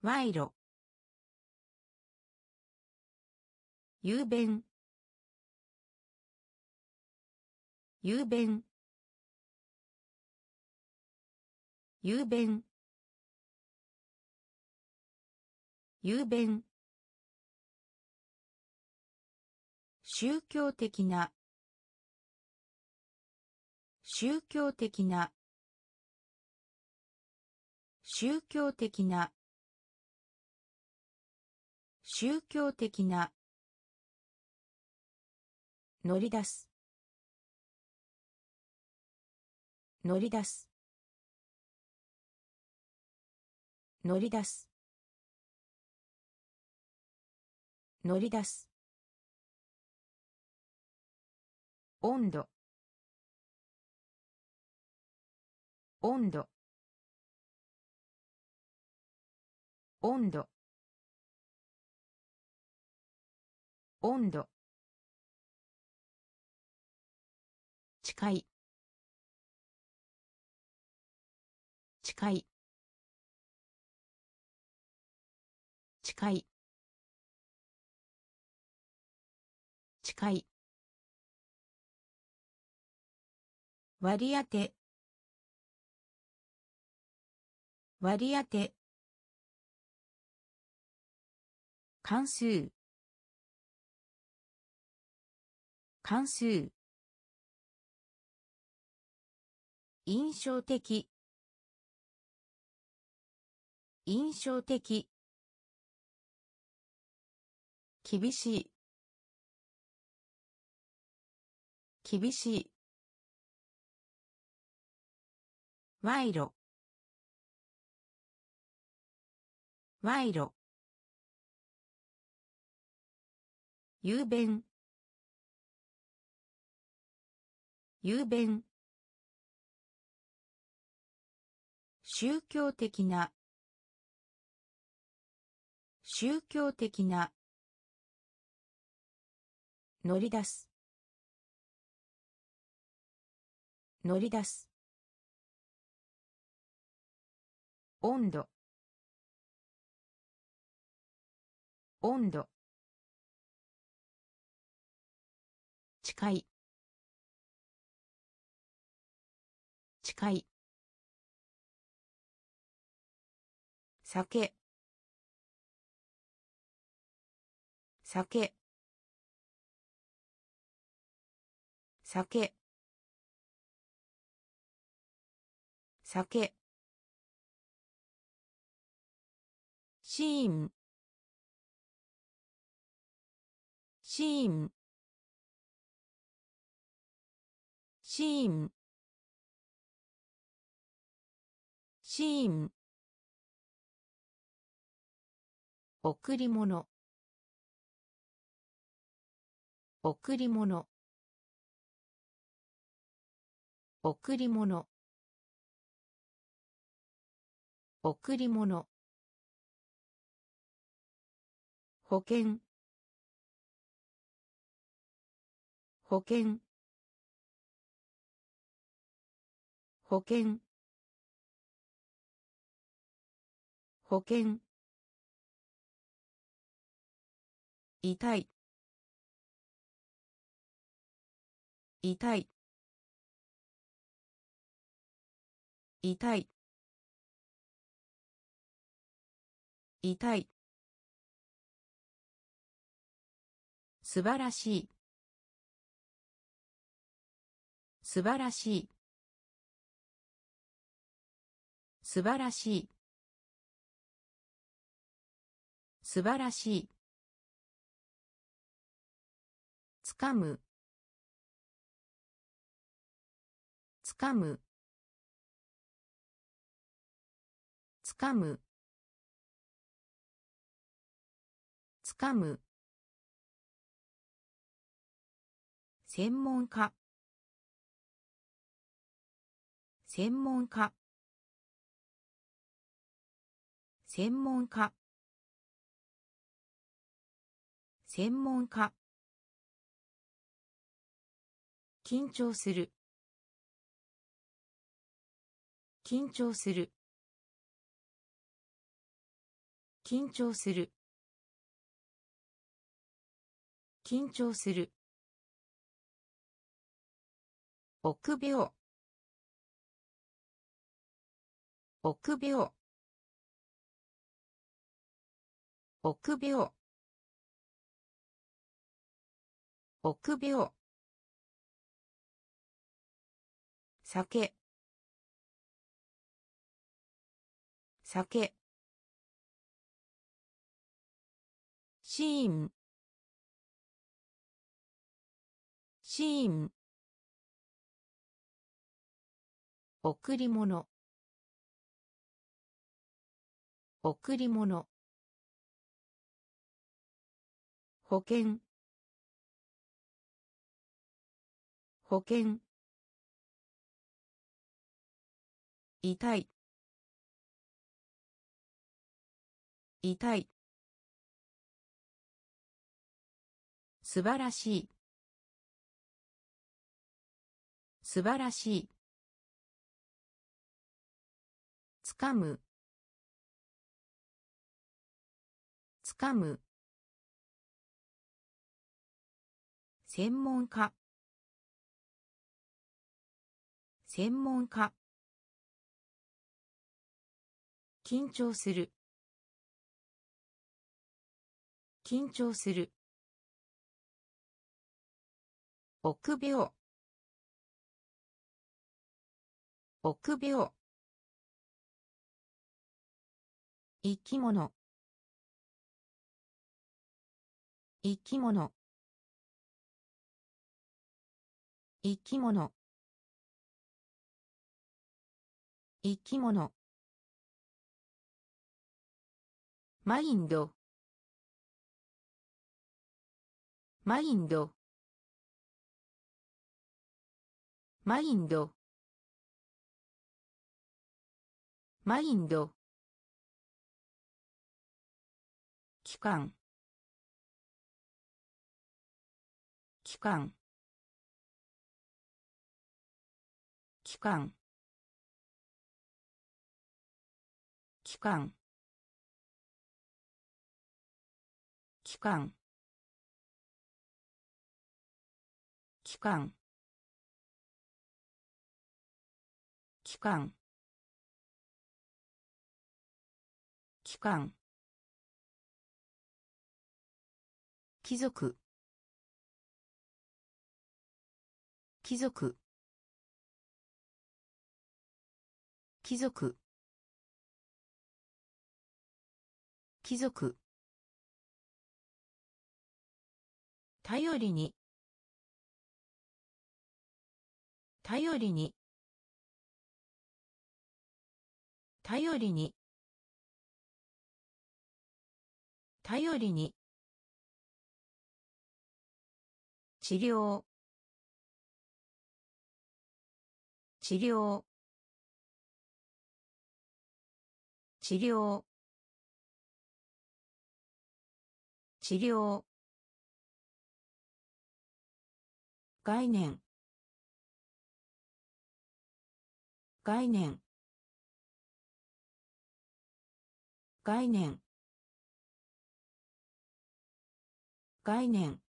賄賂。雄弁。雄弁。雄弁。雄弁。宗教的な。宗教的な。宗教的な。宗教的な。乗り出す。乗り出す。乗り出す。乗り出す。温度。温度。温度。温度。近い。近い。近い。近い。割り当て。割り当て。関数。関数。印象的。印象的。厳しい。厳しい。賄賂。賄賂。雄弁。雄弁。宗教的な。宗教的な。乗り出す。乗り出す。温度。温度。近い。近い。酒。酒。酒。酒。シーン。シーン。シーン。シーン。贈り物。贈り物。贈り物。贈り物。保険。保険。保険。保険。痛い。痛い。痛い。痛い。素晴らしい。素晴らしい。素晴らしい。素晴らしい。つかむ。つかむ。かむ。つかむ。専門家。専門家。専門家。専門家。緊張する。緊張する。緊張する。緊張する。臆病。臆病。臆病。臆病。酒。酒。シーン。シーン。贈り物。贈り物。保険。保険。痛い。痛い。素晴らしい。素晴らしい。つかむ。つかむ。専門家。専門家。緊張する。緊張する。臆病。臆病。生き物。生き物。生き物。生き物。マインド。マインド。マインド。マインド。期間。期間。期間。期間。期間。期間。期間。期間。貴族。貴族。貴族。貴族。頼りに。頼りに。頼りに。頼りに。治療。治療。治療。治療。概念。概念。概念。概念。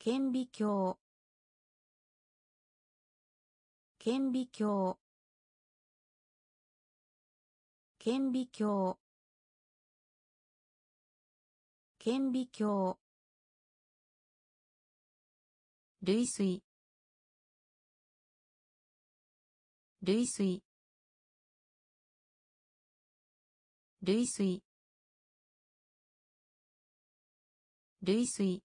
顕微鏡。顕微鏡。顕微鏡。顕微鏡。類推。類推。類推。類推。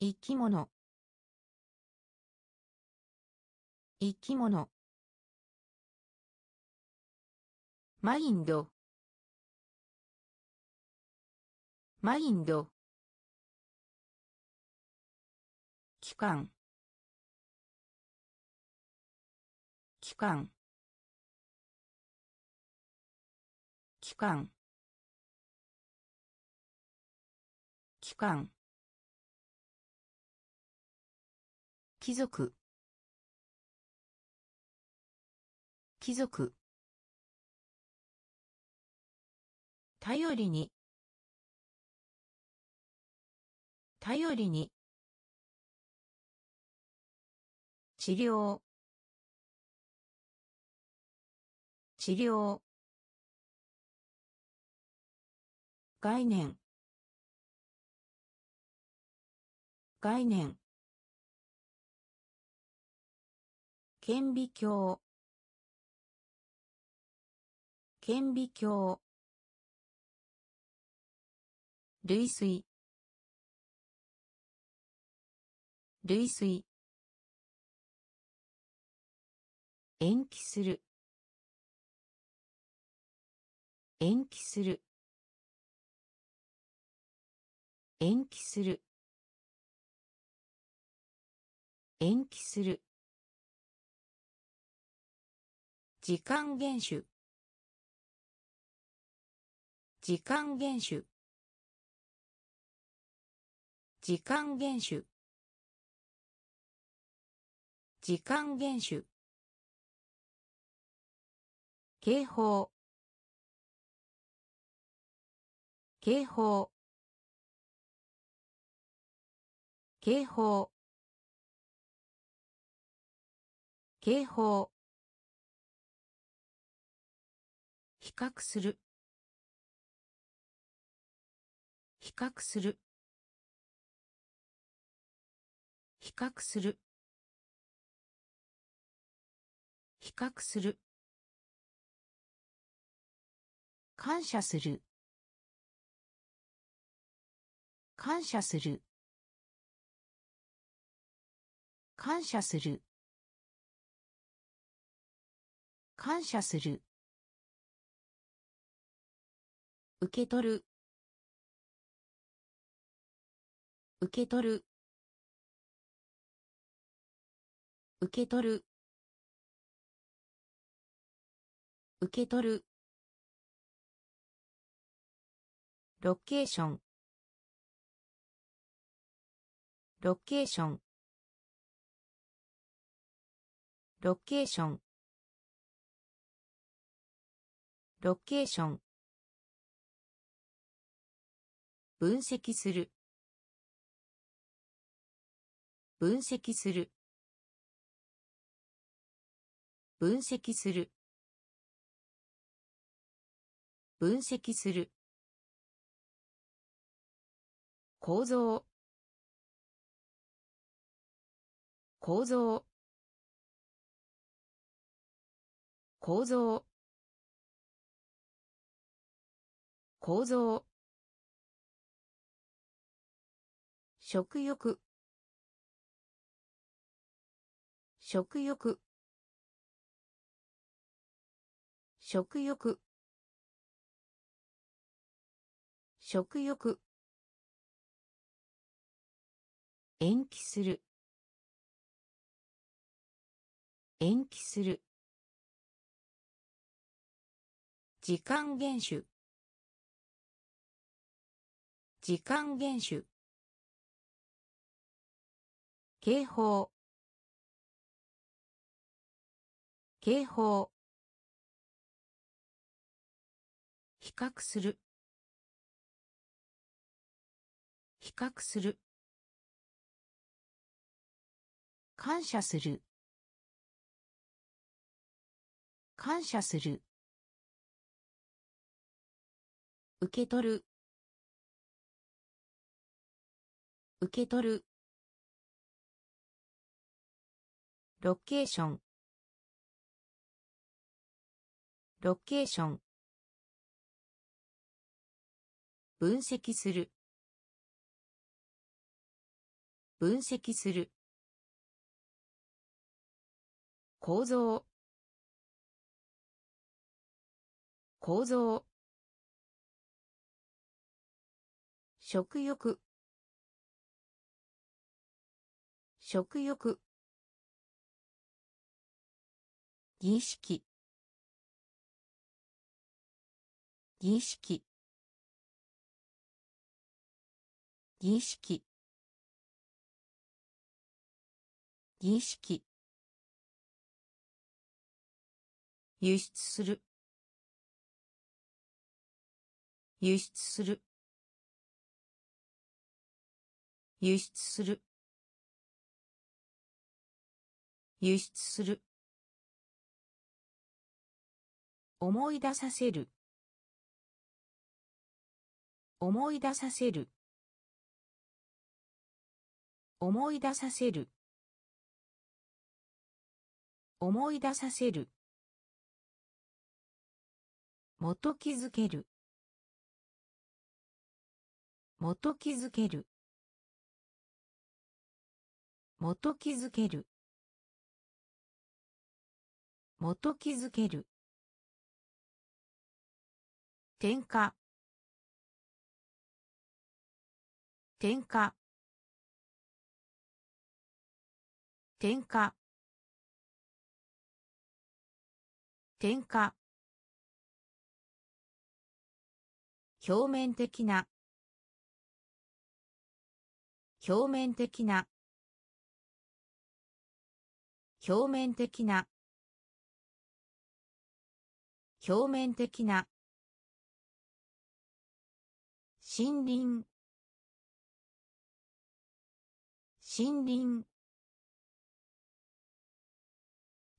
生き物。生き物。マインド。マインド。期間期期間期間。期間。貴族。貴族。頼りに。頼りに。治療。治療。概念。概念。顕微鏡。顕微鏡。類推。類推。延期する。延期する。延期する。延期する。時間厳守。時間厳守。時間厳守。時間厳守。警報。警報。警報。警報。比較する。比較する。比較する。比較する。感謝する。感謝する。感謝する。感謝する。受け取る。受け取る。受け取る。受け取る。ロケーション。ロケーション。ロケーション。ロケーション。分析する。分析する。分析する。分析する。構造。構造。構造。構造。食欲。食欲。食欲。食欲。延期する。延期する。時間厳守時間厳守警報。警報。比較する。比較する。感謝する。感謝する。受け取る。受け取る。ロケーション。ロケーション。分析する。分析する。構造。構造。食欲。食欲。儀式。儀式。儀式。儀式。輸出する。輸出する。輸出する。輸出する。思い出させる。思い出させる。思い出させる。思い出させる。元気づける。元気づける。元気づける。元気づける。点火点火点火点火表面的な。表面的な。表面的な。表面的な。森林。森林。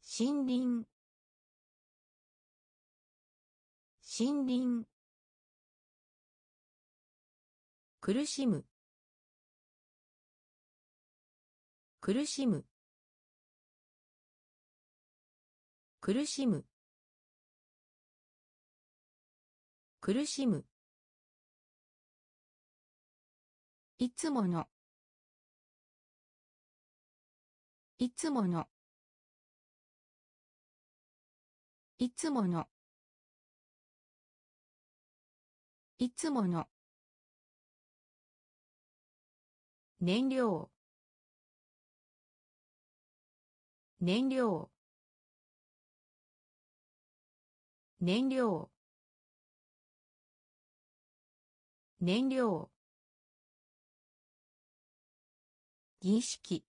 森林。森林。苦しむ。苦しむ。苦しむ。苦しむ。いつもの。いつもの。いつもの。いつもの。燃料。燃料燃料。燃料。儀式。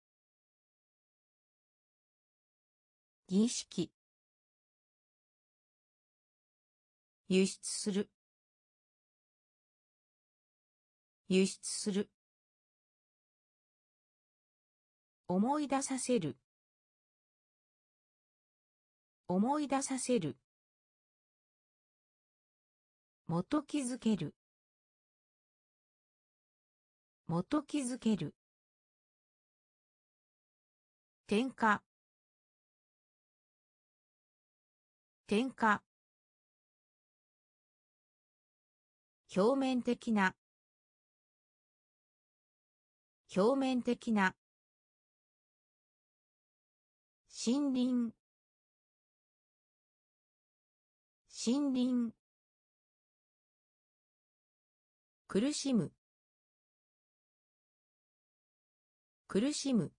儀式。輸出する。輸出する。思い出させる。思い出させる。元気づける。元気づける。点火点火表面的な。表面的な。森林森林苦しむ。苦しむ。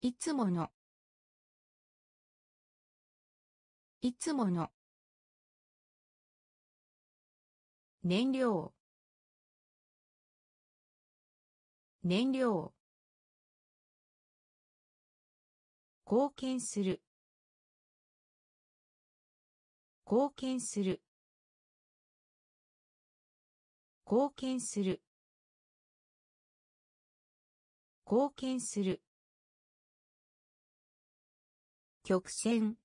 いつもの。いつもの。燃料。燃料。貢献する。貢献する貢献する。貢献する。曲線。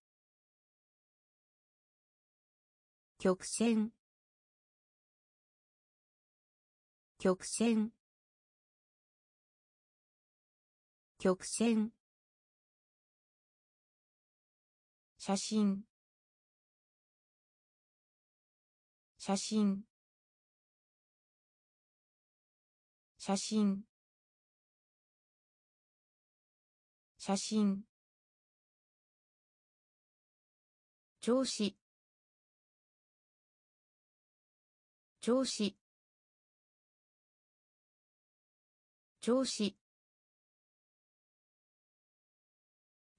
曲線。曲線。曲線。写真。写真。写真。写真。調子。調子。調子。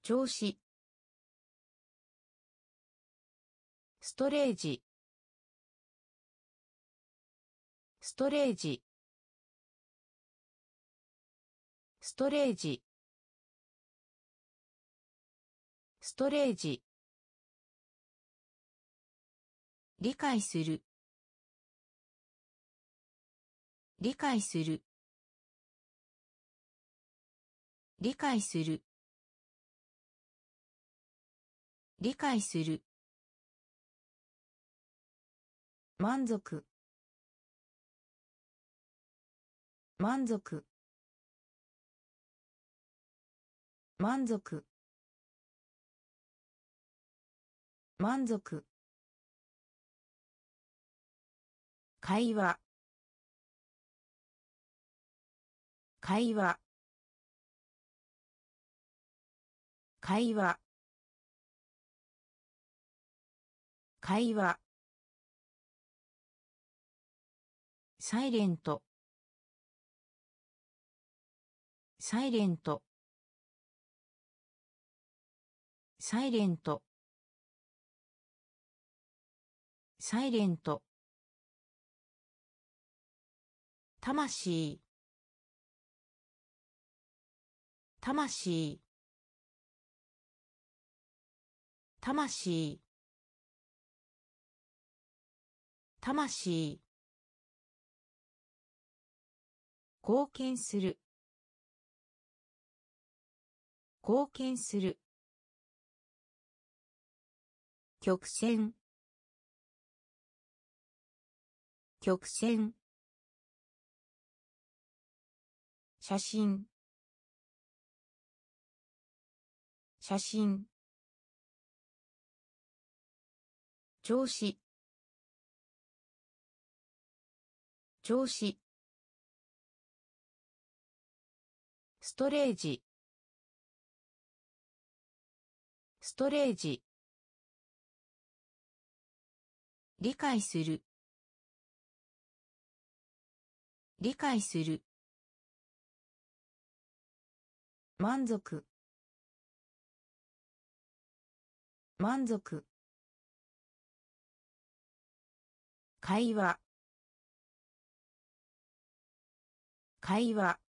調子。ストレージ。ストレージ。ストレージ。ストレージ。理解する。理解する。理解する。理解する。満足。満足。満足。満足。会話。会話。会話。会話。サイレント。サイレント。サイレント。サイレント。魂。魂。魂。魂。貢献する。貢献する。曲線。曲線。写真。写真。調子。調子。ストレージ。ストレージ。理解する。理解する。満足。満足。会話。会話。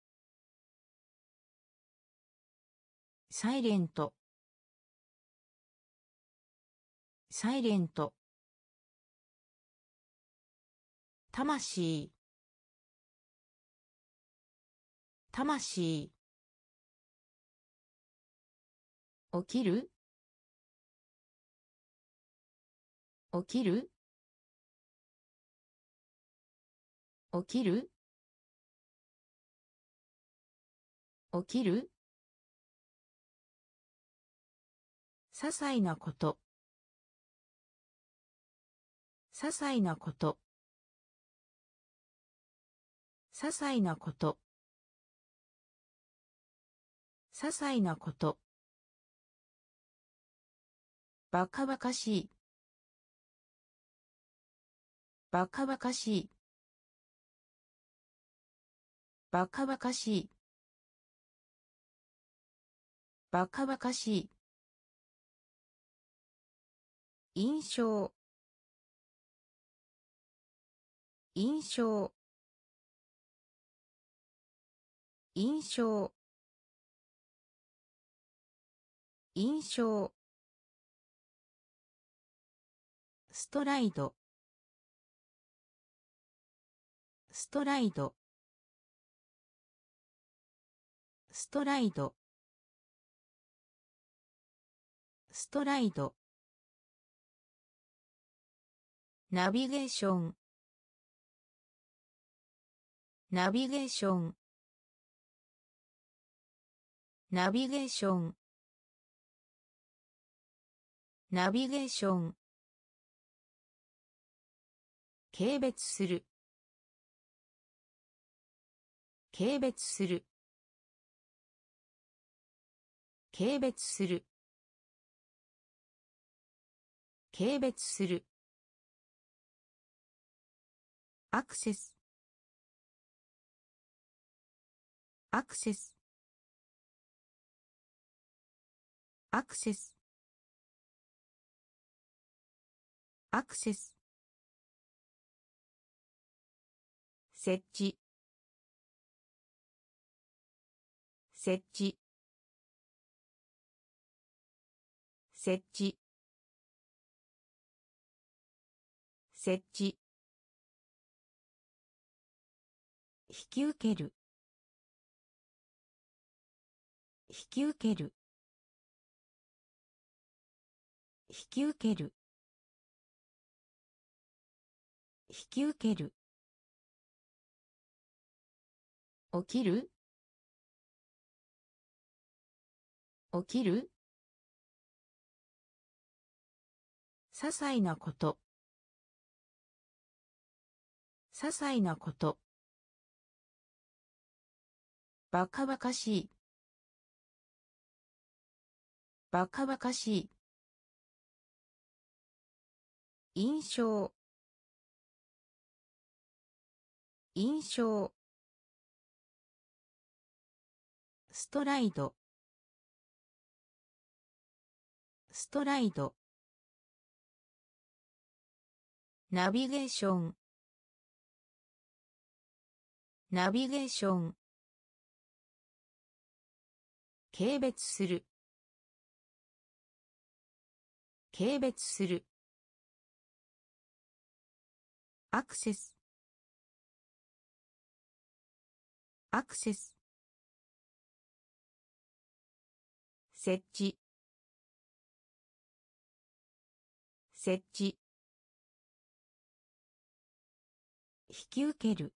サイレント。サイレント。魂。魂。起きる？起きる？起きる？起きる？些細なこと。些細なこと些細なこと。些細なこと。バカバカしい。バカバカしい。バカバカしい。バカバカしい。印象。印象。印象。印象。ストライド。ストライド。ストライド。ストライド。ナビゲーション。ナビゲーション。ナビゲーション。ナビゲーション。軽蔑する。軽蔑する。軽蔑する。軽蔑する。アクセス。アクセス。アクセス。アクセス。設置。設置。設置。設置。引き受ける。引き受ける。引き受ける。引き受ける。起きる。起きる。些細なこと。些細なこと。バカバカしい。バカバカしい。印象。印象。ストライド。ストライド。ナビゲーション。ナビゲーション。軽蔑する。軽蔑する。アクセス。アクセス。設置。設置。引き受ける。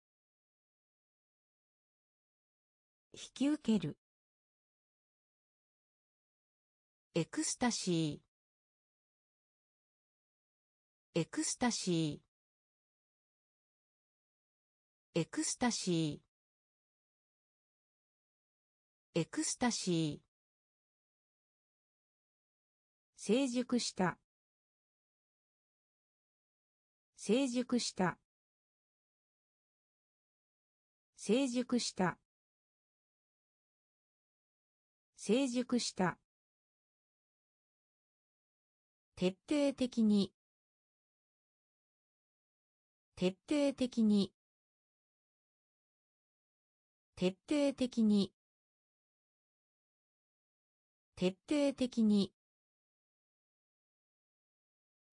引き受ける。エクスタシー。エクスタシー。エクスタシー。エクスタシー。成熟した。成熟した。成熟した。成熟した。徹底的に。徹底的に。徹底的に。徹底的に。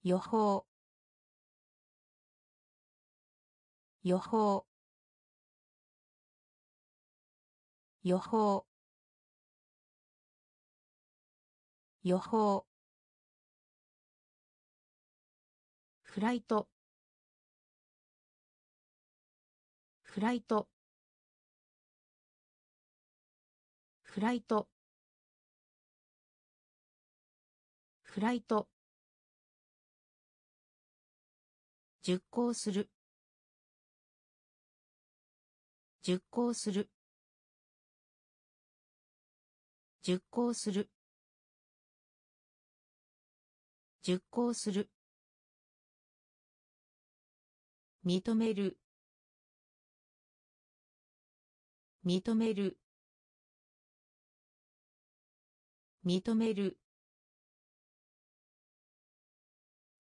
予報。予報。予報。予報。フライト。フライト。フライト。フライト。熟考する。熟考する。熟考する。熟考する。認める。認める。認める。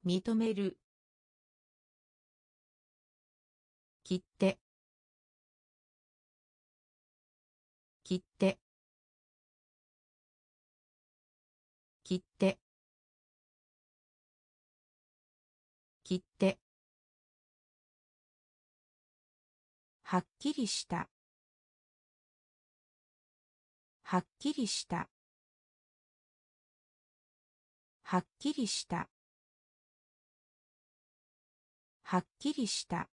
認める。切って。切って。切って。切って。はっきりした。はっきりした。はっきりした。はっきりした。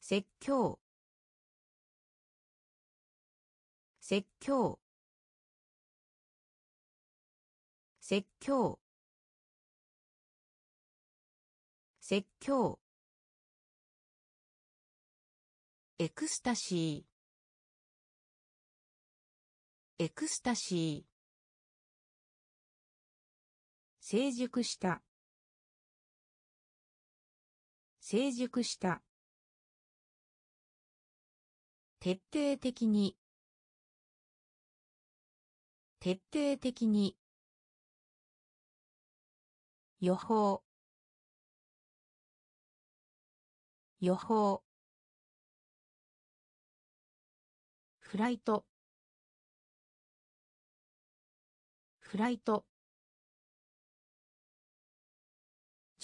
説教。説教。説教。説教。エクスタシー。エクスタシー。成熟した。成熟した。徹底的に。徹底的に。予報。予報。フライト。フライト。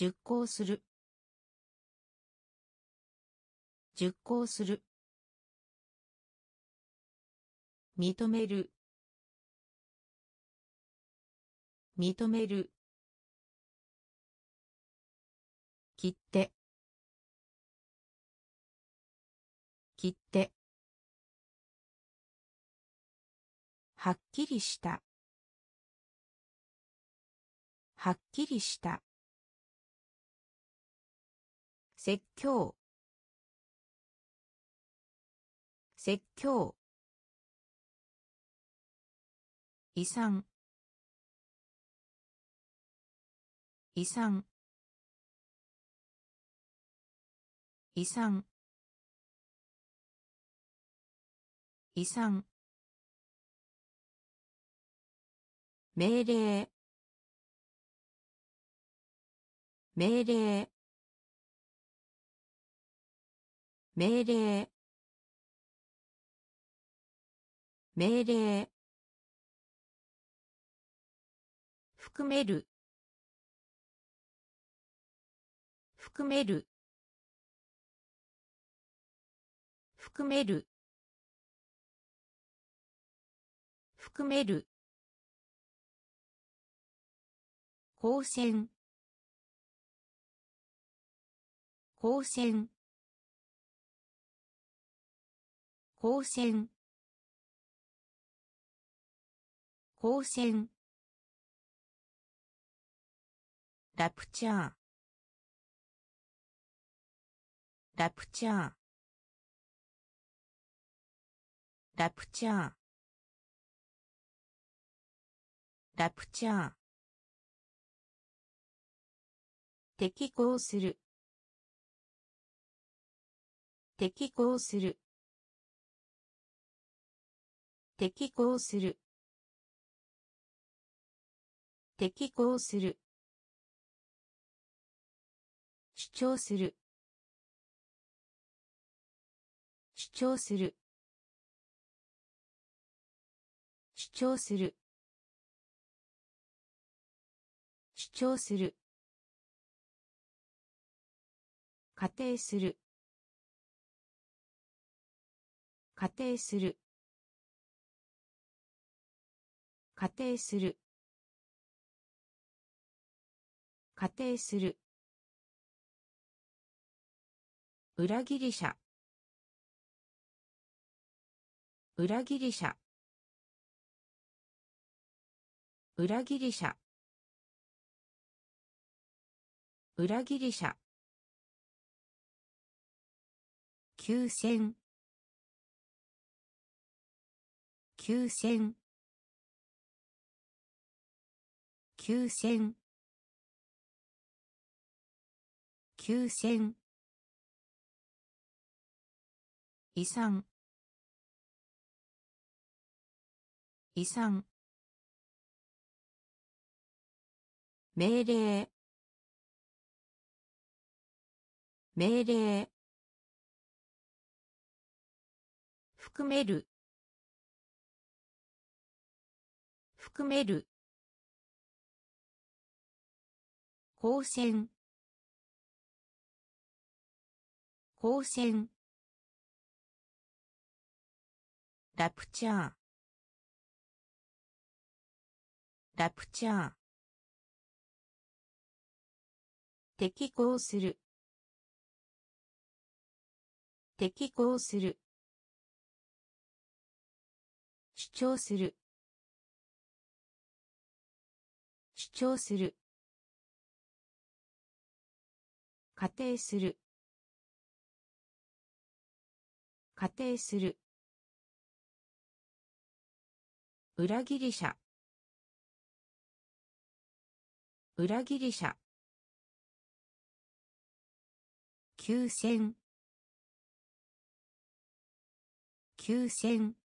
熟考する。熟考する。認める。認める。切って。切って。はっきりした。はっきりした。説教。説教。遺産。遺産。遺産。遺産。命令。命令。命令。命令。含める。含める。含める。含める。光線光線光線。光線。ラプチャー。ラプチャー。ラプチャー。ラプチャー。適合する。適合する。適合する。適合する。主張する。主張する。主張する。主張する。仮定する。仮定する。仮定する。仮定する。裏切り者。裏切り者。裏切り者。裏切り者。休戦。休戦。休戦休戦遺産。遺産。命令。命令。含める。含める。光線。光線。ラプチャー。ラプチャー。適合する。適合する。主張する。主張する。仮定する。仮定する。裏切り者。裏切り者。休戦。休戦。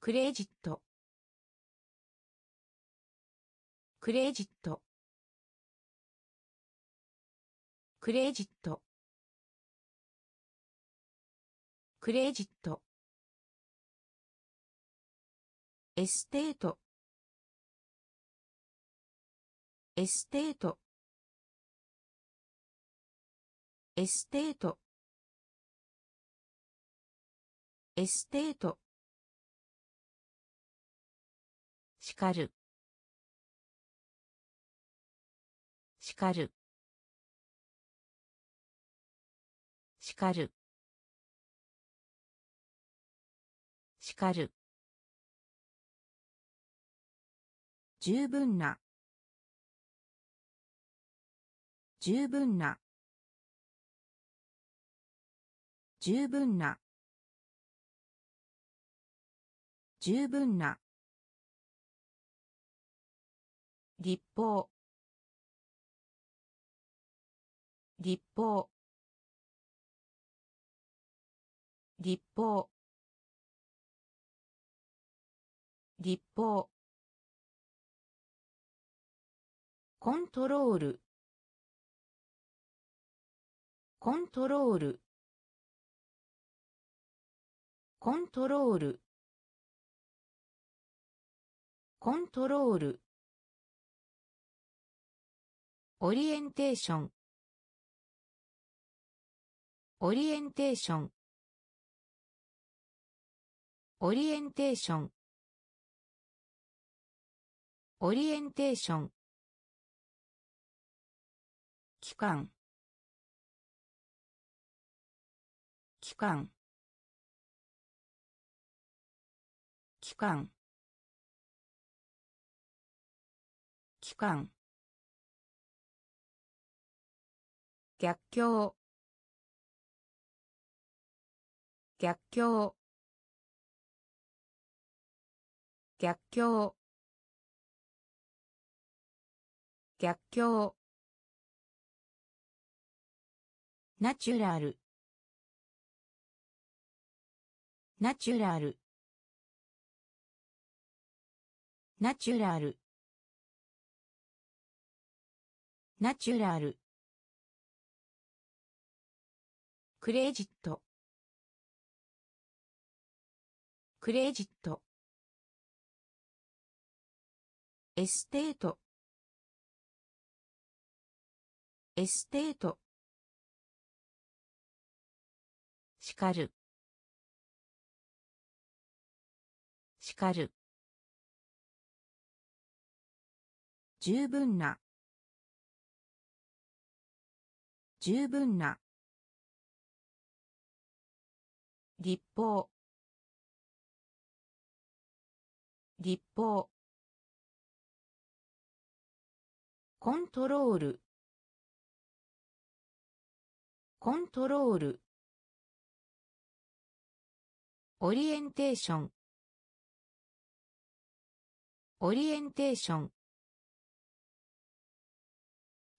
クレジット。クレジット。クレジット。クレジット。エステート。エステート。エステート。エステート。叱る。叱る。叱る。叱る。十分な。十分な。十分な。十分な。立法。立法。立法。立法。コントロール。コントロール。コントロール。コントロール。オリエンテーション。オリエンテーション。オリエンテーションオリエンテーション期間期間期間期間逆境。逆境。逆境。逆境。ナチュラル。ナチュラル。ナチュラル。ナチュラル。クレジット。クレジット。エステートエステート叱る。叱る。十分な。十分な。立法立法コントロール。コントロール。オリエンテーション。オリエンテーション。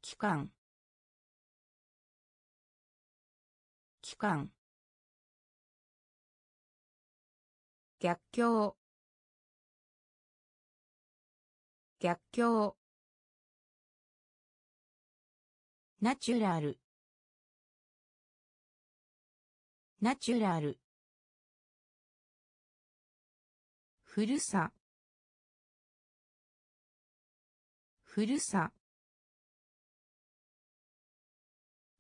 期間。期間。逆境。逆境。ナチュラル。ナチュラル。古さ。古さ。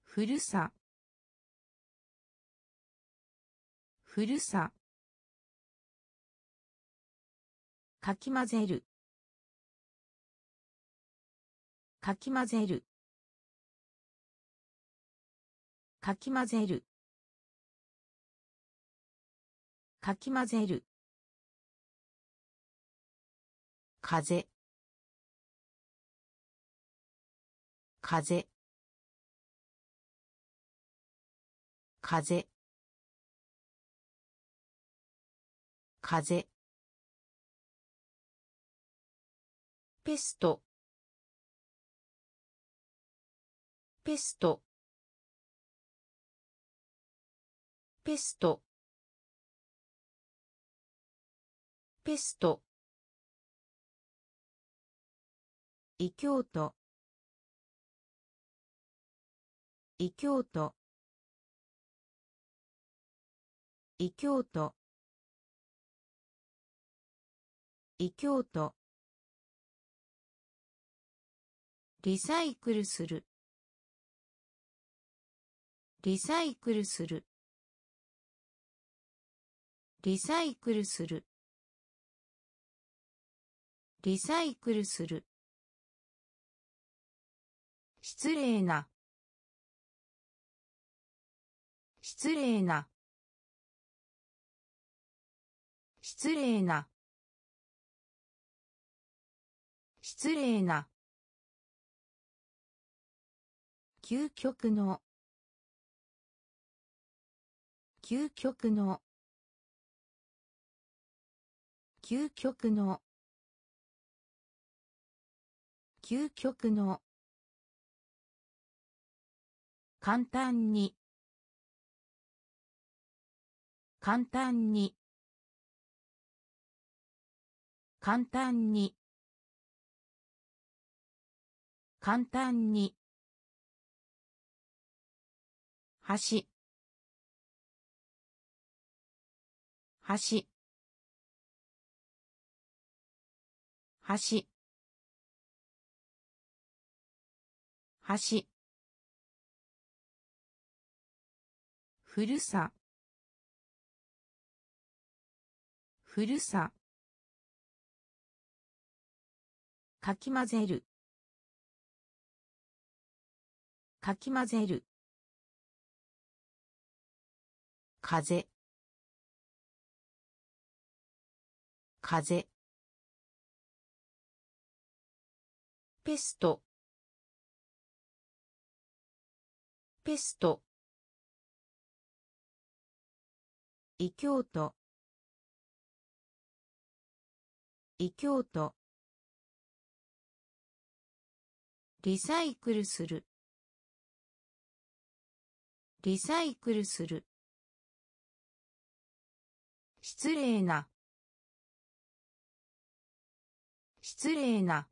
古さ。古さ。かき混ぜる。かき混ぜる。かき混ぜる。かき混ぜる。風。風。風。風。ペスト。ペスト。ペスト。ペスト。異教徒。異教徒。異教徒。異教徒。リサイクルする。リサイクルする。リサイクルする。リサイクルする。失礼な。失礼な。失礼な。失礼な。究極の。究極の。究極の。究極の。簡単に。簡単に。簡単に。簡単に。橋橋橋。橋。古さ。古さ。かき混ぜる。かき混ぜる。風。風。ペスト。ペスト。異教徒。異教徒。リサイクルする。リサイクルする。失礼な。失礼な。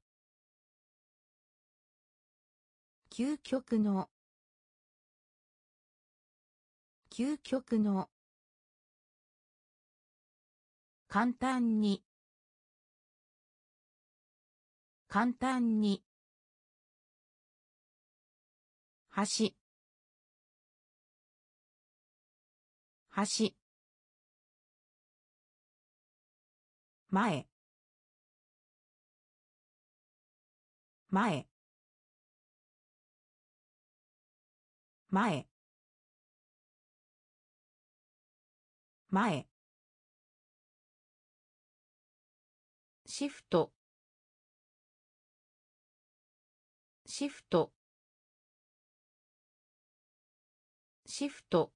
究極の。究極の。簡単に。簡単に。橋橋前。前。前。前。シフト。シフト。シフト。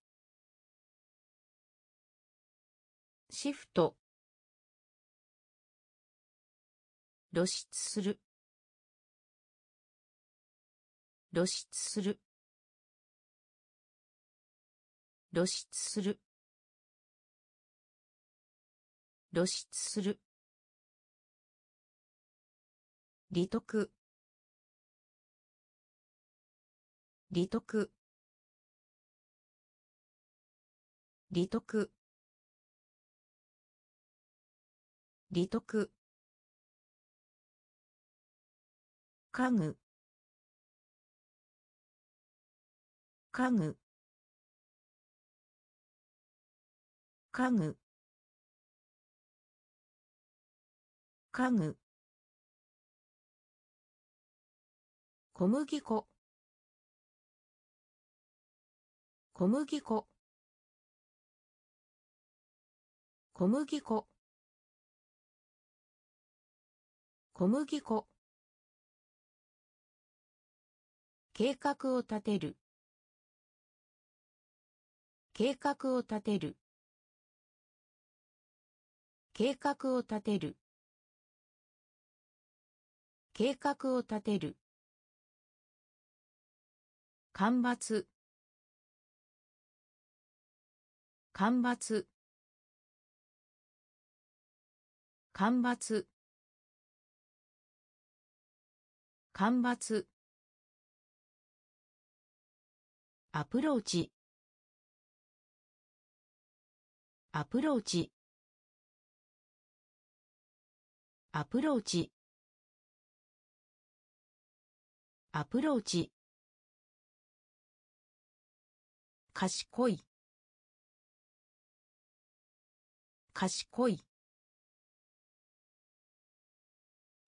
シフト。露出する。露出する。露出する。露出する。利得。利得。利得。利得。家具。家具。家具。家具。小麦粉。小麦粉。小麦粉。小麦粉。計画を立てる。計画を立てる。計画を立てる。計画を立てる。干ばつ。干ばつ。干ばつ。干ばつ。アプローチ。アプローチ。アプローチ。アプローチ。賢い。賢い。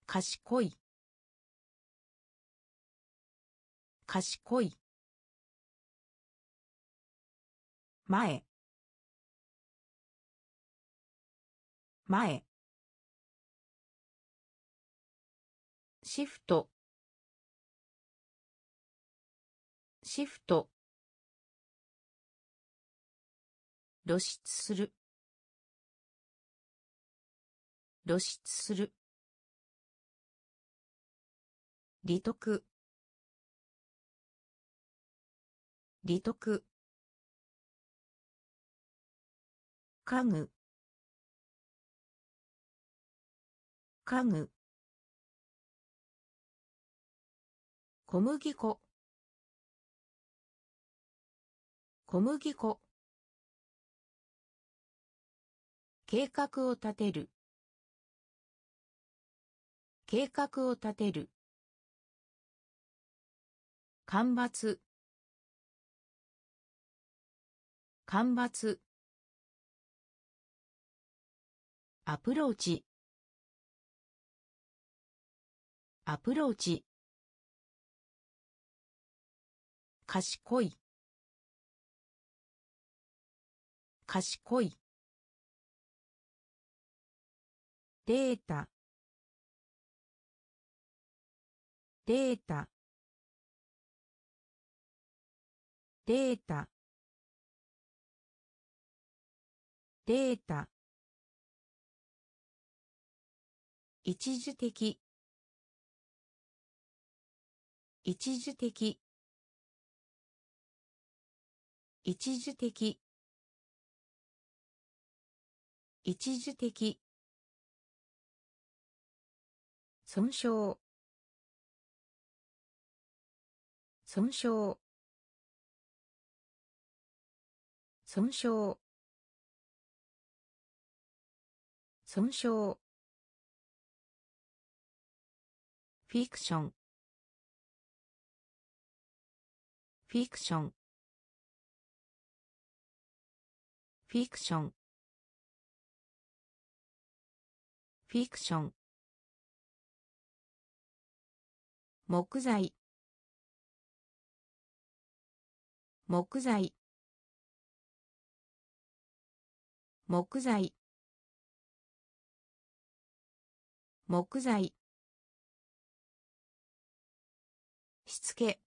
賢い。賢い。前。前。シフト。シフト。露出する。露出する。利得。利得。家具。家具。小麦粉。小麦粉。計画を立てる。計画を立てる。干ばつ干ばつアプローチ。アプローチ。賢い。賢い。データ。データ。データ。データ。一時的。一時的。一時的。一時的。損傷。損傷。損傷。損傷。フィクション。フィクション。フィクションフィクション木材。木材。木材。木材。しつけ。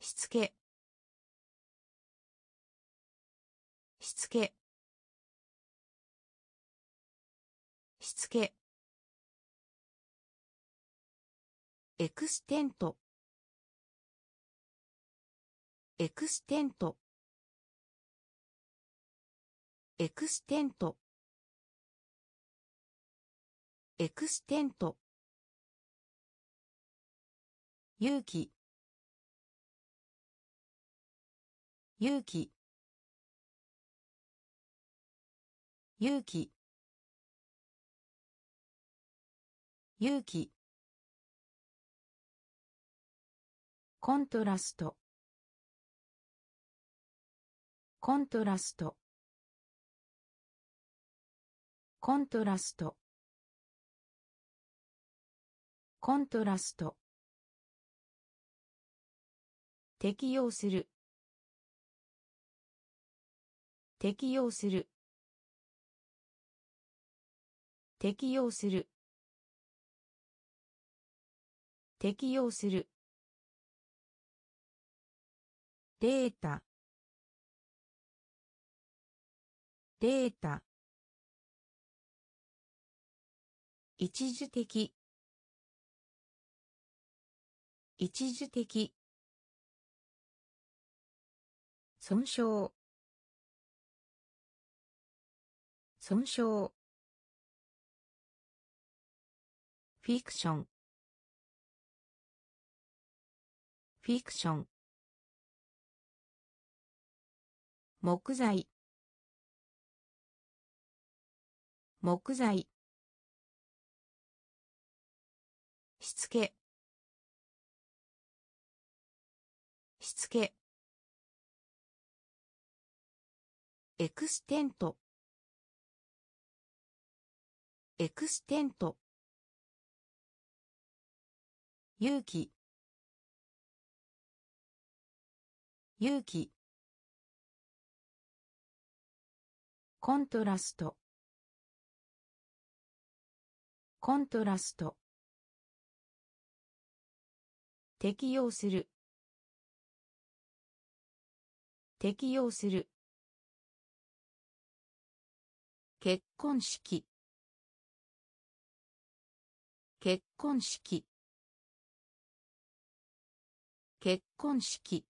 しつけ。つけ。しつけ。エクステント。エクステント。エクステント。エクステント。勇気。勇気。勇気。勇気。コントラスト。コントラスト。コントラスト。コントラスト。適用する。適用する。適用する。適用する。データ。データ。一時的。一時的。損傷。損傷。フィクションフィクション木材。木材。しつけ。しつけ。エクステント。エクステント。勇気。勇気。コントラスト。コントラスト。適用する。適用する。結婚式。結婚式。結婚式。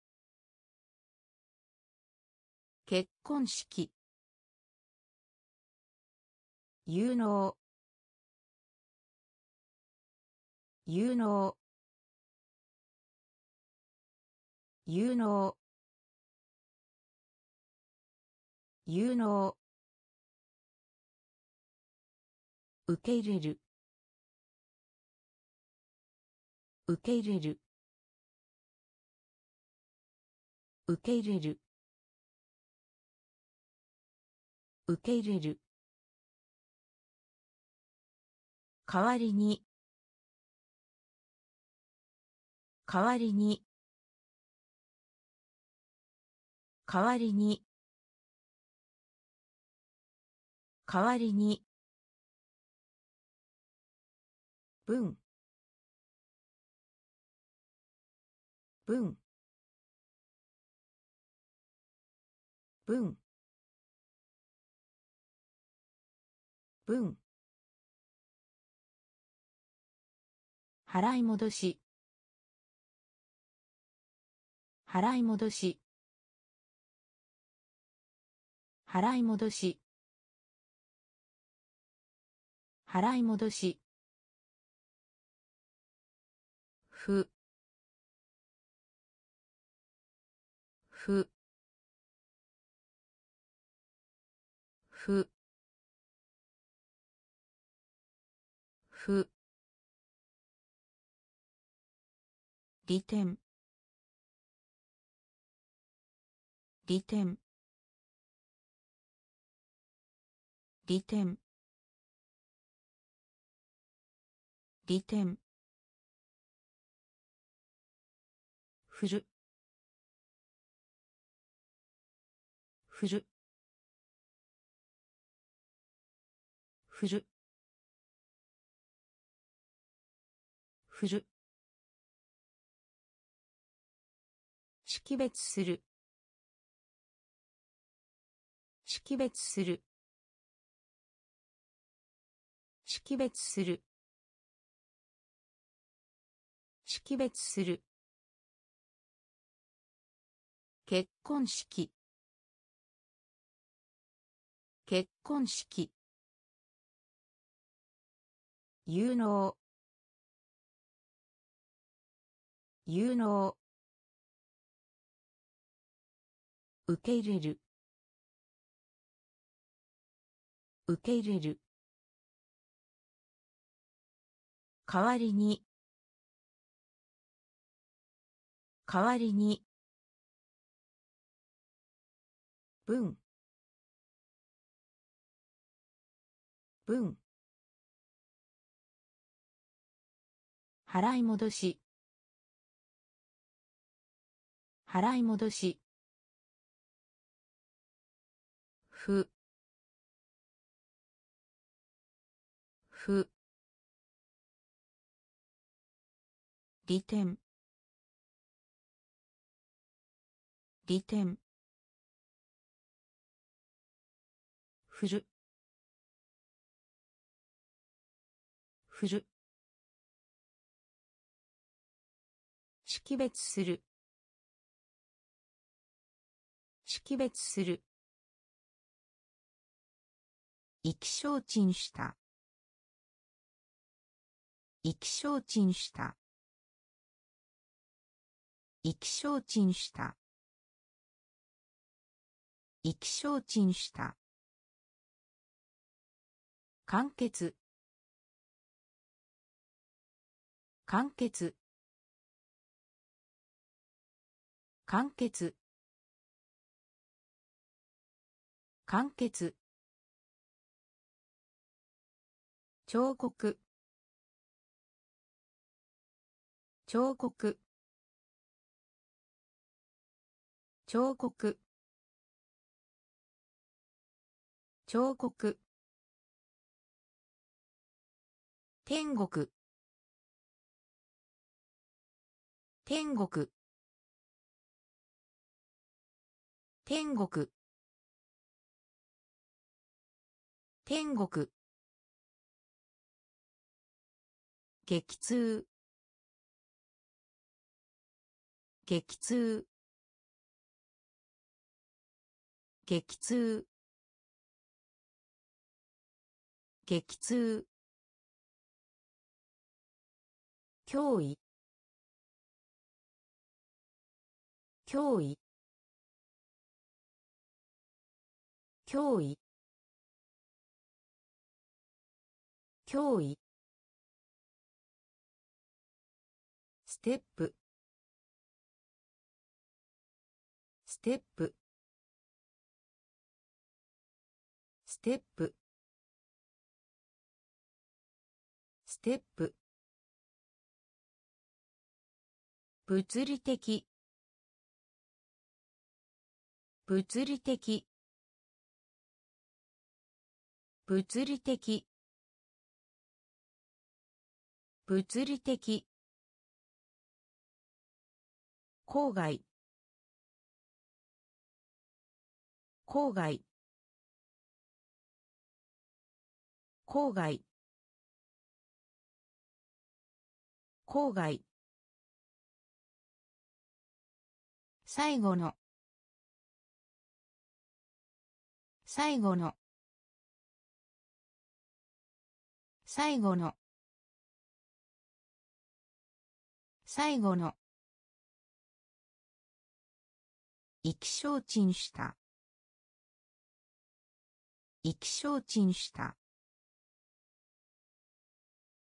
結婚式。有能。有能。有能。有能。受け入れる。受け入れる。受け入れる。受け入れる。代わりに。代わりに。代わりに。代わりに。文。文。文。文。払い戻し。払い戻し。払い戻し。払い戻し。ふ。ふ。ふ。ふ。利点。利点。利点。利点。振る。振る。振る。振る。識別する。識別する。識別する。識別する。結婚式。結婚式。有能。有能。受け入れる。受け入れる。代わりに。代わりに。文。文。払い戻し。払い戻し。ふ。ふ。利点。利点。振る。振る。識別する。識別する。意気消沈した。意気消沈した。意気消沈した。意気消沈した。完結。完結。完結。完結。彫刻。彫刻。彫刻。彫刻。天国。天国。天国。天国。激痛。激痛。激痛。激痛。脅威。脅威。脅威。脅威。ステップ。ステップ。ステップ。ステップ。物理的。物理的。物理的。物理的。郊外。郊外。郊外。郊外。最後の。最後の。最後の。最後の。意気消沈した。意気消沈した。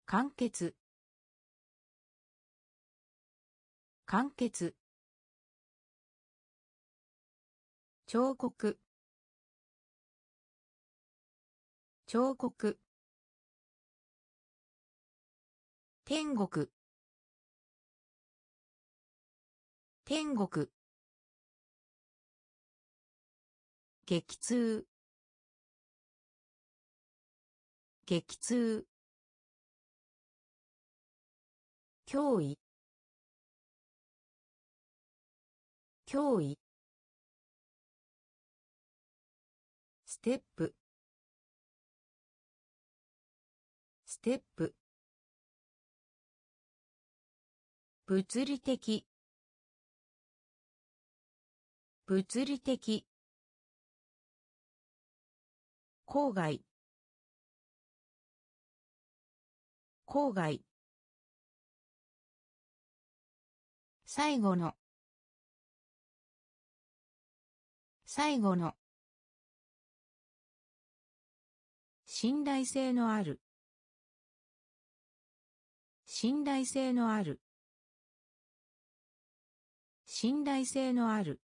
完結。完結。彫刻。彫刻。天国。天国。激痛。激痛。脅威。脅威。ステップ。ステップ。物理的。物理的。郊外。郊外。最後の。最後の。信頼性のある。信頼性のある。信頼性のある。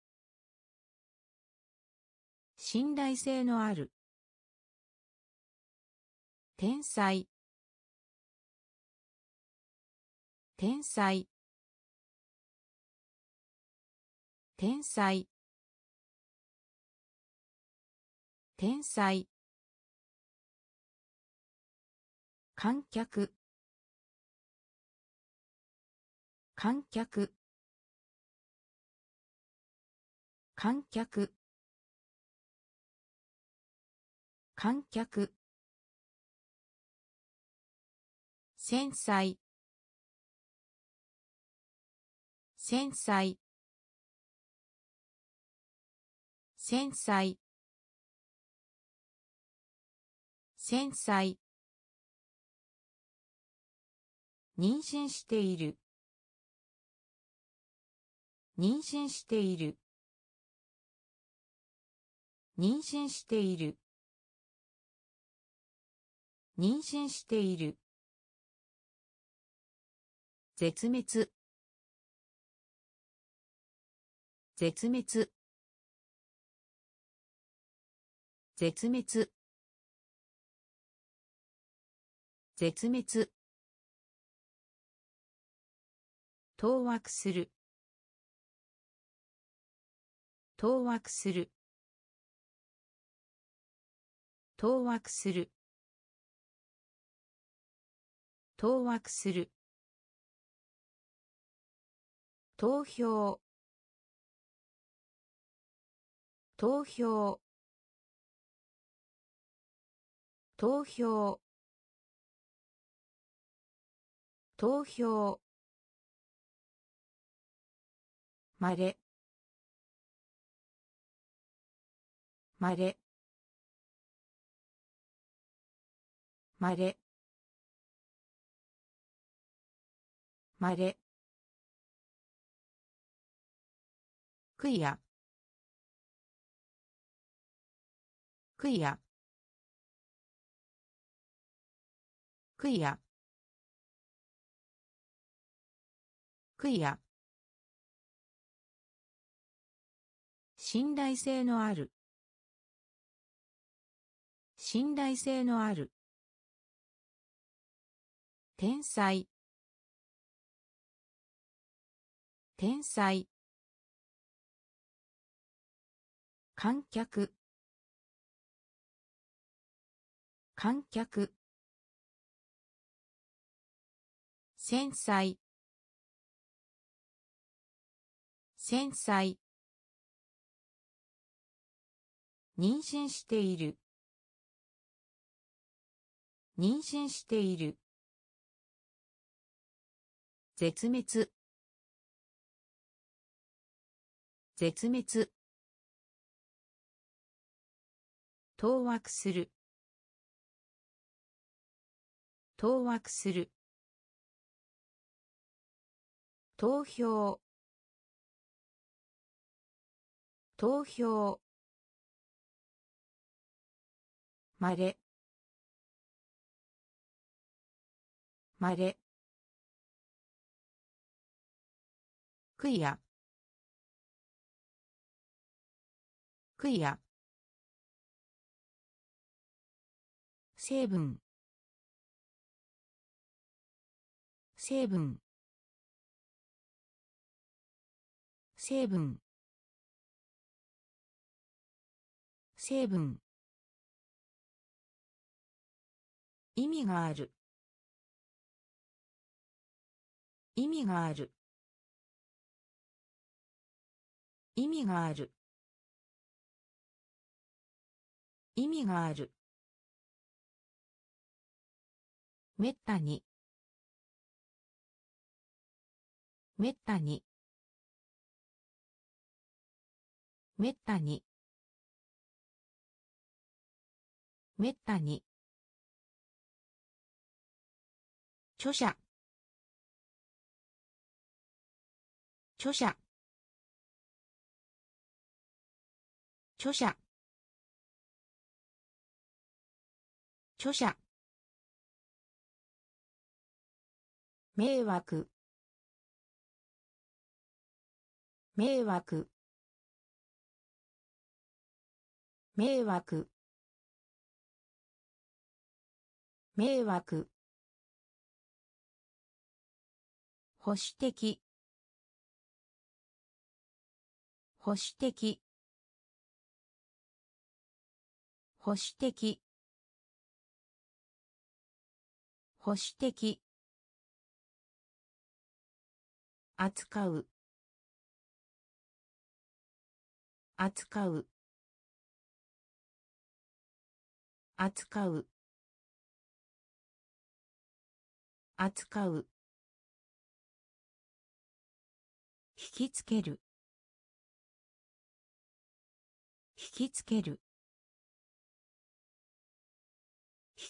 信頼性のある。天才。天才。天才。天才。観客。観客。観客。観客。繊細。繊細。繊細。繊細。妊娠している。妊娠している。妊娠している。妊娠している。絶滅。絶滅。絶滅。絶滅。当惑する。当惑する。当惑する。当惑する。投票。投票。投票。投票。まれ。まれ。まれまれクイア。クイア。クイア。クイア。信頼性のある。信頼性のある。天才。天才。観客。観客。繊細繊細妊娠している。妊娠している。絶滅。絶滅。当惑する。当惑する。投票。投票。まれ。まれ。クイア。クイア。成分。成分。成分。成分。意味がある。意味がある。意味がある。意味がある。めったに。めったに。めったに。めったに。著者。著者。著者。著者。迷惑。迷惑。迷惑。迷惑。保守的。保守的。保守的。保守的。扱う。扱う。扱う。扱う。引きつける。引きつける。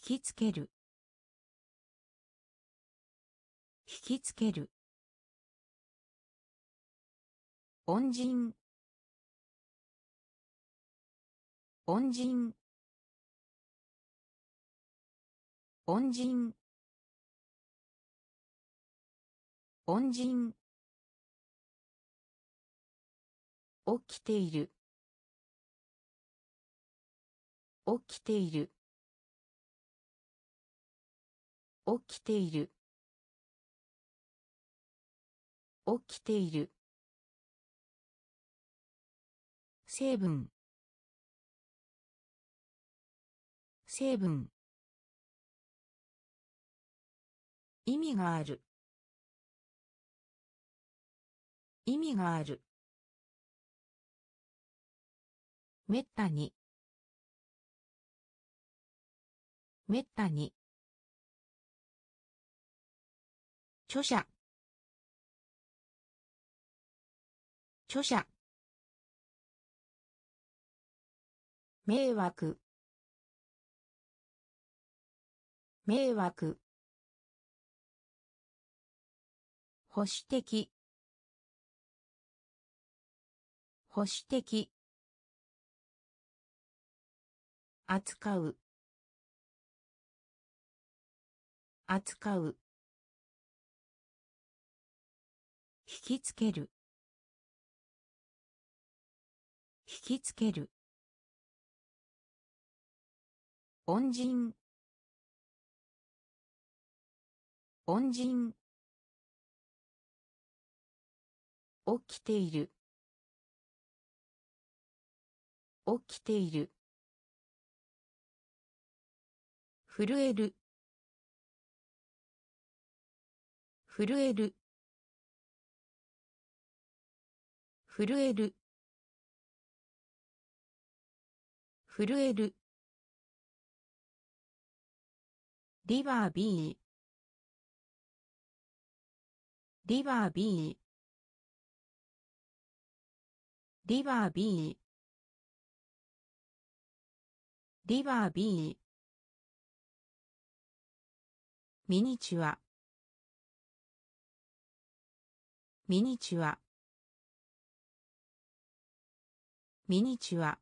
引きつける。引きつける。恩人。恩人。恩人。恩人。起きている。起きている。起きている。起きている。成分。成分。意味がある。意味がある。めったに。めったに。著者。著者。迷惑。迷惑。保守的。保守的。扱う。扱う。引きつける。引きつける。恩人。恩人。起きている。起きている。震える。震える。震える。震える。リバービー。リバービー。リバービー。リバービー。ミニチュア。ミニチュア。ミニチュア。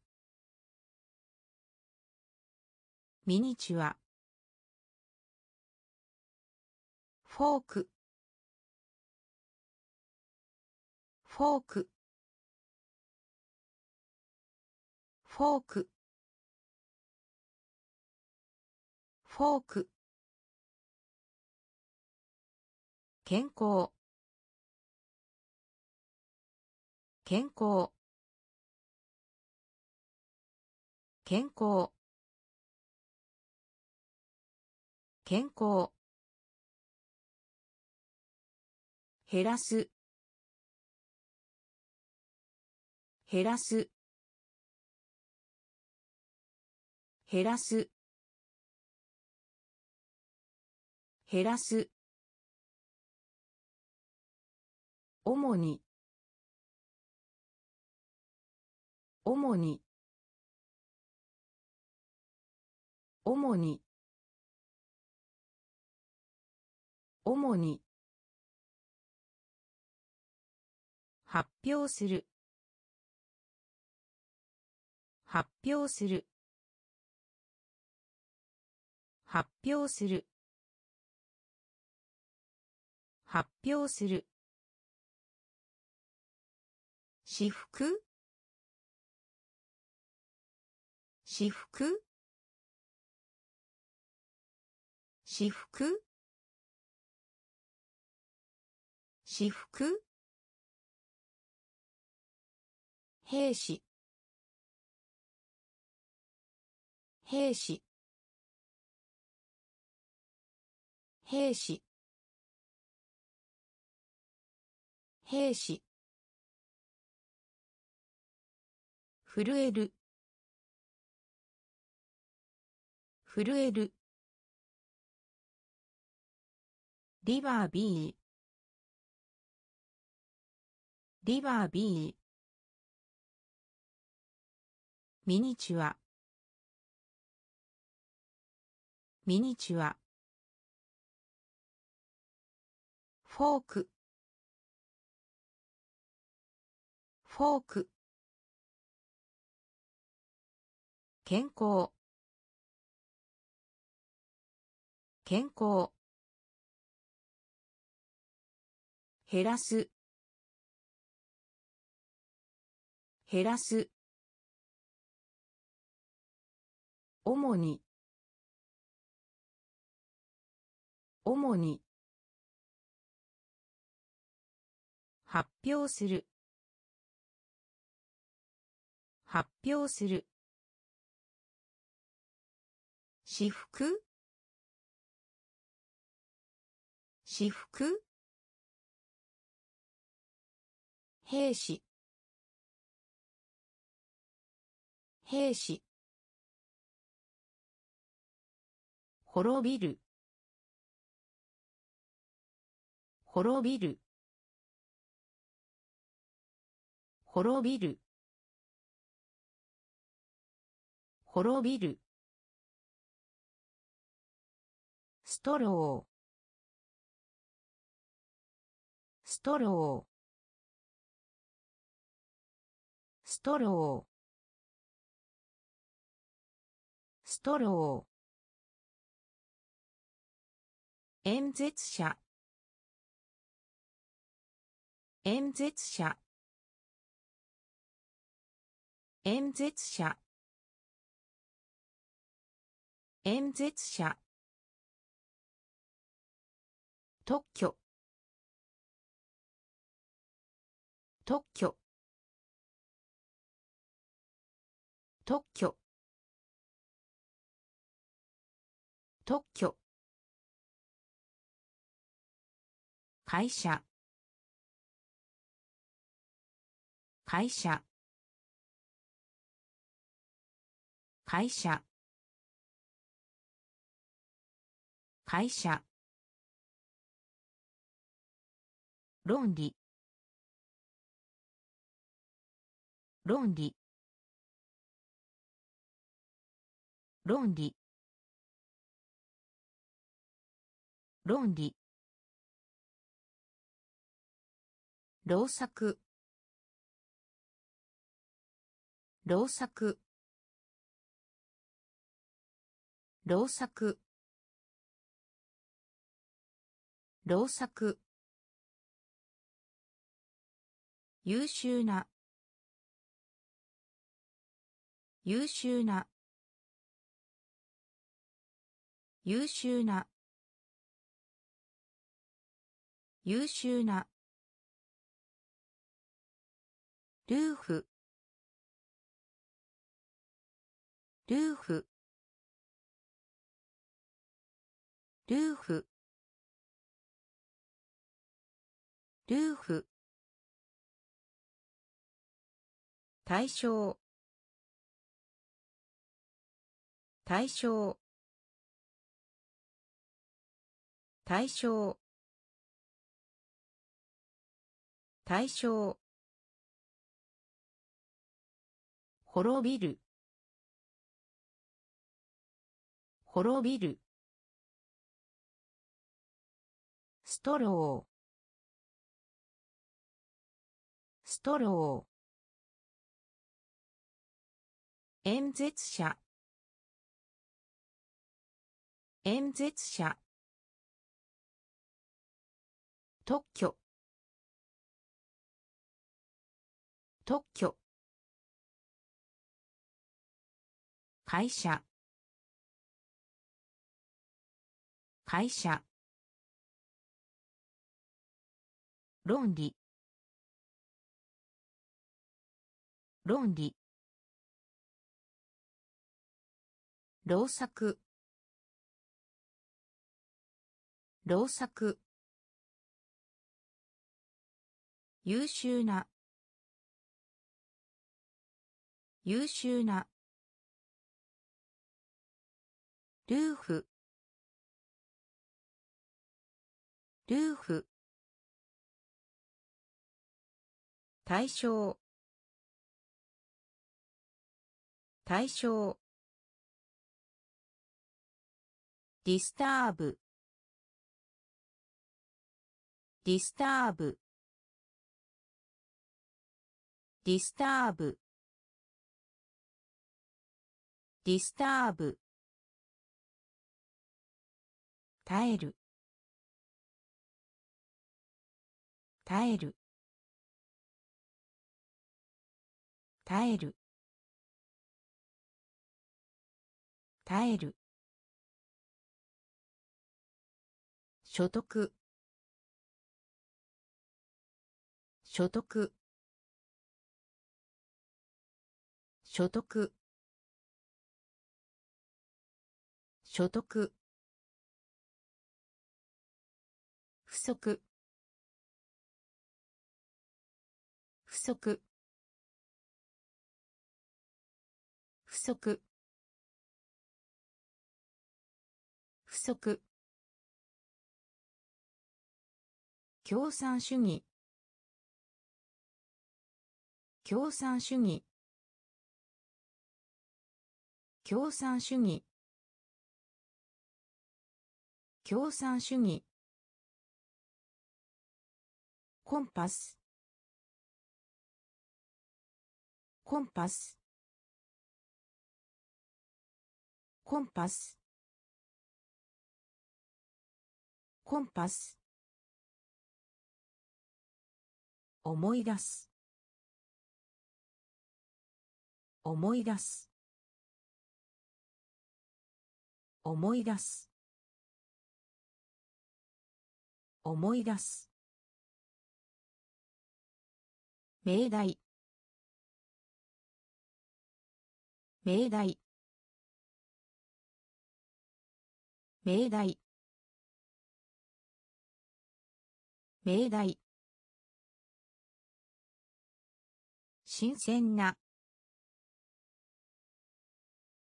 ミニチュア。フォーク。フォーク。フォーク。フォーク。健康。健康。健康。健康。減らす。減らす。減らす。減らす。主に。主に。主に。主に。発表する。発表する。発表する。発表する。私服？私服？私服？私服？兵士。兵士。兵士。兵士。震える。震える。リバービー。リバービー。ミニチュア。ミニチュア。フォーク。フォーク。健康。健康。減らす。減らす。主に。主に。発表する。発表する。私服？私服？兵士。兵士。滅びる。滅びる。滅びる。滅びる。ストロー。ストロー。ストロー。ストロー。演説者。演説者。演説者。演説者。特許。特許。特許。特許。会社。会社。会社。会社。論理。論理。論理。論理。労作。労作。労作。労作。優秀な。優秀な。優秀な。優秀な。ルーフ。ルーフ。ルーフ。ルーフ。対象。対象。対象。対象。滅びる。滅びる。ストロー。ストロー。演説者。演説者。特許。特許。会社。会社。論理。論理。労作。労作。優秀な。優秀な。ルーフ。ルーフ。対象。対象。ディスターブ。ディスターブ。ディスターブディスターブ耐える。耐える。耐える。耐える。所得。所得。所得。所得。不足。不足。不足。不足。共産主義。共産主義。共産主義。共産主義。コンパス。コンパス。コンパス。コンパス。思い出す。思い出す。思い出す。思い出す。命題。命題。命題。命題。新鮮な。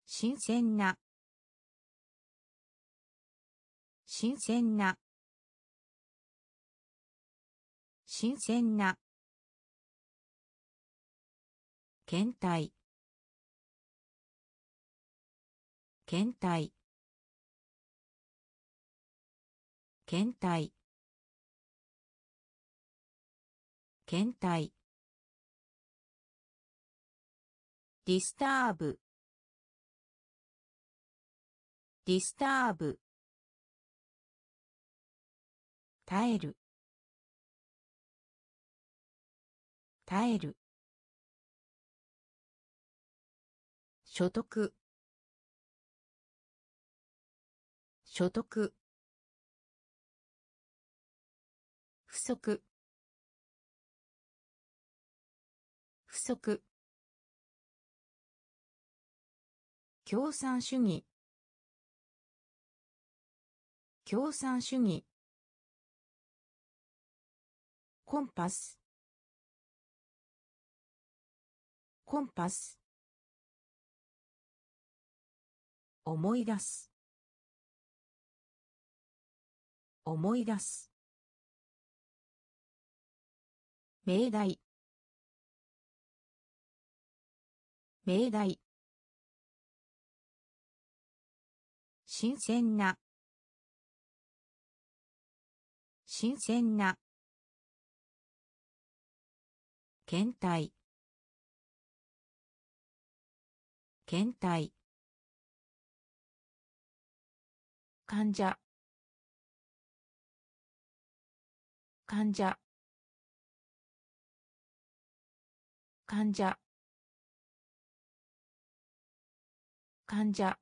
新鮮な。新鮮な。新鮮な。検体検体検体検体ディスターブ。ディスターブ。耐える。耐える。所得。所得。不足。不足。共産主義。共産主義。コンパスコンパス思い出す思い出す命題命題新鮮な新鮮な検体。検体。患者。患者。患者。患者。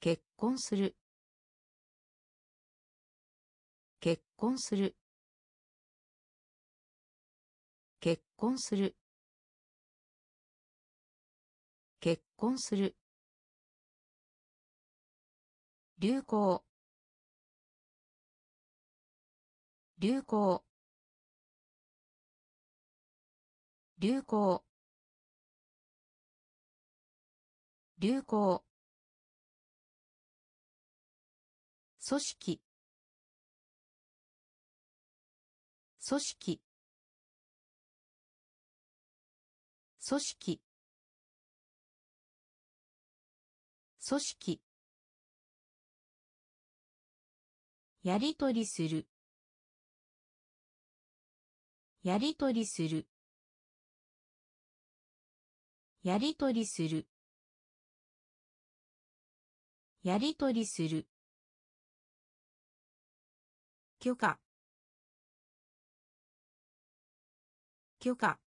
結婚する。結婚する。婚する。結婚する。流行。流行。流行。流行。組織。組織。組織。組織。やりとりする。やりとりする。やりとりする。やりとりする。許可。許可。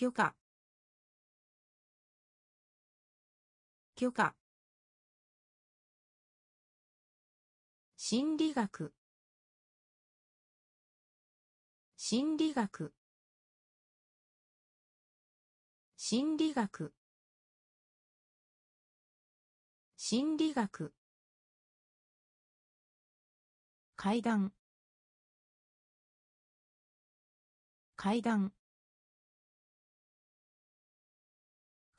許可。許可。心理学。心理学。心理学。心理学。階段。階段。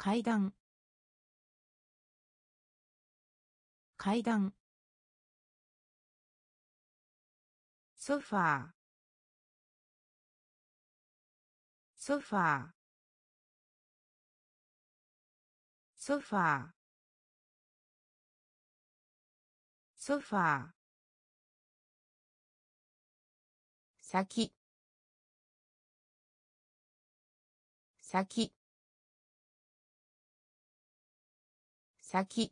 階段。階段。ソファー。ソファー。ソファー。ソファー。先。先。先。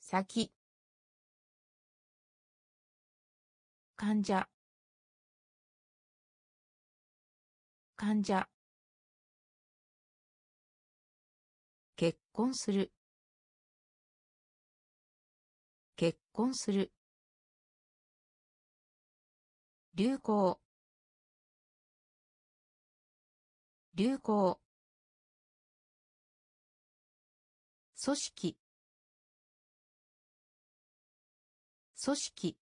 先。患者。患者。結婚する。結婚する。流行。流行。組織。組織。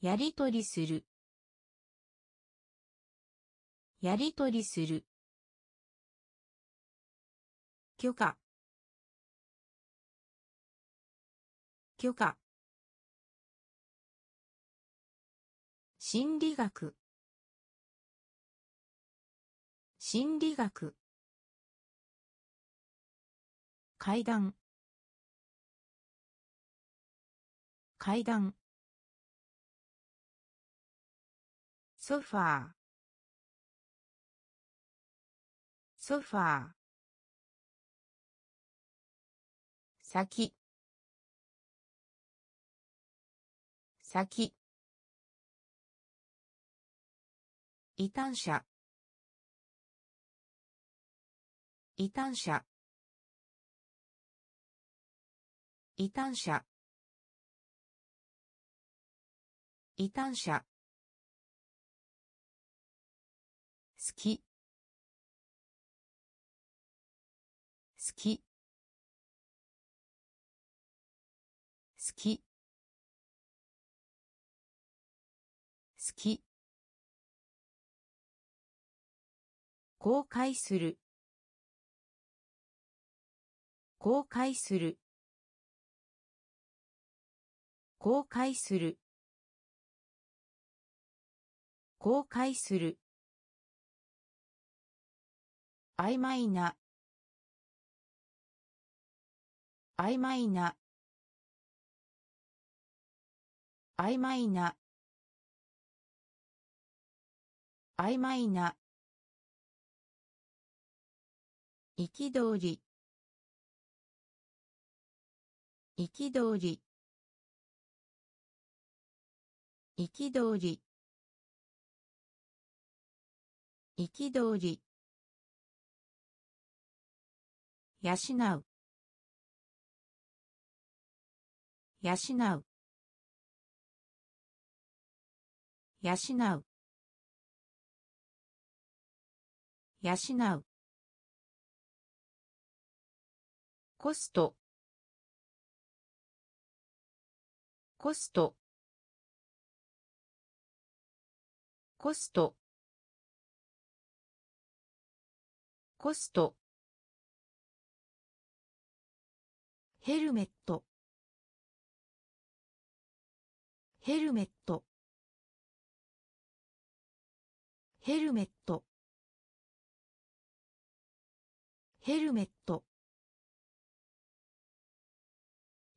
やりとりする。やりとりする。許可。許可。心理学。心理学。階段。階段。ソファー。ソファー。先。先。異端者異端者異端者。異端者。好き。好き。好き。好き。公開する。公開する。公開する。公開する。曖昧な。曖昧な。曖昧な。曖昧な。憤り。憤り。憤り。憤り。養う。養う。養う。養う。コスト。コスト。コスト。コスト。ヘルメット。ヘルメット。ヘルメット。ヘルメット。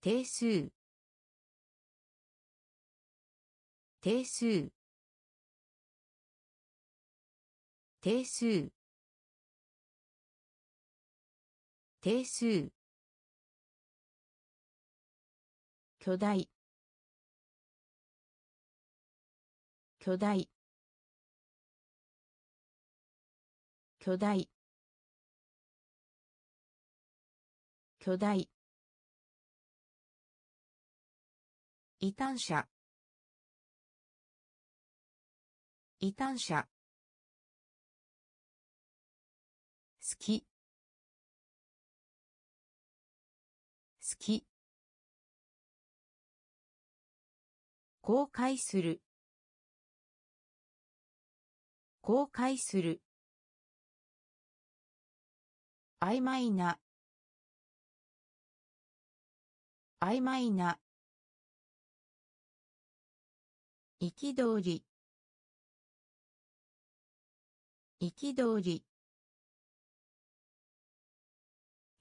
定数。定数。定数。定数。巨大。巨大。巨大。巨大。異端者異端者好き。好き。公開する。公開する。曖昧な。曖昧な。憤り。憤り。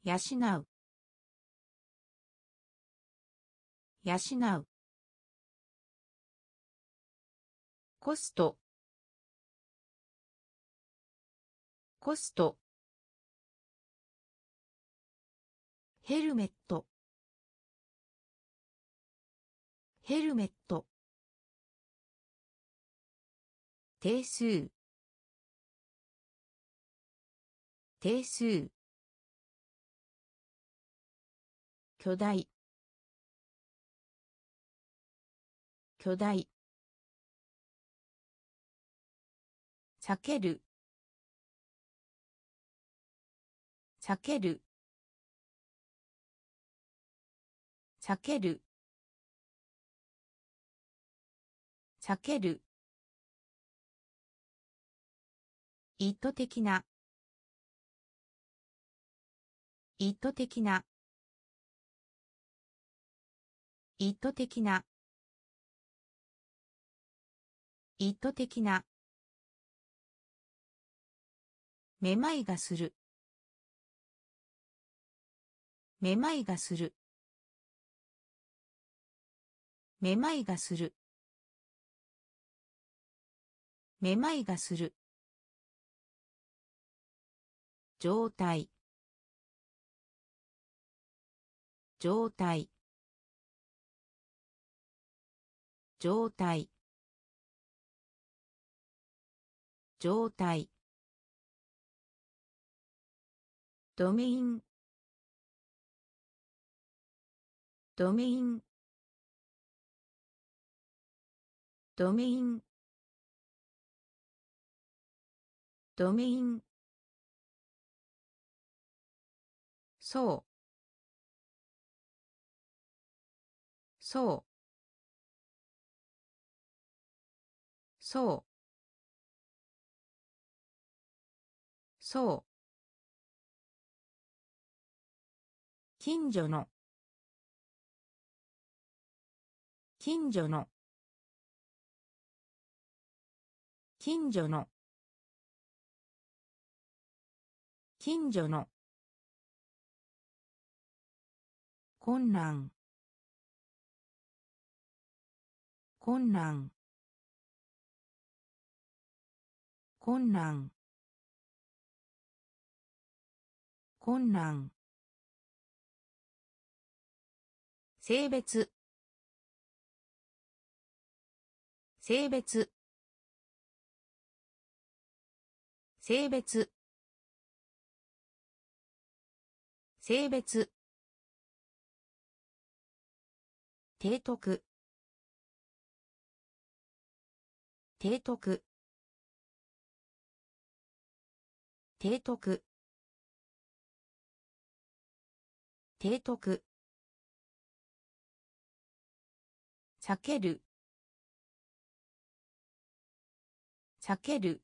養う。養う。コスト。コスト。ヘルメット。ヘルメット。定数。定数。巨大。巨大。避ける。避ける。避ける。避ける。意図的な。意図的な。意図的な。意図的な。めまいがする。めまいがする。めまいがする。めまいがする。状態。状態。状態。状態。ドメイン。ドメイン。ドメイン。ドメイン。そう。そう。そう。そう。近所の。近所の。近所の。近所の。困難。困難。困難。困難。性別。性別。性別。性別。提督。提督。提督。提督。避ける。避ける。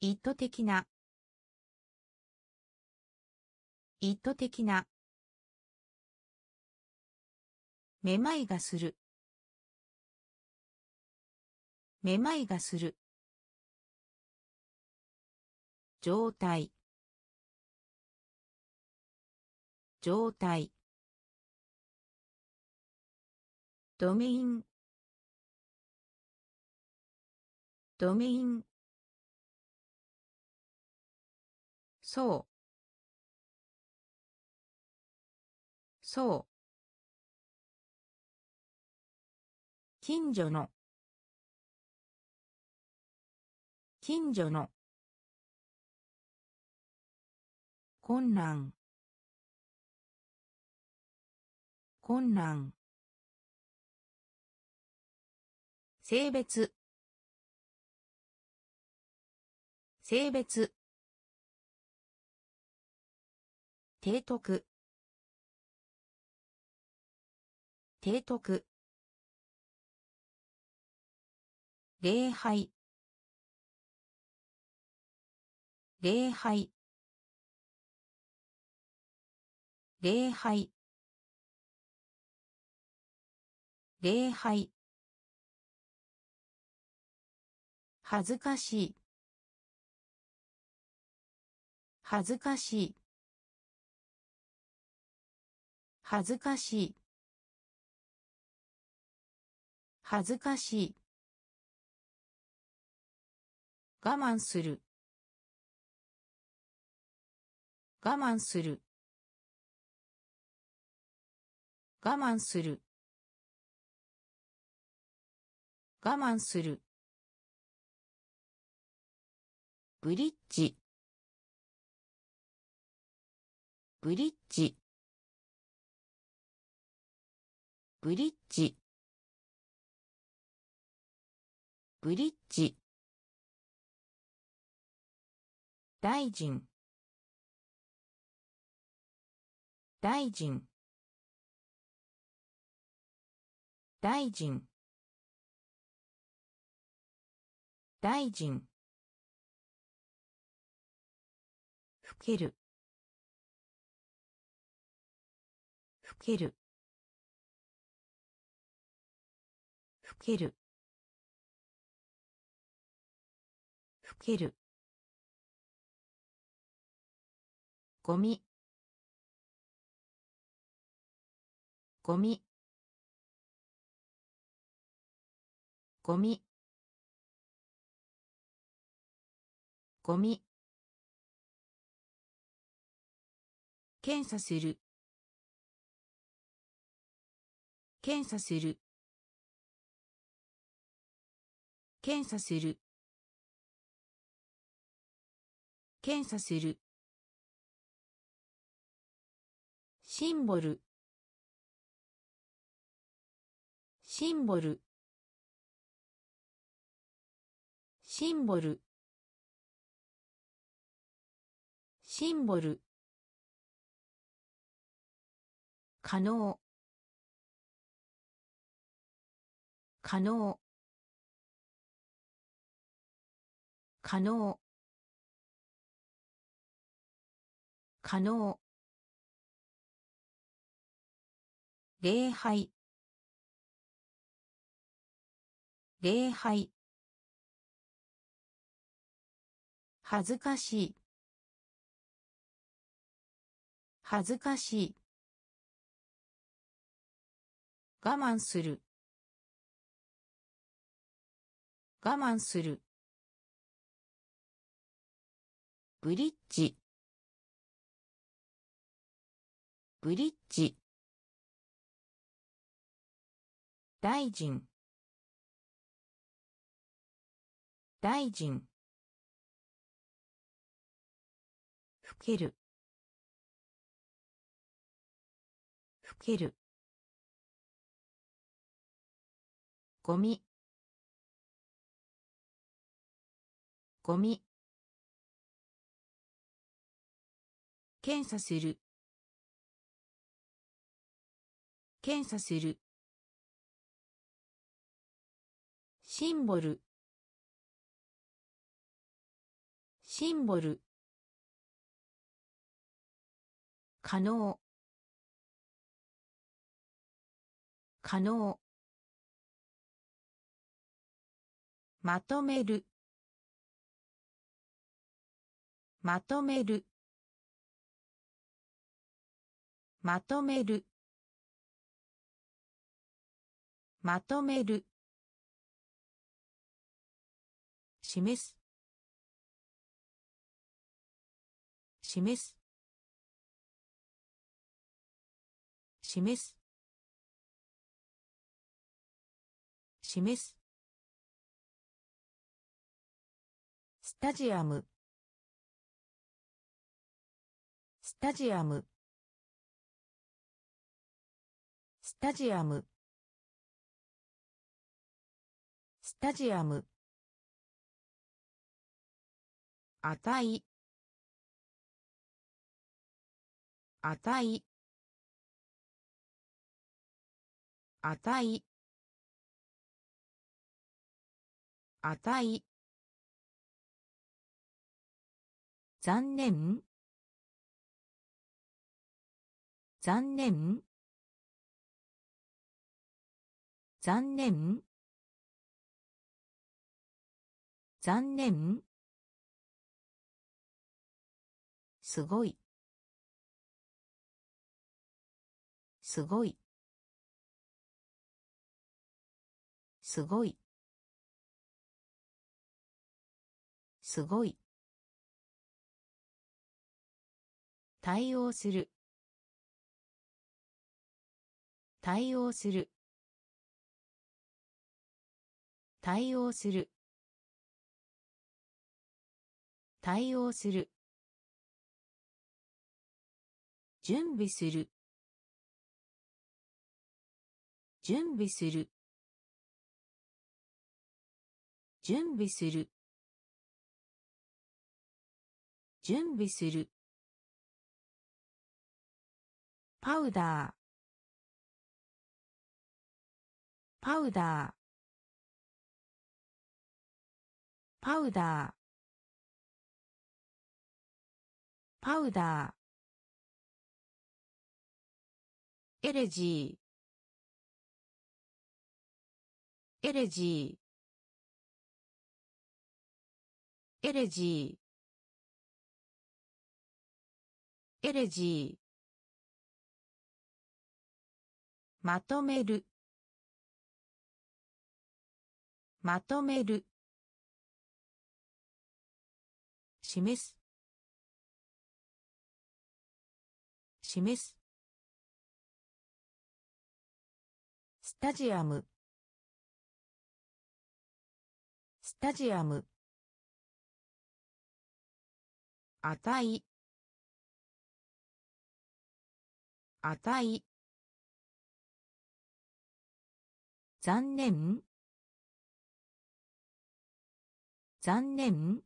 意図的な。意図的な。めまいがする。めまいがする。状態。状態。ドメイン。ドメイン。そう。そう。近所の。近所の。困難。困難。性別。性別。提督。提督。礼拝。礼拝。礼拝。礼拝。恥ずかしい。恥ずかしい。恥ずかしい。恥ずかしい。我慢する。我慢する。我慢する。我慢する。ブリッジ。ブリッジ。ブリッジ。ブリッジ。大臣。大臣。大臣。大臣。ふける。ふける。ふける。ふける。ゴミ。ゴミ。ゴミ。ゴミ。検査する。検査する。検査する。検査する。シンボル。シンボル。シンボル。シンボル。可能。可能。可能。可能。礼拝。礼拝。恥ずかしい。恥ずかしい。我慢する。我慢する。ブリッジ。ブリッジ。大臣。大臣。ふける。ふける。ゴミ。ゴミ。検査する。検査する。シンボル。シンボル。可能。可能。まとめる。まとめる。まとめる。まとめる。示す。示す。示す。示す。スタジアム。スタジアム。スタジアム。スタジアム。値。値。値。値。残念。残念。残念。残念。すごい。すごい。すごい。すごい。対応する。対応する。対応する。対応する。準備する。準備する。準備する。準備する。パウダー。パウダー。パウダー。パウダー。エレジー。エレジー。エレジー。エレジー。まとめる。まとめる。示す。示す。スタジアム。スタジアム。値。値。残念。残念。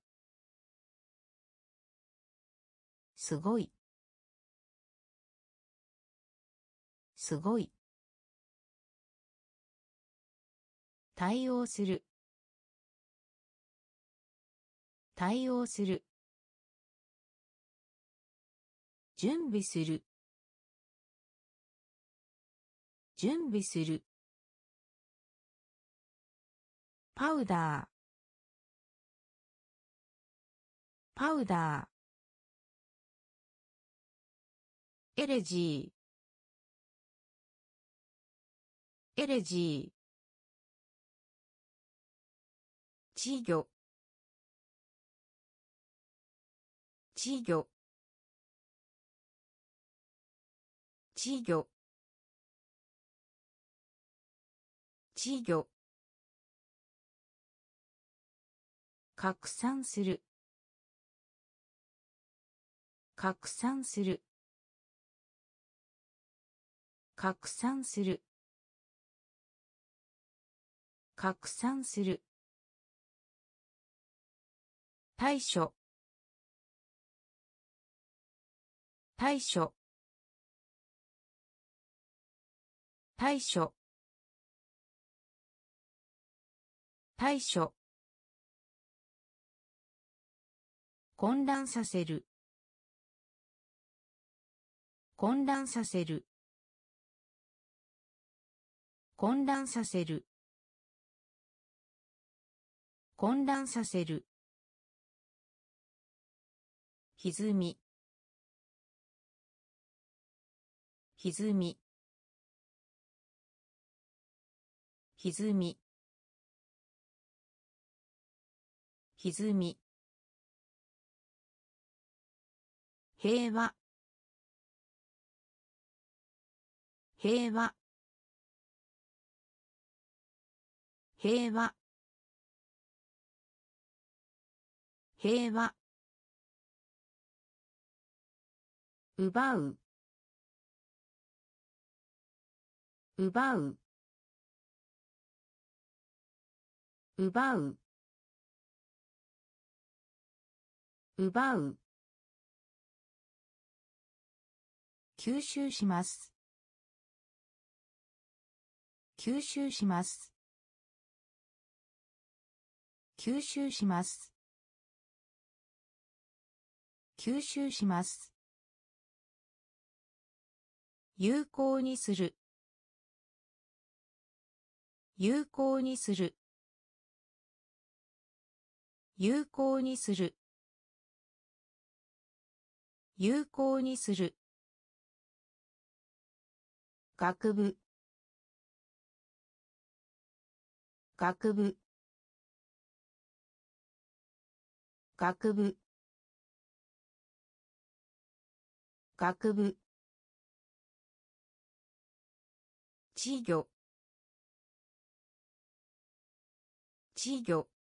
すごい。すごい。対応する。対応する。準備する。準備する。パウダー。パウダー。エレジー。エレジー。稚魚。稚魚。稚魚。稚魚。拡散する。拡散する。拡散する。拡散する。対処。対処。対処。対処。混乱させる。混乱させる。混乱させる。混乱させる。歪み。歪み。歪み。歪み。平和。平和。平和。平和。奪う。奪う。奪う。奪う。吸収します。吸収します。吸収します。吸収します。有効にする。有効にする。有効にする。有効にする。学部。学部。学部。学部。稚魚。稚魚。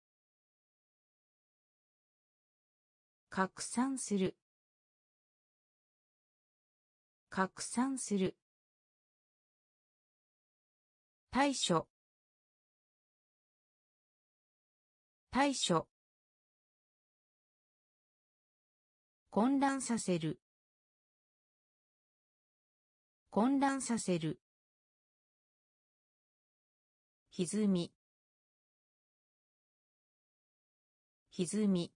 拡散する。拡散する。対処。対処。混乱させる。混乱させる。歪み。歪み。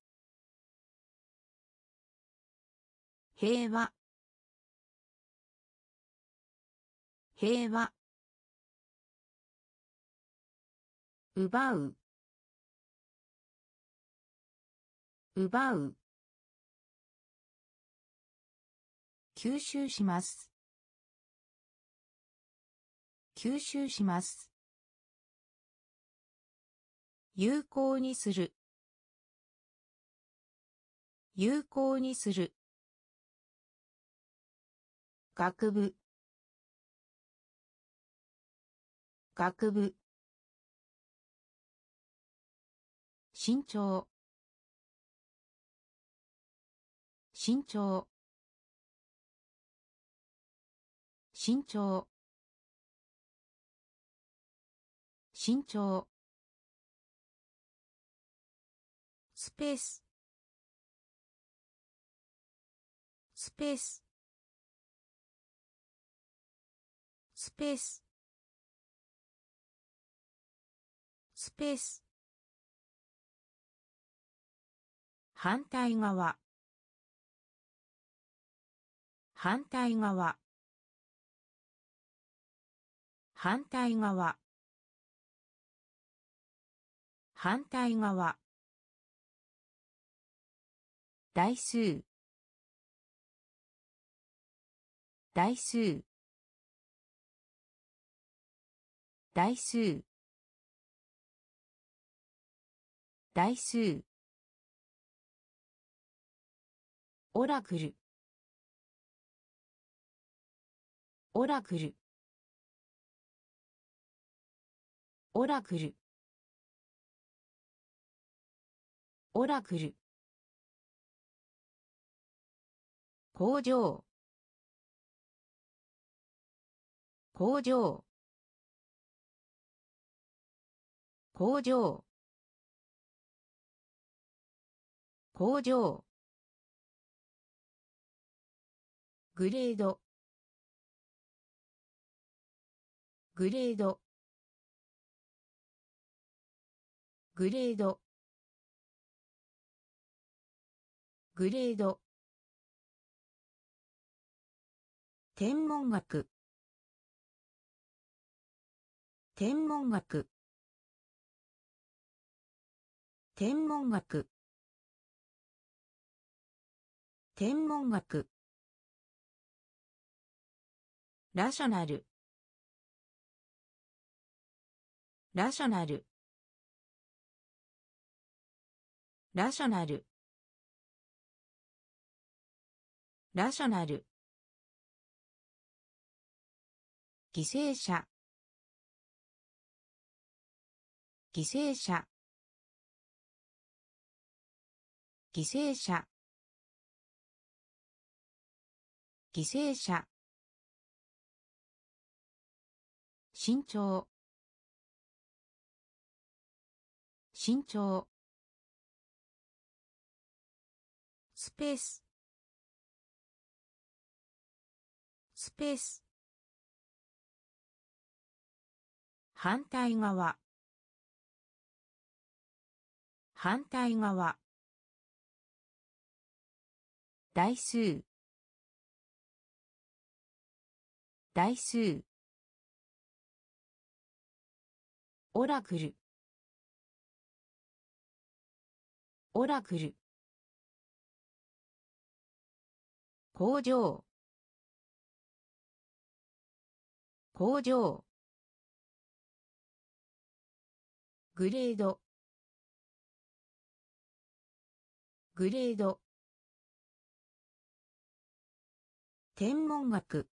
平和。平和。奪う。奪う。吸収します。吸収します。有効にする。有効にする。学部。学部。身長身長身長身長スペース。スペース。ペース。スペース。反対側。反対側。反対側。反対側。台数。台数。台数。台数。オラクル。オラクル。オラクル。オラクル。工場。工場。工場。工場。グレード。グレード。グレード。グレード。天文学。天文学。天文学。天文学。ラショナル。ラショナル。ラショナル。ラショナル。犠牲者。犠牲者。犠牲者。犠牲者。身長身長スペース。スペース。反対側。反対側。台数。台数。オラクル。オラクル。工場。工場。グレード。グレード。天文学。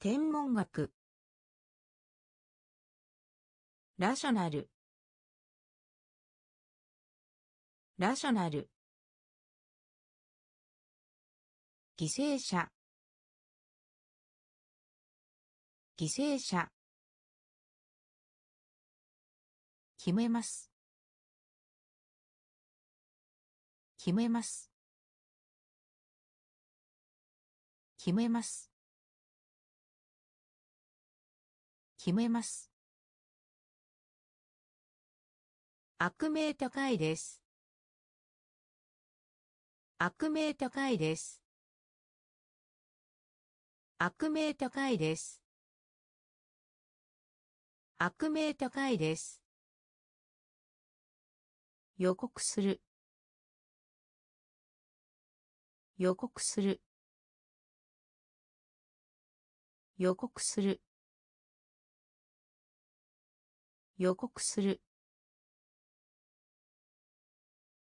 天文学。ラショナル。ラショナル。犠牲者。犠牲者。決めます。決めます。決めます。決めます。悪名高いです。悪名高いです。悪名高いです。悪名高いです。予告する。予告する。予告する。予告する。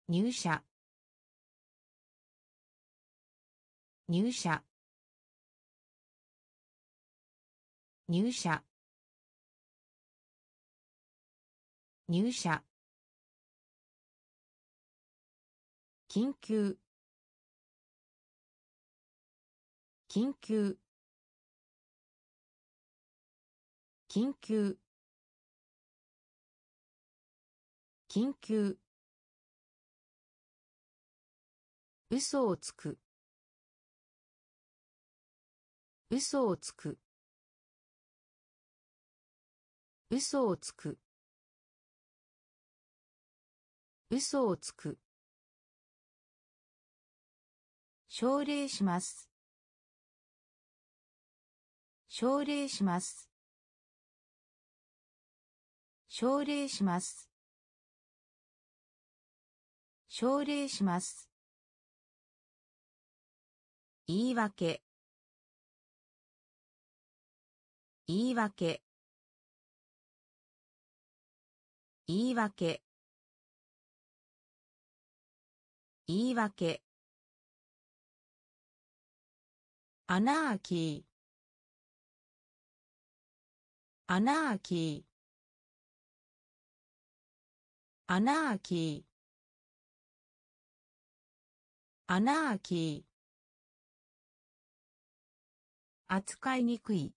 入社。入社。入社。入社。緊急。緊急。緊急。緊急。嘘をつく。嘘をつく。嘘をつく。嘘をつく。奨励します。奨励します。奨励します。奨励します。言い訳。言い訳。言い訳。言い訳。アナーキーアナーキアナーキーアナーキー扱いにくい。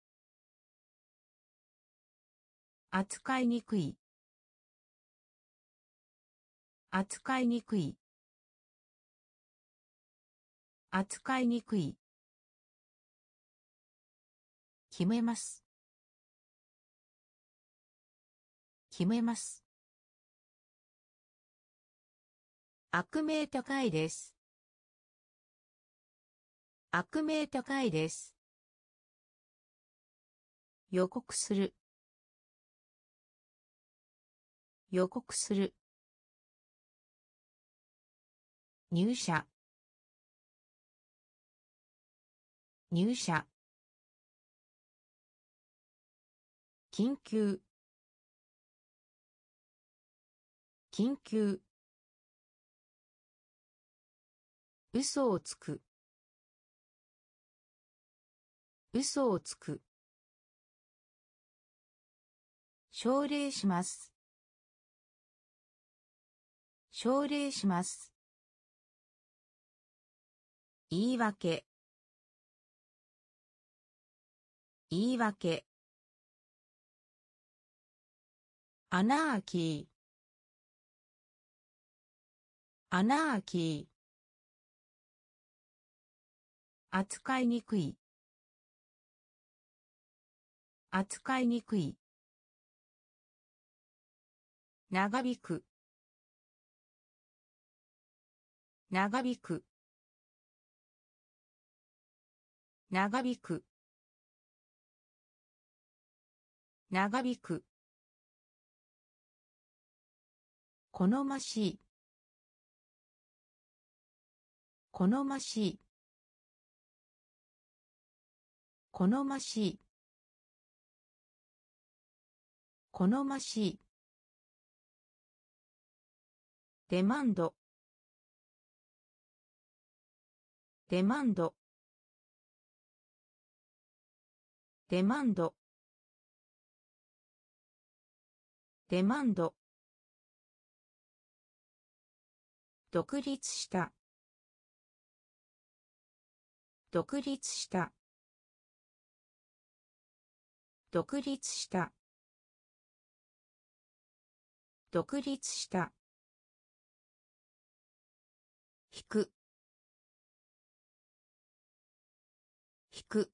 扱いにくい。扱いにくい。扱いにくい。決めます。決めます。悪名高いです。悪名高いです。予告する。予告する。入社。入社。緊急。緊急。嘘をつく。嘘をつく。奨励します。奨励します。言い訳。言い訳。アナーキーアナーキ扱いにくい。扱いにくい。長引く。長引く。長引く。長引く。好ましい。好ましい。好ましい。好ましい。デマンド。デマンド。デマンド。デマンド。独立した。独立した。独立した。独立した。引く。引く。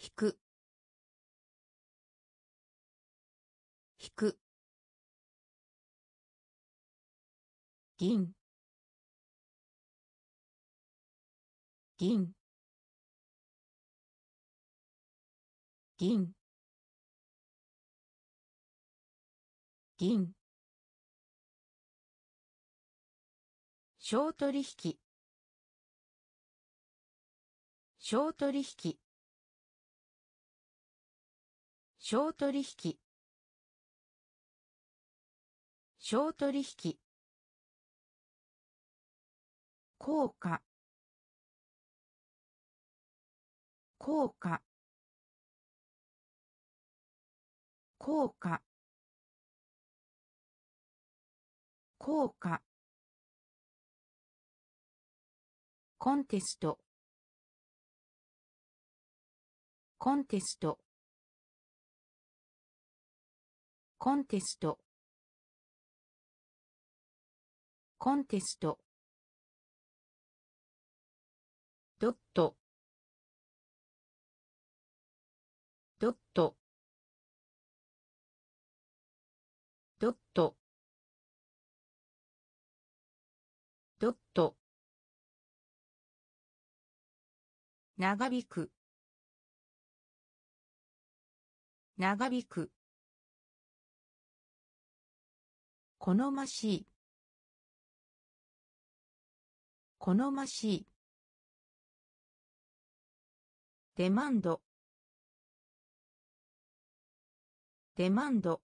引く。引く。銀。銀。銀。銀。小取引。小取引。小取引。小取引。効果効果効果。効果。コンテスト。コンテスト。コンテスト。コンテスト。ドット。ドット。ドット。ドット。長引く。長引く。好ましい。好ましい。デマンド。デマンド。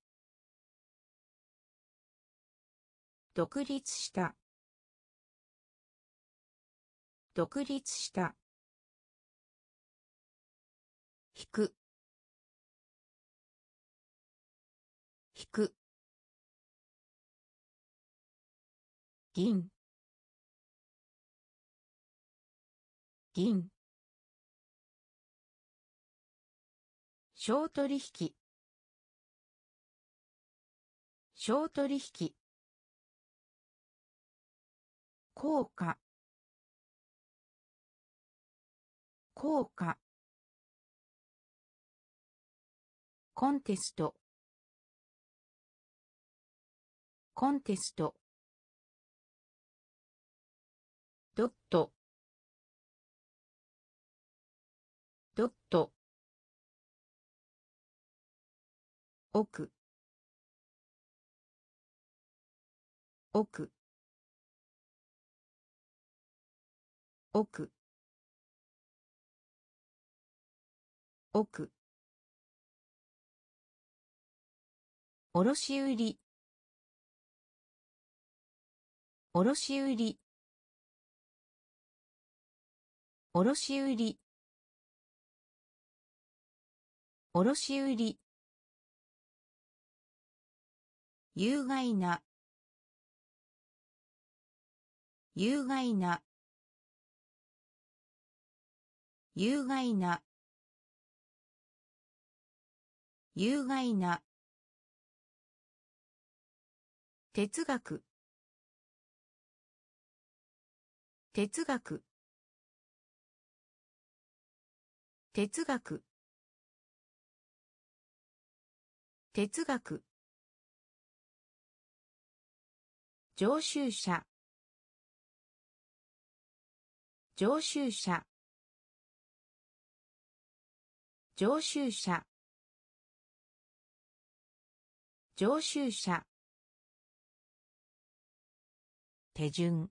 独立した。独立した。引く。引く。銀。銀。小取引。小取引。効果。効果。コンテスト。コンテスト。ドット。ドット。奥。奥。奥。奥。卸売。卸売。卸売。卸売。有害な。有害な。有害な。有害な。哲学。哲学。哲学。哲学。常習者。常習者。常習者常習者手順。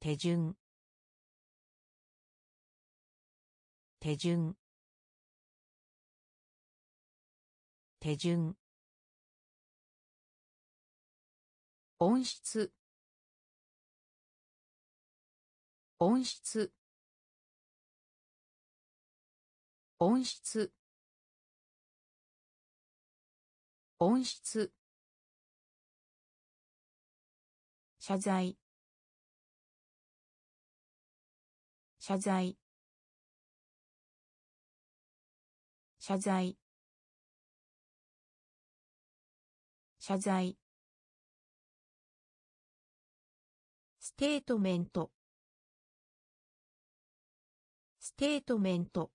手順。手順。手順。音質。音質。音質。音質。謝罪。謝罪。謝罪。謝罪。ステートメント。ステートメント。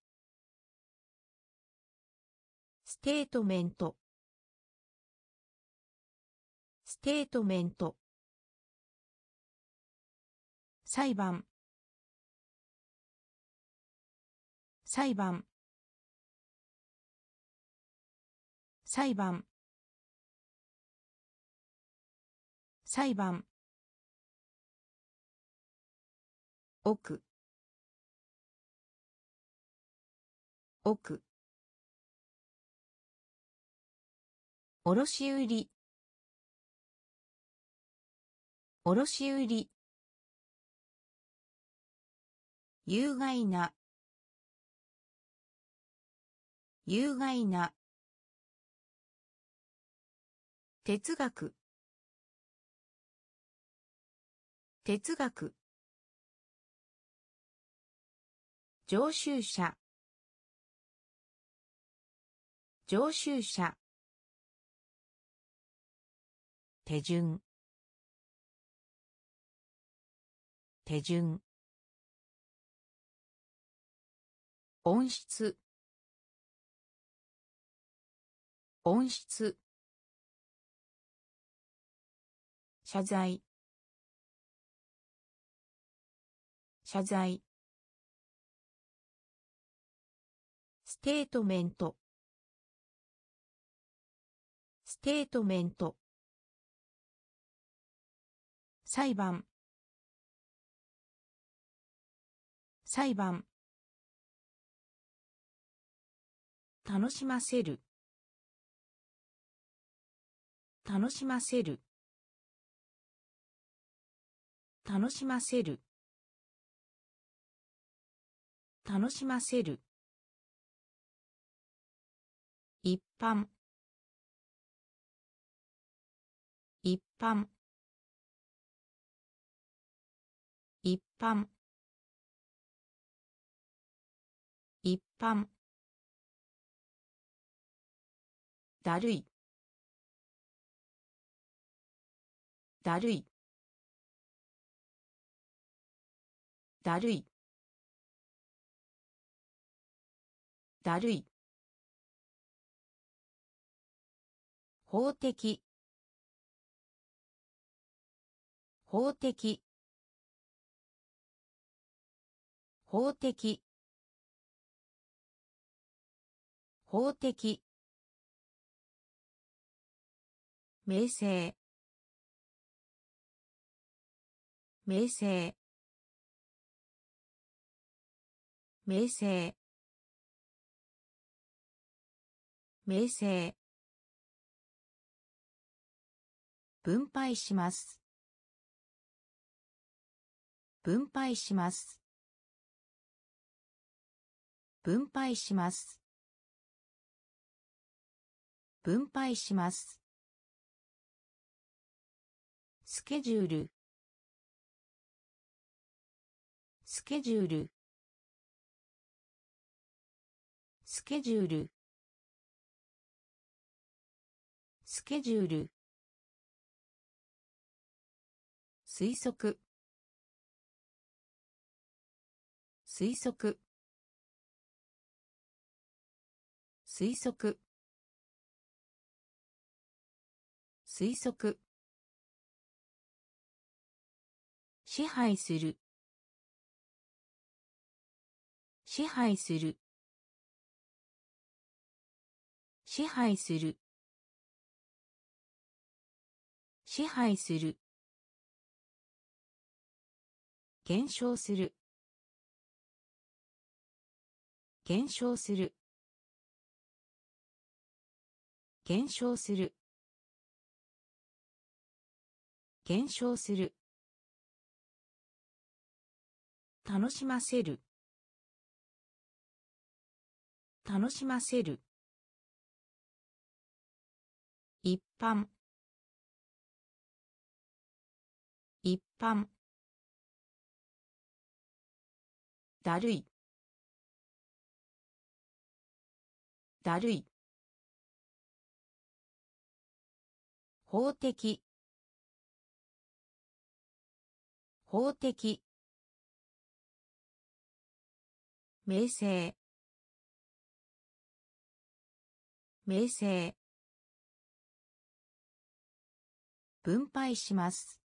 ステートメント。ステートメント。裁判。裁判。裁判。裁判。奥。奥。卸売。卸売。有害な。有害な。哲学哲学常習者。常習者。手順。手順。音質。音質。謝罪。謝罪。ステートメント。ステートメント。裁判。裁判。楽しませる。楽しませる。楽しませる。楽しませる。一般。一般。般。一般。だるい。だるい。だるい。だるい。法的。法的。法的。法的。名声。名声。名声。名声。分配します。分配します。分配します。分配します。スケジュール。スケジュール。スケジュール。スケジュール。推測。推測。推測。推測。支配する。支配する。支配する。支配する。減少する。減少する。減少する。減少する。楽しませる。楽しませる。一般。一般。だるい。だるい。法的。法的。名声。名声。分配します。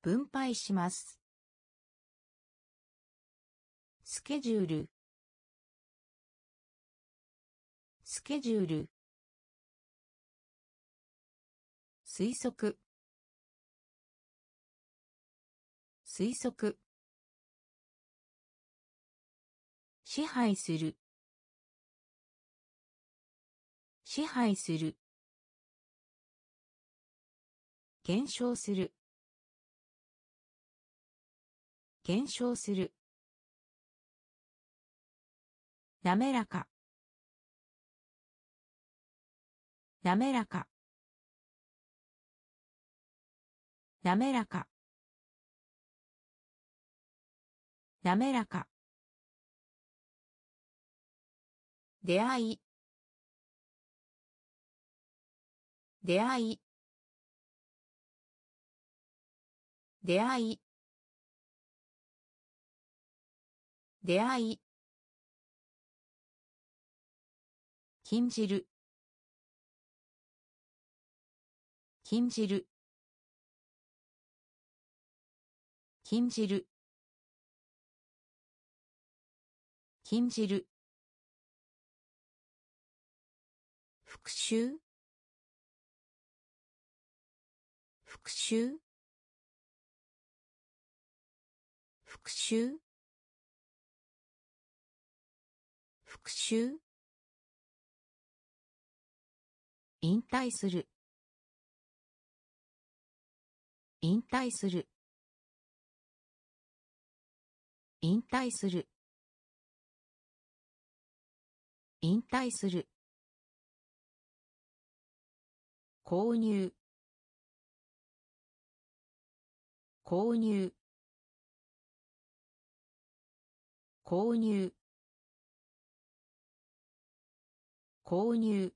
分配します。スケジュール。スケジュール。推測。推測。支配する。支配する。減少する。減少する。なめらか。なめらか。なめらか。なめらか。出会い。出会い。出会い。出会い。禁じる。禁じる。禁じる。禁じる。復習復習復習復習引退する。引退する。引退する。引退する。購入。購入。購入。購入。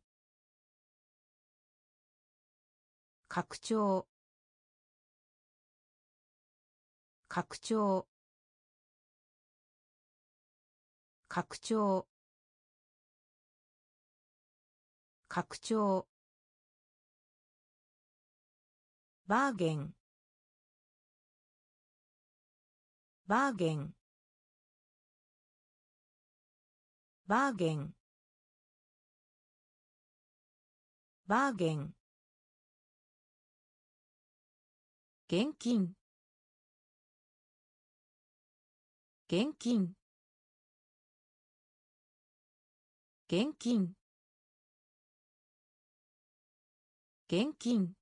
拡張。拡張。拡張。拡張。バーゲン。バーゲン。バーゲン。バーゲン。現金。現金。現金。現金。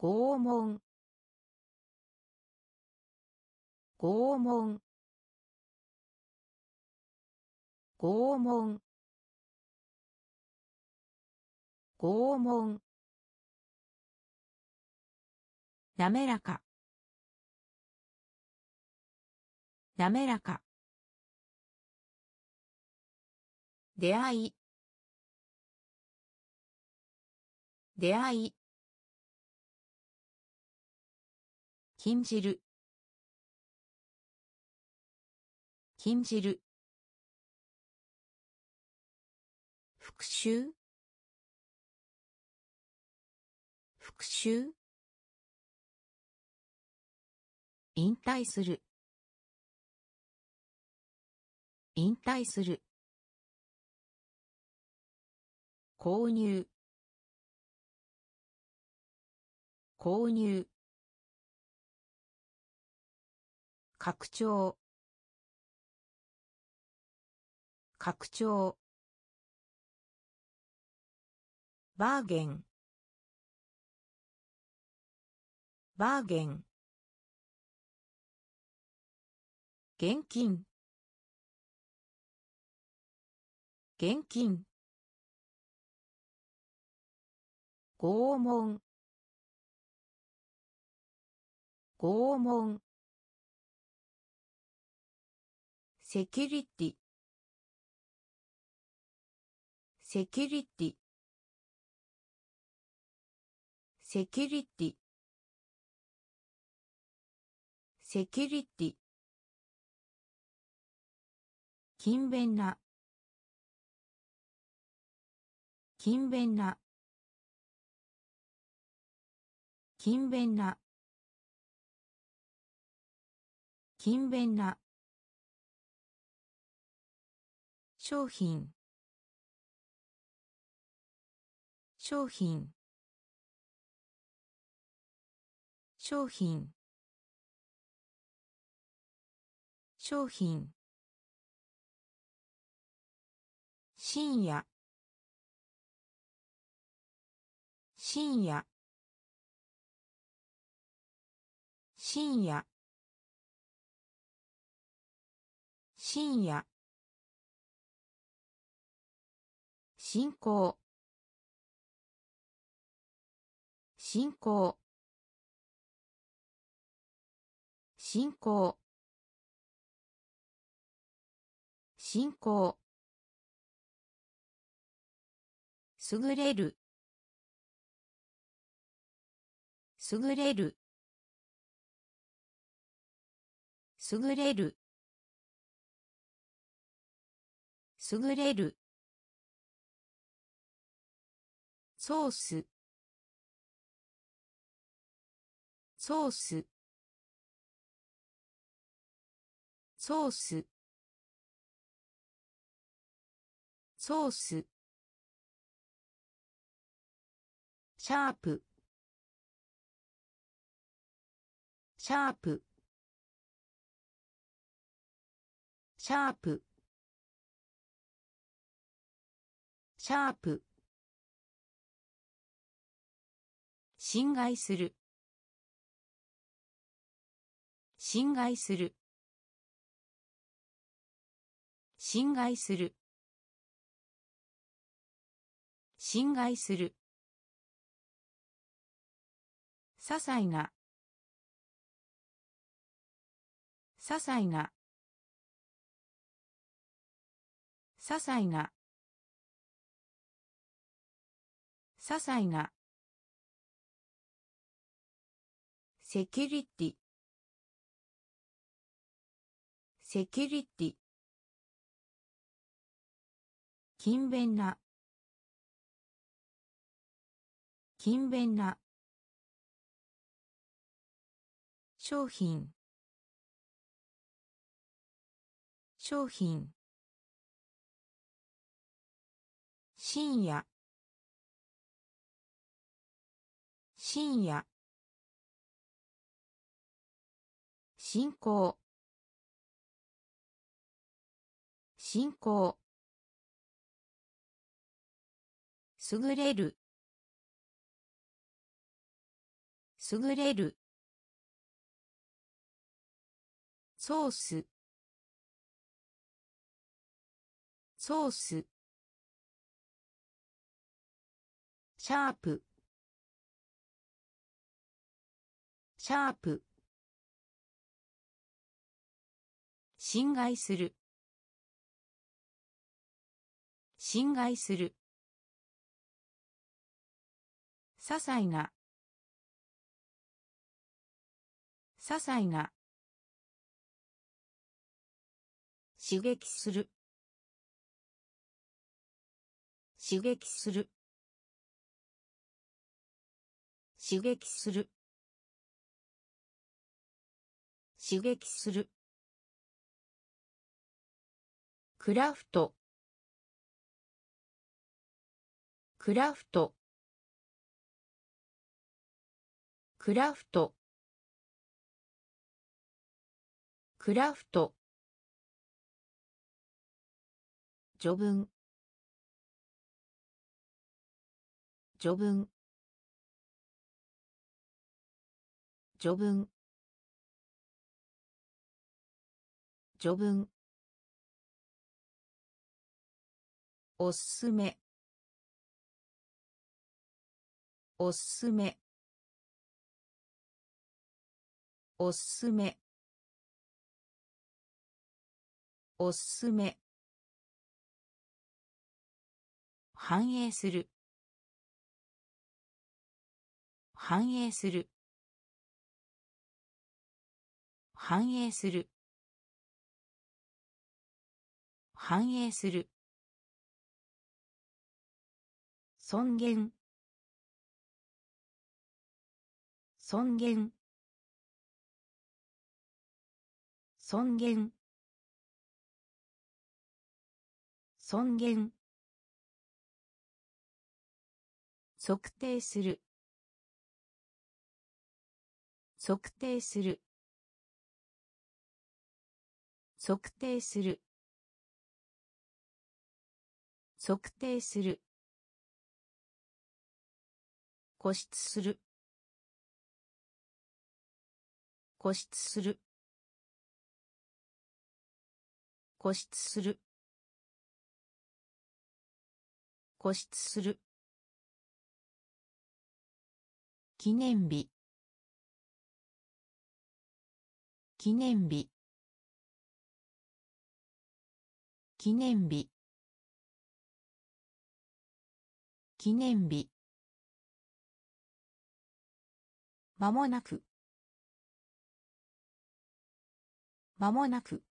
拷問。拷問。拷問。拷問。なめらか。なめらか。出会い。出会い。禁じる。禁じる。復讐。復讐。引退する。引退する。購入。購入。拡張。拡張。バーゲン。バーゲン。現金。現金。拷問。拷問。セキュリティ。セキュリティ。セキュリティ。セキュリティ。勤勉な。勤勉な。勤勉な。勤勉な。商品。商品。商品。商品。深夜。深夜。深夜。深夜。進行。進行。進行。進行。優れる。優れる。優れる。優れる。ソース。ソース。ソース。ソース。シャープ。シャープ。シャープシャープ侵害する侵害する侵害する侵害する。些細な些細な。些細な。些細な。セキュリティ。セキュリティ。勤勉な。勤勉な。商品。商品。深夜。深夜。進行。進行。優れる。優れる。ソース。ソース。シャープ。シャープ。侵害する。侵害する。些細な。些細な。刺激する。刺激する。刺激する。刺激する。クラフト。クラフト。クラフト。クラフト。序文。序文。序文。序文。おすすめ。おすすめ。おすすめ。おすすめ。反映する。反映する。反映する。反映する。尊厳。尊厳。尊厳。尊厳。測定する。測定する。測定する。測定する。固執する。固執する。固執する。固執する。記念日。記念日。記念日。記念日。まもなく。まもなく。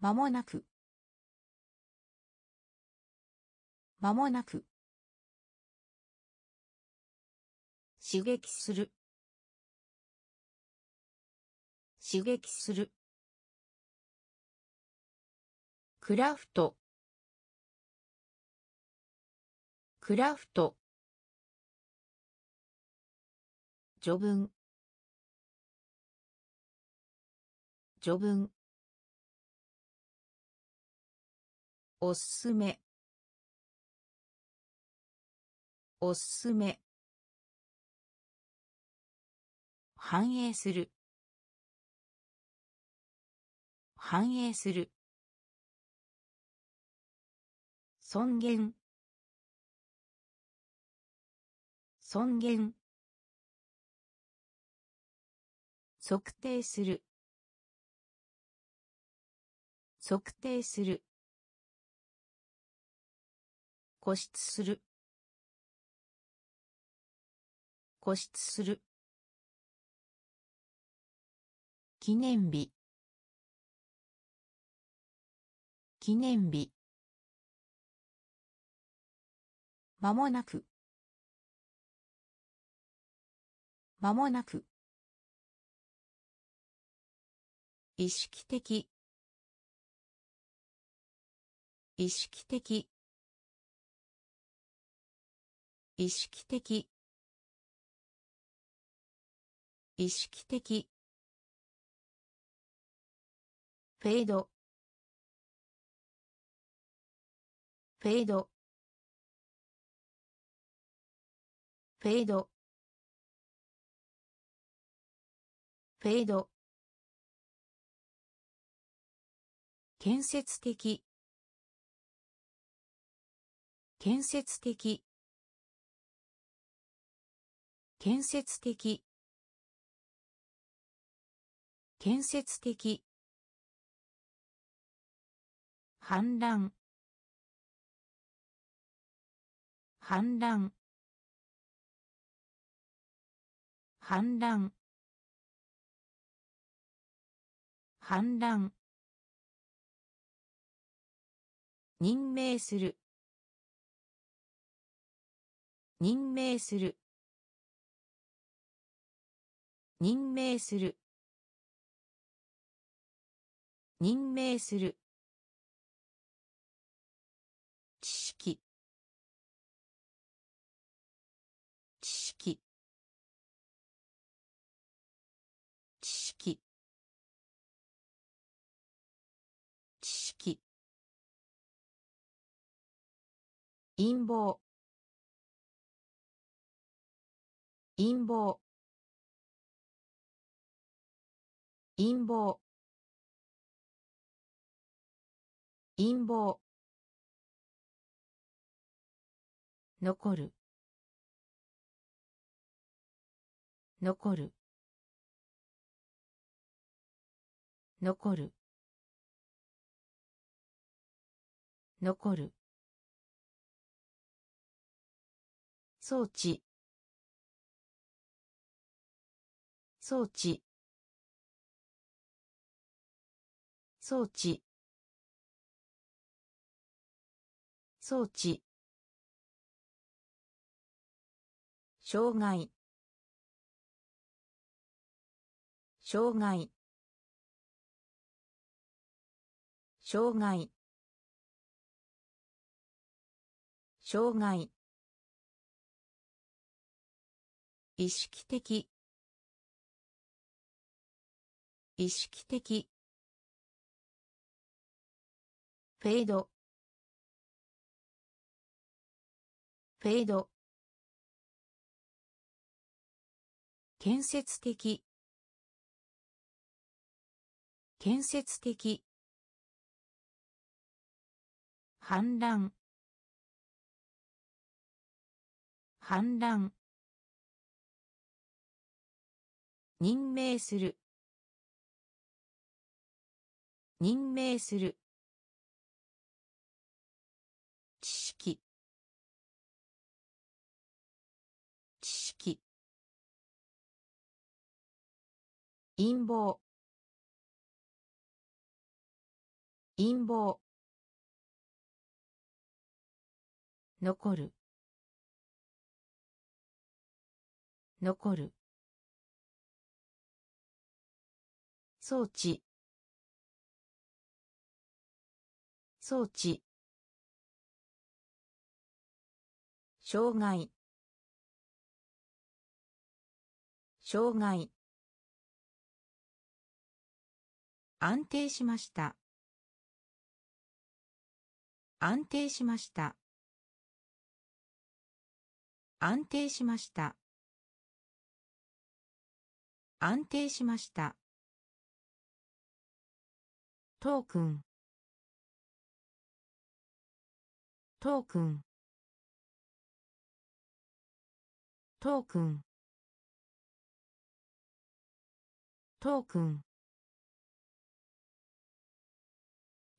まもなく。まもなく。刺激する。刺激する。クラフト。クラフト。序文。序文。おすすめ。おすすめ。反映する。反映する。尊厳。尊厳。測定する。測定する。固執する。固執する。記念日。記念日。まもなく。まもなく。意識的。意識的。意識的。意識的。フェード。フェード。フェード。フェード。建設的。建設的。建設的。建設的。反乱。反乱。反乱。反乱。任命する。任命する。任命する。任命する。陰謀。陰謀。陰謀。陰謀。残る。残る。残る。残る。装置。装置。装置。装置。障害。障害。障害。障害。意識的。意識的。フェード。フェード。建設的。建設的。反乱。反乱。任命する。任命する。知識。知識。陰謀。陰謀。残る。残る。装置。装置。障害。障害。安定しました。安定しました。安定しました。安定しました。トークン。トークン。トークン。トークン。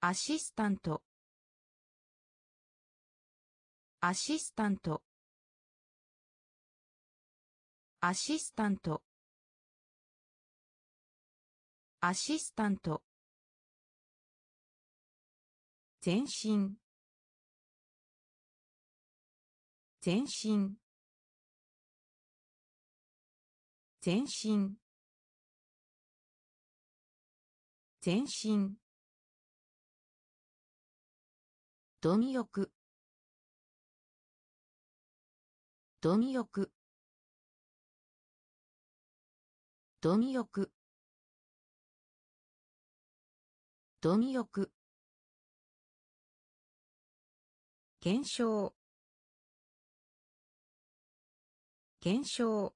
アシスタント。アシスタント。アシスタント。アシスタント。全身全身全身全身貪欲。貪欲。貪欲。貪欲。減少。減少。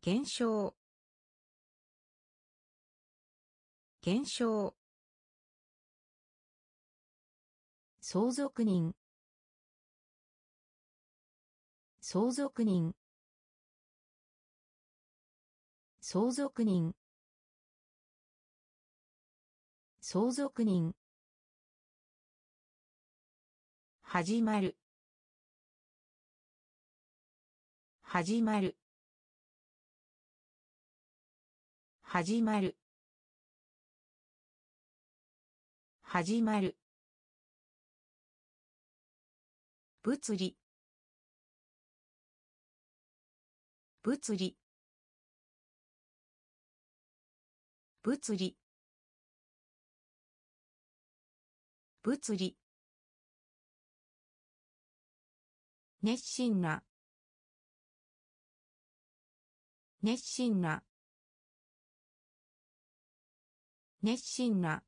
減少。減少。相続人。相続人。相続人。相続人。始まる。始まる。始まる。始まる。物理。物理。物理。物理。熱心な。熱心な。熱心な。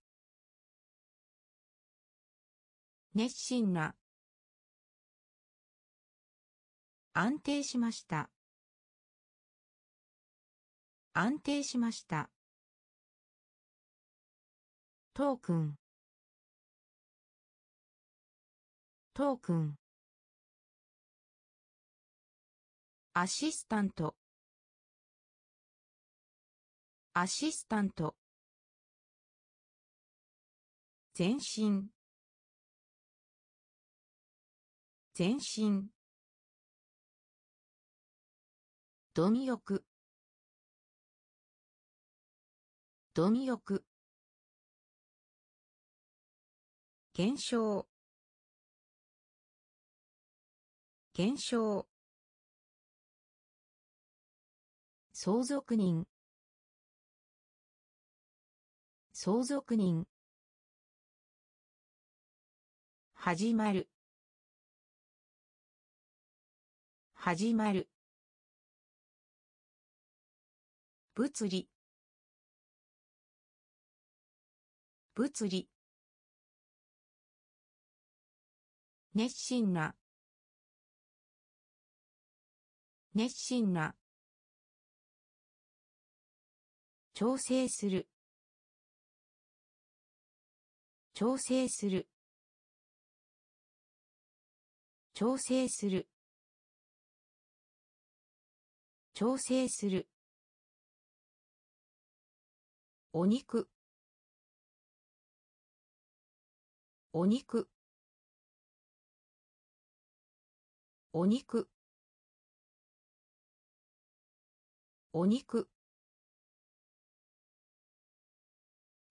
熱心な。安定しました。安定しました。トークン。トークン。アシスタント。アシスタント。全身全身貪欲。貪欲。減少。減少。相続人。相続人。始まる。始まる。物理。物理。熱心な。熱心な。調整する。調整する。調整する。調整する。お肉。お肉。お肉。お肉。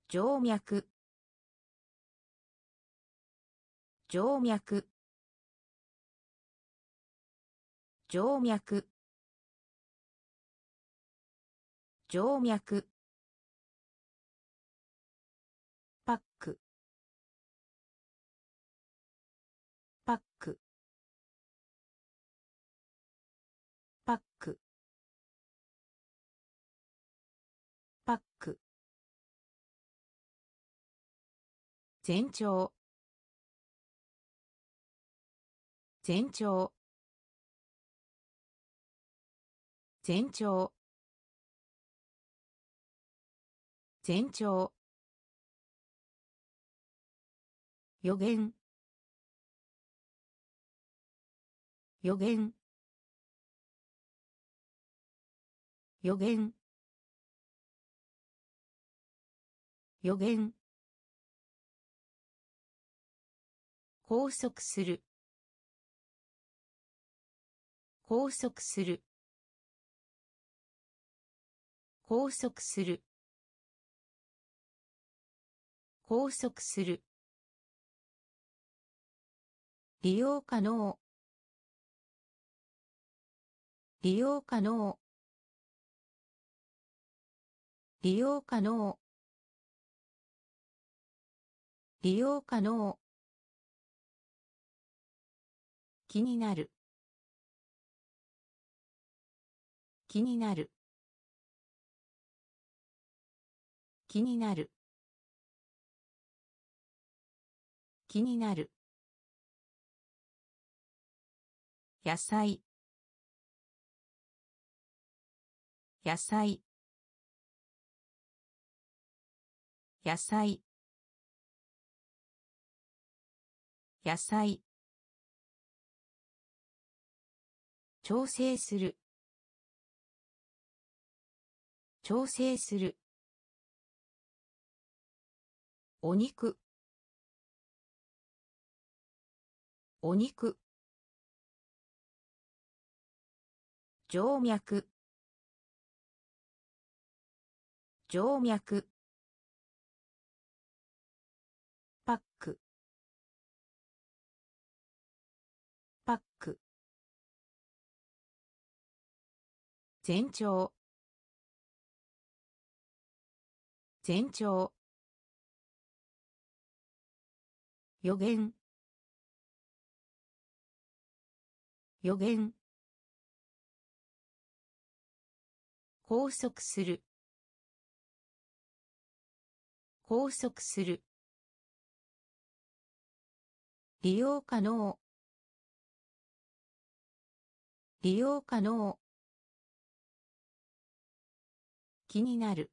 静脈。静脈。静脈。静脈。全長全長全長全長予言。予言。予言。予言。拘束する。拘束する。拘束する。拘束する。利用可能。利用可能。利用可能。利用可能。気になる。気になる。気になる。気になる。野菜。野菜。野菜。野菜。調整する。調整する。お肉。お肉。静脈。静脈。全長全長予言。予言。拘束する。拘束する。利用可能。利用可能。気になる。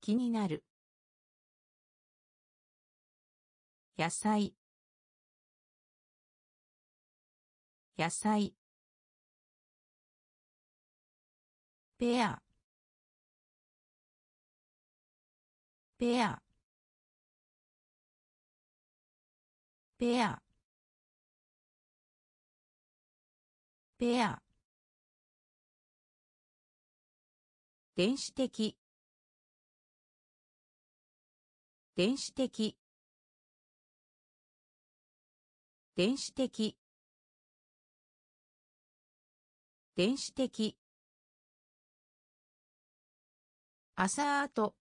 気になる。野菜。野菜。ペア。ペア。ペア。ペア。電子的。電子的。電子的。電子的。朝アト。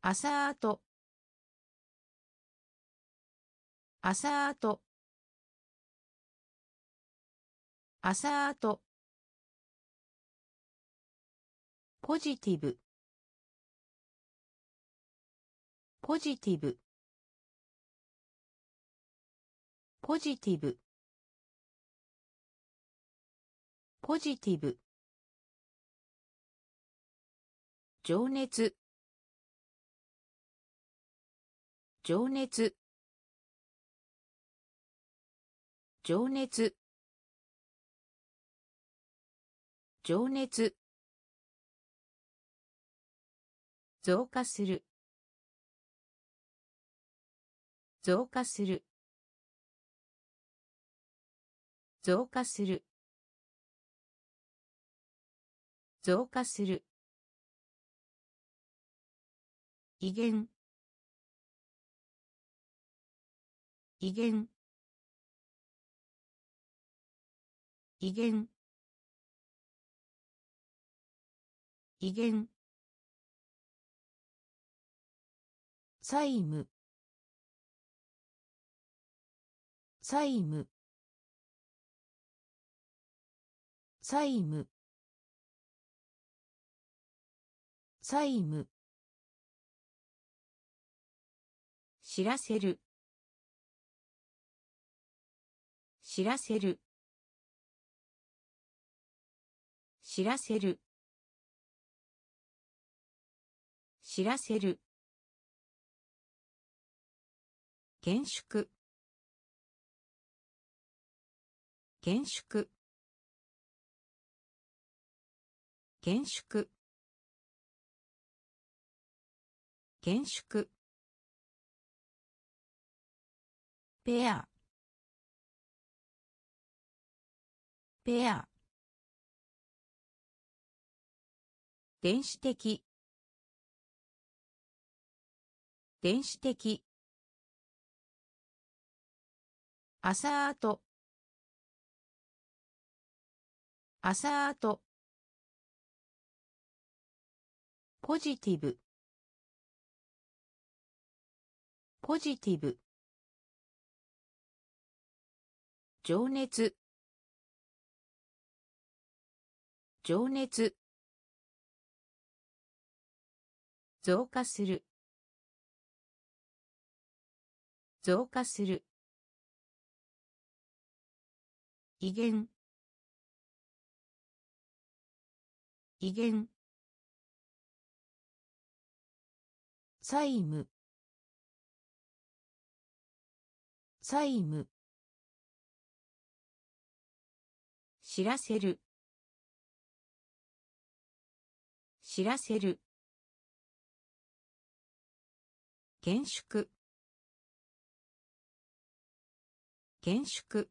朝アト。朝アト。朝アト。ポジティブ。ポジティブ。ポジティブ。ポジティブ。情熱。情熱。情熱。情熱。増加する。増加する。増加する。増加する。威厳。威厳。威厳。威厳債務。債務。債務。債務。知らせる。知らせる。知らせる。知らせる。厳粛厳粛厳粛厳粛ペア。ペア。電子的。電子的。朝アト朝後ポジティブ。ポジティブ。情熱。情熱。増加する。増加する。威厳。威厳。債務。債務。知らせる。知らせる。厳粛。厳粛。